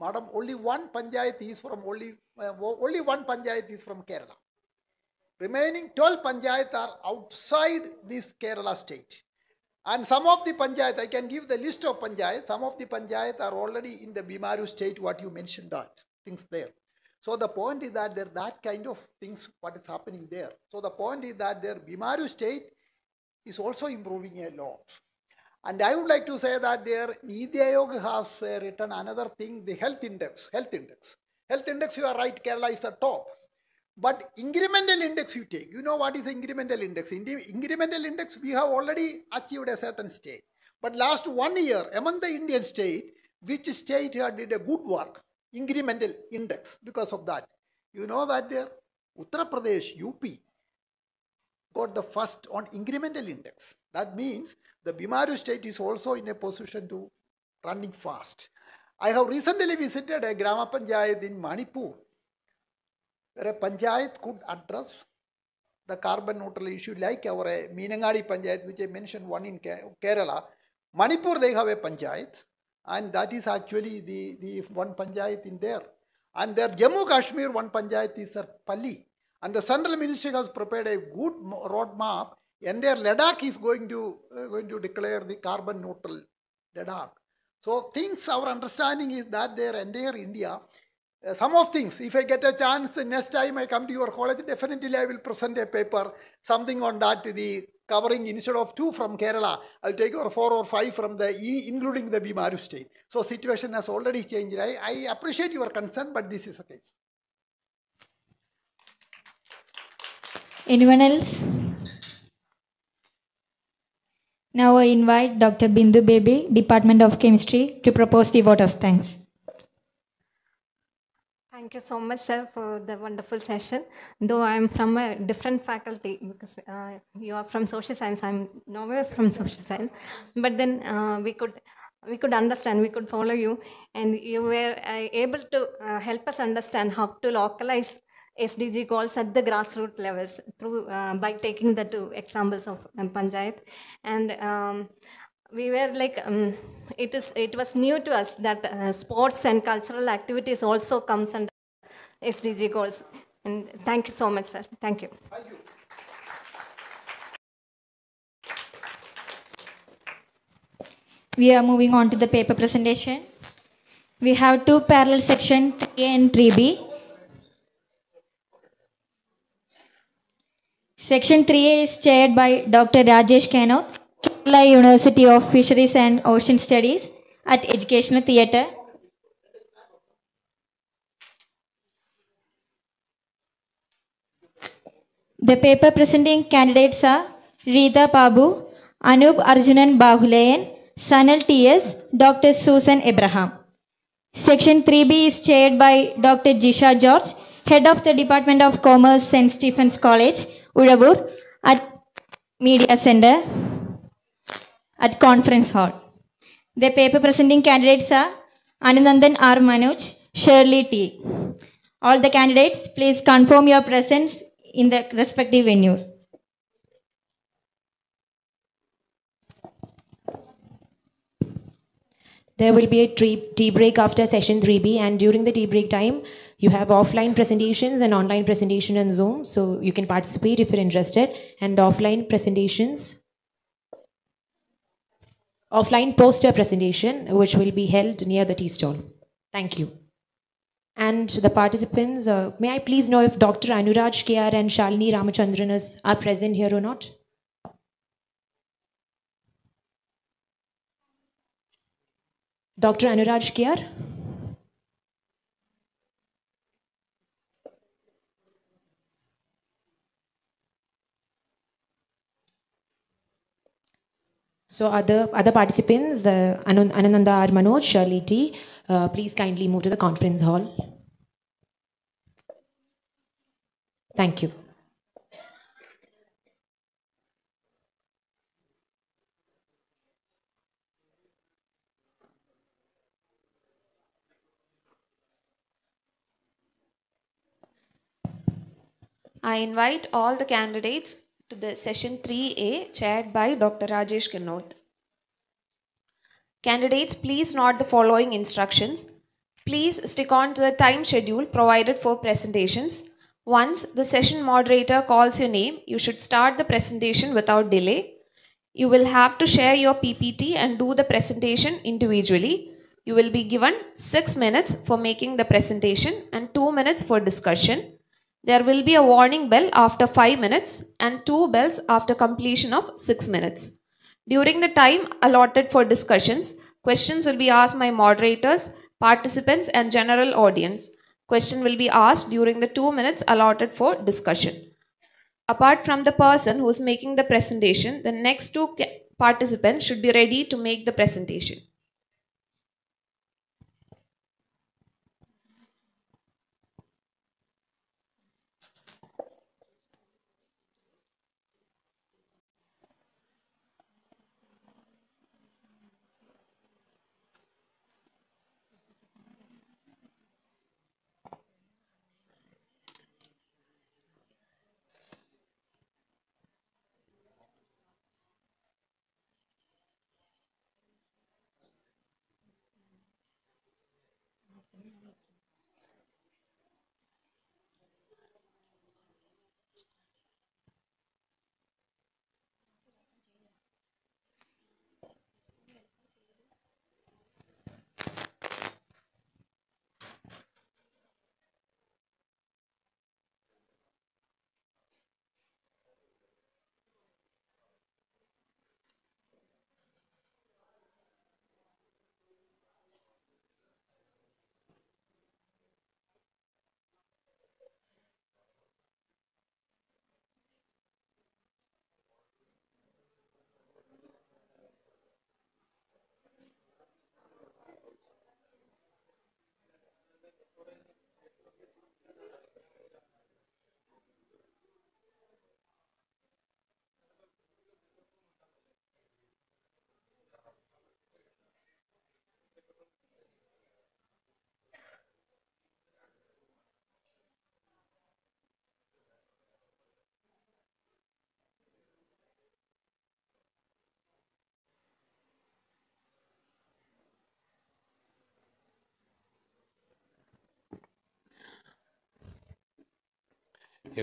madam, only one panchayat is from only, uh, only one panchayat is from Kerala. Remaining 12 panchayats are outside this Kerala state. And some of the panchayat, I can give the list of panchayat, some of the panchayat are already in the Bimaru state, what you mentioned that, things there. So the point is that there that kind of things, what is happening there. So the point is that their Bimaru state is also improving a lot. And I would like to say that their Niti Aayog has uh, written another thing, the health index, health index. Health index, you are right, Kerala is the top. But incremental index you take, you know what is incremental index? In incremental index, we have already achieved a certain state. But last one year, among the Indian state, which state did a good work, incremental index, because of that. You know that there, Uttar Pradesh, UP, got the first on incremental index. That means the Bimaru state is also in a position to running fast. I have recently visited a Grama Panchayat in Manipur where a panchayat could address the carbon neutral issue like our uh, Meenangadi Panchayat, which I mentioned one in Kerala. Manipur, they have a panchayat, and that is actually the, the one panchayat in there. And their Jammu Kashmir, one panchayat is at Palli. And the central ministry has prepared a good roadmap. And their Ladakh is going to, uh, going to declare the carbon neutral Ladakh. So things, our understanding is that their entire India uh, some of things, if I get a chance, next time I come to your college, definitely I will present a paper, something on that, the covering instead of two from Kerala, I'll take or four or five from the, e- including the Bimaru state. So situation has already changed. I, I appreciate your concern, but this is the case. Anyone else? Now I invite Dr. Bindu Baby, Department of Chemistry, to propose the vote of thanks. Thank you so much, sir, for the wonderful session. Though I'm from a different faculty, because uh, you are from social science, I'm nowhere from social science. But then uh, we could we could understand, we could follow you, and you were uh, able to uh, help us understand how to localize SDG goals at the grassroots levels through uh, by taking the two examples of um, panchayat, and um, we were like um, it is it was new to us that uh, sports and cultural activities also comes under SDG goals. And thank you so much, sir. Thank you. We are moving on to the paper presentation. We have two parallel sections, 3A and 3B. Section 3A is chaired by Dr. Rajesh Kano, Kerala University of Fisheries and Ocean Studies at Educational Theatre. The paper presenting candidates are Rita Babu, Anup Arjunan Bahulayan, Sanal T.S., Dr. Susan Abraham. Section 3B is chaired by Dr. Jisha George, Head of the Department of Commerce, St. Stephen's College, Uzhavoor, at Media Center, at Conference Hall. The paper presenting candidates are Anandandan R. Manoj, Shirley T. All the candidates, please confirm your presence in the respective venues. There will be a tea break after session 3B, and during the tea break time, you have offline presentations and online presentation on Zoom. So you can participate if you're interested, and offline presentations offline poster presentation, which will be held near the tea stall. Thank you. And the participants, uh, may I please know if Dr. Anuraj KR and Shalini Ramachandran is, are present here or not? Dr. Anuraj KR? So other other participants, uh, Anand- Anananda R. Manoj, Shirley T, uh, please kindly move to the conference hall. Thank you. I invite all the candidates to the session 3A chaired by Dr. Rajesh Kanot. Candidates, please note the following instructions. Please stick on to the time schedule provided for presentations. Once the session moderator calls your name, you should start the presentation without delay. You will have to share your PPT and do the presentation individually. You will be given 6 minutes for making the presentation and 2 minutes for discussion. There will be a warning bell after 5 minutes and 2 bells after completion of 6 minutes. During the time allotted for discussions, questions will be asked by moderators, participants, and general audience. Question will be asked during the 2 minutes allotted for discussion. Apart from the person who is making the presentation, the next two participants should be ready to make the presentation.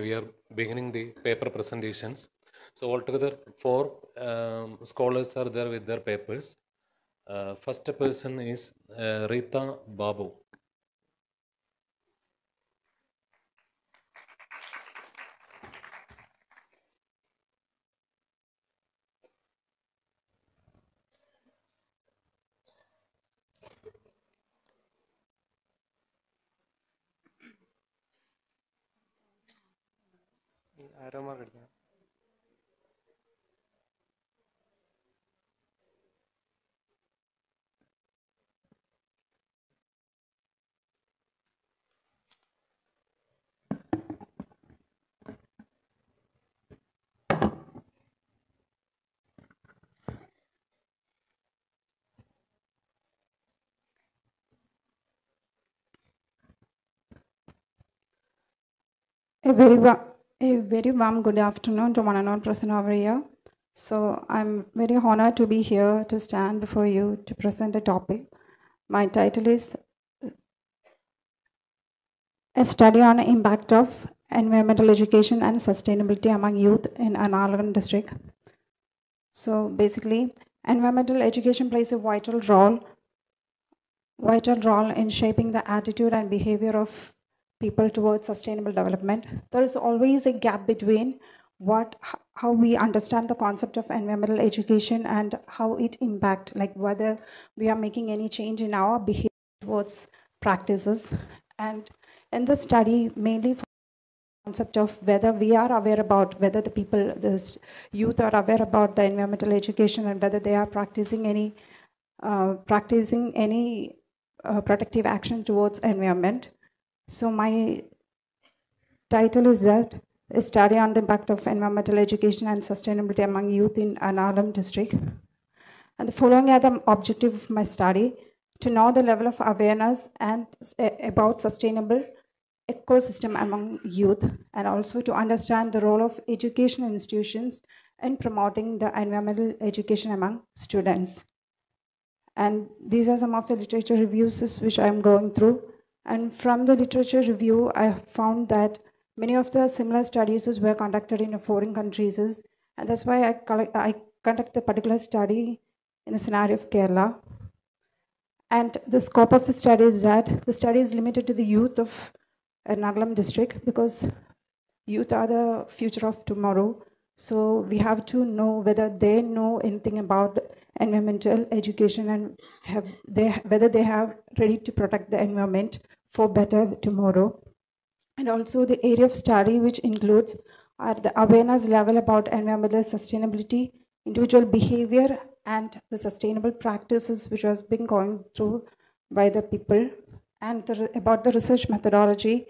We are beginning the paper presentations. So altogether, four um, scholars are there with their papers. Uh, first person is uh, Rita Babu. A very, a very warm good afternoon to one and all present over here. So I'm very honored to be here to stand before you to present a topic. My title is A Study on the Impact of Environmental Education and Sustainability Among Youth in Ernakulam District. So basically, Environmental education plays a vital role, vital role in shaping the attitude and behavior of people towards sustainable development. There is always a gap between what how we understand the concept of environmental education and how it impact like whether we are making any change in our behavior towards practices and in the study mainly concept of whether we are aware about whether the people the youth are aware about the environmental education and whether they are practicing any uh, practicing any uh, protective action towards environment so my title is that a study on the impact of environmental education and sustainability among youth in Ernakulam district. And the following are the objective of my study to know the level of awareness and about sustainable ecosystem among youth and also to understand the role of educational institutions in promoting the environmental education among students. And these are some of the literature reviews which I'm going through. And from the literature review, I found that many of the similar studies were conducted in foreign countries. And that's why I, collect, I conduct the particular study in the scenario of Kerala. And the scope of the study is that the study is limited to the youth of uh, Ernakulam district because youth are the future of tomorrow. So we have to know whether they know anything about environmental education and have they whether they have ready to protect the environment for better tomorrow. And also the area of study which includes are the awareness level about environmental sustainability, individual behavior, and the sustainable practices which has been going through by the people. And the, about the research methodology,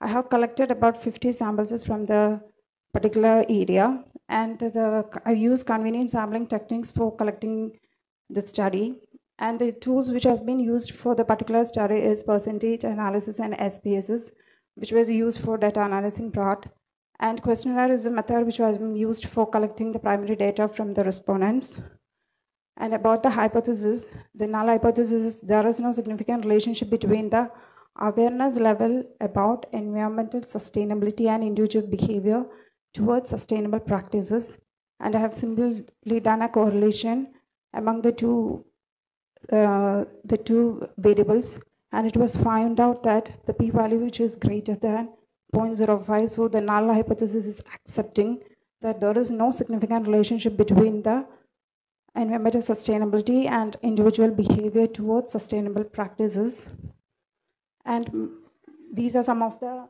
I have collected about 50 samples from the particular area, and the I use convenient sampling techniques for collecting the study. And the tools which has been used for the particular study is percentage analysis and SPSS, which was used for data analyzing part. And questionnaire is a method which was been used for collecting the primary data from the respondents. And about the hypothesis, the null hypothesis is there is no significant relationship between the awareness level about environmental sustainability and individual behavior towards sustainable practices. And I have simply done a correlation among the two uh, the two variables. And it was found out that the p-value which is greater than 0.05 so the null hypothesis is accepting that there is no significant relationship between the environmental sustainability and individual behavior towards sustainable practices. And these are some of the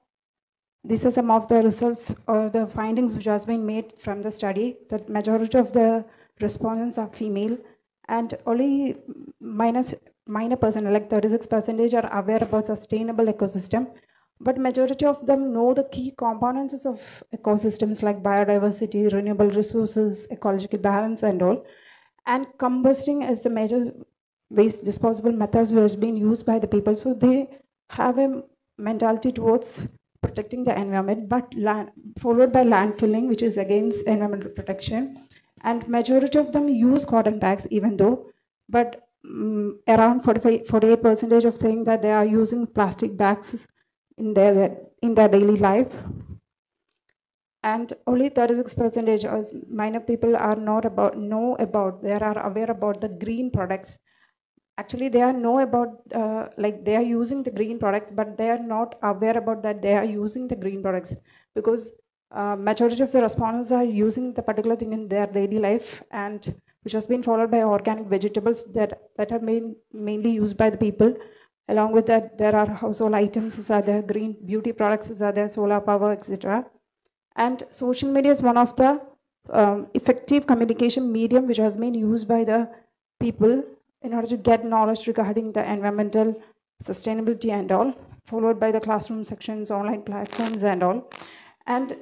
these are some of the results or the findings which has been made from the study. That majority of the respondents are female and only minus minor percent like 36 percentage are aware about sustainable ecosystem. But majority of them know the key components of ecosystems like biodiversity renewable resources ecological balance and all. And combusting is the major waste disposable methods which has been used by the people. So they have a mentality towards protecting the environment but land, followed by landfilling which is against environmental protection and majority of them use cotton bags even though but mm around 45 48 percentage of saying that they are using plastic bags in their in their daily life. And only 36 percentage of minor people are not about know about they are aware about the green products. Actually they are know about uh, like they are using the green products but they are not aware about that they are using the green products. Because uh, majority of the respondents are using the particular thing in their daily life and which has been followed by organic vegetables that that are main, mainly used by the people along with that there are household items are there green beauty products are there solar power etc and social media is one of the um, effective communication medium which has been used by the people in order to get knowledge regarding the environmental sustainability and all, followed by the classroom sections, online platforms and all. And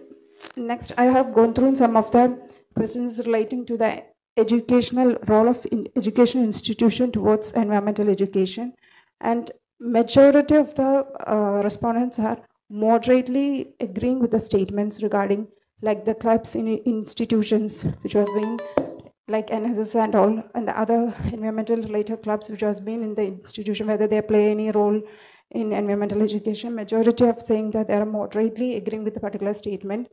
next, I have gone through some of the questions relating to the educational role of in education institution towards environmental education. And majority of the uh, respondents are moderately agreeing with the statements regarding like the clubs in institutions which was being like NSS and all and other environmental related clubs which has been in the institution whether they play any role in environmental education majority of saying that they are moderately agreeing with the particular statement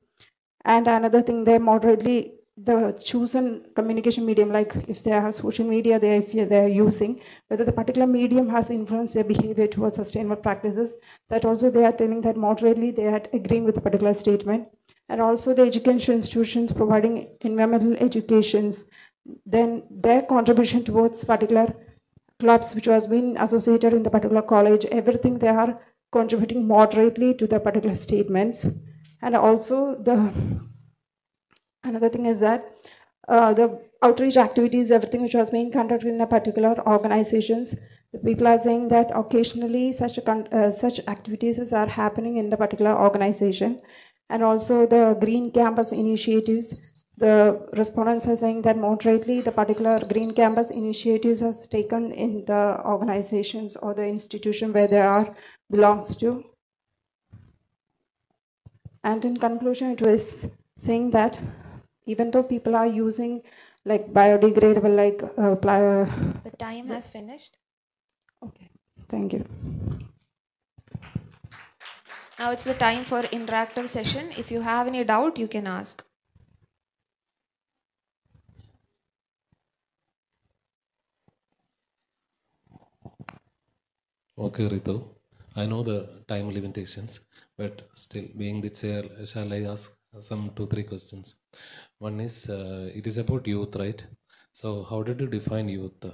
and another thing they're moderately the chosen communication medium, like if they have social media, they if they are using, whether the particular medium has influenced their behavior towards sustainable practices. That also they are telling that moderately they are agreeing with a particular statement, and also the education institutions providing environmental educations, then their contribution towards particular clubs which was been associated in the particular college, everything they are contributing moderately to the particular statements, and also the Another thing is that uh, the outreach activities, everything which was being conducted in a particular organizations, the people are saying that occasionally such uh, such activities are happening in the particular organization, and also the green campus initiatives. The respondents are saying that moderately the particular green campus initiatives has taken in the organizations or the institution where they are belongs to. And in conclusion, it was saying that even though people are using like biodegradable like uh, ply- The time has finished. Okay, thank you Now it's the time for interactive session. If you have any doubt, you can ask. Okay, Ritu. I know the time limitations, but still, being the chair, shall I ask some two, three questions? One is, uh, it is about youth, right? So, how did you define youth?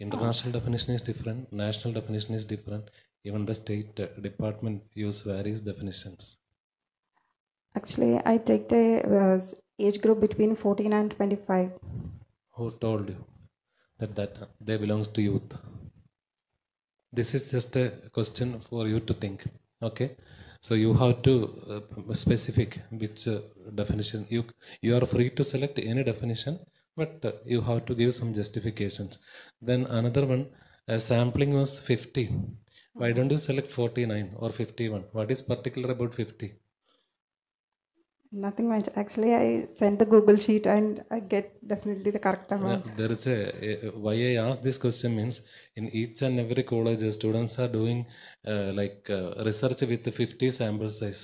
International definition is different, national definition is different. Even the state uh, department use various definitions. actually i take the uh, age group between 14 and 25 Who told you that that they belongs to youth? This is just a question for you to think. Okay, so you have to uh, specific which uh, definition you you are free to select any definition, but uh, you have to give some justifications. Then another one, uh, sampling was 50. Why don't you select 49 or 51? What is particular about 50? Nothing much actually i sent the google sheet and i get definitely the correct amount there is a, a- why I ask this question means in each and every college students are doing uh, like uh, research with the 50 sample size.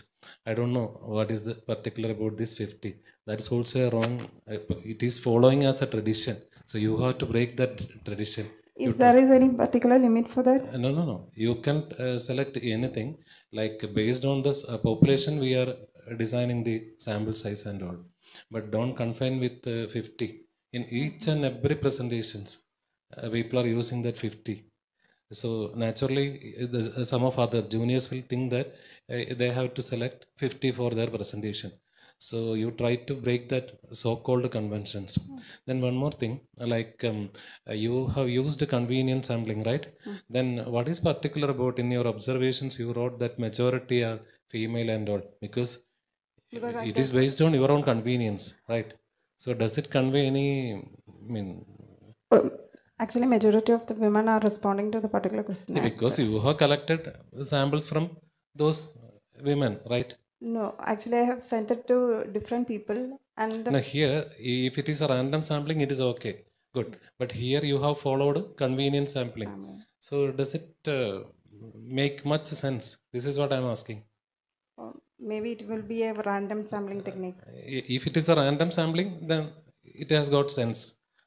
I don't know what is the particular about this 50. That is also a wrong. Uh, it is following as a tradition. So you have to break that tradition. You if there is any particular limit for that No, no, no. You can uh, select anything. Like based on this uh, population, we are designing the sample size and all. But don't confine with uh, 50. In each and every presentations, uh, people are using that 50. So naturally, uh, the, some of other juniors will think that they have to select 50 for their presentation. So you try to break that so-called conventions. Then one more thing, like um, you have used convenient sampling, right? Then what is particular about in your observations? You wrote that majority are female and all because Because I it is based on your own convenience, right? So does it convey any? I mean, actually majority of the women are responding to the particular question because you have collected samples from those women, right? no actually i have sent it to different people and Now here, if it is a random sampling, it is okay, good. But here you have followed convenient sampling. So does it uh, make much sense? This is what I'm asking. uh, maybe it will be a random sampling technique If it is a random sampling, then it has got sense,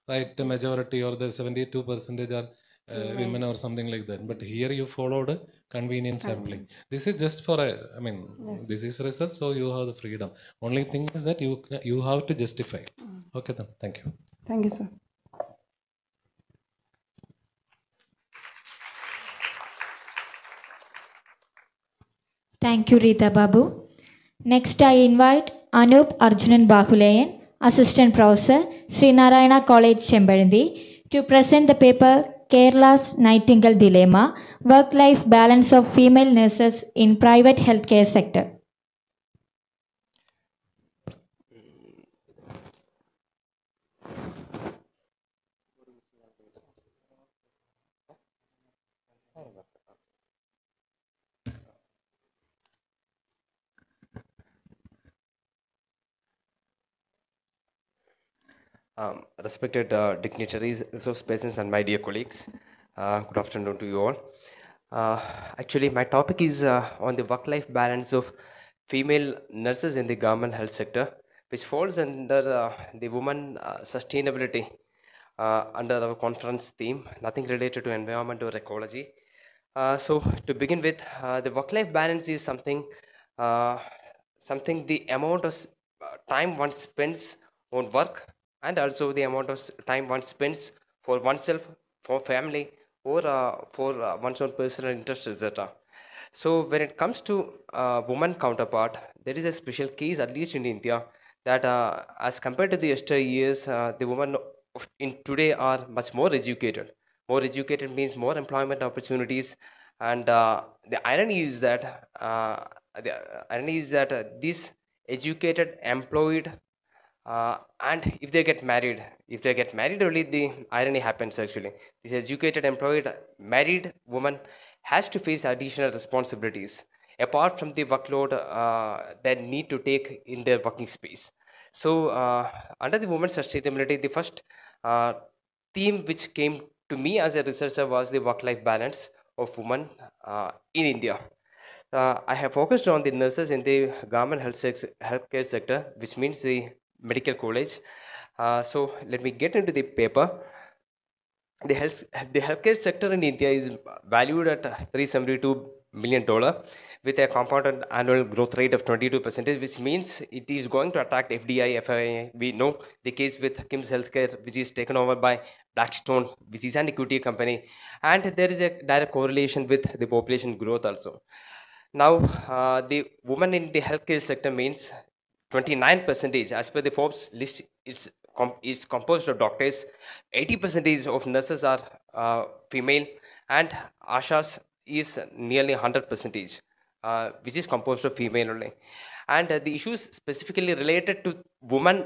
right? The majority or the 72 percentage are uh, Women. women or something like that. But here you followed a convenient sampling. This is just for a, I mean, Yes. this is research, so you have the freedom. Only thing is that you you have to justify. Okay, then. Thank you. thank you sir Thank you, Rita Babu. Next, I invite Anup Arjunan Bahulayan, Assistant Professor, Srinarayana College, Chembandi, to present the paper Kerala's Nightingale Dilemma Work Life Balance of Female Nurses in Private Healthcare Sector. Um, respected uh, dignitaries, resource persons, and my dear colleagues, uh, good afternoon to you all. Uh, actually, my topic is uh, on the work-life balance of female nurses in the government health sector. which falls under uh, the woman uh, sustainability under our conference theme, nothing related to environment or ecology. So to begin with, the work-life balance is something, something the amount of time one spends on work and also the amount of time one spends for oneself, for family, or uh, for uh, one's own personal interest, etc. So when it comes to uh, woman counterpart, there is a special case, at least in India, that uh, as compared to the yesterday years, uh, the women of in today are much more educated. More educated means more employment opportunities, and uh, the irony is that uh, the irony is that uh, these educated, employed, uh, and if they get married, if they get married, only the irony happens actually. This educated, employed, married woman has to face additional responsibilities apart from the workload uh, they need to take in their working space. So, uh, under the women's sustainability, the first uh, theme which came to me as a researcher was the work-life balance of women uh, in India. Uh, I have focused on the nurses in the government health healthcare sector, which means the medical college. Uh, so let me get into the paper. The health the healthcare sector in India is valued at 372 million dollar with a compounded annual growth rate of 22 percentage, which means it is going to attract FDI, FII. We know the case with KIMS Healthcare, which is taken over by Blackstone, which is an equity company, and there is a direct correlation with the population growth also. Now, uh, the woman in the healthcare sector means 29 percentage as per the Forbes list is com- is composed of doctors. 80 percentage of nurses are uh, female, and Ashas is nearly 100 percentage, uh, which is composed of female only. And uh, the issues specifically related to women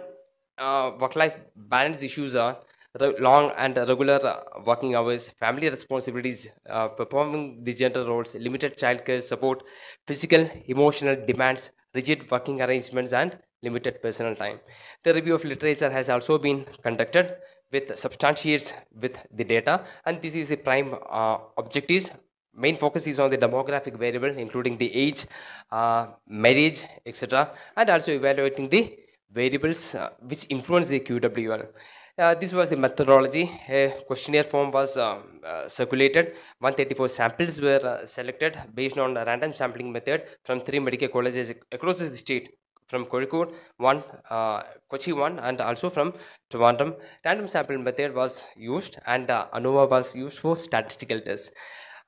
uh, work-life balance issues are re- long and regular uh, working hours, family responsibilities, uh, performing the gender roles, limited childcare support, physical, emotional demands, rigid working arrangements, and limited personal time. The review of literature has also been conducted with substantiates with the data, and this is the prime uh, objectives. Main focus is on the demographic variable, including the age, uh, marriage, etc., and also evaluating the variables uh, which influence the QWL. Uh, this was the methodology. A questionnaire form was um, uh, circulated. 134 samples were uh, selected based on a random sampling method from three medical colleges across the state. From Kozhikode, one, uh, Kochi one, and also from Trivandrum. Random sample method was used, and uh, ANOVA was used for statistical tests.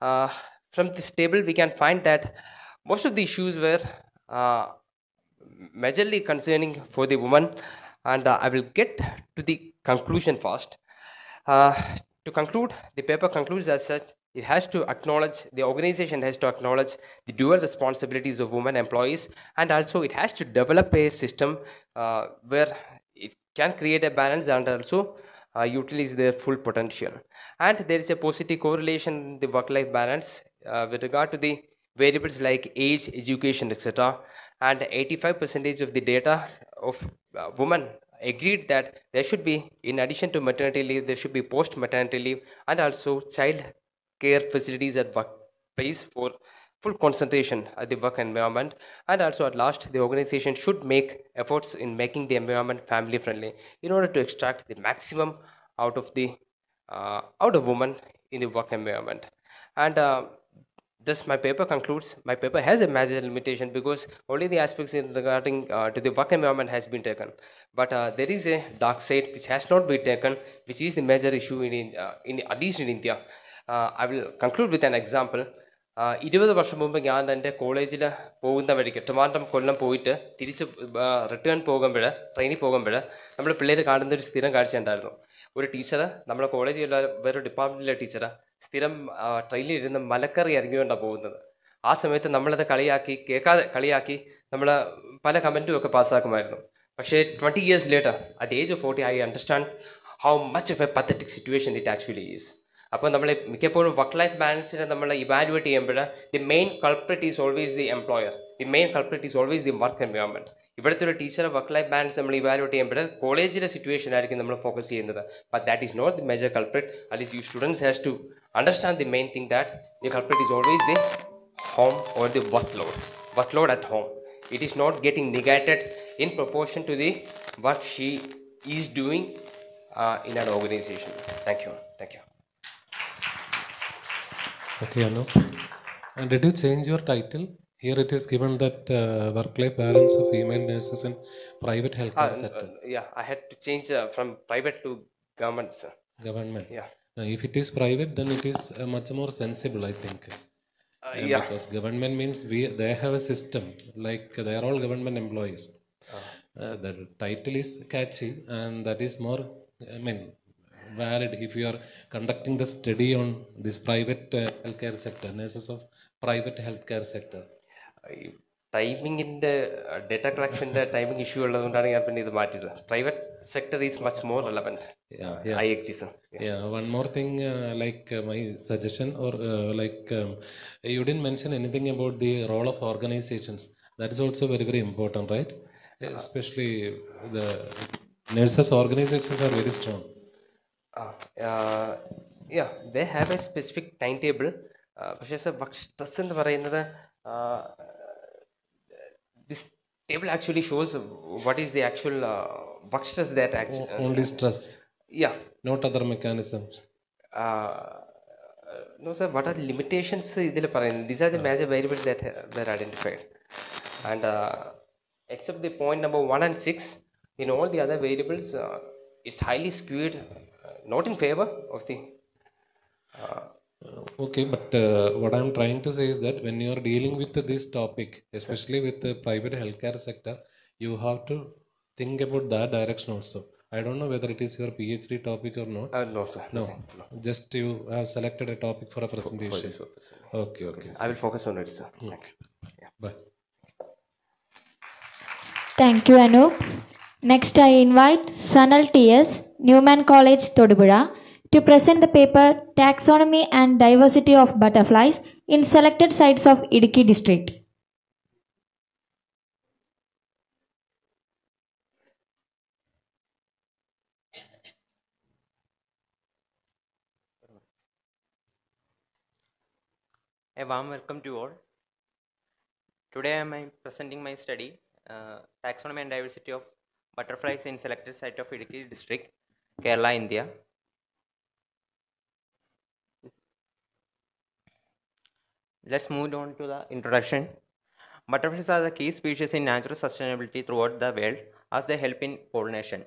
Uh, from this table, we can find that most of the issues were uh, majorly concerning for the woman and uh, i will get to the conclusion first. Uh, to conclude the paper concludes as such it has to acknowledge the organization has to acknowledge the dual responsibilities of women employees and also it has to develop a system uh, where it can create a balance and also uh, utilize their full potential. And there is a positive correlation in the work life balance uh, with regard to the variables like age education etc and 85 percentage of the data of uh, women agreed that there should be in addition to maternity leave there should be post maternity leave and also child care facilities at workplace for full concentration at the work environment. And also at last the organization should make efforts in making the environment family friendly in order to extract the maximum out of the uh, out of women in the work environment. And uh, thus my paper concludes my paper has a major limitation because only the aspects in regarding uh, to the work environment has been taken but uh, there is a dark side which has not been taken which is the major issue in, uh, in at least in india uh, i will conclude with an example ഇരുപത് വർഷം മുമ്പ് ഞാൻ എന്റെ കോളേജിൽ പോകുന്ന വഴിക്ക് ട്രിവാൻഡ്രം കൊല്ലം പോയിട്ട് തിരിച്ച് റിട്ടേൺ പോകുമ്പോൾ ട്രെയിനിൽ പോകുമ്പോൾ നമ്മൾ പിള്ളേർ കാണുന്ന ഒരു സ്ഥിരം കാഴ്ച ഉണ്ടായിരുന്നു ഒരു ടീച്ചർ നമ്മുടെ കോളേജിലുള്ള വേറെ ഡിപ്പാർട്ട്മെന്റിലെ ടീച്ചർ സ്ഥിരം ട്രെയിനിൽ ഇരുന്ന് മലക്കറി ഇറങ്ങിക്കൊണ്ടാണ് പോകുന്നത്. ആ സമയത്ത് നമ്മളത് കളിയാക്കി കേൾക്കാതെ കളിയാക്കി നമ്മൾ പല കമന്റും ഒക്കെ പാസ്സാക്കുമായിരുന്നു. പക്ഷേ twenty years later at age of forty I understand how much of a pathetic situation it actually is അപ്പോൾ നമ്മൾ മിക്കപ്പോഴും വർക്ക് ലൈഫ് ബാലൻസിനെ നമ്മൾ ഇവാലുവേറ്റ് ചെയ്യുമ്പോൾ the main culprit is always the employer the main culprit is always the work environment ഇവിടുത്തെ ഒരു ടീച്ചറെ work life balance നമ്മൾ ഇവാലുവേറ്റ് ചെയ്യുമ്പോൾ കോളേജിലെ സിറ്റുവേഷൻ ആയിരിക്കും നമ്മൾ ഫോക്കസ് ചെയ്യുന്നത് but that is not the major culprit at least you students has to understand the main thing that the culprit is always the home or the workload workload at home it is not getting negated in proportion to the what she is doing uh, in an organization. Thank you. Thank you. Okay, Anu. And did you change your title? Here it is given that uh, work-life balance of female nurses in private healthcare Uh, sector. uh, yeah, I had to change uh, from private to government, sir. Government. Yeah. Uh, if it is private, then it is uh, much more sensible, I think. Uh, Uh, yeah. Because government means we they have a system like they are all government employees. Uh, the title is catchy and that is more, I mean, valid if you are conducting the study on this private uh, healthcare sector, nurses of private healthcare sector. ടൈമിങ്ങിൻ്റെ data കളക്ഷൻ്റെ timing issue ഉള്ളതുകൊണ്ടാണ് ഞാൻ പിന്നെ ഇത് മാറ്റിയത് private sector is much more relevant Yeah, yeah. I H sir Yeah, one more thing, uh, like uh, my suggestion, or uh, like um, you didn't mention anything about the role of organizations. That is also very, very important, right? Especially the nurses' organizations are very strong. Yeah they have A specific time table പക്ഷേ sir work stress എന്ന് പറയുന്നത് this table actually shows what is the actual work stress that actual Only stress. Yeah. Not other mechanisms. No sir what are limitations ഇതിൽ പറയുന്നത് these are the major variables that there identified and except the point number one and six in all the other variables it's highly squid not in favour of the Okay, but uh, what I'm trying to say is that when you are dealing with this topic, especially with the private healthcare sector, you have to think about that direction also. I don't know whether it is your PhD topic or not. Uh, no, sir. No, No. just you have selected a topic for a for presentation. this purpose. Okay, okay. I will focus on it, sir. Okay. Bye. Thank you, Anup. Next, I invite Sanal T.S., Newman College, Thodupuzha, to present the paper Taxonomy and Diversity of Butterflies in Selected Sites of Idukki District. A warm welcome to all. Today I am presenting my study, uh, Taxonomy and Diversity of Butterflies in Selected Site of Idukki District, Kerala, India. Let's move on to the introduction. Butterflies are the key species in natural sustainability throughout the world as they help in pollination.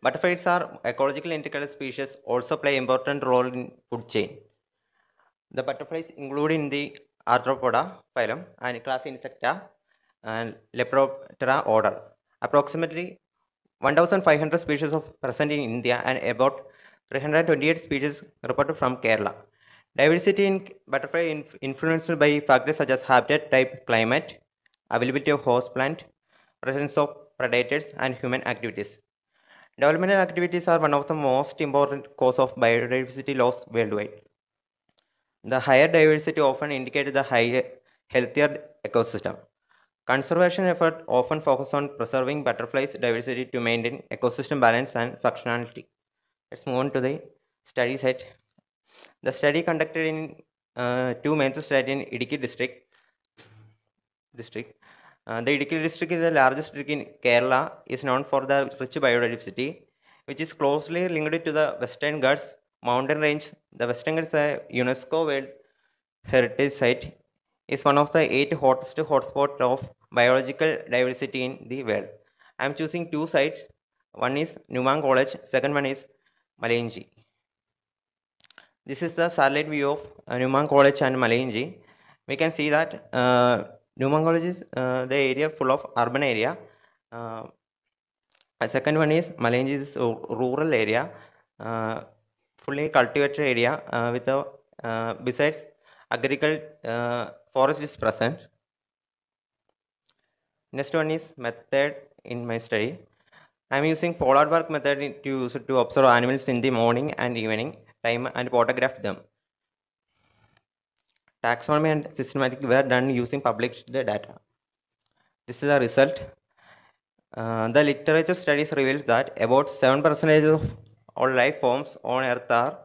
Butterflies are ecological integral species also play important role in food chain. The butterflies include in the Arthropoda phylum and class Insecta and Lepidoptera order. Approximately 1,500 species of present in India and about 328 species reported from Kerala. Diversity in butterfly inf- influenced by factors such as habitat type, climate, availability of host plant, presence of predators, and human activities. Developmental activities are one of the most important cause of biodiversity loss worldwide. The higher diversity often indicates the higher, healthier ecosystem. Conservation effort often focus on preserving butterflies diversity to maintain ecosystem balance and functionality. Let's move on to the study set. The study conducted in uh, two major studies in Idukki district. District. Uh, the Idukki district is the largest district in Kerala, is known for the rich biodiversity, which is closely linked to the Western Ghats mountain range. The Western Ghats a UNESCO World Heritage Site, is one of the eight hottest hotspots of biological diversity in the world. I am choosing two sites. One is Newman College, second one is Malenji. This is the satellite view of uh, Newman College and Malenji. We can see that uh, Newman College is uh, the area full of urban area. Uh, second one is Malenji is rural area, uh, fully cultivated area uh, with a uh, besides agriculture uh, forest is present. Next one is method in my study. I am using Pollard walk method to to observe animals in the morning and evening time and photograph them. Taxonomy and systematic were done using published data. This is the result. Uh, the literature studies reveals that about 7% of all life forms on Earth are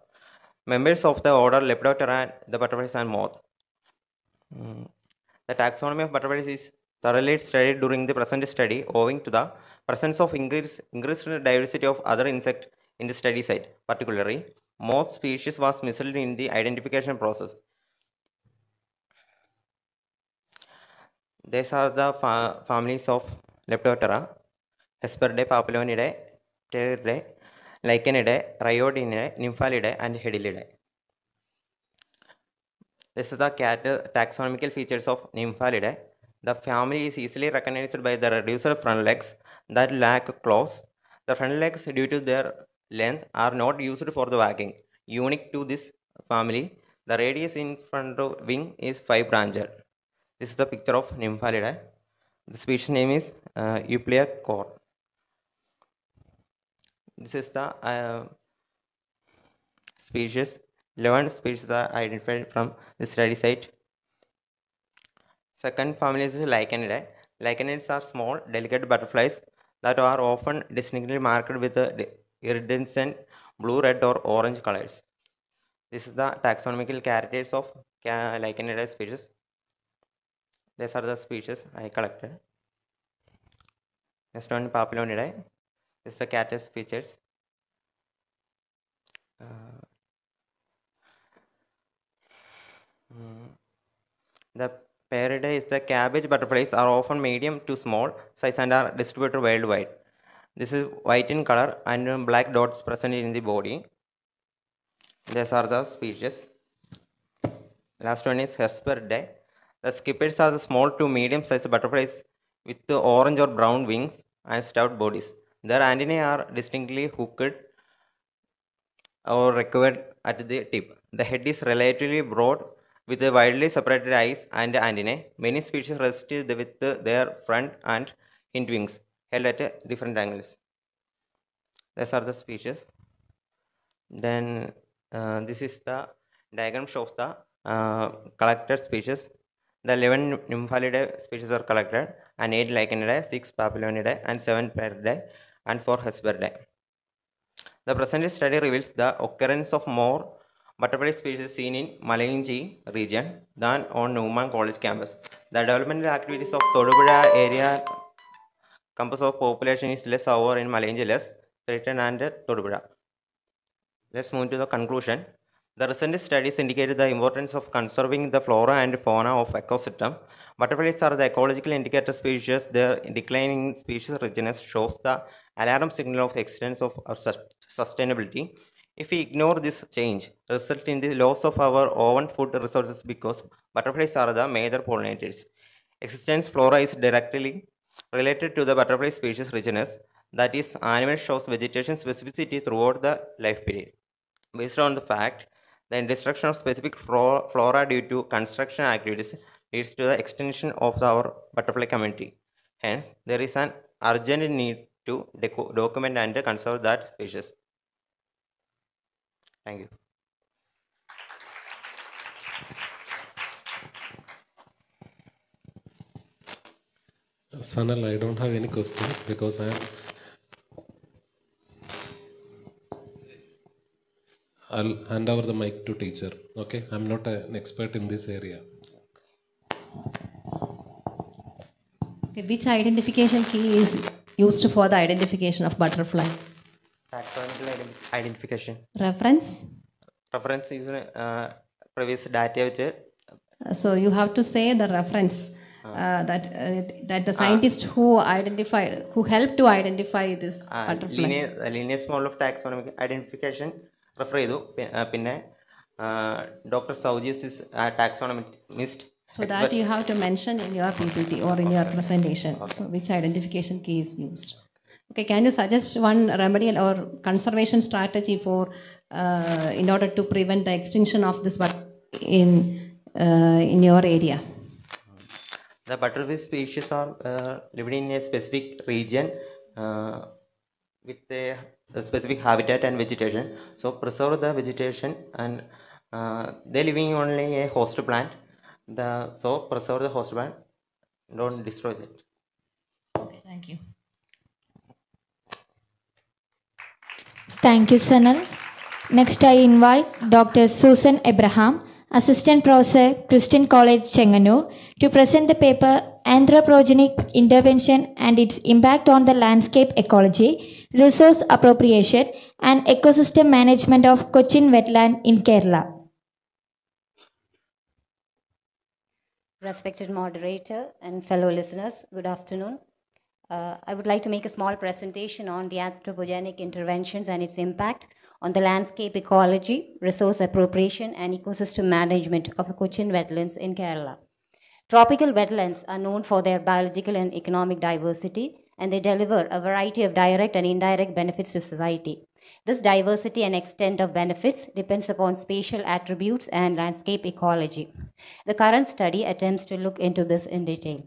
members of the order Lepidoptera, and the butterflies and moth. Mm. The taxonomy of butterflies is thoroughly studied during the present study owing to the presence of increased, increased diversity of other insect in the study site. Particularly, most species was missed in the identification process. These are the fa- families of Lepidoptera, Hesperiidae, Papilionidae, Pieridae, Lycaenidae, Riodinidae, Nymphalidae, and Hedylidae. This is the cat taxonomical features of Nymphalidae. The family is easily recognized by the reduced front legs that lack claws. The front legs, due to their length, are not used for the wagging. Unique to this family, the radius in front of wing is five branched. This is the picture of Nymphalidae. The species name is uh, Euploea core. This is the uh, species. 11 species are identified from the study site. Second family is Lycaenidae. Lycaenids are small, delicate butterflies that are often distinctly marked with the iridescent blue, red, or orange colors. This is the taxonomical characters of Lycaenidae species. These are the species I collected. Next one, Papilionidae. This is the characters features. Uh, mm, the is the cabbage butterflies are often medium to small size and are distributed worldwide. This is white in color and black dots present in the body. These are the species. Last one is Hesperiidae. The skippers are the small to medium sized butterflies with the orange or brown wings and stout bodies. Their antennae are distinctly hooked or recovered at the tip. The head is relatively broad with widely separated eyes and antennae. Many species rest with their front and hind wings held at different angles. These are the species. Then uh, this is the diagram shows the uh, collected species. The 11 Nymphalidae species are collected and 8 Lycaenidae, 6 Papilionidae and 7 Pieridae and 4 Hesperiidae. The present study reveals the occurrence of more butterfly species seen in Malangi region than on Newman College campus. The developmental activities of Thodupuzha area campus of population is less over in Malangi less threatened and Thodupuzha. Let's move to the conclusion. The recent studies indicated the importance of conserving the flora and fauna of ecosystem. Butterflies are the ecological indicator species. Their declining species richness shows the alarm signal of existence of our sustainability. If we ignore this change, result in the loss of our own food resources because butterflies are the major pollinators. Existence flora is directly related to the butterfly species richness. That is, animal shows vegetation specificity throughout the life period. Based on the fact, the destruction of specific flora due to construction activities leads to the extinction of our butterfly community. Hence, there is an urgent need to document and conserve that species. Thank you. Sanal, I don't have any questions because I am. I'll hand over the mic to teacher. Okay, I'm not an expert in this area. Okay, which identification key is used for the identification of butterfly? Taxonomical identification. Reference? Reference using uh, previous data which So you have to say the reference uh, that uh, that the scientist who identified who helped to identify this butterfly. Linear Linnaeus model of taxonomic identification refer ചെയ്തു P- ആ, പിന്നെ doctor സൗജിയസ് taxonomist So that you have to mention in your PPT or in your presentation. So which identification key is used? Okay, can you suggest one remedial or conservation strategy for uh, in order to prevent the extinction of this but in uh, in your area? The butterfly species are uh, living in a specific region uh, with a, a specific habitat and vegetation. So preserve the vegetation and uh, they living only a host plant. The so preserve the host plant. Don't destroy it. Okay, thank you. Thank you, Sanal. Next, I invite Dr. Susan Abraham, Assistant Professor, Christian College, Chengannur, to present the paper anthropogenic intervention and its impact on the landscape ecology, resource appropriation, and ecosystem management of Cochin wetland in Kerala. Respected moderator and fellow listeners, good afternoon. Uh, I would like to make a small presentation on the anthropogenic interventions and its impact on the landscape ecology, resource appropriation, and ecosystem management of the Cochin wetlands in Kerala. Tropical wetlands are known for their biological and economic diversity, and they deliver a variety of direct and indirect benefits to society. This diversity and extent of benefits depends upon spatial attributes and landscape ecology. The current study attempts to look into this in detail.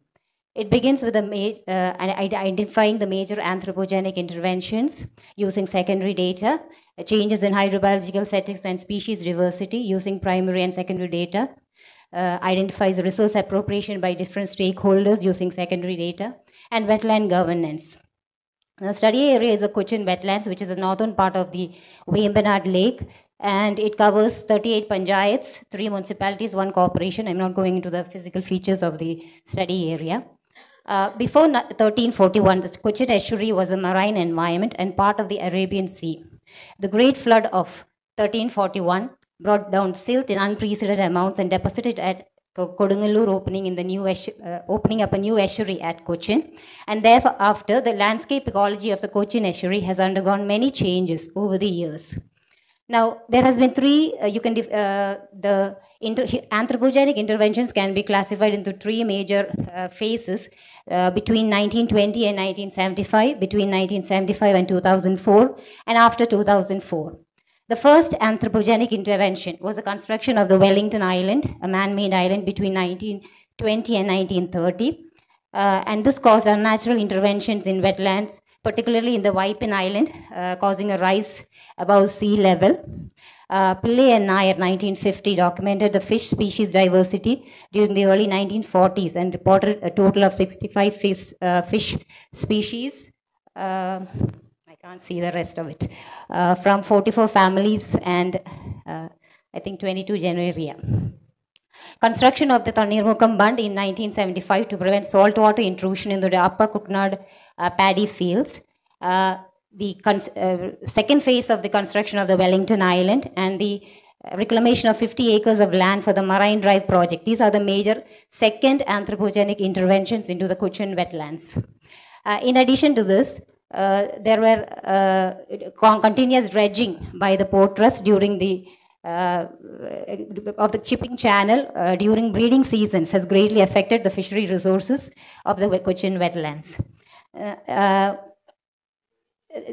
It begins with a uh, identifying the major anthropogenic interventions using secondary data, uh, changes in hydrobiological settings and species diversity using primary and secondary data, uh, identifies resource appropriation by different stakeholders using secondary data, and wetland governance. The study area is the Cochin wetlands, which is the northern part of the Vembanad Lake, and it covers 38 panchayats, three municipalities, one corporation. I'm not going into the physical features of the study area. Uh, before 1341, the Cochin estuary was a marine environment and part of the Arabian Sea. The Great Flood of 1341 brought down silt in unprecedented amounts and deposited at Kodungallur opening in the new uh, opening up a new estuary at Cochin, and thereafter the landscape ecology of the Cochin estuary has undergone many changes over the years. Now there has been three. Uh, you can uh, the inter anthropogenic interventions can be classified into three major uh, phases uh, between 1920 and 1975, between 1975 and 2004, and after 2004. The first anthropogenic intervention was the construction of the Wellington Island, a man-made island between 1920 and 1930. Uh, and this caused unnatural interventions in wetlands, particularly in the Vypin Island, uh, causing a rise above sea level. Uh, Pillai and Nair, 1950, documented the fish species diversity during the early 1940s and reported a total of 65 fish, uh, fish species. Uh, can't see the rest of it, uh, from 44 families and uh, I think 22 genera. Construction of the Thanneermukkom Bund in 1975 to prevent saltwater intrusion into the upper Kuttanad uh, paddy fields. Uh, the uh, second phase of the construction of the Wellington Island and the reclamation of 50 acres of land for the Marine Drive project. These are the major second anthropogenic interventions into the Cochin wetlands. Uh, in addition to this, uh, there were uh, continuous dredging by the port trust during the of the chipping channel uh, during breeding seasons has greatly affected the fishery resources of the Cochin wetlands. Uh, uh,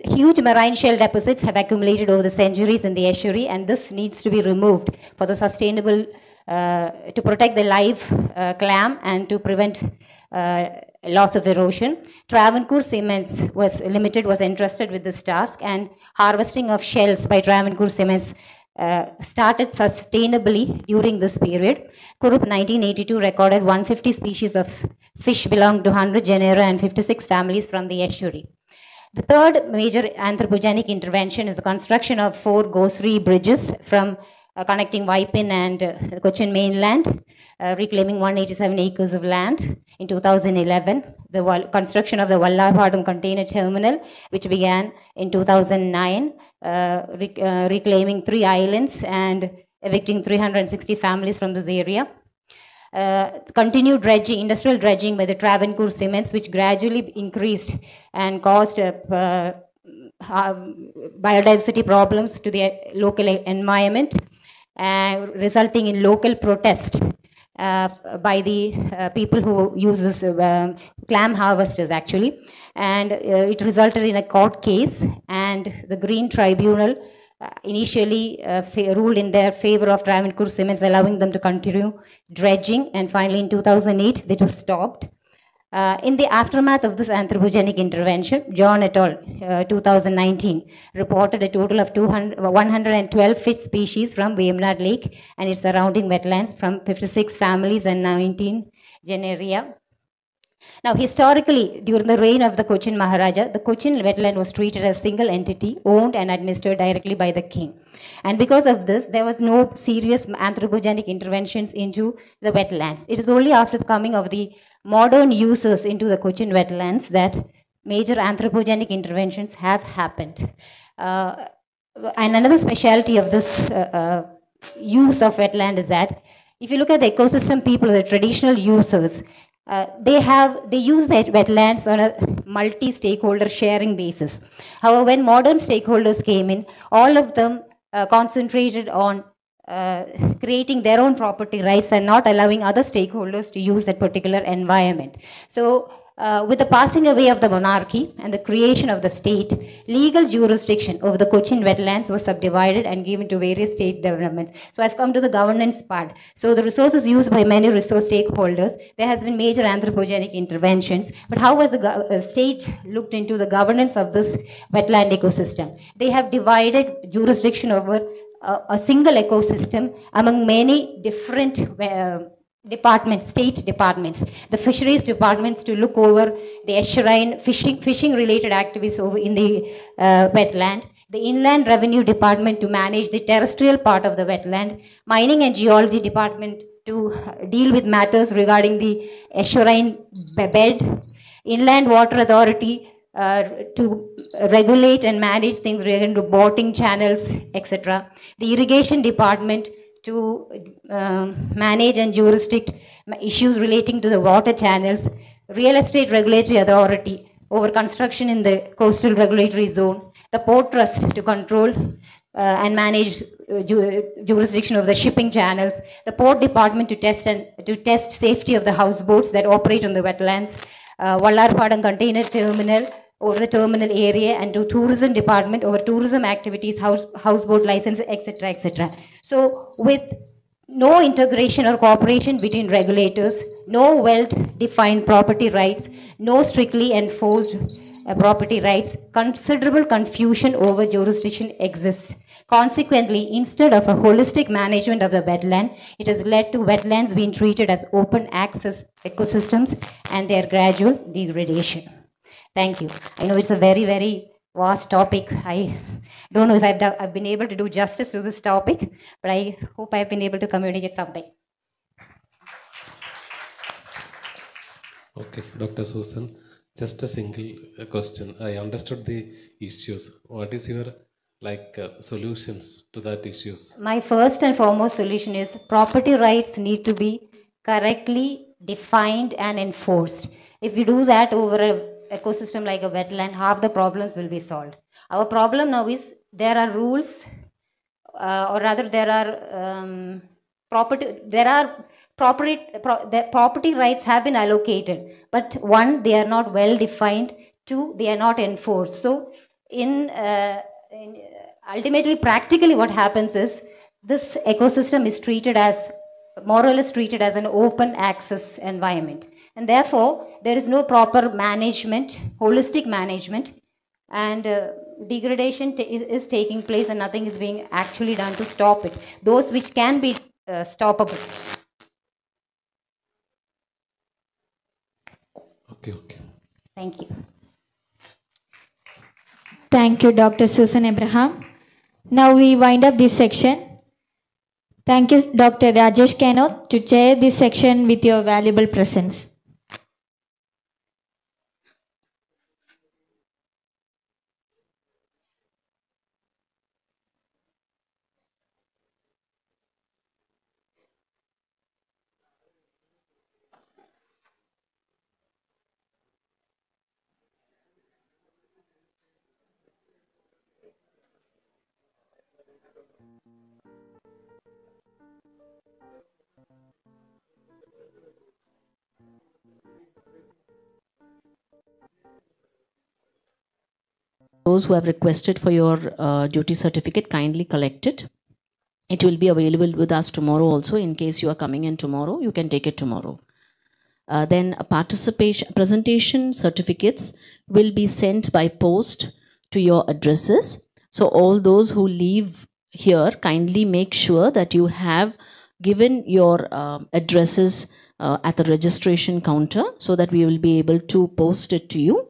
huge marine shell deposits have accumulated over the centuries in the estuary and this needs to be removed for the sustainable, to protect the live clam and to prevent loss of erosion. Travancore Cements was limited was entrusted with this task and harvesting of shells by Travancore Cements uh, started sustainably during this period. Kurup 1982 recorded 150 species of fish belonging to 100 genera and 56 families from the estuary. The third major anthropogenic intervention is the construction of four Gosri bridges from uh, connecting Vypin and uh, Cochin mainland, uh, reclaiming 187 acres of land in 2011. The construction of the Vallarpadam container terminal, which began in 2009, uh, rec uh, reclaiming three islands and evicting 360 families from this area. Uh, continued dredging, industrial dredging by the Travancore cements, which gradually increased and caused uh, biodiversity problems to the local environment uh, resulting in local protest uh, by the uh, people who use this uh, clam harvesters actually. And uh, it resulted in a court case and the green tribunal uh, initially ruled in their favor of Travancore Cements allowing them to continue dredging. And finally in 2008 it was stopped uh, in the aftermath of this anthropogenic intervention, John et al., uh, 2019, reported a total of 200, 112 fish species from Vembanad Lake and its surrounding wetlands from 56 families and 19 genera. Now, historically, during the reign of the Cochin Maharaja, the Cochin wetland was treated as a single entity, owned and administered directly by the king. And because of this, there was no serious anthropogenic interventions into the wetlands. It is only after the coming of the modern users into the Cochin wetlands that major anthropogenic interventions have happened. Uh, and another specialty of this uh, uh, use of wetland is that if you look at the ecosystem people, the traditional users, uh, they have they use the wetlands on a multi-stakeholder sharing basis. However, when modern stakeholders came in, all of them uh, concentrated on uh, creating their own property rights and not allowing other stakeholders to use that particular environment. So uh, with the passing away of the monarchy and the creation of the state, legal jurisdiction over the Cochin wetlands was subdivided and given to various state developments. So I've come to the governance part. So the resources used by many resource stakeholders, there has been major anthropogenic interventions. But how has the uh, state looked into the governance of this wetland ecosystem? They have divided jurisdiction over uh, a single ecosystem among many different uh, departments, state departments, the fisheries departments to look over the estuarine fishing, fishing related activities over in the uh, wetland, the inland revenue department to manage the terrestrial part of the wetland, mining and geology department to deal with matters regarding the estuarine bed, inland water authority uh, to regulate and manage things regarding to boating channels, etc. The irrigation department to um, manage and jurisdict issues relating to the water channels, real estate regulatory authority over construction in the coastal regulatory zone, the port trust to control uh, and manage uh, ju jurisdiction of the shipping channels, the port department to test and to test safety of the houseboats that operate on the wetlands, uh, Vallarpadam container terminal over the terminal area and to tourism department over tourism activities, house, houseboat license, etc., etc. So with no integration or cooperation between regulators, no well-defined property rights, no strictly enforced uh, property rights, considerable confusion over jurisdiction exists. Consequently, instead of a holistic management of the wetland, it has led to wetlands being treated as open access ecosystems and their gradual degradation. Thank you. I know it's a very, very vast topic. I don't know if I've, done, I've been able to do justice to this topic, but I hope I've been able to communicate something. Okay, Dr. Susan, just a single uh, question. I understood the issues. What is your like uh, solutions to that issues? My first and foremost solution is property rights need to be correctly defined and enforced. If we do that over a ecosystem like a wetland, half the problems will be solved. Our problem now is there are rules, uh, or rather there are um, property, there are property, pro, the property rights have been allocated, but one, they are not well defined. Two, they are not enforced. So, in, uh, in ultimately, practically, what happens is this ecosystem is treated as more or less treated as an open access environment. And therefore, there is no proper management, holistic management, and uh, degradation is taking place and nothing is being actually done to stop it. Those which can be uh, stoppable. Okay, okay. Thank you. Thank you, Dr. Susan Abraham. Now we wind up this section. Thank you, Dr. Rajesh Kenoth, to chair this section with your valuable presence. Those who have requested for your uh, duty certificate, kindly collect it. It will be available with us tomorrow also. In case you are coming in tomorrow, you can take it tomorrow. Uh, then participation presentation certificates will be sent by post to your addresses. So all those who leave here, kindly make sure that you have given your uh, addresses uh, at the registration counter so that we will be able to post it to you.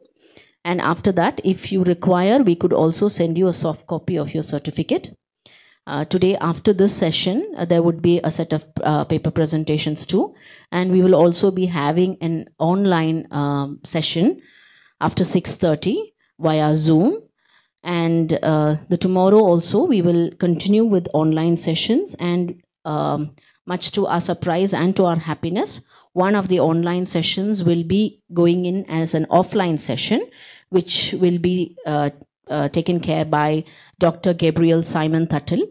And after that, if you require, we could also send you a soft copy of your certificate. Uh, today, after this session, uh, there would be a set of uh, paper presentations too, and we will also be having an online um, session after 6:30 via Zoom. And uh, the tomorrow also, we will continue with online sessions, and um, much to our surprise and to our happiness, one of the online sessions will be going in as an offline session, which will be uh, uh, taken care by Dr. Gabriel Simon Tuttle,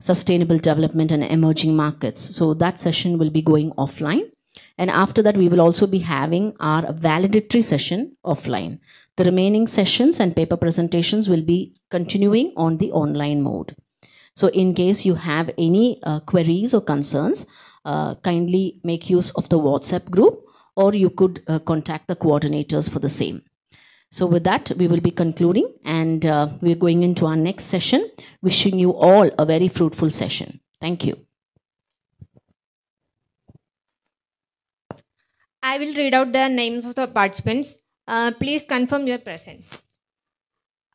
Sustainable Development and Emerging Markets. So that session will be going offline. And after that, we will also be having our validatory session offline. The remaining sessions and paper presentations will be continuing on the online mode. So in case you have any uh, queries or concerns, uh, kindly make use of the WhatsApp group or you could uh, contact the coordinators for the same. So with that, we will be concluding and uh, we're going into our next session. Wishing you all a very fruitful session. Thank you. I will read out the names of the participants. Uh, please confirm your presence.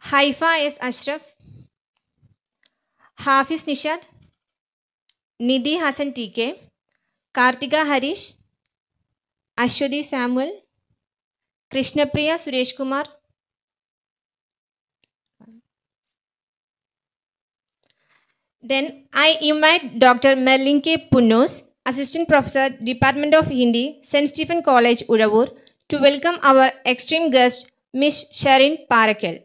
Haifa S. Ashraf, Hafiz Nishad, Nidhi Hassan TK, Kartika Harish, Ashwadi Samuel, Krishnapriya Suresh Kumar, Then I invite Dr. Merlinke Punnos, Assistant Professor, Department of Hindi, St. Stephen College, Uzhavoor, to welcome our extreme guest, Ms. Sharin Parakel.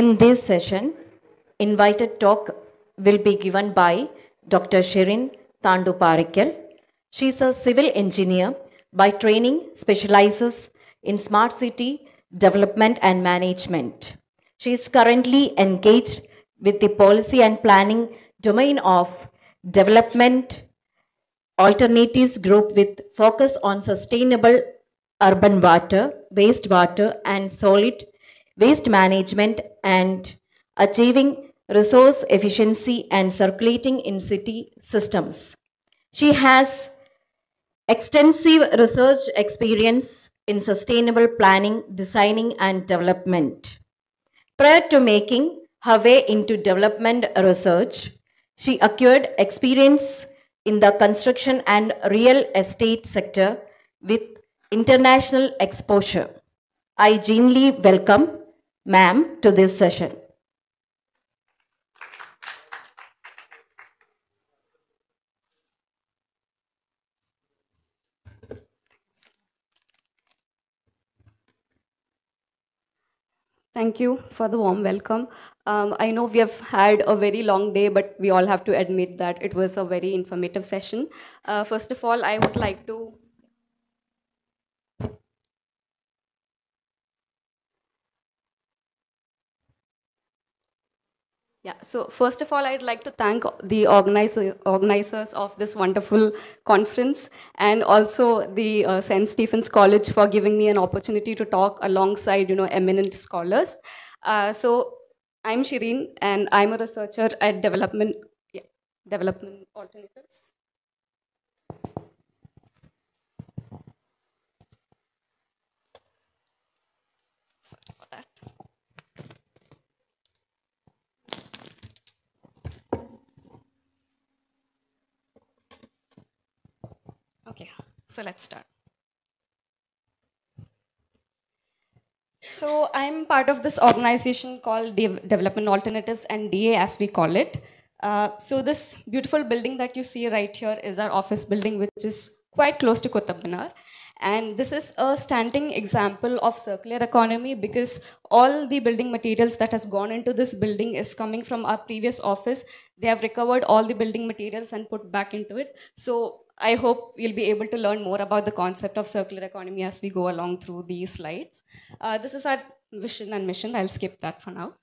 In this session, invited talk will be given by Dr. Shirin Tandu Parikkal. She is a civil engineer by training, specializes in smart city development and management. She is currently engaged with the policy and planning domain of development alternatives group with focus on sustainable urban water, wastewater and solid waste management and achieving resource efficiency and circulating in city systems. She has extensive research experience in sustainable planning, designing and development. Prior to making her way into development research, she acquired experience in the construction and real estate sector with international exposure. I genuinely welcome ma'am to this session. Thank you for the warm welcome. Um, I know we have had a very long day, but we all have to admit that it was a very informative session. Uh, first of all, I would like to Yeah, so first of all, I'd like to thank the organizer, organizers of this wonderful conference and also the uh, St. Stephen's College for giving me an opportunity to talk alongside, you know, eminent scholars. Uh, so I'm Shireen and I'm a researcher at Development, yeah, Development Alternatives. Sorry for that. Okay, so let's start. So I'm part of this organization called De- Development Alternatives and DA as we call it. Uh, so this beautiful building that you see right here is our office building, which is quite close to Qutub Minar. And this is a standing example of circular economy because all the building materials that has gone into this building is coming from our previous office. They have recovered all the building materials and put back into it. So I hope you'll be able to learn more about the concept of circular economy as we go along through these slides. Uh, this is our vision and mission. I'll skip that for now.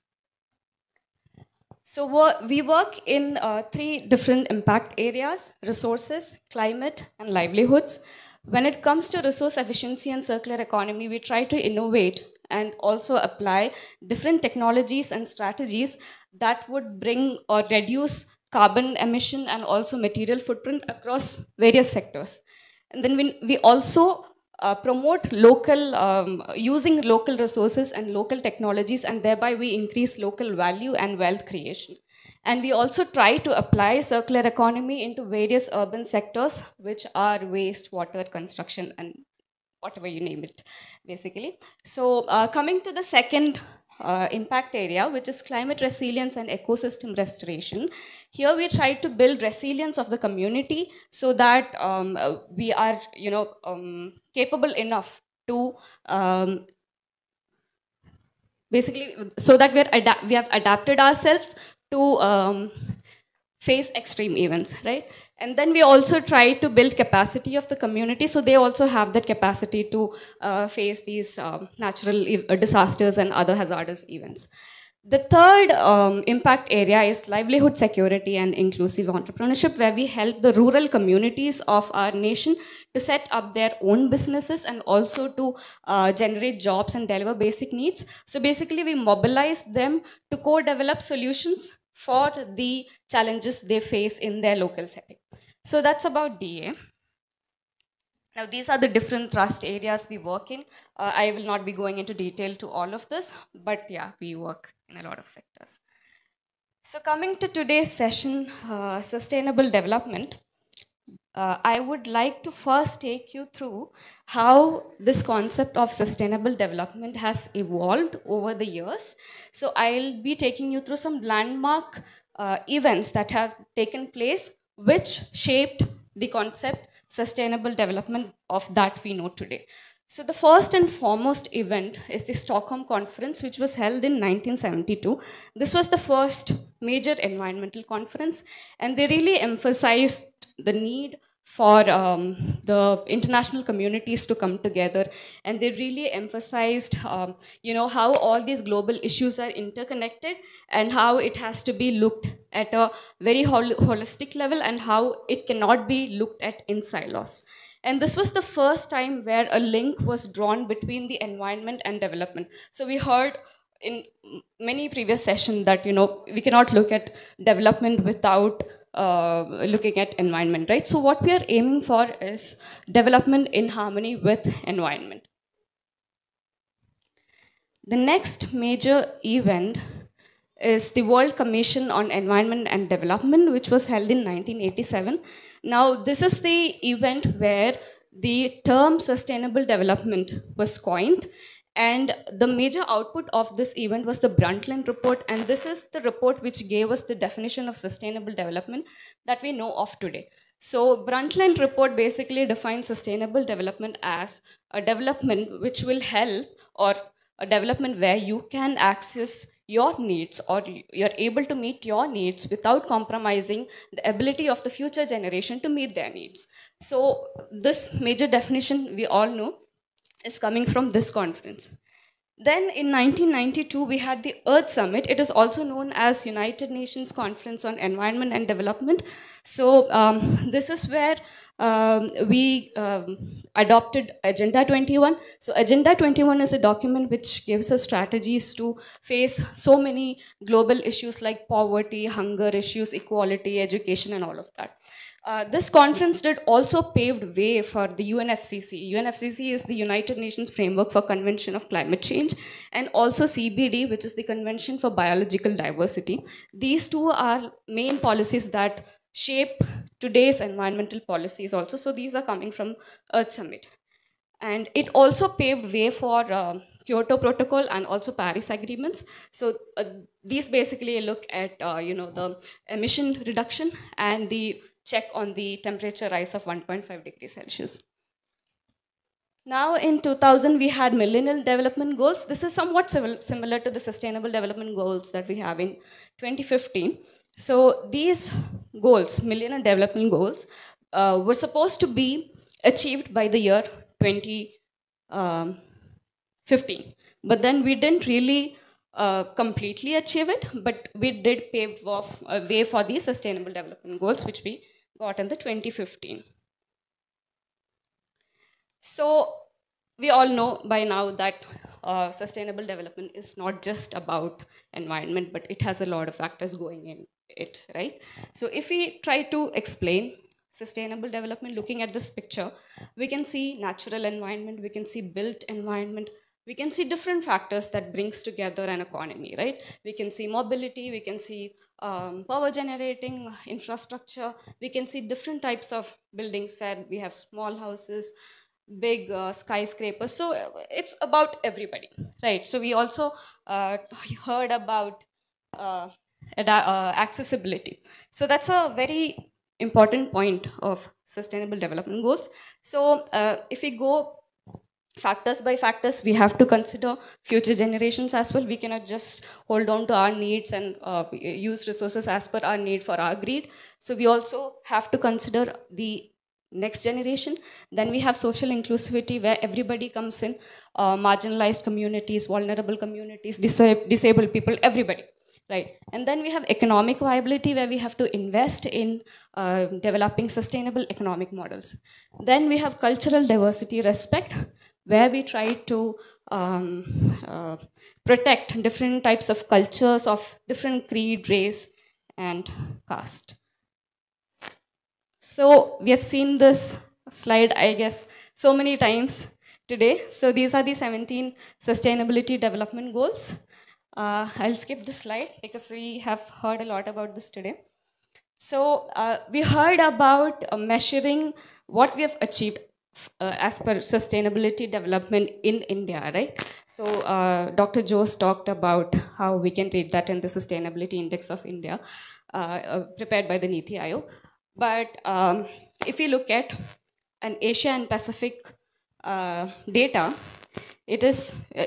So we work in uh, three different impact areas, resources, climate, and livelihoods. when it comes to resource efficiency and circular economy, we try to innovate and also apply different technologies and strategies that would bring or reduce carbon emission and also material footprint across various sectors. And then we, we also uh, promote local, um, using local resources and local technologies, and thereby we increase local value and wealth creation. And we also try to apply circular economy into various urban sectors, which are waste, water, construction, and whatever you name it, basically. So uh, coming to the second uh, impact area, which is climate resilience and ecosystem restoration. Here we try to build resilience of the community so that um, uh, we are, you know, um, capable enough to um, basically so that we're ada- we have adapted ourselves to um, face extreme events, right? And then we also try to build capacity of the community so they also have that capacity to uh, face these um, natural e- uh, disasters and other hazardous events. The third um, impact area is livelihood security and inclusive entrepreneurship, where we help the rural communities of our nation to set up their own businesses and also to uh, generate jobs and deliver basic needs. So basically, we mobilize them to co develop solutions for the challenges they face in their local setting. So that's about DA. Now, these are the different trust areas we work in. Uh, I will not be going into detail to all of this, but yeah, we work in a lot of sectors. So, coming to today's session, uh, sustainable development, uh, I would like to first take you through how this concept of sustainable development has evolved over the years. So, I'll be taking you through some landmark uh, events that have taken place which shaped the concept sustainable development of that we know today. So the first and foremost event is the Stockholm Conference, which was held in 1972. This was the first major environmental conference, and they really emphasized the need for um, the international communities to come together and they really emphasized um, you know how all these global issues are interconnected and how it has to be looked at a very hol- holistic level and how it cannot be looked at in silos and this was the first time where a link was drawn between the environment and development so we heard in many previous sessions that you know we cannot look at development without uh, looking at environment, right? So what we are aiming for is development in harmony with environment. The next major event is the World Commission on Environment and Development, which was held in 1987. Now, this is the event where the term sustainable development was coined and the major output of this event was the Brundtland report. And this is the report which gave us the definition of sustainable development that we know of today. So Brundtland report basically defines sustainable development as a development which will help or a development where you can access your needs or you're able to meet your needs without compromising the ability of the future generation to meet their needs. So this major definition we all know is coming from this conference. Then in 1992, we had the Earth Summit. It is also known as United Nations Conference on Environment and Development. So um, this is where um, we um, adopted Agenda 21. So Agenda 21 is a document which gives us strategies to face so many global issues like poverty, hunger issues, equality, education, and all of that. Uh, this conference did also paved way for the UNFCCC. UNFCCC is the United Nations Framework for Convention of Climate Change, and also CBD, which is the Convention for Biological Diversity. These two are main policies that shape today's environmental policies also. So these are coming from Earth Summit. And it also paved way for uh, Kyoto Protocol and also Paris agreements. So uh, these basically look at uh, you know the emission reduction and the check on the temperature rise of 1.5 degrees Celsius. Now in 2000, we had millennial development goals. This is somewhat similar to the sustainable development goals that we have in 2015. So these goals, Millennium development goals, uh, were supposed to be achieved by the year 2015. But then we didn't really uh, completely achieve it, but we did pave off a way for the sustainable development goals, which we got in the 2015. So we all know by now that uh, sustainable development is not just about environment, but it has a lot of factors going in it, right? So if we try to explain sustainable development looking at this picture, we can see natural environment, we can see built environment, we can see different factors that brings together an economy, right? We can see mobility, we can see um, power generating infrastructure, we can see different types of buildings where we have small houses, big uh, skyscrapers. So it's about everybody, right? So we also uh, heard about uh, uh, accessibility. So that's a very important point of sustainable development goals. So uh, if we go factors by factors, we have to consider future generations as well. We cannot just hold on to our needs and uh, use resources as per our need for our greed. So we also have to consider the next generation. Then we have social inclusivity where everybody comes in, uh, marginalized communities, vulnerable communities, disa- disabled people, everybody. Right. And then we have economic viability where we have to invest in uh, developing sustainable economic models. Then we have cultural diversity respect where we try to um, uh, protect different types of cultures of different creed, race, and caste. So we have seen this slide, I guess, so many times today. So these are the 17 sustainability development goals. Uh, *laughs* I'll skip this slide because we have heard a lot about this today. So uh, we heard about uh, measuring what we have achieved uh, as per sustainability development in India, right? So uh, Dr. Jose talked about how we can read that in the Sustainability Index of India, uh, prepared by the Niti Aayog. But um, if you look at an Asia and Pacific data, it is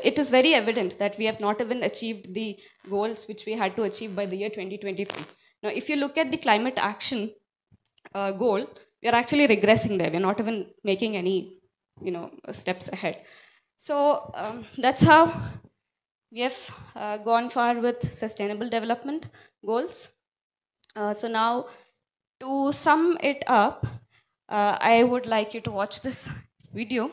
it is very evident that we have not even achieved the goals which we had to achieve by the year 2023. Now, if you look at the climate action uh, goal, we are actually regressing there. We're not even making any, you know, steps ahead. So um, that's how we have uh, gone far with sustainable development goals. Uh, so now, to sum it up, uh, I would like you to watch this video.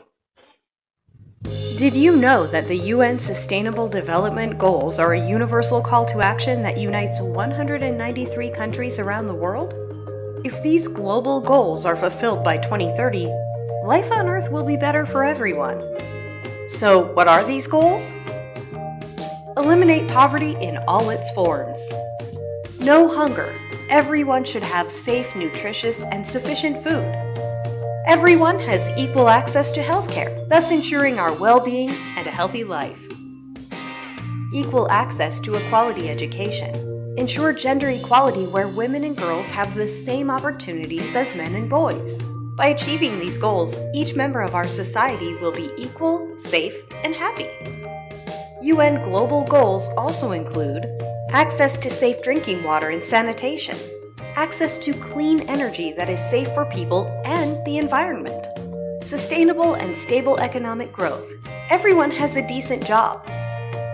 Did you know that the UN Sustainable Development Goals are a universal call to action that unites 193 countries around the world? If these global goals are fulfilled by 2030, life on Earth will be better for everyone. So, what are these goals? Eliminate poverty in all its forms. No hunger. Everyone should have safe, nutritious, and sufficient food. Everyone has equal access to healthcare, thus ensuring our well being and a healthy life. Equal access to a quality education. Ensure gender equality where women and girls have the same opportunities as men and boys. By achieving these goals, each member of our society will be equal, safe, and happy. UN global goals also include access to safe drinking water and sanitation, access to clean energy that is safe for people and the environment, sustainable and stable economic growth. Everyone has a decent job,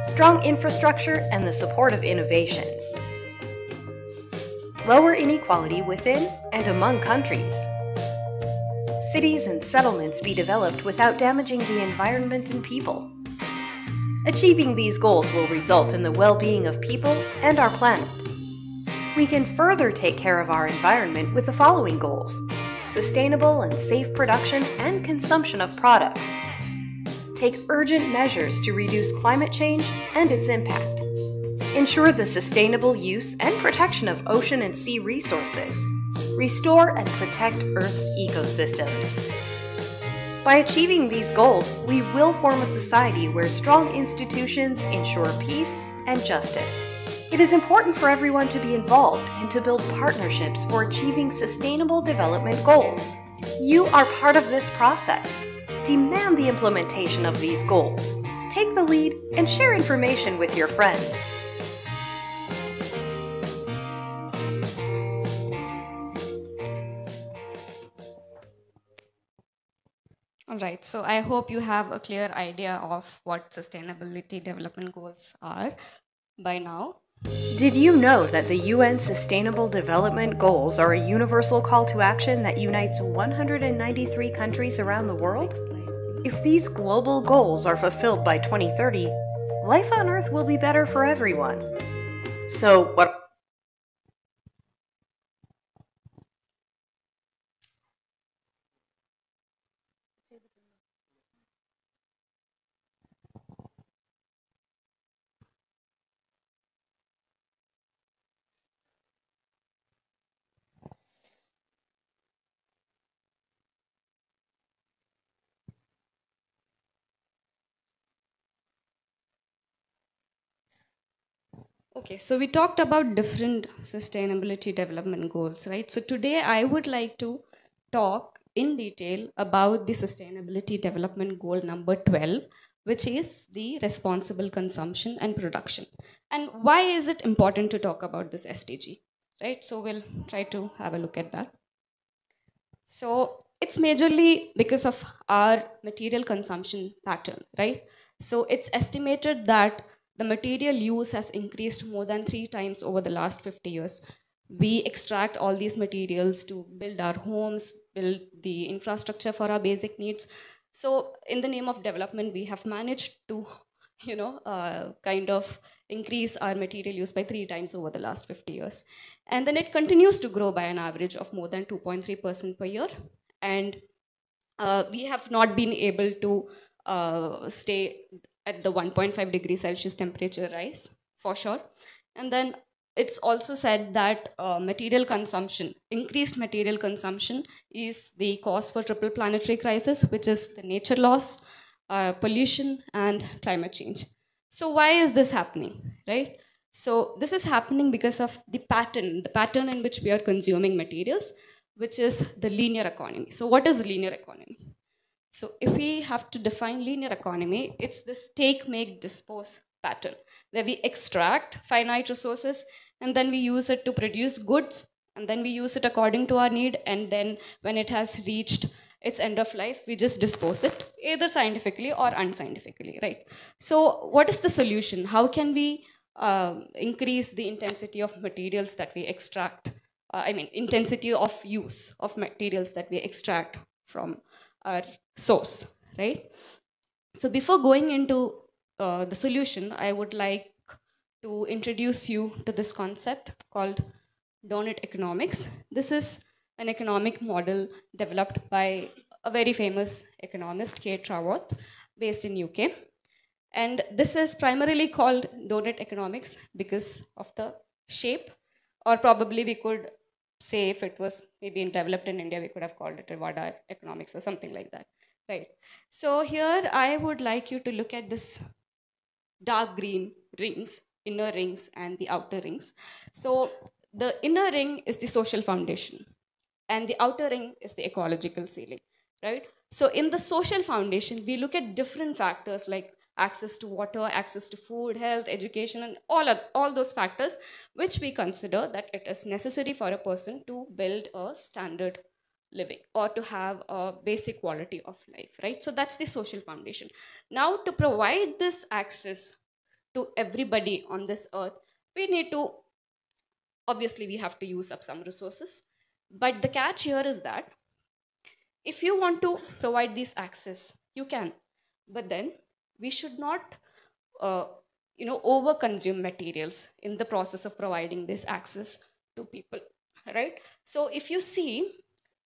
strong infrastructure, and the support of innovations. Lower inequality within and among countries. Cities and settlements be developed without damaging the environment and people. Achieving these goals will result in the well being of people and our planet. We can further take care of our environment with the following goals sustainable and safe production and consumption of products. Take urgent measures to reduce climate change and its impact. Ensure the sustainable use and protection of ocean and sea resources. Restore and protect Earth's ecosystems. By achieving these goals, we will form a society where strong institutions ensure peace and justice. It is important for everyone to be involved and to build partnerships for achieving sustainable development goals. You are part of this process. Demand the implementation of these goals. Take the lead and share information with your friends. All right, so I hope you have a clear idea of what sustainability development goals are by now. Did you know that the UN Sustainable Development Goals are a universal call to action that unites 193 countries around the world? If these global goals are fulfilled by 2030, life on Earth will be better for everyone. So, what Okay, so we talked about different sustainability development goals, right? So today I would like to talk in detail about the sustainability development goal number 12, which is the responsible consumption and production. And why is it important to talk about this SDG, right? So we'll try to have a look at that. So it's majorly because of our material consumption pattern, right? So it's estimated that the material use has increased more than three times over the last 50 years. We extract all these materials to build our homes, build the infrastructure for our basic needs. So, in the name of development, we have managed to, you know, uh, kind of increase our material use by three times over the last 50 years. And then it continues to grow by an average of more than 2.3% per year. And uh, we have not been able to uh, stay at the 1.5 degree Celsius temperature rise for sure. And then it's also said that uh, material consumption, increased material consumption, is the cause for triple planetary crisis, which is the nature loss, uh, pollution, and climate change. So why is this happening, right? So this is happening because of the pattern, the pattern in which we are consuming materials, which is the linear economy. So what is linear economy? So if we have to define linear economy, it's this take, make, dispose pattern, where we extract finite resources and then we use it to produce goods and then we use it according to our need and then when it has reached its end of life, we just dispose it, either scientifically or unscientifically, right? So what is the solution? How can we um, increase the intensity of materials that we extract? Uh, I mean, intensity of use of materials that we extract from our source, right? So before going into uh, the solution, I would like to introduce you to this concept called donut economics. This is an economic model developed by a very famous economist, Kate Raworth, based in UK. And this is primarily called donut economics because of the shape, or probably we could say if it was maybe in developed in India, we could have called it Vada economics or something like that. Right. So here I would like you to look at this dark green rings, inner rings and the outer rings. So the inner ring is the social foundation and the outer ring is the ecological ceiling, right? So in the social foundation, we look at different factors like access to water, access to food, health, education, and all, all those factors, which we consider that it is necessary for a person to build a standard living or to have a basic quality of life, right? So that's the social foundation. Now, to provide this access to everybody on this earth, we need to, obviously, we have to use up some resources. But the catch here is that if you want to provide this access, you can. But then we should not, uh, you know, over consume materials in the process of providing this access to people, right? So if you see,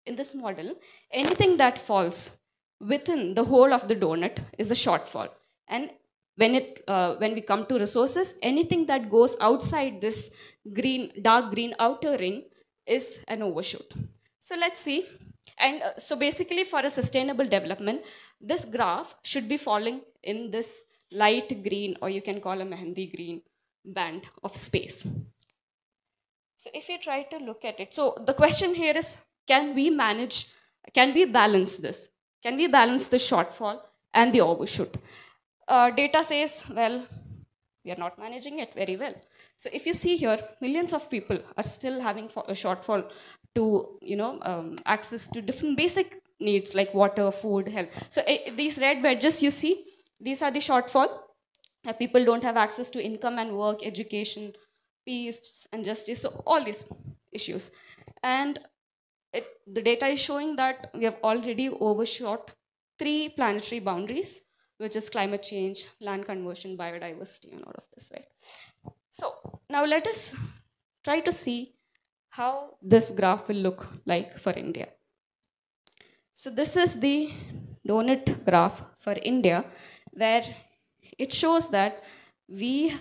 in this model, anything that falls within the whole of the donut is a shortfall. And when, it, uh, when we come to resources, anything that goes outside this green, dark green outer ring is an overshoot. So let's see. And uh, so basically for a sustainable development, this graph should be falling in this light green, or you can call a mehendi green band of space. So if you try to look at it, so the question here is, can we manage, can we balance this? Can we balance the shortfall and the overshoot? Uh, data says, well, we are not managing it very well. So if you see here, millions of people are still having a shortfall to, you know, um, access to different basic needs like water, food, health. So uh, these red wedges you see, these are the shortfall. That people don't have access to income and work, education, peace and justice. So all these issues. And it, the data is showing that we have already overshot three planetary boundaries, which is climate change, land conversion, biodiversity, and all of this, right? So now let us try to see how this graph will look like for India. So this is the donut graph for India, where it shows that we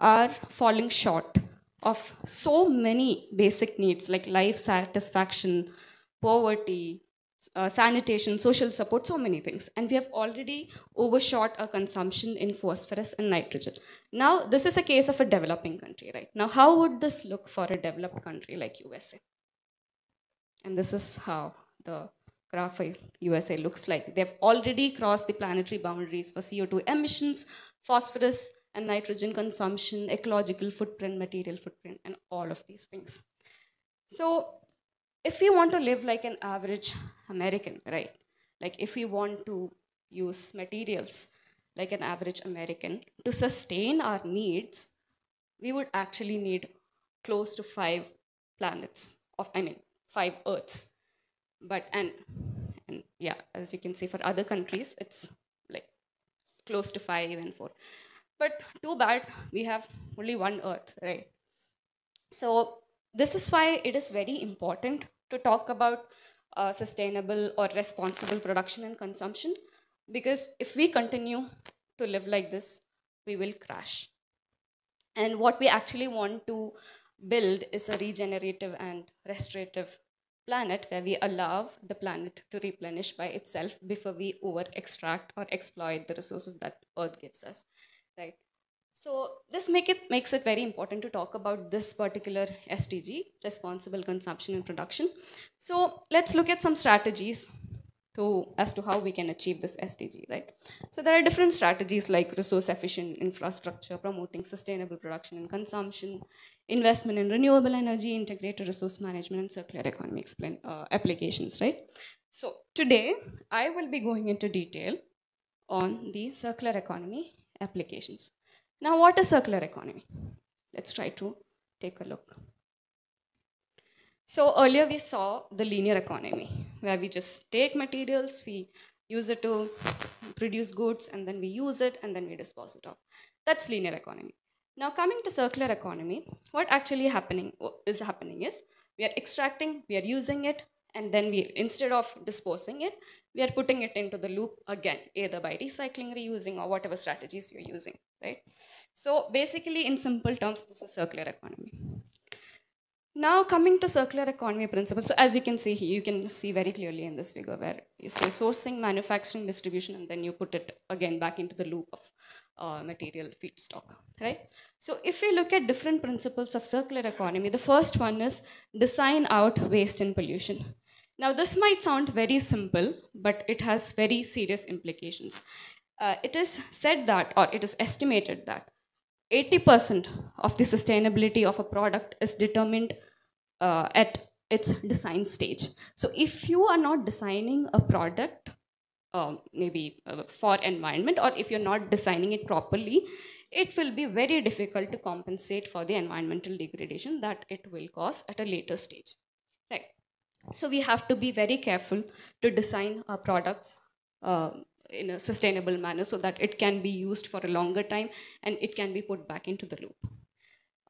are falling short of so many basic needs like life satisfaction, poverty, uh, sanitation, social support, so many things. And we have already overshot our consumption in phosphorus and nitrogen. Now, this is a case of a developing country, right? Now, how would this look for a developed country like USA? And this is how the graph for USA looks like. They've already crossed the planetary boundaries for CO2 emissions, phosphorus and nitrogen consumption, ecological footprint, material footprint, and all of these things. So if we want to live like an average American, right? Like if we want to use materials like an average American to sustain our needs, we would actually need close to five planets of, I mean, five Earths. But, and, and yeah, as you can see for other countries, it's like close to five and four. But too bad, we have only one Earth, right? So this is why it is very important to talk about uh, sustainable or responsible production and consumption because if we continue to live like this, we will crash. And what we actually want to build is a regenerative and restorative planet where we allow the planet to replenish by itself before we over extract or exploit the resources that earth gives us right so this make it makes it very important to talk about this particular SDG, responsible consumption and production. So let's look at some strategies to as to how we can achieve this SDG, right? So there are different strategies like resource efficient infrastructure, promoting sustainable production and consumption, investment in renewable energy, integrated resource management, and circular economy explain, uh, applications, right? So today I will be going into detail on the circular economy applications. Now, what is circular economy? Let's try to take a look. So earlier we saw the linear economy, where we just take materials, we use it to produce goods, and then we use it, and then we dispose it off. That's linear economy. Now coming to circular economy, what actually happening is happening is we are extracting, we are using it, and then we instead of disposing it, we are putting it into the loop again, either by recycling, reusing, or whatever strategies you're using, right? So basically, in simple terms, this is circular economy. Now coming to circular economy principles, so as you can see here, you can see very clearly in this figure where you say sourcing, manufacturing, distribution, and then you put it again back into the loop of uh, material feedstock, right? So if we look at different principles of circular economy, the first one is design out waste and pollution. Now this might sound very simple, but it has very serious implications. Uh, it is said that, or it is estimated that 80% of the sustainability of a product is determined uh, at its design stage. So if you are not designing a product, um, maybe uh, for environment, or if you're not designing it properly, it will be very difficult to compensate for the environmental degradation that it will cause at a later stage. Right. So we have to be very careful to design our products uh, in a sustainable manner so that it can be used for a longer time and it can be put back into the loop.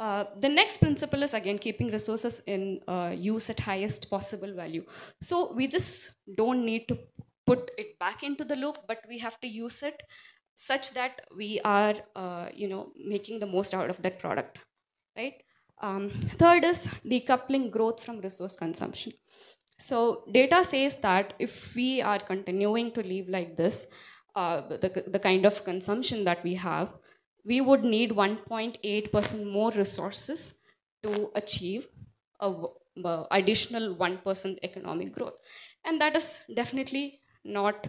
Uh, the next principle is again keeping resources in uh, use at highest possible value. So we just don't need to put it back into the loop, but we have to use it such that we are, uh, you know, making the most out of that product, right? Um, third is decoupling growth from resource consumption. So data says that if we are continuing to live like this, uh, the, the kind of consumption that we have, we would need 1.8% more resources to achieve a, a additional 1% economic growth. And that is definitely not,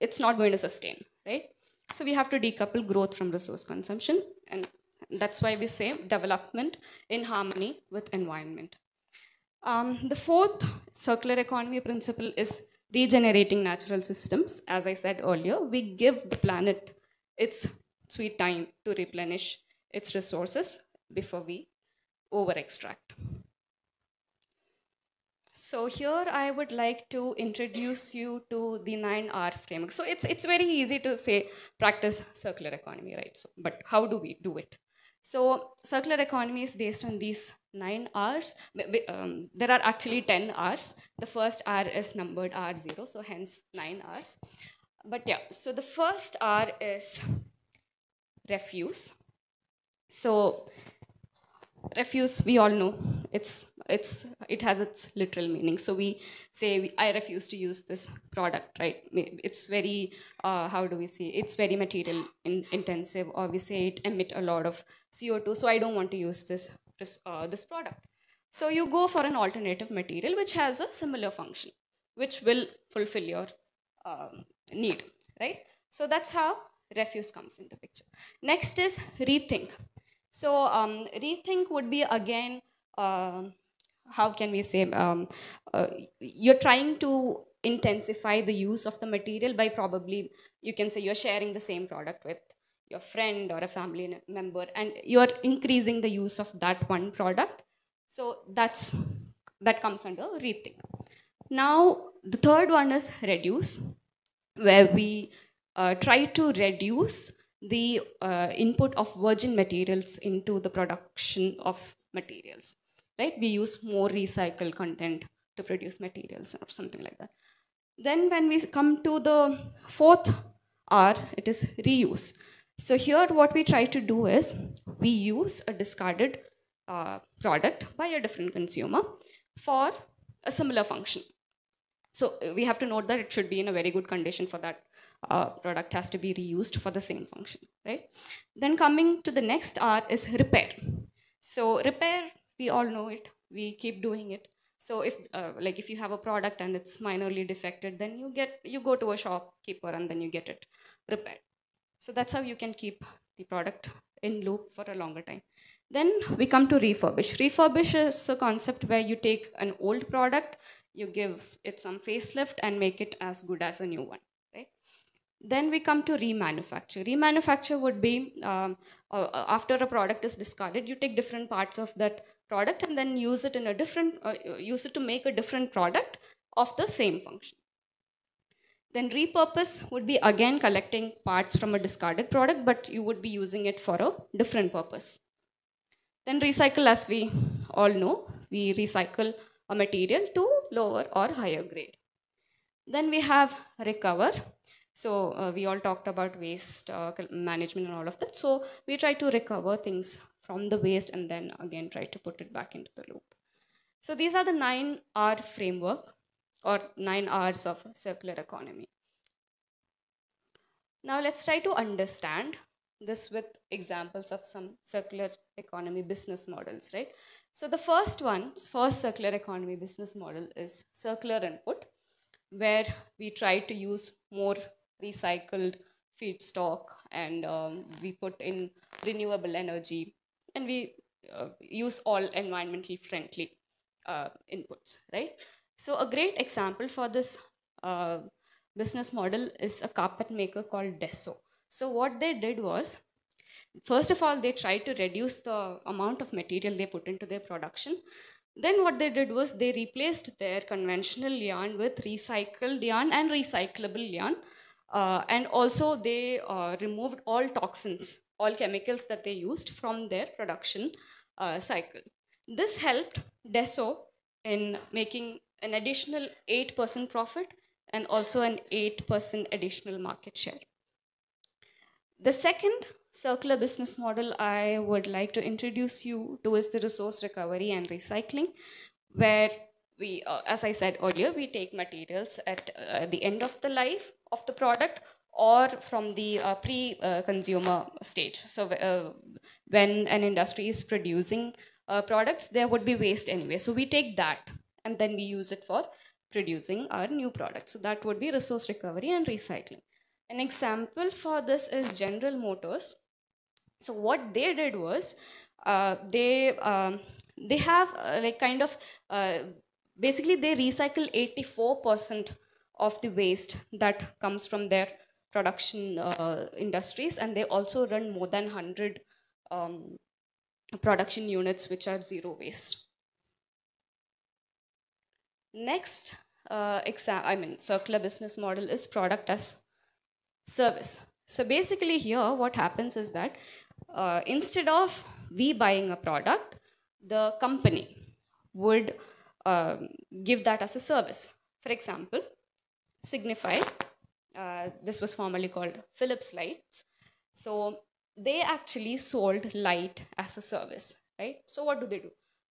it's not going to sustain, right? So we have to decouple growth from resource consumption. And that's why we say development in harmony with environment. Um, the fourth circular economy principle is regenerating natural systems. As I said earlier, we give the planet its sweet time to replenish its resources before we over extract. So here I would like to introduce you to the 9R framework. So it's it's very easy to say practice circular economy, right? So, but how do we do it? So circular economy is based on these nine R's. Um, there are actually 10 R's. The first R is numbered R0, so hence nine R's. But yeah, so the first R is refuse. So refuse we all know. It's it's it has its literal meaning. So we say i refuse to use this product right? It's very uh, how do we say it's very material in, intensive or we say it emit a lot of co2 so i don't want to use this this, uh, this product. So you go for an alternative material which has a similar function which will fulfill your um, need right? So that's how refuse comes into picture. Next is rethink so um, rethink would be again, uh, how can we say, um, uh, you're trying to intensify the use of the material by probably, you can say you're sharing the same product with your friend or a family member and you're increasing the use of that one product. So that's, that comes under rethink. Now, the third one is reduce, where we uh, try to reduce the uh, input of virgin materials into the production of materials right? We use more recycled content to produce materials or something like that. Then when we come to the fourth r it is reuse. So here what we try to do is we use a discarded uh, product by a different consumer for a similar function. So we have to note that it should be in a very good condition for that uh, product has to be reused for the same function, right? Then coming to the next R is repair. So repair, we all know it. We keep doing it. So if uh, like if you have a product and it's minorly defected, then you get you go to a shopkeeper and then you get it repaired. So that's how you can keep the product in loop for a longer time. Then we come to refurbish. Refurbish is a concept where you take an old product, you give it some facelift and make it as good as a new one. Then we come to remanufacture. Remanufacture would be um, uh, after a product is discarded, you take different parts of that product and then use it in a different, uh, use it to make a different product of the same function. Then repurpose would be again collecting parts from a discarded product, but you would be using it for a different purpose. Then recycle, as we all know, we recycle a material to lower or higher grade. Then we have recover, so uh, we all talked about waste uh, management and all of that. So we try to recover things from the waste and then again try to put it back into the loop. So these are the nine R framework or nine R's of circular economy. Now let's try to understand this with examples of some circular economy business models, right? So the first one, first circular economy business model is circular input, where we try to use more recycled feedstock and um, we put in renewable energy and we uh, use all environmentally friendly uh, inputs right? So a great example for this uh, business model is a carpet maker called Desso so what they did was first of all they tried to reduce the amount of material they put into their production. Then what they did was they replaced their conventional yarn with recycled yarn and recyclable yarn uh, and also they uh, removed all toxins, all chemicals that they used from their production uh, cycle. This helped Desso in making an additional 8% profit and also an 8% additional market share. The second circular business model I would like to introduce you to is the resource recovery and recycling, where we, uh, as I said earlier, we take materials at uh, the end of the life of the product or from the uh, pre-consumer stage. So uh, when an industry is producing uh, products, there would be waste anyway. So we take that and then we use it for producing our new products. So that would be resource recovery and recycling. An example for this is General Motors. So what they did was uh, they um, they have uh, like kind of uh, basically they recycle 84% of the waste that comes from their production uh, industries and they also run more than 100 um, production units which are zero waste Next, uh, exa- I mean, circular business model is product as service. So basically, here what happens is that uh, instead of we buying a product, the company would um, give that as a service. For example, Signify, uh, this was formerly called Philips Lights. So they actually sold light as a service, right? So what do they do?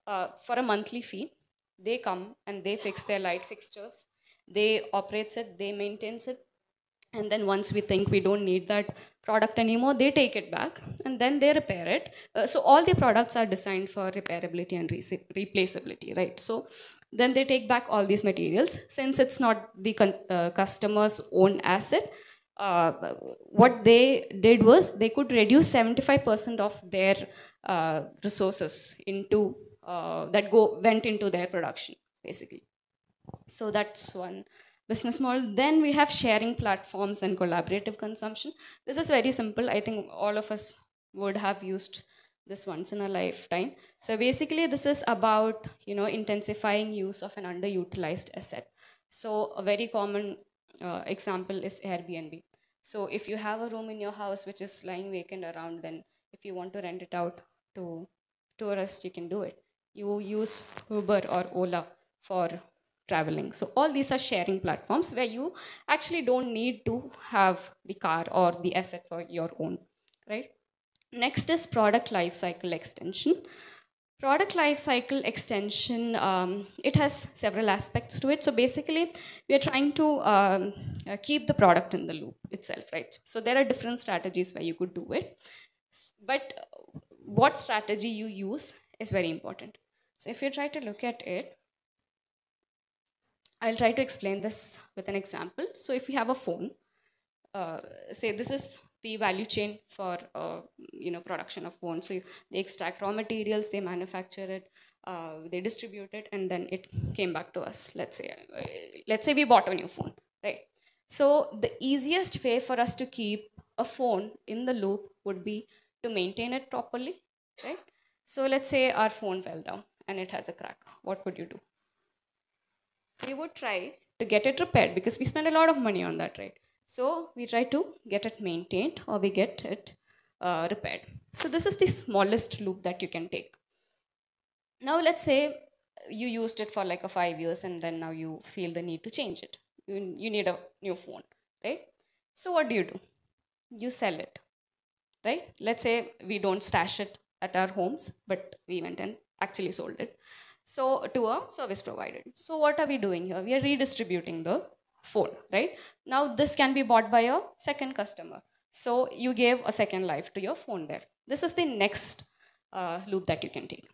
Uh, for a monthly fee, they come and they fix their light fixtures, they operate it, they maintain it, and then once we think we don't need that product anymore, they take it back and then they repair it. Uh, so all the products are designed for repairability and re- replaceability, right? So then they take back all these materials. Since it's not the uh, customer's own asset uh, what they did was they could reduce 75% of their uh, resources into uh, that go went into their production basically. So that's one business model. Then we have sharing platforms and collaborative consumption. This is very simple. I think all of us would have used this once in a lifetime. So basically this is about you know intensifying use of an underutilized asset. So a very common uh, example is airbnb. So if you have a room in your house which is lying vacant around then if you want to rent it out to tourists you can do it. You use uber or ola for traveling. So all these are sharing platforms where you actually don't need to have the car or the asset for your own right Next is product life cycle extension. Product life cycle extension, um, it has several aspects to it. So basically, we are trying to um, uh, keep the product in the loop itself, right? So there are different strategies where you could do it. But what strategy you use is very important. So if you try to look at it, I'll try to explain this with an example. So if you have a phone, uh, say this is the value chain for uh, you know production of phones. So they extract raw materials, they manufacture it, uh, they distribute it, and then it came back to us. Let's say uh, let's say we bought a new phone, right? So the easiest way for us to keep a phone in the loop would be to maintain it properly, right? So let's say our phone fell down and it has a crack. What would you do? We would try to get it repaired because we spend a lot of money on that, right? So we try to get it maintained or we get it uh, repaired. So this is the smallest loop that you can take. Now let's say you used it for like a five years and then now you feel the need to change it. You, you need a new phone, right? So what do you do? You sell it, right? Let's say we don't stash it at our homes, but we went and actually sold it. So to a service provider. So what are we doing here? We are redistributing the phone, right? Now this can be bought by a second customer. So you gave a second life to your phone there. This is the next uh, loop that you can take.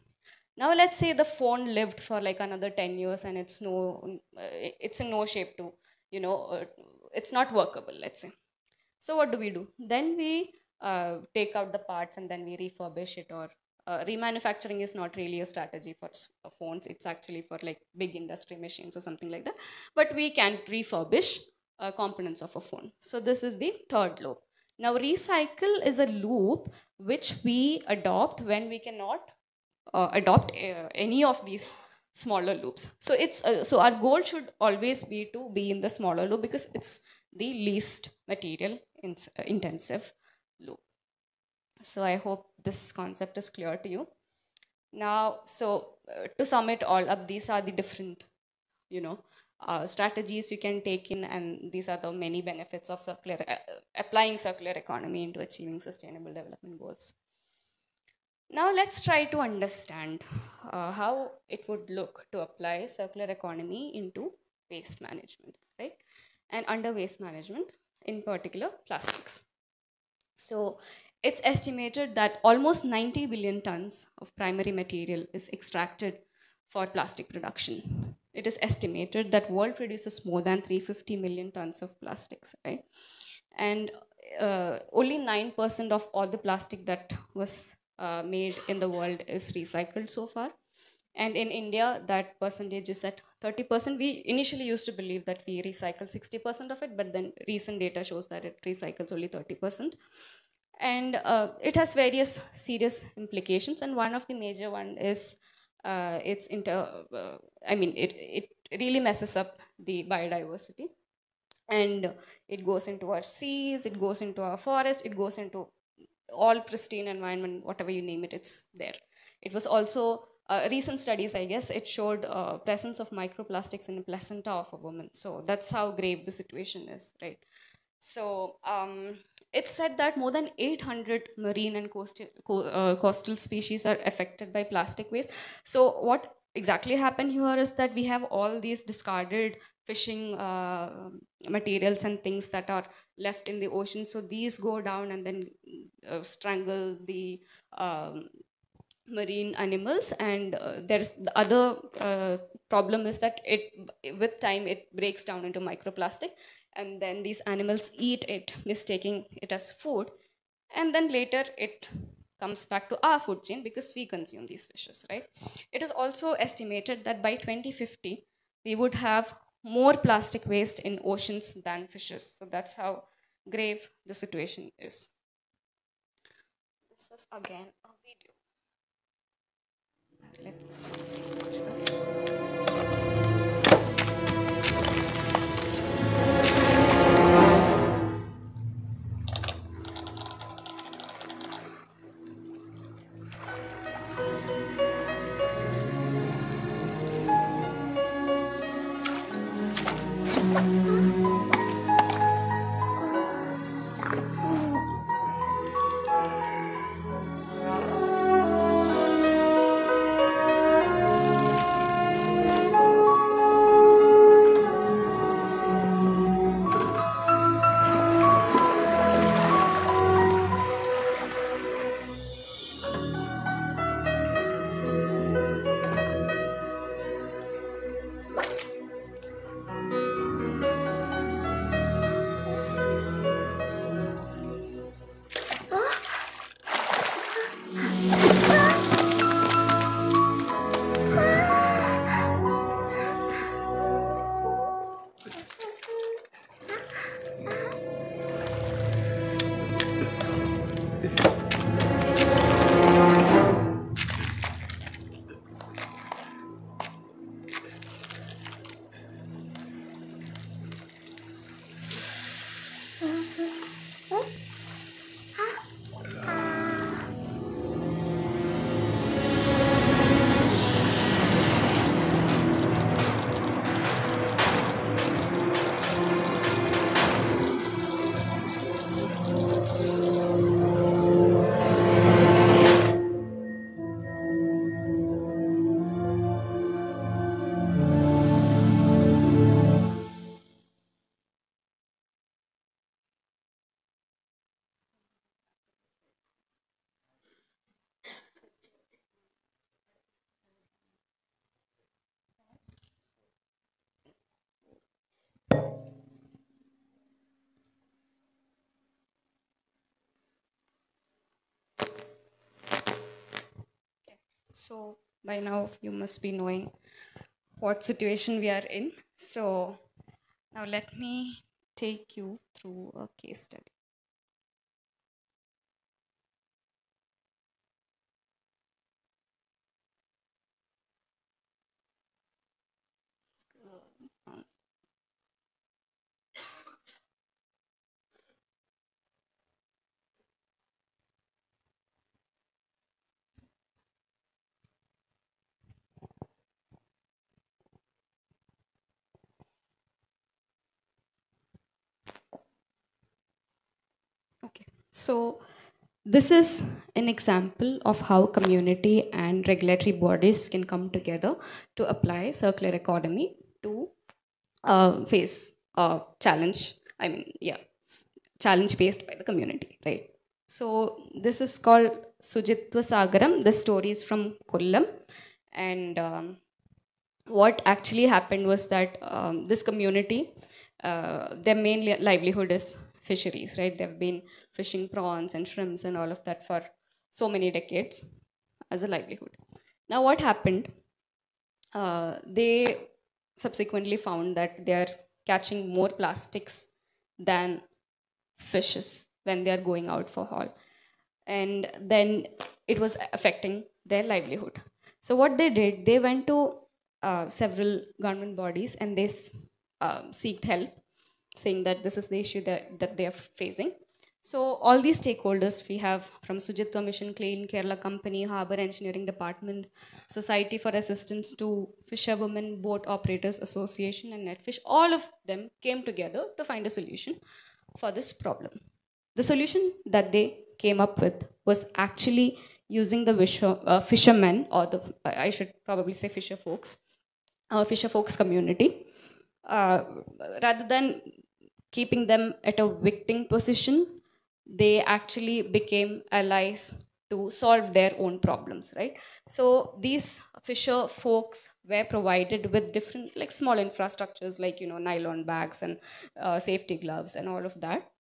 Now let's say the phone lived for like another 10 years and it's no, uh, it's in no shape to, you know, uh, it's not workable, let's say. So what do we do? Then we uh, take out the parts and then we refurbish it or uh, remanufacturing is not really a strategy for uh, phones. It's actually for like big industry machines or something like that. But we can refurbish uh, components of a phone. So this is the third loop. Now recycle is a loop which we adopt when we cannot uh, adopt uh, any of these smaller loops. So it's uh, so our goal should always be to be in the smaller loop because it's the least material uh, intensive loop. So I hope this concept is clear to you. Now, so uh, to sum it all up, these are the different, you know, uh, strategies you can take in, and these are the many benefits of circular uh, applying circular economy into achieving sustainable development goals. Now let's try to understand uh, how it would look to apply circular economy into waste management, right? And under waste management, in particular, plastics. So it's estimated that almost 90 billion tons of primary material is extracted for plastic production. It is estimated that world produces more than 350 million tons of plastics, right? And uh, only 9% of all the plastic that was uh, made in the world is recycled so far. And in India, that percentage is at 30%. We initially used to believe that we recycle 60% of it, but then recent data shows that it recycles only 30%. And uh, it has various serious implications, and one of the major one is uh, it's inter. Uh, I mean, it it really messes up the biodiversity. And it goes into our seas, it goes into our forest, it goes into all pristine environment, whatever you name it, it's there. It was also uh, recent studies, I guess, it showed uh, presence of microplastics in the placenta of a woman. So that's how grave the situation is, right? So um, it's said that more than 800 marine and coastal, co- uh, coastal species are affected by plastic waste. So what exactly happened here is that we have all these discarded fishing uh, materials and things that are left in the ocean. So these go down and then uh, strangle the um, marine animals and uh, there's the other uh, problem is that it with time it breaks down into microplastic and then these animals eat it mistaking it as food. And then later it comes back to our food chain because we consume these fishes right? It is also estimated that by 2050 we would have more plastic waste in oceans than fishes. So that's how grave the situation is. This is again a video. Let's switch this. So by now you must be knowing what situation we are in. So now let me take you through a case study. So, this is an example of how community and regulatory bodies can come together to apply circular economy to uh, face a challenge. I mean, yeah, challenge faced by the community, right? So, this is called Suchitwa Sagaram. The story is from Kollam. And um, what actually happened was that um, this community, uh, their main livelihood is fisheries, right? They've been fishing prawns and shrimps and all of that for so many decades as a livelihood. Now, what happened? Uh, they subsequently found that they're catching more plastics than fishes when they're going out for haul. And then it was affecting their livelihood. So, what they did, they went to uh, several government bodies and they uh, seeked help, saying that this is the issue that, that they are facing. So all these stakeholders we have from Suchitwa Mission, Clean Kerala Company, Harbour Engineering Department, Society for Assistance to Fisherwomen Boat Operators Association and Netfish, all of them came together to find a solution for this problem. The solution that they came up with was actually using the fisher, uh, fishermen, or the I should probably say fisher folks, uh, fisher folks community, uh, rather than keeping them at a victim position, they actually became allies to solve their own problems, right? So these fisher folks were provided with different, like small infrastructures, like you know, nylon bags and uh, safety gloves and all of that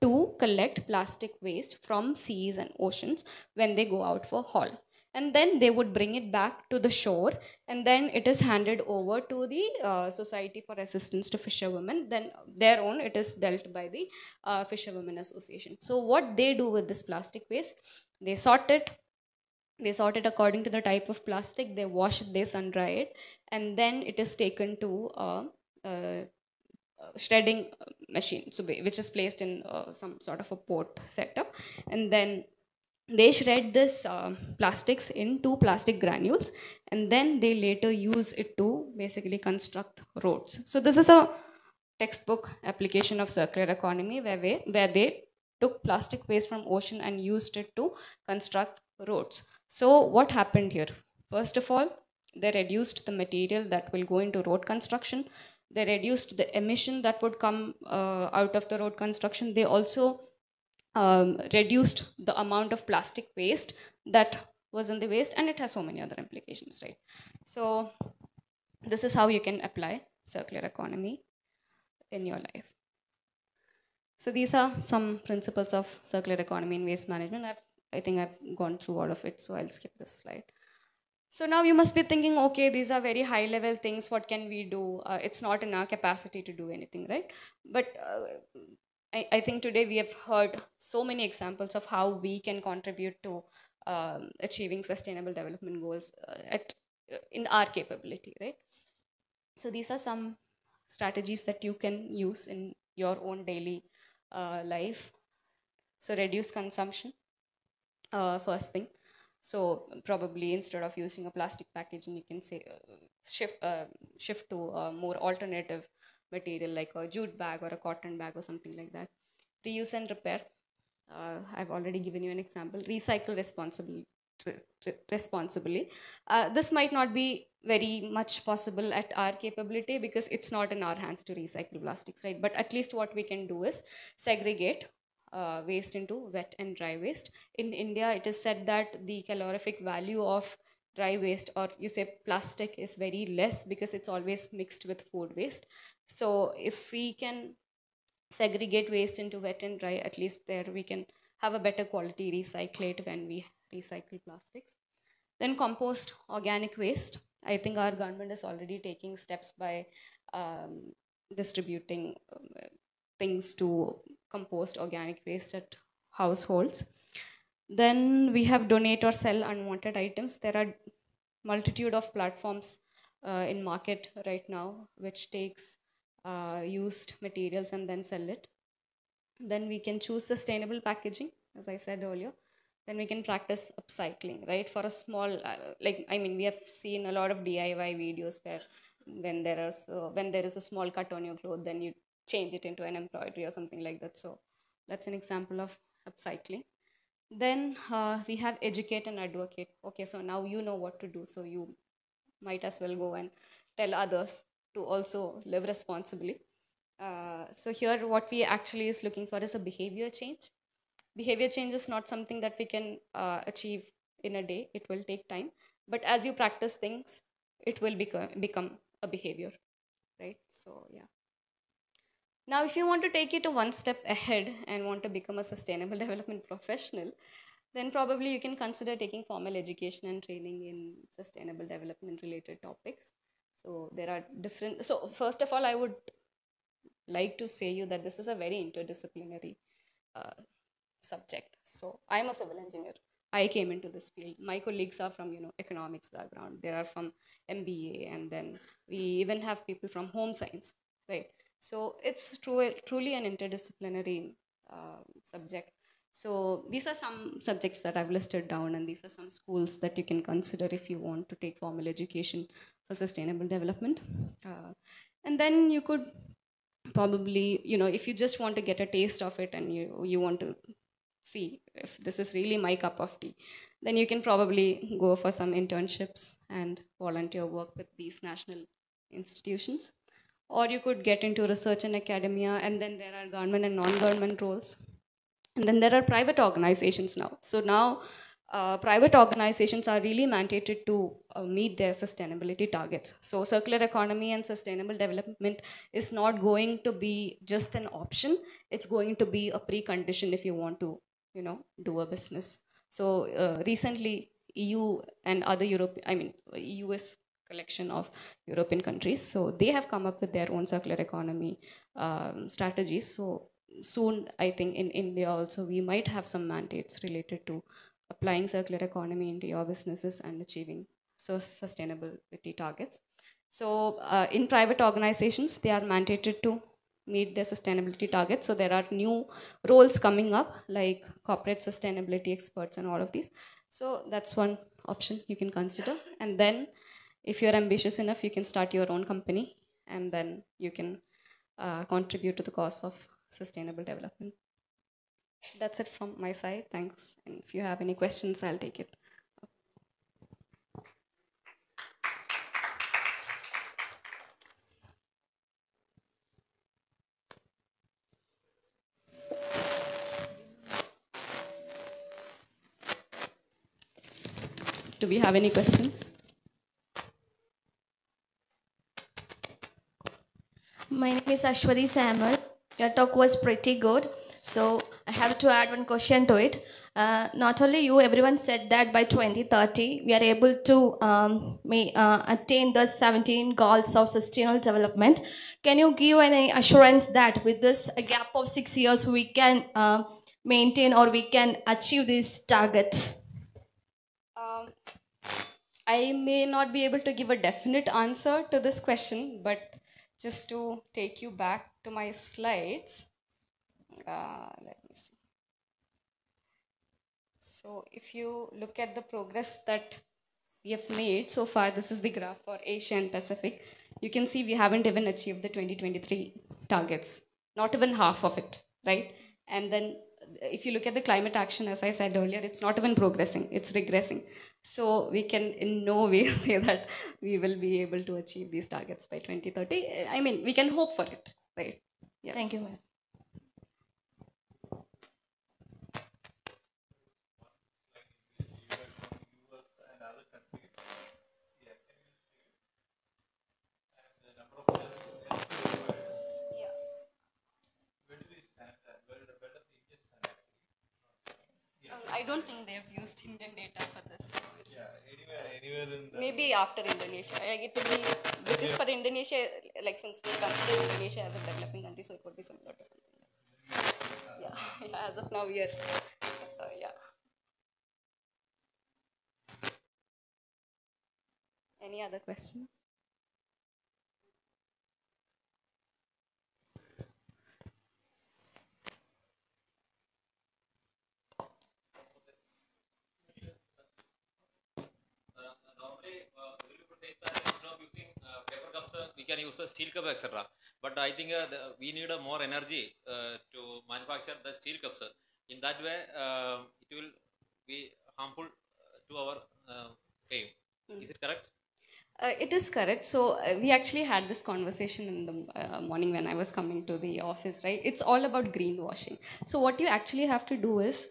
to collect plastic waste from seas and oceans when they go out for haul and then they would bring it back to the shore and then it is handed over to the uh, society for assistance to fisherwomen. Then their own it is dealt by the uh, fisherwomen association. So what they do with this plastic waste they sort it. They sort it according to the type of plastic. They wash it they sun dry it and then it is taken to a, a uh, shredding uh, machine so which is placed in uh, some sort of a port setup. And then they shred this uh, plastics into plastic granules and then they later use it to basically construct roads. So this is a textbook application of circular economy where, we, where they took plastic waste from ocean and used it to construct roads. So what happened here? First of all they reduced the material that will go into road construction. They reduced the emission that would come uh, out of the road construction. They also um, reduced the amount of plastic waste that was in the waste and it has so many other implications right so this is how you can apply circular economy in your life so these are some principles of circular economy in waste management I've, i think i've gone through all of it so i'll skip this slide so now you must be thinking, okay, these are very high level things. What can we do? Uh, it's not in our capacity to do anything, right? But uh, I, I think today we have heard so many examples of how we can contribute to um, achieving sustainable development goals uh, at in our capability, right? So these are some strategies that you can use in your own daily uh, life. So reduce consumption, uh, first thing. So probably instead of using a plastic packaging, you can say uh, shift uh, shift to more alternative material like a jute bag or a cotton bag or something like that. Reuse and repair. Uh, I've already given you an example. Recycle responsibly. Responsibly. Uh, this might not be very much possible at our capability because it's not in our hands to recycle plastics, right? But at least what we can do is segregate uh, waste into wet and dry waste. In India, it is said that the calorific value of dry waste or you say plastic is very less because it's always mixed with food waste. So if we can segregate waste into wet and dry, at least there we can have a better quality recyclate when we recycle plastics. Then compost organic waste. I think our government is already taking steps by um, distributing um, things to compost organic waste at households. Then we have donate or sell unwanted items. There are multitude of platforms uh, in market right now which takes uh, used materials and then sell it. Then we can choose sustainable packaging, as I said earlier. Then we can practice upcycling, right? For a small, uh, like I mean, we have seen a lot of DIY videos where when there is uh, when there is a small cut on your cloth, then you change it into an embroidery or something like that. So that's an example of upcycling. Then uh, we have educate and advocate. Okay, so now you know what to do, so you might as well go and tell others to also live responsibly. Uh, so here, what we actually is looking for is a behavior change. Behavior change is not something that we can uh, achieve in a day. It will take time, but as you practice things, it will become become a behavior, right? So yeah. Now, if you want to take it a one step ahead and want to become a sustainable *laughs* development professional, then probably you can consider taking formal education and training in sustainable development related topics. So there are different. So first of all, I would like to say you that this is a very interdisciplinary uh, subject. So I'm a civil engineer. I came into this field. My colleagues are from, you know, economics background. There are from MBA, and then we even have people from home science, right? So it's true, truly an interdisciplinary uh, subject. So these are some subjects that I've listed down, and these are some schools that you can consider if you want to take formal education for sustainable development. Uh, and then you could probably, you know, if you just want to get a taste of it and you you want to see if this is really my cup of tea, then you can probably go for some internships and volunteer work with these national institutions. Or you could get into research and academia, and then there are government and non government roles. And then there are private organizations now. So now uh, private organizations are really mandated to uh, meet their sustainability targets. So circular economy and sustainable development is not going to be just an option. It's going to be a precondition if you want to, you know, do a business. So uh, recently, EU and other Europe, I mean, US collection of European countries. So they have come up with their own circular economy um, strategies. So soon, I think in India also, we might have some mandates related to applying circular economy into your businesses and achieving so sustainability targets. So uh, in private organizations, they are mandated to meet their sustainability targets. So there are new roles coming up like corporate sustainability experts and all of these. So that's one option you can consider. And then if you're ambitious enough, you can start your own company and then you can uh, contribute to the cause of sustainable development. That's it from my side. Thanks. And if you have any questions, I'll take it. Do we have any questions? My name is Ashwadi Samuel. Your talk was pretty good. So I have to add one question to it. Uh, not only you, everyone said that by 2030 we are able to um, may, uh, attain the 17 goals of sustainable development. Can you give any assurance that with this a gap of six years we can uh, maintain or we can achieve this target? Um, I may not be able to give a definite answer to this question, but just to take you back to my slides, uh, let me see. So if you look at the progress that we have made so far, this is the graph for Asia and Pacific. You can see we haven't even achieved the 2023 targets, not even half of it, right? And then if you look at the climate action, as I said earlier, it's not even progressing, it's regressing. So we can in no way *laughs* say that we will be able to achieve these targets by 2030. I mean, we can hope for it, right? Yeah. Thank you, ma'am. Um, I don't think they have used Indian data for this. Yeah, anywhere, anywhere in the Maybe after Indonesia. Like it be because for Indonesia, like since we consider Indonesia as a developing country, so it would be similar to something. Yeah, *laughs* yeah. As of now, we are. Uh, yeah. Any other questions? normally uh, every says that instead of using uh, paper cups, uh, we can use a steel cup, etc. But I think uh, the, we need a more energy uh, to manufacture the steel cups. In that way, uh, it will be harmful to our uh, aim. Is it correct? Uh, it is correct. So uh, we actually had this conversation in the uh, morning when I was coming to the office, right? It's all about greenwashing. So what you actually have to do is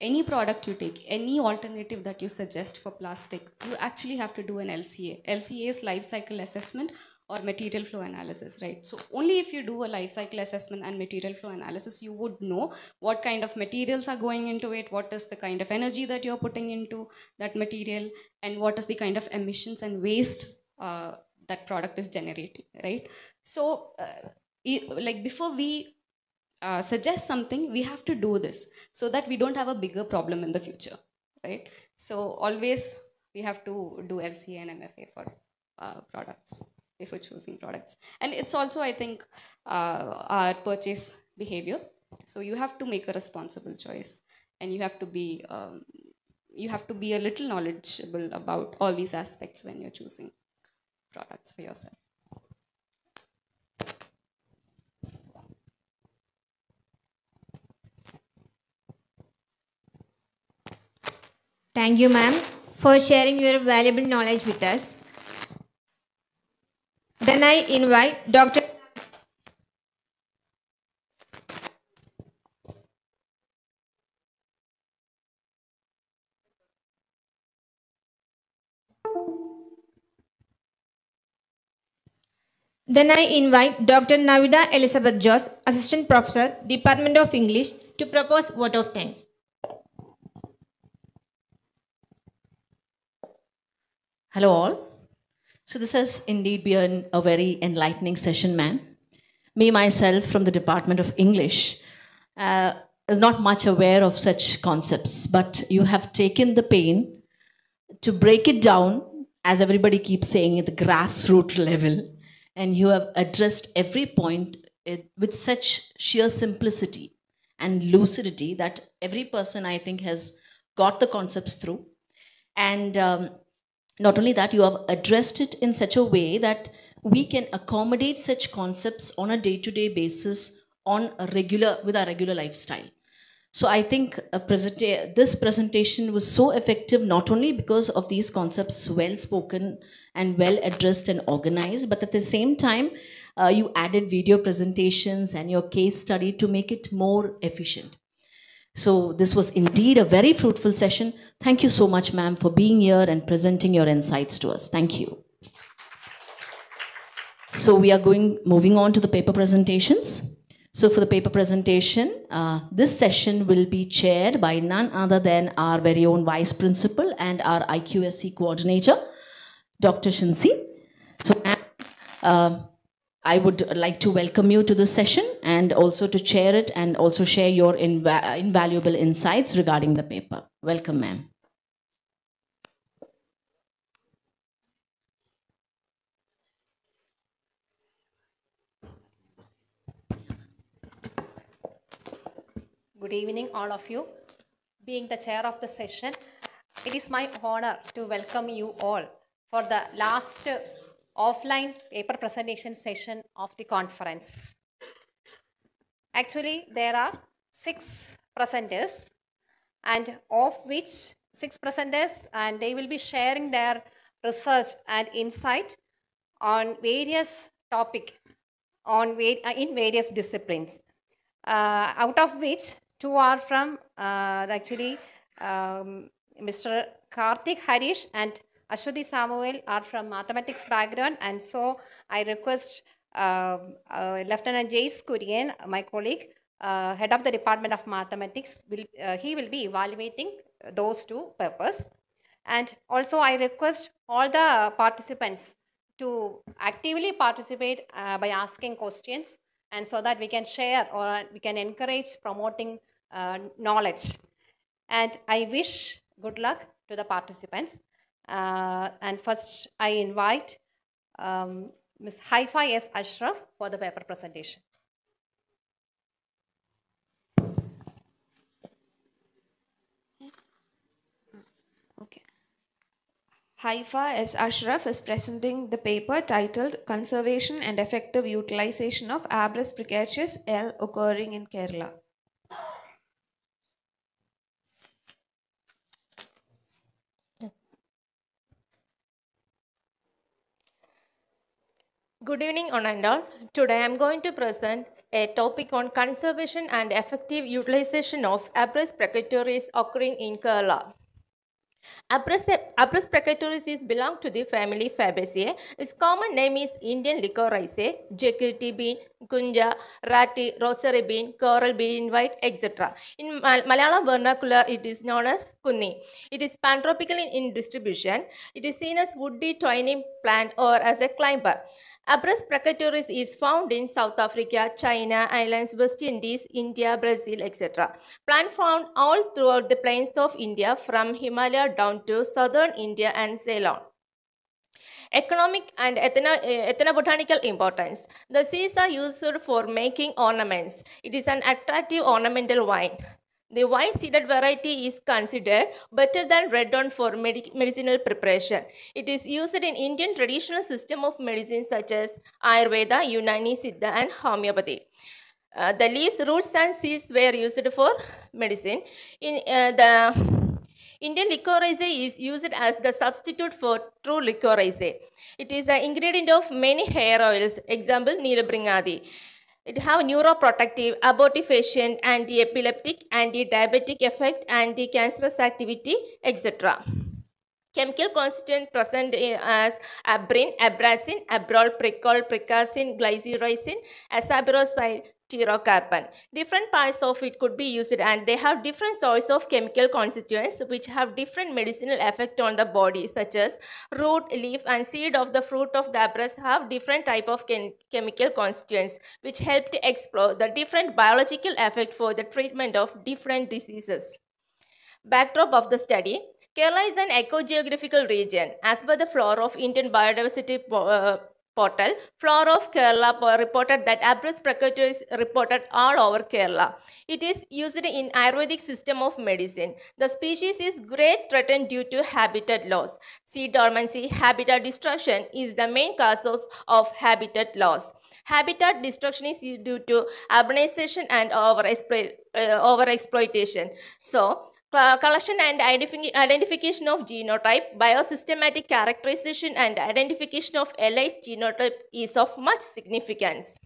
any product you take, any alternative that you suggest for plastic, you actually have to do an LCA. LCA is life cycle assessment or material flow analysis, right? So only if you do a life cycle assessment and material flow analysis, you would know what kind of materials are going into it, what is the kind of energy that you're putting into that material, and what is the kind of emissions and waste uh, that product is generating, right? So, uh, like before we uh, suggest something, we have to do this so that we don't have a bigger problem in the future, right? So always we have to do LCA and MFA for uh, products before choosing products. And it's also, I think, uh, our purchase behavior. So you have to make a responsible choice, and you have to be um, you have to be a little knowledgeable about all these aspects when you're choosing products for yourself. Thank you, ma'am, for sharing your valuable knowledge with us. Then I invite Dr. Then I invite Dr. Navida Elizabeth Joss, Assistant Professor, Department of English, to propose vote of thanks. Hello, all. So, this has indeed been a very enlightening session, ma'am. Me, myself, from the Department of English, uh, is not much aware of such concepts, but you have taken the pain to break it down, as everybody keeps saying, at the grassroots level, and you have addressed every point eh, with such sheer simplicity and lucidity that every person, I think, has got the concepts through. And um, not only that, you have addressed it in such a way that we can accommodate such concepts on a day-to-day basis on a regular with our regular lifestyle. So I think presenta- this presentation was so effective not only because of these concepts well spoken and well addressed and organized, but at the same time, uh, you added video presentations and your case study to make it more efficient. So this was indeed a very fruitful session. Thank you so much, ma'am, for being here and presenting your insights to us. Thank you. So we are going moving on to the paper presentations. So for the paper presentation, uh, this session will be chaired by none other than our very own vice principal and our IQAC coordinator, Dr. Shinsi. So uh, I would like to welcome you to this session and also to chair it and also share your inva- invaluable insights regarding the paper. Welcome, ma'am. Good evening, all of you. Being the chair of the session, it is my honor to welcome you all for the last offline paper presentation session of the conference. Actually, there are six presenters, and of which six presenters, and they will be sharing their research and insight on various topic on uh, in various disciplines uh, out of which two are from uh, actually um, Mr. Karthik Harish and Ashwati Samuel are from mathematics background and so I request um, uh, Lieutenant Jace Kurian, my colleague, uh, head of the Department of Mathematics, will uh, he will be evaluating those two papers. And also I request all the participants to actively participate uh, by asking questions and so that we can share or we can encourage promoting uh, knowledge. And I wish good luck to the participants. Uh, and first, I invite um, Ms. Haifa S. Ashraf for the paper presentation. Okay. Haifa S. Ashraf is presenting the paper titled Conservation and Effective Utilization of Abrus precatorius L occurring in Kerala. Good evening, one and all. Today I am going to present a topic on conservation and effective utilization of Abrus precatorius occurring in Kerala. Abrus precatorius is belong to the family Fabaceae. Its common name is Indian licorice, Jekyll bean, kunja, rati, rosary bean, coral bean white, etc. In Mal- Malayalam vernacular, it is known as kunni. It is pantropical in, in distribution. It is seen as woody twining plant or as a climber. Abrus precatorius is found in South Africa, China, islands, West Indies, India, Brazil, etc. Plant found all throughout the plains of India from Himalaya down to southern India and Ceylon. Economic and ethno- uh, ethnobotanical importance. The seeds are used for making ornaments. It is an attractive ornamental wine. The white seeded variety is considered better than red one for medic- medicinal preparation. It is used in Indian traditional system of medicine such as Ayurveda, Unani, Siddha and homeopathy. Uh, the leaves, roots and seeds were used for medicine. In uh, the Indian licorice is used as the substitute for true licorice. It is the ingredient of many hair oils, example Neelabringadi. It have neuroprotective, abortifacient, anti-epileptic, anti-diabetic effect, anti-cancerous activity, etc. Chemical constituent present as abrin, abracin, abrol, pricol, pricacin, glycyrrhizin, asabroside, pterocarpon. Different parts of it could be used and they have different sources of chemical constituents which have different medicinal effect on the body such as root, leaf and seed of the fruit of the abrus have different type of chem- chemical constituents which help to explore the different biological effect for the treatment of different diseases. Backdrop of the study Kerala is an ecogeographical region. As per the Flora of Indian Biodiversity uh, Portal, Flora of Kerala reported that Abrus precator is reported all over Kerala. It is used in Ayurvedic system of medicine. The species is great threatened due to habitat loss. Sea dormancy, habitat destruction is the main causes of habitat loss. Habitat destruction is due to urbanization and over, uh, overexploitation. So, co- collection and identifi- identification of genotype, biosystematic characterization and identification of allied genotype is of much significance.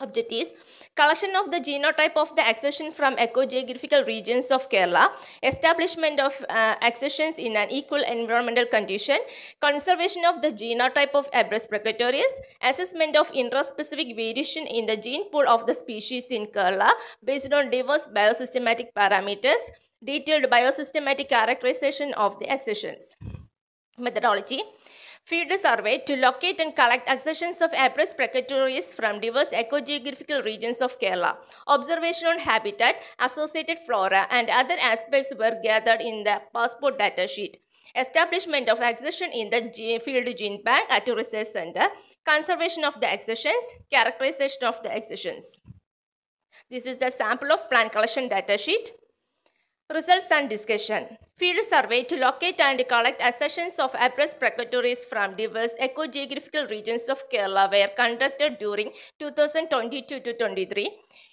Objectives collection of the genotype of the accession from ecogeographical regions of Kerala, establishment of uh, accessions in an equal environmental condition, conservation of the genotype of Abrus precatorius, assessment of intraspecific variation in the gene pool of the species in Kerala based on diverse biosystematic parameters, detailed biosystematic characterization of the accessions. Methodology Field survey to locate and collect accessions of Abrus precatorius from diverse ecogeographical regions of Kerala. Observation on habitat, associated flora, and other aspects were gathered in the passport data sheet. Establishment of accession in the field gene bank at a research center. Conservation of the accessions. Characterization of the accessions. This is the sample of plant collection data sheet. Results and discussion. Field survey to locate and collect accessions of Abrus precatorius from diverse ecogeographical regions of Kerala were conducted during 2022 to 23.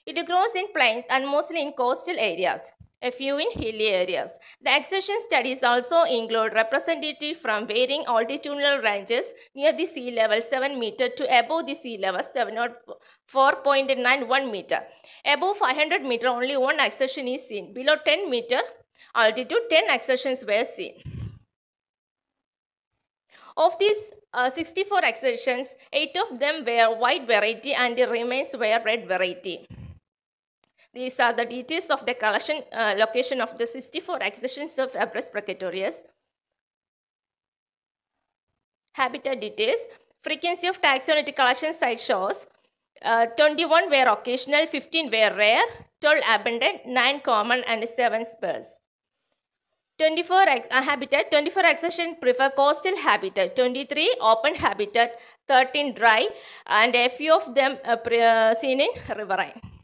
It grows in plains and mostly in coastal areas, a few in hilly areas. The accession studies also include representatives from varying altitudinal ranges near the sea level 7 meter to above the sea level 704.91 meter. Above 500 meter, only one accession is seen. Below 10 meter altitude, 10 accessions were seen. Of these uh, 64 accessions, 8 of them were white variety and the remains were red variety. These are the details of the collection uh, location of the 64 accessions of Abrus precatorius. Habitat details. Frequency of taxonomy collection site shows uh, 21 were occasional, 15 were rare, 12 abundant, 9 common, and 7 sparse. 24 ex- uh, habitat, 24 accession prefer coastal habitat, 23 open habitat, 13 dry, and a few of them uh, uh, seen in riverine.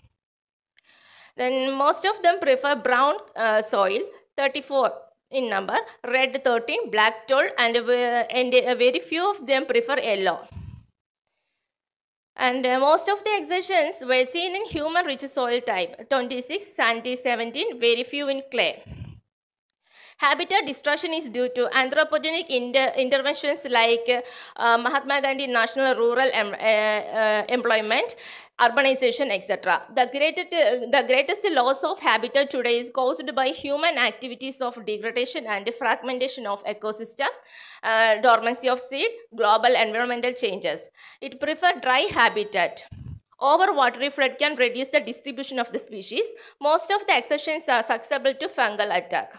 Then most of them prefer brown uh, soil, 34 in number, red 13, black 12, and, uh, and uh, very few of them prefer yellow. And uh, most of the accessions were seen in humus rich soil type, 26, sandy 17, very few in clay. Habitat destruction is due to anthropogenic inter- interventions like uh, Mahatma Gandhi National Rural em- uh, uh, Employment, urbanization, etc. The greatest, the greatest loss of habitat today is caused by human activities of degradation and fragmentation of ecosystem, uh, dormancy of seed, global environmental changes. It prefer dry habitat. Overwatery flood can reduce the distribution of the species. Most of the accessions are susceptible to fungal attack.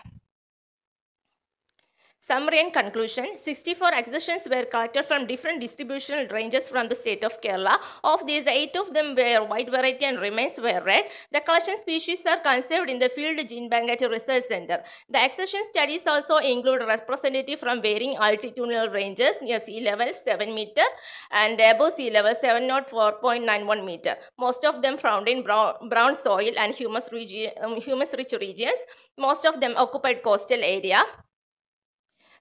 Summary and conclusion 64 accessions were collected from different distributional ranges from the state of Kerala. Of these, eight of them were white variety and remains were red. The collection species are conserved in the Field Gene Bank at a research center. The accession studies also include representative from varying altitudinal ranges near sea level 7 meter and above sea level 704.91 meter. Most of them found in brown, brown soil and humus, um, humus rich regions. Most of them occupied coastal area.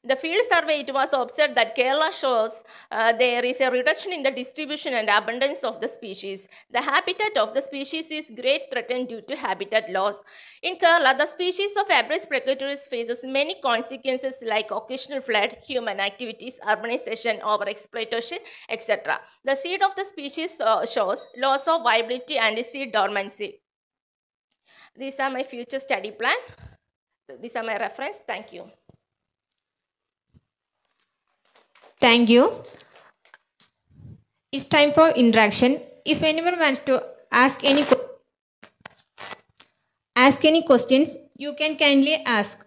The field survey, it was observed that Kerala shows uh, there is a reduction in the distribution and abundance of the species. The habitat of the species is great threatened due to habitat loss. In Kerala, the species of Abrus precatorius faces many consequences like occasional flood, human activities, urbanization, overexploitation, etc. The seed of the species uh, shows loss of viability and seed dormancy. These are my future study plan. These are my reference. Thank you. Thank you. It's time for interaction. If anyone wants to ask any ask any questions, you can kindly ask.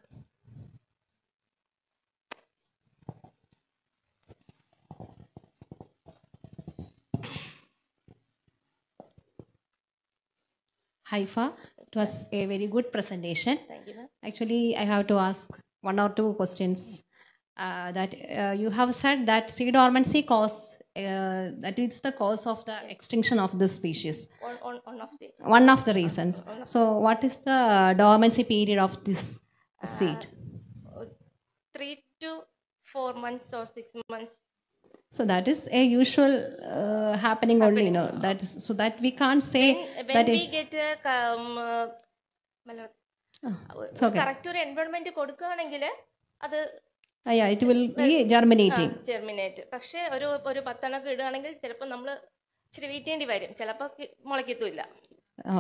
Haifa, it was a very good presentation. Thank you, ma'am. Actually, I have to ask one or two questions. Uh, that uh, you have said that sea dormancy cause uh, that is the cause of the extinction of this species. One, one, one of the One of the reasons. So, what is the dormancy period of this seed? three to four months or six months. So that is a usual uh, happening only, you know. That is, so that we can't say When that we it, get a um, uh, മല- it's okay. correct ഒരു environment കൊടുക്കുകയാണെങ്കിൽ അത് Ah, it will be germinating. Germinate പക്ഷേ ഒരു ഒരു പത്തെണ്ണൊക്കെ ഇടുകയാണെങ്കിൽ ചിലപ്പോൾ നമ്മൾ ഇച്ചിരി വെയിറ്റ് ചെയ്യേണ്ടി വരും ചിലപ്പോൾ മുളയ്ക്കത്തുമില്ല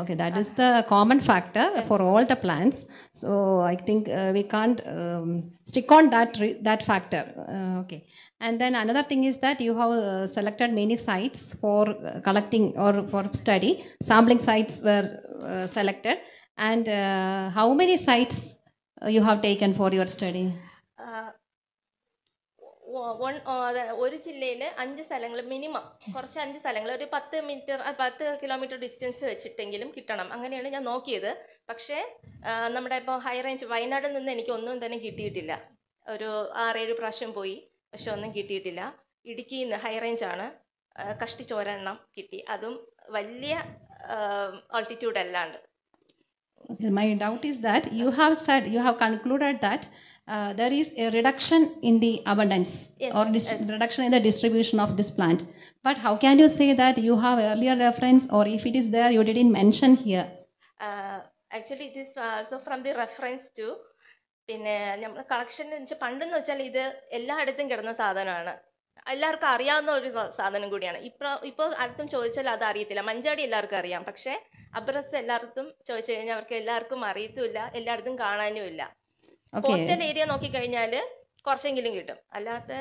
Okay, that is the common factor for all the plants. So I think uh, we can't um, stick on that that factor. Uh, okay, and then another thing is that you have uh, selected many sites for uh, collecting or for study. Sampling sites were uh, selected, and uh, how many sites uh, you have taken for your study? One ഒരു ജില്ലയിൽ അഞ്ച് സ്ഥലങ്ങൾ minimum കുറച്ച് അഞ്ച് സ്ഥലങ്ങൾ ഒരു പത്ത് metre പത്ത് കിലോമീറ്റർ ഡിസ്റ്റൻസ് വെച്ചിട്ടെങ്കിലും കിട്ടണം. അങ്ങനെയാണ് ഞാൻ നോക്കിയത്. പക്ഷേ നമ്മുടെ ഇപ്പോൾ ഹൈ റേഞ്ച് വയനാട്ടിൽ നിന്ന് എനിക്ക് ഒന്നും തന്നെ കിട്ടിയിട്ടില്ല. ഒരു ആറേഴ് പ്രാവശ്യം പോയി. പക്ഷെ ഒന്നും കിട്ടിയിട്ടില്ല. ഇടുക്കിയിൽ നിന്ന് ഹൈ റേഞ്ച് ആണ് കഷ്ടിച്ച് ഒരെണ്ണം കിട്ടി. അതും വലിയ ആൾട്ടിറ്റ്യൂഡ് അല്ലാണ്ട്. My doubt is that you have said, you have concluded that uh, there is a reduction in the abundance Yes, or dis- reduction in the distribution of this plant. But how can you say that you have earlier reference or if it is there, you didn't mention here? Actually it is also from the reference to പിന്നെ നമ്മൾ collection വെച്ചാൽ പണ്ടെന്ന് വെച്ചാൽ ഇത് എല്ലായിടത്തും കിടന്ന സാധനമാണ് എല്ലാവർക്കും അറിയാവുന്ന ഒരു സാധനം കൂടിയാണ് ഇപ്പോൾ ഇപ്പോൾ ആർക്കും ചോദിച്ചാൽ അത് അറിയത്തില്ല മഞ്ചാടി എല്ലാവർക്കും അറിയാം പക്ഷേ അബ്രസ് എല്ലായിടത്തും ചോദിച്ചു കഴിഞ്ഞാൽ അവർക്ക് എല്ലാവർക്കും അറിയത്തുമില്ല എല്ലായിടത്തും കാണാനും ഇല്ല. കോസ്റ്റൽ ഏരിയ നോക്കി നോക്കിക്കഴിഞ്ഞാൽ കുറച്ചെങ്കിലും കിട്ടും അല്ലാത്ത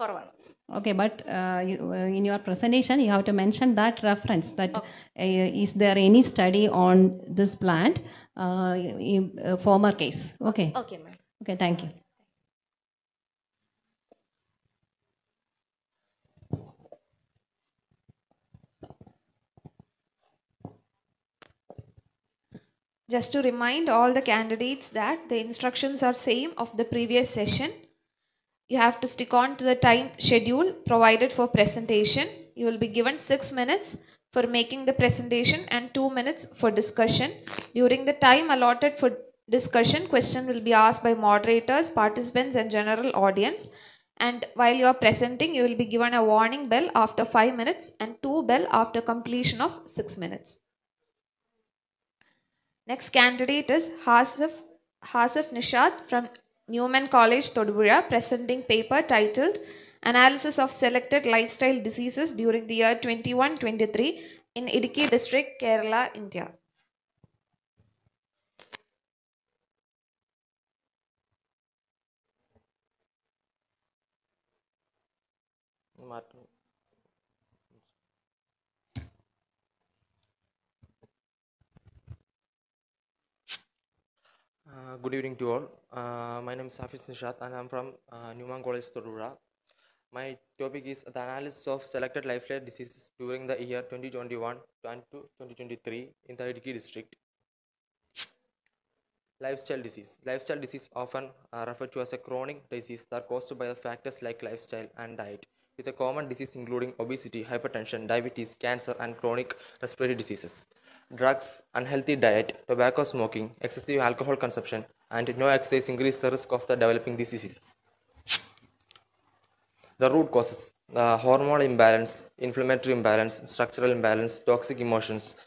കുറവാണ് Okay, but uh, you, uh, in your presentation, you have to mention that reference that okay. uh, is there any study on this plant uh, in uh, former case? Okay. Okay, ma'am. Okay, thank you. Just to remind all the candidates that the instructions are same of the previous session. You have to stick on to the time schedule provided for presentation. You will be given 6 minutes for making the presentation and 2 minutes for discussion. During the time allotted for discussion, question will be asked by moderators, participants and general audience. And while you are presenting, you will be given a warning bell after 5 minutes and 2 bell after completion of 6 minutes. Next candidate is Hasif, Hasif Nishad from Newman College, Thodupuzha, presenting paper titled Analysis of Selected Lifestyle Diseases During the Year 21-23 in Idukki District, Kerala, India. Uh, good evening to all. Uh, my name is Hafiz Nishat and I'm from uh, Newman College, Thodupuzha. My topic is the analysis of selected lifestyle diseases during the year 2021 and to 2023 in the Idukki district. Lifestyle disease. Lifestyle disease often uh, referred to as a chronic disease that are caused by the factors like lifestyle and diet, with a common disease including obesity, hypertension, diabetes, cancer, and chronic respiratory diseases. Drugs, unhealthy diet, tobacco smoking, excessive alcohol consumption, and no exercise increase the risk of the developing these diseases. The root causes the hormonal imbalance, inflammatory imbalance, structural imbalance, toxic emotions,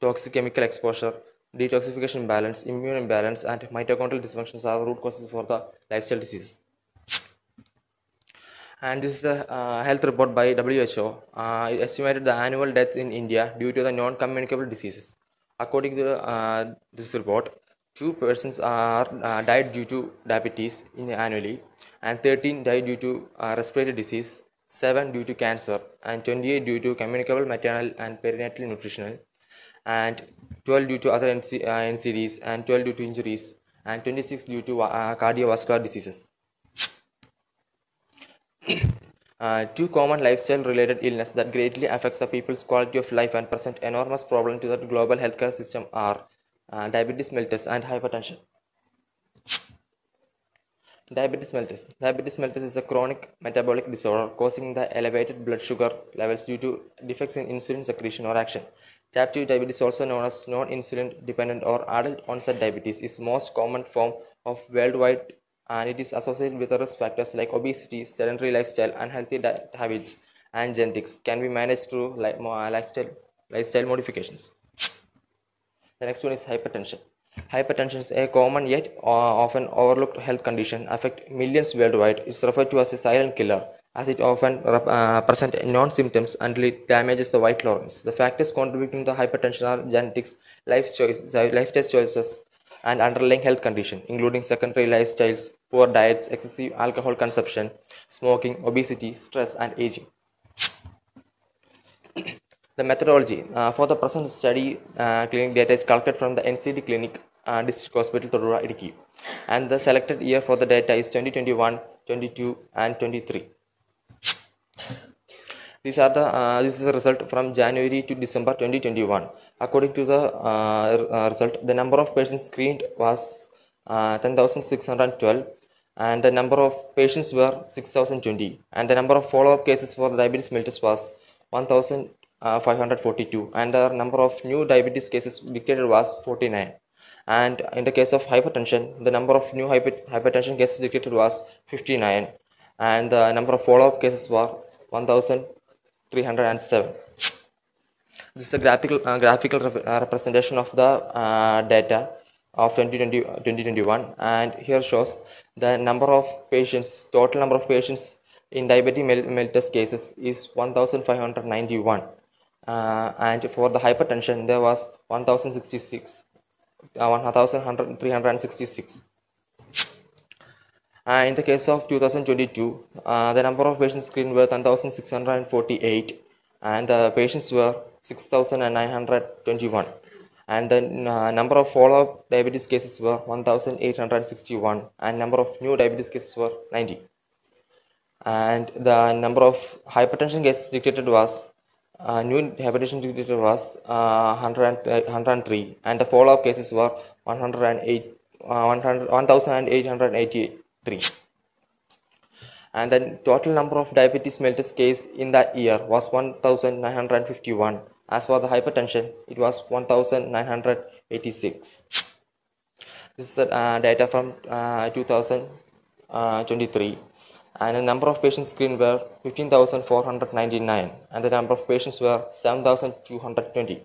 toxic chemical exposure, detoxification imbalance, immune imbalance, and mitochondrial dysfunctions are the root causes for the lifestyle diseases. And this is a uh, health report by WHO. Uh, it estimated the annual death in India due to the non-communicable diseases. According to uh, this report, two persons are uh, died due to diabetes in annually, and 13 died due to uh, respiratory disease, 7 due to cancer, and 28 due to communicable maternal and perinatal nutritional, and 12 due to other NC, uh, NCDs, and 12 due to injuries, and 26 due to cardiovascular diseases. Uh, two common lifestyle related illness that greatly affect the people's quality of life and present enormous problem to the global healthcare system are uh, diabetes mellitus and hypertension. Diabetes mellitus. Diabetes mellitus is a chronic metabolic disorder causing the elevated blood sugar levels due to defects in insulin secretion or action. Type 2 diabetes, also known as non-insulin dependent or adult onset diabetes, is most common form of worldwide and it is associated with risk factors like obesity, sedentary lifestyle, unhealthy diet habits, and genetics can be managed through li- mo- uh, lifestyle, lifestyle modifications. The next one is hypertension. Hypertension is a common yet uh, often overlooked health condition affect millions worldwide. It's referred to as a silent killer as it often uh, present non-symptoms until it damages the white organs. The factors contributing to hypertension are genetics, life choices, lifestyle choices, and underlying health condition, including secondary lifestyles, poor diets, excessive alcohol consumption, smoking, obesity, stress, and aging. the methodology uh, for the present study uh, clinic data is collected from the NCD clinic uh, district hospital Thodupuzha Idukki and the selected year for the data is 2021 22 and 23 these are the uh, this is the result from January to December 2021 according to the uh, uh, result the number of patients screened was uh, 10612 and the number of patients were 6020 and the number of follow-up cases for diabetes mellitus was 1542 and the number of new diabetes cases detected was 49 and in the case of hypertension the number of new hyper- hypertension cases detected was 59 and the number of follow-up cases were 1307 this is a graphical uh, graphical rep- uh, representation of the uh, data of 2020, 2021 and here shows the number of patients total number of patients in diabetic mel- mellitus cases is 1591 uh, and for the hypertension there was 1066 uh, 1366 uh, in the case of 2022 uh, the number of patients screened were 1648 and the patients were 6921 and the uh, number of follow-up diabetes cases were 1861 and number of new diabetes cases were 90 and the number of hypertension cases detected was uh, new hypertension detected was uh, 100, uh, 103 and the follow-up cases were 108 uh, 100, 1883 and the total number of diabetes mellitus case in that year was 1951 as for the hypertension it was 1986 this is uh, data from uh, 2023 and the number of patients screened were 15499 and the number of patients were 7220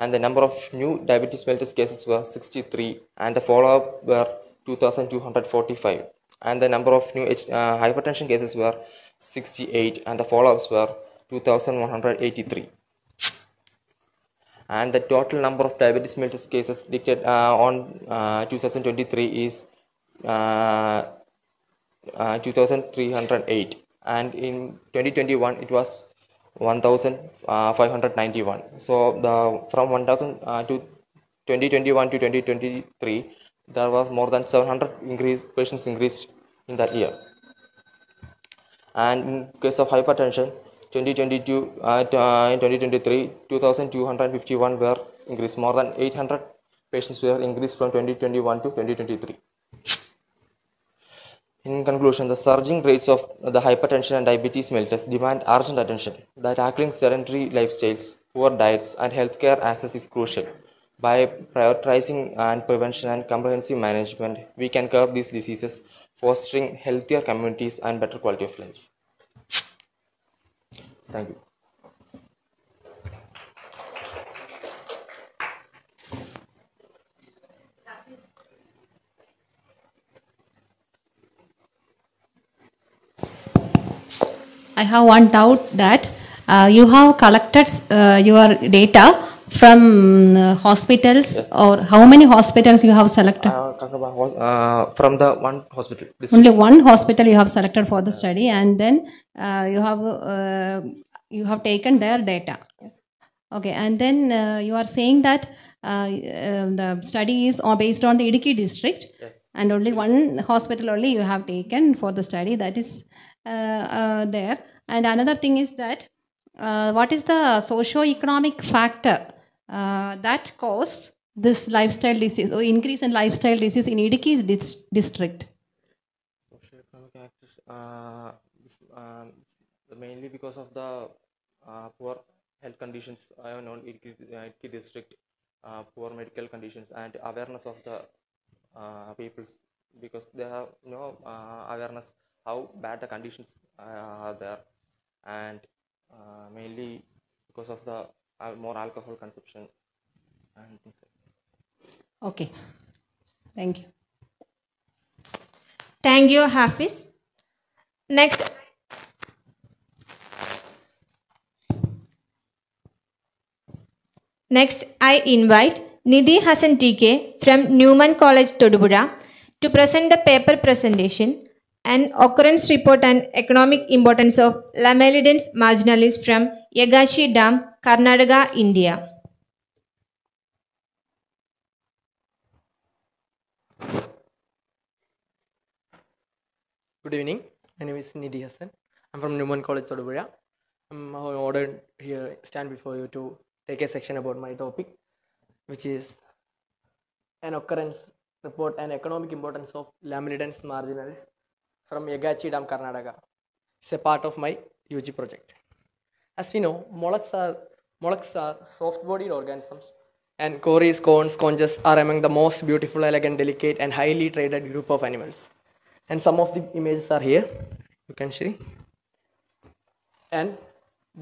and the number of new diabetes mellitus cases were 63 and the follow-up were 2245 and the number of new uh, hypertension cases were 68 and the follow-ups were 2183 and the total number of diabetes mellitus cases detected uh, on uh, 2023 is uh, uh, 2308 and in 2021 it was 1591 so the from 1000 uh, to 2021 to 2023 there were more than 700 increase, patients increased in that year. And in case of hypertension, 2022, uh, t- uh, in 2023, 2,251 were increased. More than 800 patients were increased from 2021 to 2023. In conclusion, the surging rates of the hypertension and diabetes mellitus demand urgent attention. By tackling sedentary lifestyles, poor diets, and healthcare access is crucial. By prioritizing and prevention and comprehensive management, we can curb these diseases, fostering healthier communities and better quality of life. Thank you. I have one doubt that uh, you have collected uh, your data from uh, hospitals or how many hospitals you have selected? Uh, uh, from the one hospital. Only one hospital you have selected for the study and then you have uh, you have taken their data. Okay, and then uh, you are saying that uh, uh, the study is based on the Idukki district and only one hospital only you have taken for the study that is uh, uh, there. And another thing is that uh, what is the socio-economic factor uh, that cause this lifestyle disease or increase in lifestyle disease in Idukki dis- district? Socioeconomic access, uh, this, um, mainly because of the uh, poor health conditions uh, known in Idukki uh, district, uh, poor medical conditions, and awareness of the uh, peoples because they have no uh, awareness how bad the conditions uh, are there, and uh, mainly because of the uh, more alcohol consumption and things like that. Okay. Thank you. Thank you, Hafiz. Next, next I invite Nidhi Hassan TK from Newman College, Thodupuzha to present the paper presentation an occurrence report and economic importance of Lamellidens marginalis from Yagachi Dam, Karnataka, India. Good evening. My name is Nidhi Hassan. I'm from Newman College, Thodupuzha. I'm ordered here, stand before you to take a section about my topic, which is an occurrence report and economic importance of Lamellidens marginalis from Yagachi Dam, Karnataka. It's a part of my UG project. As we know, mollusks are, mollusks are soft-bodied organisms and cowries, cones, conches are among the most beautiful, elegant, delicate and highly traded group of animals. And some of the images are here, you can see. And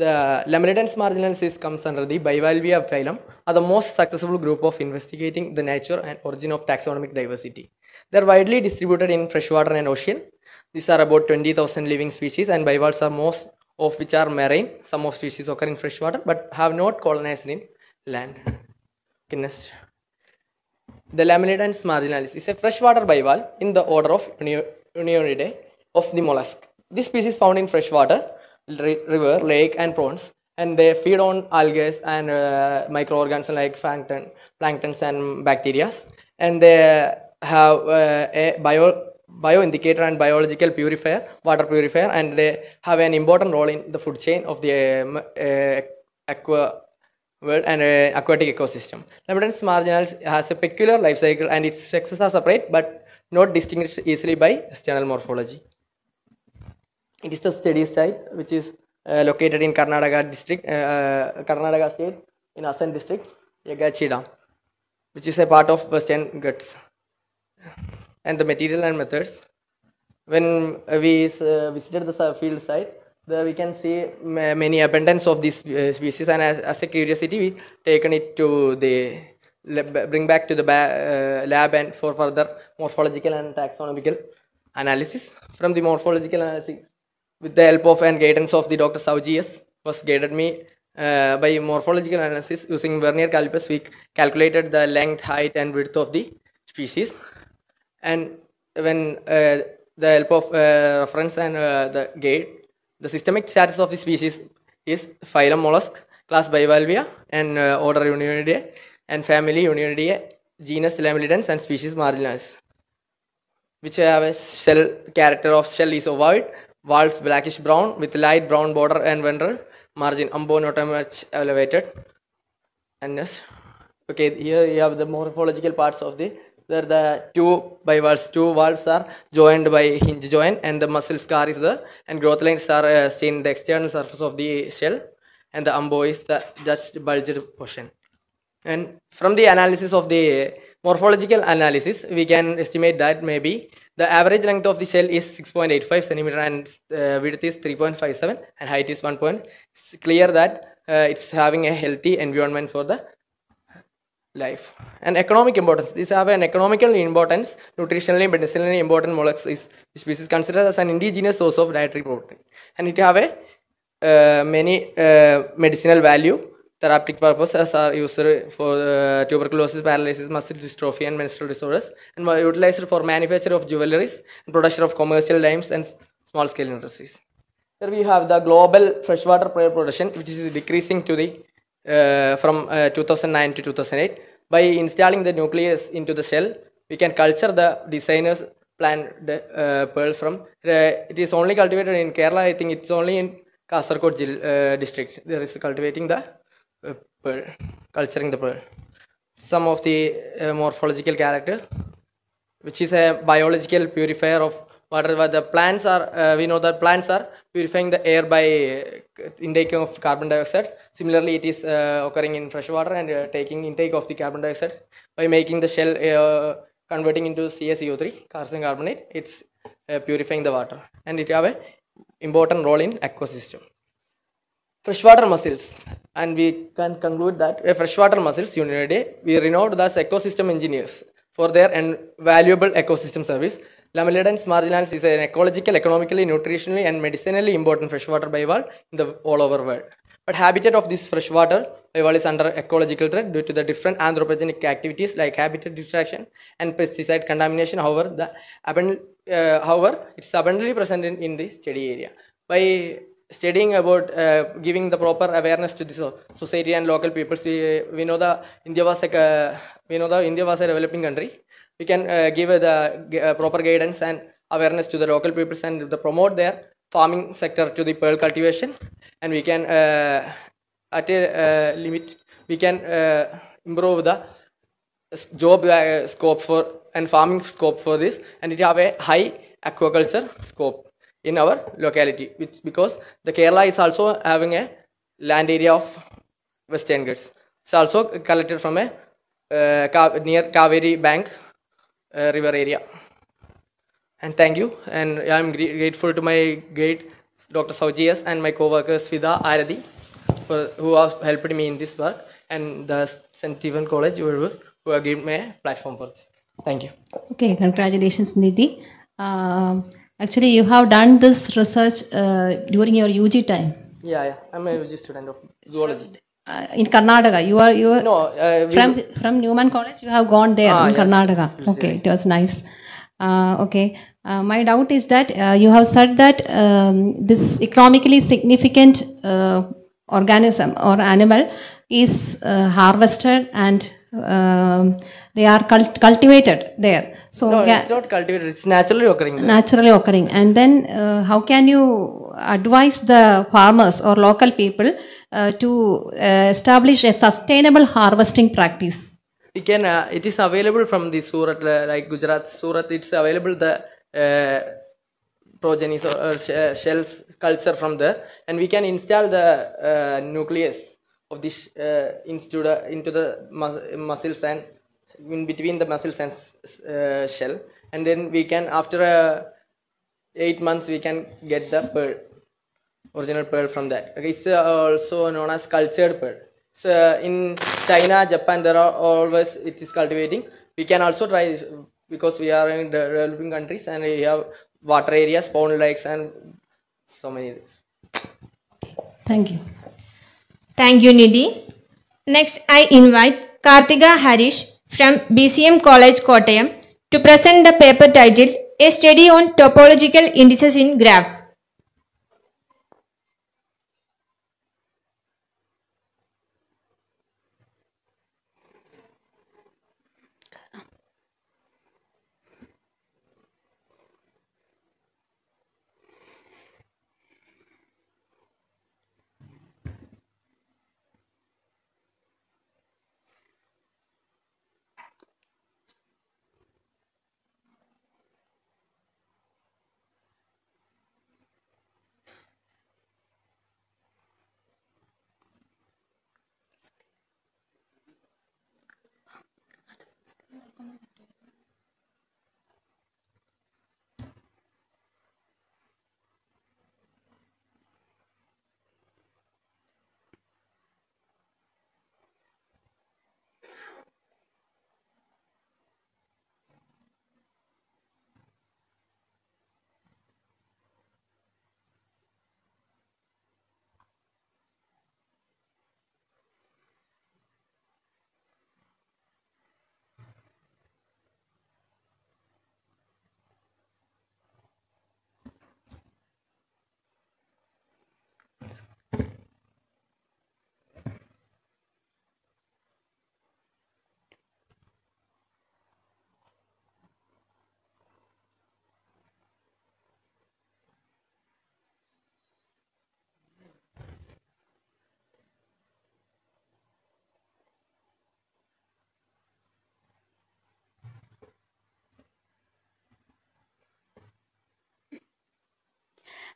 the Lamellidens marginalis comes under the Bivalvia phylum, are the most successful group of investigating the nature and origin of taxonomic diversity. They are widely distributed in freshwater and ocean. These are about 20,000 living species and bivalves are most of which are marine. Some of species occur in freshwater but have not colonized in land. Okay, next. The Lamellidens marginalis is a freshwater bivalve in the order of Unio- Unionidae of the mollusk. This species found in freshwater, river, lake and ponds and they feed on algae and uh, microorganisms like plankton, planktons and bacteria and they have uh, a bio bioindicator and biological purifier, water purifier and they have an important role in the food chain of the um, uh, aqua world and uh, aquatic ecosystem. Lamellidens marginalis has a peculiar life cycle and its sexes are separate but not distinguished easily by external morphology. It is the study site which is uh, located in Karnataka district, uh, Karnataka state in Hassan district, Yagachi Dam, which is a part of Western Ghats. And the material and methods. When we uh, visited the field site, there we can see ma- many abundance of these uh, species and as, as a curiosity we taken it to the bring back to the uh, lab and for further morphological and taxonomical analysis from the morphological analysis with the help of and guidance of the dr Saujias was guided me uh, by morphological analysis using vernier calipers. We calculated the length height and width of the species. And when uh, the help of uh, reference and uh, the guide the systemic status of the species is phylum mollusk, class Bivalvia, and uh, order Unionidae, and family Unionidae, genus Lamellidens and species Marginalis, which have a shell character of shell is ovoid, walls blackish brown with light brown border and ventral margin, umbo not much elevated. And yes, okay, here you have the morphological parts of the there the two bivalves, two valves are joined by hinge joint and the muscle scar is there and growth lines are uh, seen the external surface of the shell and the umbo is the just bulged portion. And from the analysis of the morphological analysis, we can estimate that maybe the average length of the shell is 6.85 centimeter and uh, width is 3.57 and height is 1. Point. It's clear that uh, it's having a healthy environment for the life. And economic importance. These have an economical importance, nutritionally, medicinally important mollusks is species is considered as an indigenous source of dietary protein. And it have a uh, many uh, medicinal value therapeutic purposes are used for uh, tuberculosis, paralysis, muscle dystrophy, and menstrual disorders, and were utilized for manufacture of jewelries and production of commercial dimes and small-scale industries. Here we have the global freshwater pearl production, which is decreasing to the uh, from uh, 2009 to 2008. By installing the nucleus into the shell, we can culture the designer's plant uh, pearl from. it is only cultivated in Kerala. I think it's only in Kasargod uh, district. There is cultivating the uh, pearl, culturing the pearl. Some of the uh, morphological characters, which is a biological purifier of water. But the plants are, uh, we know that plants are purifying the air by uh, intake of carbon dioxide. Similarly, it is uh, occurring in fresh water and uh, taking intake of the carbon dioxide by making the shell uh, converting into CaCO3, calcium carbonate. It's uh, purifying the water, and it have a important role in ecosystem freshwater mussels and we can conclude that freshwater mussels United we renowned as ecosystem engineers for their valuable ecosystem service. Lamellidens marginalis is an ecological, economically, nutritionally and medicinally important freshwater bivalve in the all over world. But habitat of this freshwater bivalve is under ecological threat due to the different anthropogenic activities like habitat destruction and pesticide contamination. However, the uh, however, it's abundantly present in, in the study area. By studying about uh, giving the proper awareness to the society and local people. we, we know the india was like a, we know the india was a developing country. We can uh, give uh, the uh, proper guidance and awareness to the local peoples and the promote their farming sector to the pearl cultivation. And we can uh, at a uh, limit we can uh, improve the job uh, scope for and farming scope for this. And it have a high aquaculture scope in our locality which because the kerala is also having a land area of western ghats it's also collected from a uh, near kaveri bank uh, river area. And thank you. And i'm grateful to my guide dr saujias and my co-workers fida aradi for who have helped me in this work and the st stephen college who who have given me a platform for this. Thank you. Okay, congratulations, Nidhi. Um, actually, you have done this research uh, during your UG time yeah yeah i'm a UG student of zoology uh, in Karnataka. You are you are No, uh, from from Newman College. You have gone there Ah, in yes. Karnataka. Okay, it was nice. Uh, okay, uh, my doubt is that uh, you have said that um, this economically significant uh, organism or animal is uh, harvested and um, they are cult- cultivated there. So no, yeah, it's not cultivated. It's naturally occurring. there. naturally occurring and then uh, how can you advise the farmers or local people uh, to uh, establish a sustainable harvesting practice We can. Uh, it is available from the Surat, uh, like Gujarat, Surat. It's available the uh, progenies or, sh- shells culture from there, and we can install the uh, nucleus of this uh, into the into the mus- muscles and in between the muscles and s- s- uh, shell, and then we can after uh, eight months we can get the pearl original pearl from that. Okay, it's uh, also known as cultured pearl. So in China, Japan, there are always it is cultivating. We can also try because we are in developing countries and we have water areas, pond lakes, and so many things. thank you Thank you, Nidhi. Next, I invite Kartika Harish from BCM College, Kottayam, to present the paper titled A Study on Topological Indices in Graphs.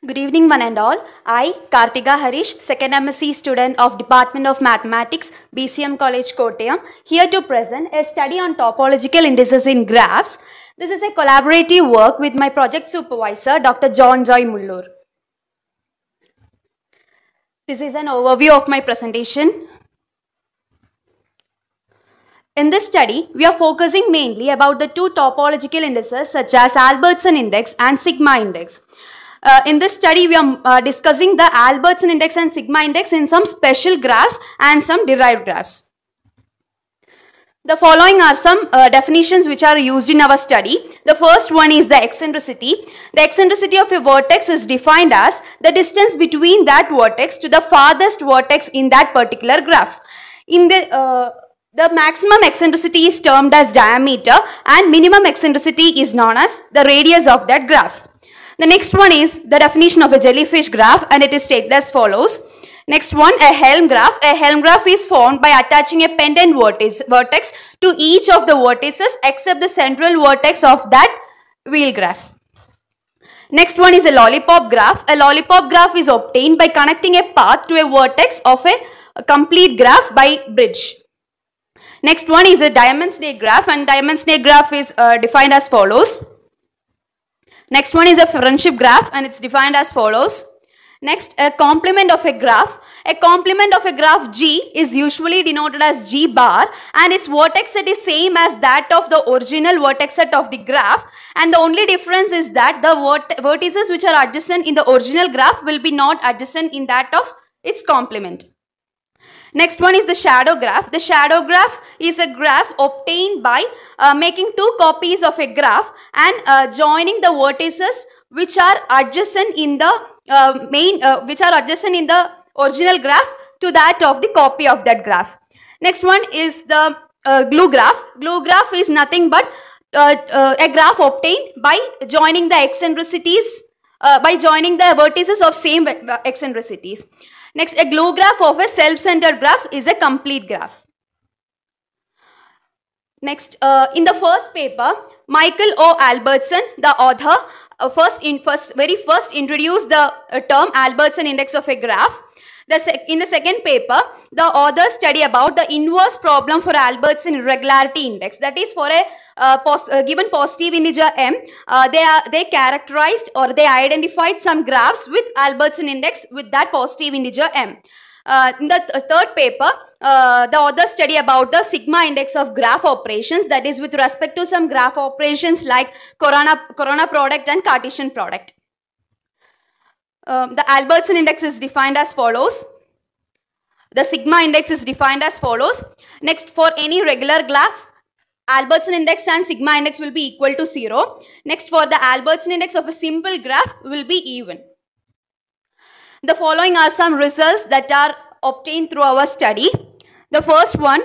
Good evening, one and all. I, Kartika Harish, second MSc student of Department of Mathematics, BCM College, Kottayam, here to present a study on topological indices in graphs. This is a collaborative work with my project supervisor, Dr. John Joy Mullur. This is an overview of my presentation. In this study, we are focusing mainly about the two topological indices such as Albertson index and sigma index. Uh, in this study, we are uh, discussing the Albertson index and sigma index in some special graphs and some derived graphs. The following are some uh, definitions which are used in our study. The first one is the eccentricity. The eccentricity of a vertex is defined as the distance between that vertex to the farthest vertex in that particular graph. In the uh, the maximum eccentricity is termed as diameter and minimum eccentricity is known as the radius of that graph. The next one is the definition of a jellyfish graph and it is stated as follows. Next one, a Helm graph. A Helm graph is formed by attaching a pendant vertex, to each of the vertices except the central vertex of that wheel graph. Next one is a lollipop graph. A lollipop graph is obtained by connecting a path to a vertex of a, a complete graph by bridge. Next one is a diamond snake graph and diamond snake graph is uh, defined as follows. Next one is a friendship graph and it's defined as follows. Next, a complement of a graph. A complement of a graph G is usually denoted as G bar and its vertex set is same as that of the original vertex set of the graph and the only difference is that the vert vertices which are adjacent in the original graph will be not adjacent in that of its complement. Next one is the shadow graph. The shadow graph is a graph obtained by uh, making two copies of a graph and uh, joining the vertices which are adjacent in the uh, main, uh, which are adjacent in the original graph to that of the copy of that graph. Next one is the uh, glue graph. Glue graph is nothing but uh, a graph obtained by joining the eccentricities, by joining the vertices of same eccentricities. Next, a glue graph of a self-centered graph is a complete graph. Next, uh, in the first paper, Michael O. Albertson, the author, uh, first in first very first introduced the uh, term Albertson index of a graph. The in the second paper, the authors study about the inverse problem for Albertson irregularity index. That is for a uh, pos- uh, given positive integer m, uh, they are they characterized or they identified some graphs with Albertson index with that positive integer m. Uh, in the th- third paper, uh, the authors study about the sigma index of graph operations that is with respect to some graph operations like corona, corona product and Cartesian product. Um, the Albertson index is defined as follows. The sigma index is defined as follows. Next, for any regular graph, Albertson index and sigma index will be equal to 0. Next, for the Albertson index of a simple graph will be even. The following are some results that are obtained through our study. The first one,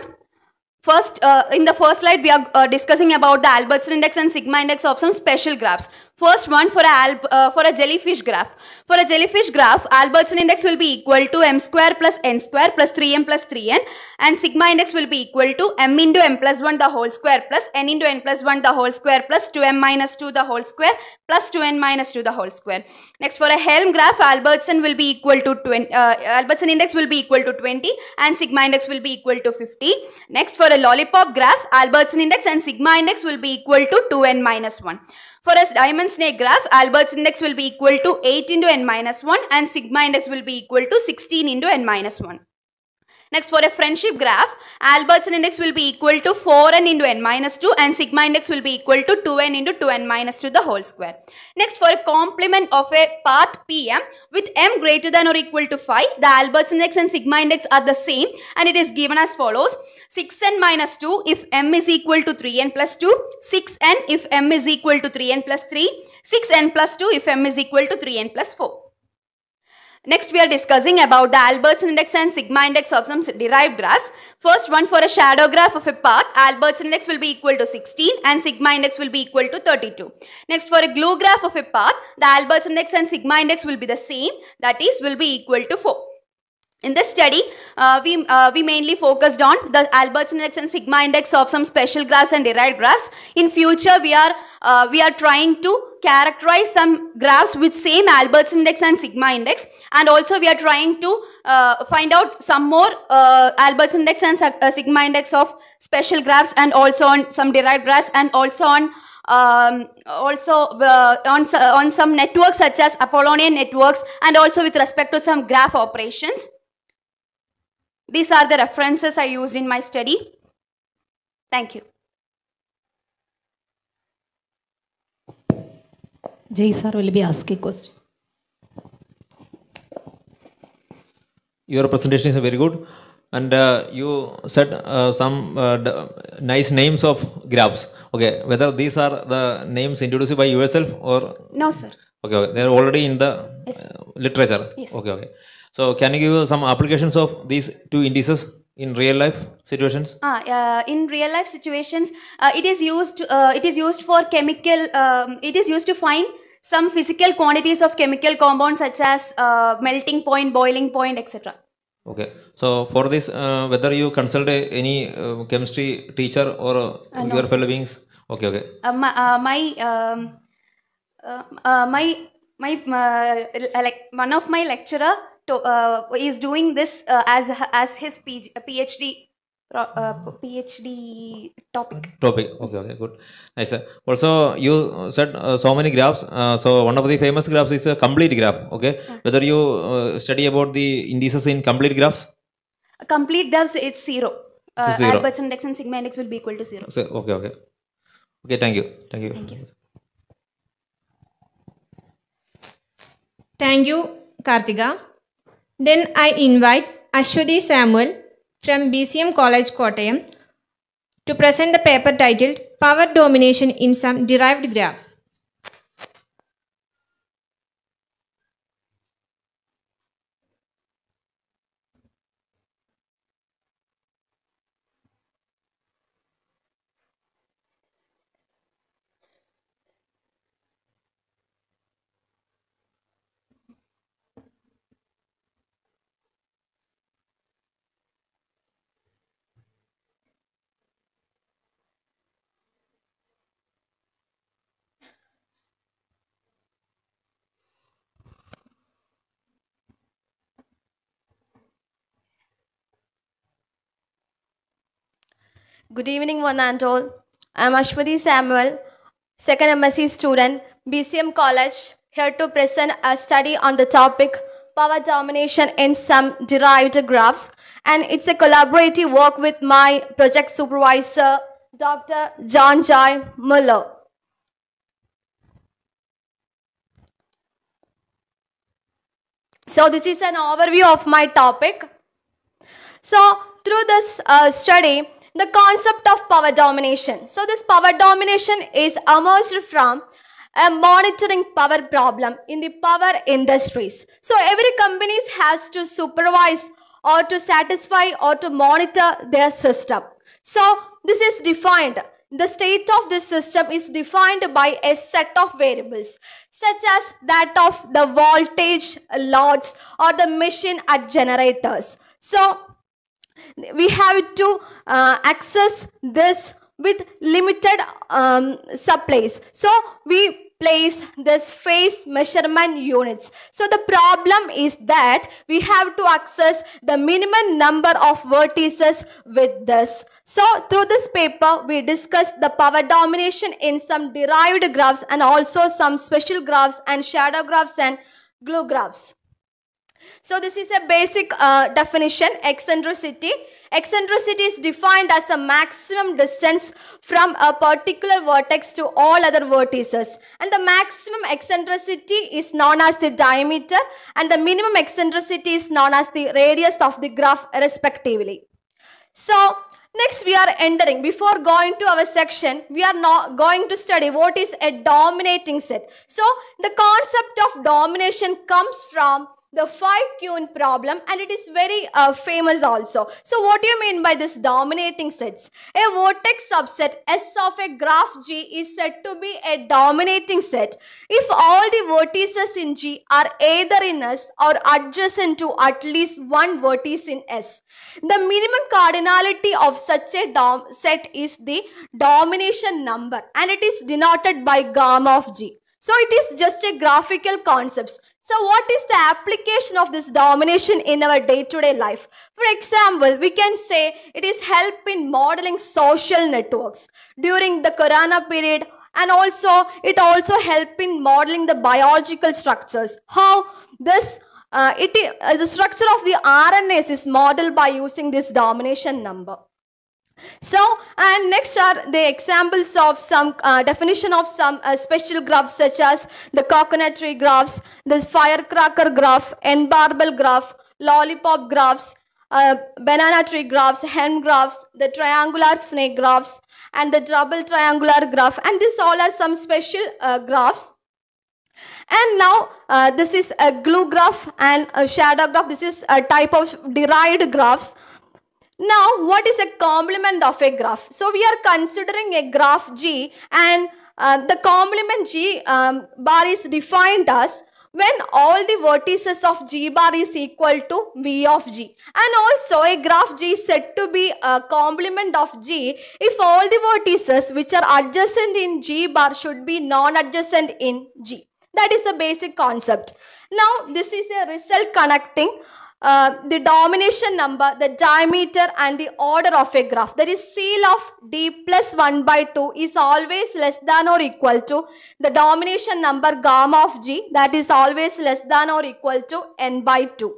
first uh, in the first slide we are uh, discussing about the Albertson index and sigma index of some special graphs. First one for a, uh, for a jellyfish graph. For a jellyfish graph, Albertson index will be equal to m square plus n square plus 3m plus 3n and sigma index will be equal to m into m plus 1 the whole square plus n into n plus 1 the whole square plus 2m minus 2 the whole square plus 2n minus 2 the whole square. Next for a Helm graph, Albertson will be equal to 20, uh, Albertson index will be equal to 20 and sigma index will be equal to 50. Next for a lollipop graph, Albertson index and sigma index will be equal to 2n minus 1. For a diamond snake graph, Albert's index will be equal to 8 into n minus 1 and sigma index will be equal to 16 into n minus 1. Next, for a friendship graph, Albertson index will be equal to 4n into n minus 2 and sigma index will be equal to 2n into 2n minus 2 the whole square. Next, for a complement of a path PM with m greater than or equal to 5, the Albertson index and sigma index are the same and it is given as follows. 6n minus 2 if m is equal to 3n plus 2, 6n if m is equal to 3n plus 3, 6n plus 2 if m is equal to 3n plus 4. Next, we are discussing about the Albertson index and sigma index of some derived graphs. First one for a shadow graph of a path, Albertson index will be equal to 16 and sigma index will be equal to 32. Next, for a glue graph of a path, the Albertson index and sigma index will be the same, that is, will be equal to 4. In this study, uh, we, uh, we mainly focused on the Albertson index and sigma index of some special graphs and derived graphs. In future, we are, uh, we are trying to characterize some graphs with same Albertson index and sigma index and also we are trying to uh, find out some more uh, Albertson index and uh, sigma index of special graphs and also on some derived graphs and also on um, also uh, on, on some networks such as Apollonian networks and also with respect to some graph operations. These are the references I used in my study. Thank you. Jay sir will be asking question. Your presentation is very good, and uh, you said uh, some uh, nice names of graphs. Okay, whether these are the names introduced by yourself or No, sir. okay, okay. they are already in the Yes. uh, literature. Yes. Okay, okay. So can you give some applications of these two indices in real life situations? Ah, uh, in real life situations, uh, it is used. Uh, it is used for chemical. Um, it is used to find some physical quantities of chemical compounds such as uh, melting point, boiling point, etc. Okay. So for this, uh, whether you consult a, any uh, chemistry teacher or no, your fellow beings? Okay, okay. Uh, my uh, my um, my my uh, like one of my lecturer to, uh, is doing this uh, as as his PG, PhD uh, PhD topic. Topic. Okay, okay, good. Nice. sir. Also, you said uh, so many graphs. Uh, so one of the famous graphs is a complete graph. Okay. Whether you uh, study about the indices in complete graphs. Complete graphs, it's zero. Uh, It's zero. Albert's index and sigma index will be equal to zero. So, okay, okay. Okay, thank you. Thank you. Thank you. Thank you, Kartika. Then I invite Ashwati Samuel from BCM College Kottayam to present the paper titled Power Domination in Some Derived Graphs. Good evening, one and all. I am Ashwati Samuel, second MSc student, BCM College, here to present a study on the topic power domination in some derived graphs. And it's a collaborative work with my project supervisor, Dr. John Jai Muller. So this is an overview of my topic. So through this uh, study, the concept of power domination. So this power domination is emerged from a monitoring power problem in the power industries. So every company has to supervise or to satisfy or to monitor their system. So this is defined the state of this system is defined by a set of variables such as that of the voltage loads or the machine at generators. So we have to uh, access this with limited um, supplies. So we place this phase measurement units. So the problem is that we have to access the minimum number of vertices with this. So through this paper, we discussed the power domination in some derived graphs and also some special graphs and shadow graphs and glue graphs. So this is a basic uh, definition, eccentricity. Eccentricity is defined as the maximum distance from a particular vertex to all other vertices. And the maximum eccentricity is known as the diameter and the minimum eccentricity is known as the radius of the graph respectively. So next we are entering, before going to our section, we are now going to study what is a dominating set. So the concept of domination comes from the five queen problem and it is very uh, famous also. So what do you mean by this dominating sets? A vertex subset S of a graph G is said to be a dominating set if all the vertices in G are either in S or adjacent to at least one vertex in S. The minimum cardinality of such a set is the domination number and it is denoted by gamma of G. So it is just a graphical concept. So what is the application of this domination in our day-to-day life? For example, we can say it is help in modeling social networks during the Corona period and also it also help in modeling the biological structures. How this uh, it uh, the structure of the RNAs is modeled by using this domination number. So, and next are the examples of some uh, definition of some uh, special graphs such as the coconut tree graphs, the firecracker graph, N-barbell graph, lollipop graphs, uh, banana tree graphs, Helm graphs, the triangular snake graphs, and the double triangular graph. And these all are some special uh, graphs. And now uh, this is a glue graph and a shadow graph. This is a type of derived graphs. Now, what is a complement of a graph? So, we are considering a graph G and uh, the complement G um, bar is defined as when all the vertices of G bar is equal to V of G. And also a graph G is said to be a complement of G if all the vertices which are adjacent in G bar should be non-adjacent in G. That is the basic concept. Now, this is a result connecting uh, the domination number, the diameter and the order of a graph. That is CL of D plus 1 by 2 is always less than or equal to the domination number gamma of G that is always less than or equal to N by 2.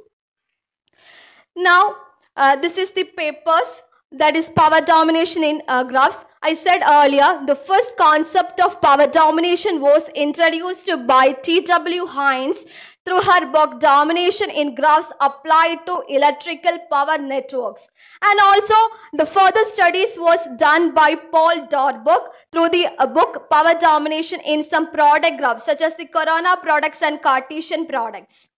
Now, uh, this is the papers that is power domination in uh, graphs. I said earlier, the first concept of power domination was introduced by T.W. Haynes through her book Domination in Graphs Applied to Electrical Power Networks. And also the further studies was done by Paul Dorbec through the uh, book Power Domination in some product graphs such as the Corona products and Cartesian products.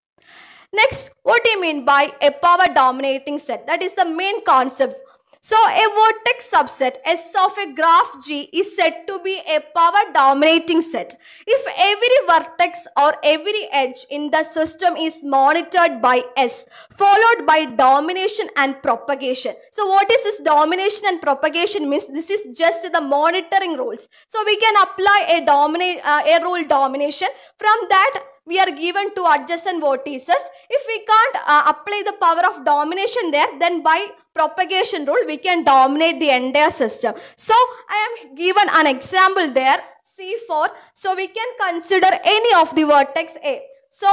Next, what do you mean by a power dominating set? That is the main concept. So a vertex subset S of a graph G is said to be a power dominating set. If every vertex or every edge in the system is monitored by S followed by domination and propagation. So what is this domination and propagation means? This is just the monitoring rules. So we can apply a, uh, a rule domination. From that we are given to adjacent vertices. If we can't uh, apply the power of domination there, then by propagation rule, we can dominate the entire system. So, I am given an example there, C4. So, we can consider any of the vertex A. So,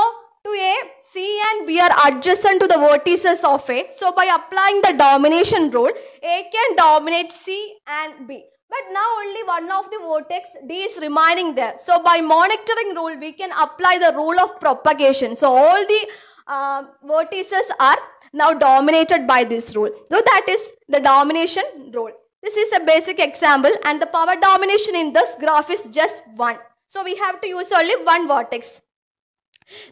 to A, C and B are adjacent to the vertices of A. So, by applying the domination rule, A can dominate C and B. But now only one of the vertex D is remaining there. So by monitoring rule, we can apply the rule of propagation. So all the uh, vertices are now dominated by this rule. So that is the domination rule. This is a basic example and the power domination in this graph is just 1. So we have to use only one vertex.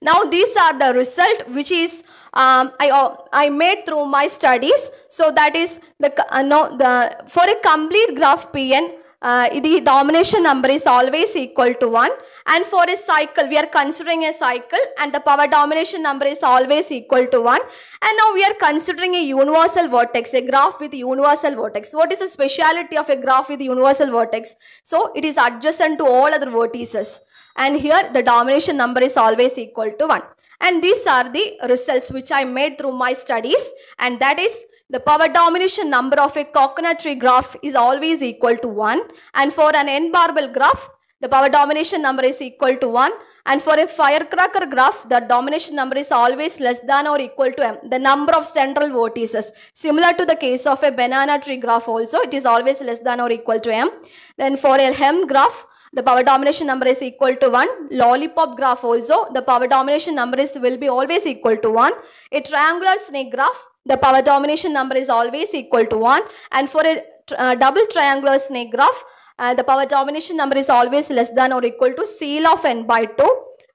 Now these are the result which is um, I, uh, I made through my studies. So that is the, uh, no, the for a complete graph PN, uh, the domination number is always equal to 1 and for a cycle we are considering a cycle and the power domination number is always equal to 1 and now we are considering a universal vertex a graph with universal vertex. What is the speciality of a graph with universal vertex? So it is adjacent to all other vertices. And here the domination number is always equal to 1 and these are the results which I made through my studies. And that is the power domination number of a coconut tree graph is always equal to 1 and for an n barbell graph the power domination number is equal to 1 and for a firecracker graph the domination number is always less than or equal to m. The number of central vertices. Similar to the case of a banana tree graph also it is always less than or equal to m. Then for a Helm graph the power domination number is equal to 1 lollipop graph also the power domination number is will be always equal to 1 a triangular snake graph the power domination number is always equal to 1 and for a uh, double triangular snake graph uh, the power domination number is always less than or equal to CL of n by 2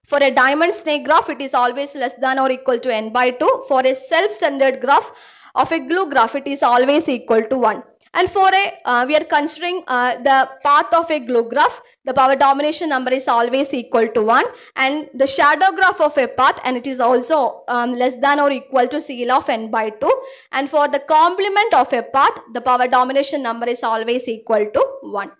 for a diamond snake graph it is always less than or equal to n by 2 for a self-centered graph of a glue graph it is always equal to 1 and for a, uh, we are considering uh, the path of a glue graph, the power domination number is always equal to 1 and the shadow graph of a path and it is also um, less than or equal to CL of n by 2 and for the complement of a path, the power domination number is always equal to 1.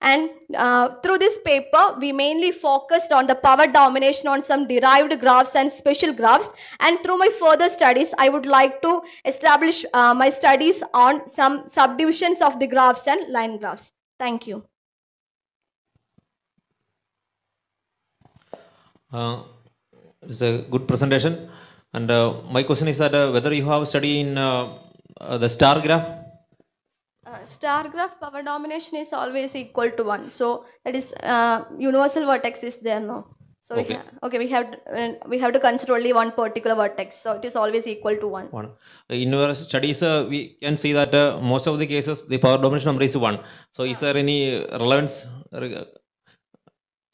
And uh, through this paper, we mainly focused on the power domination on some derived graphs and special graphs. And through my further studies, I would like to establish uh, my studies on some subdivisions of the graphs and line graphs. Thank you. Uh, it's a good presentation. And uh, my question is that uh, whether you have studied in uh, the star graph Uh, star graph power domination is always equal to 1. So that is uh, universal vertex is there no. So we Okay. ha- okay, we have uh, we have to consider only one particular vertex. So it is always equal to 1. one. In our studies, uh, we can see that uh, most of the cases the power domination number is one. So, is there any relevance?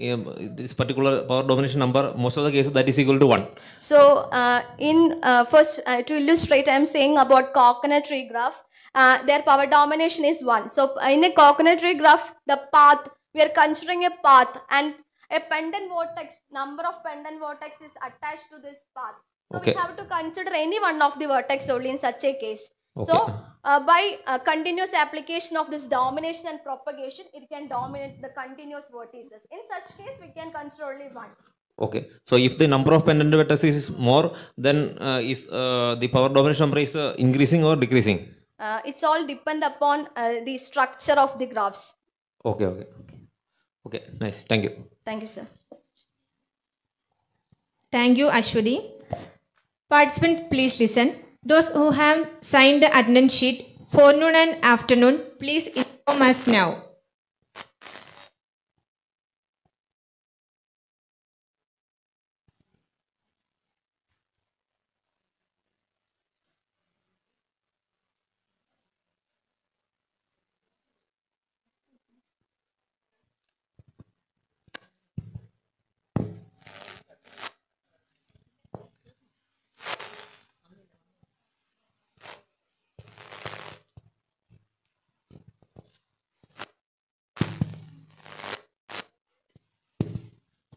um, this particular power domination number, most of the cases that is equal to one. So uh, in uh, first uh, to illustrate, I am saying about coconut tree graph. Uh, their power domination is one. So in a coconut tree graph, the path we are considering a path and a pendant vertex. Number of pendant vertex is attached to this path. So Okay. we have to consider any one of the vertex only in such a case. Okay. So uh, by uh, continuous application of this domination and propagation, it can dominate the continuous vertices. In such case, we can consider only one. Okay. So, if the number of pendant vertices is more, then uh, is uh, the power domination number is uh, increasing or decreasing? Uh, it's all depend upon uh, the structure of the graphs. Okay, okay. Okay, nice. Thank you. Thank you, sir. Thank you, Ashwati. Participants, please listen. Those who have signed the attendance sheet, forenoon and afternoon, please inform us now.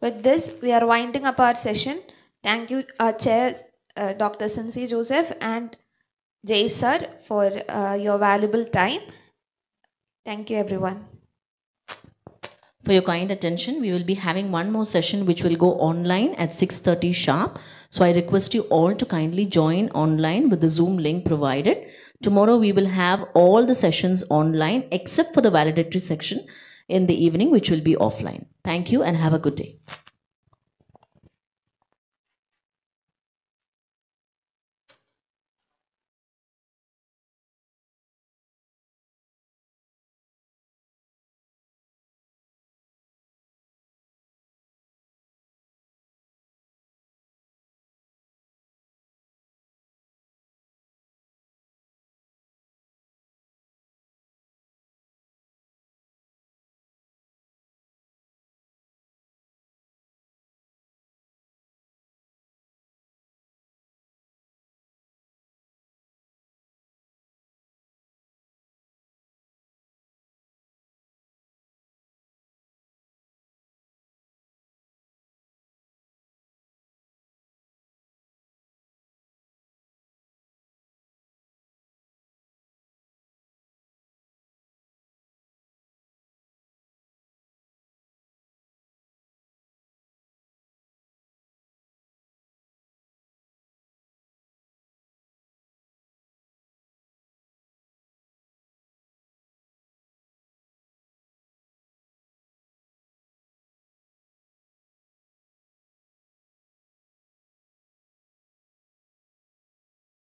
With this, we are winding up our session. Thank you, our chair, uh, Dr. Sinsi Joseph and Jay sir, for uh, your valuable time. Thank you, everyone. For your kind attention, we will be having one more session which will go online at 6:30 sharp. So I request you all to kindly join online with the Zoom link provided. Tomorrow we will have all the sessions online except for the valedictory section in the evening which will be offline. Thank you and have a good day.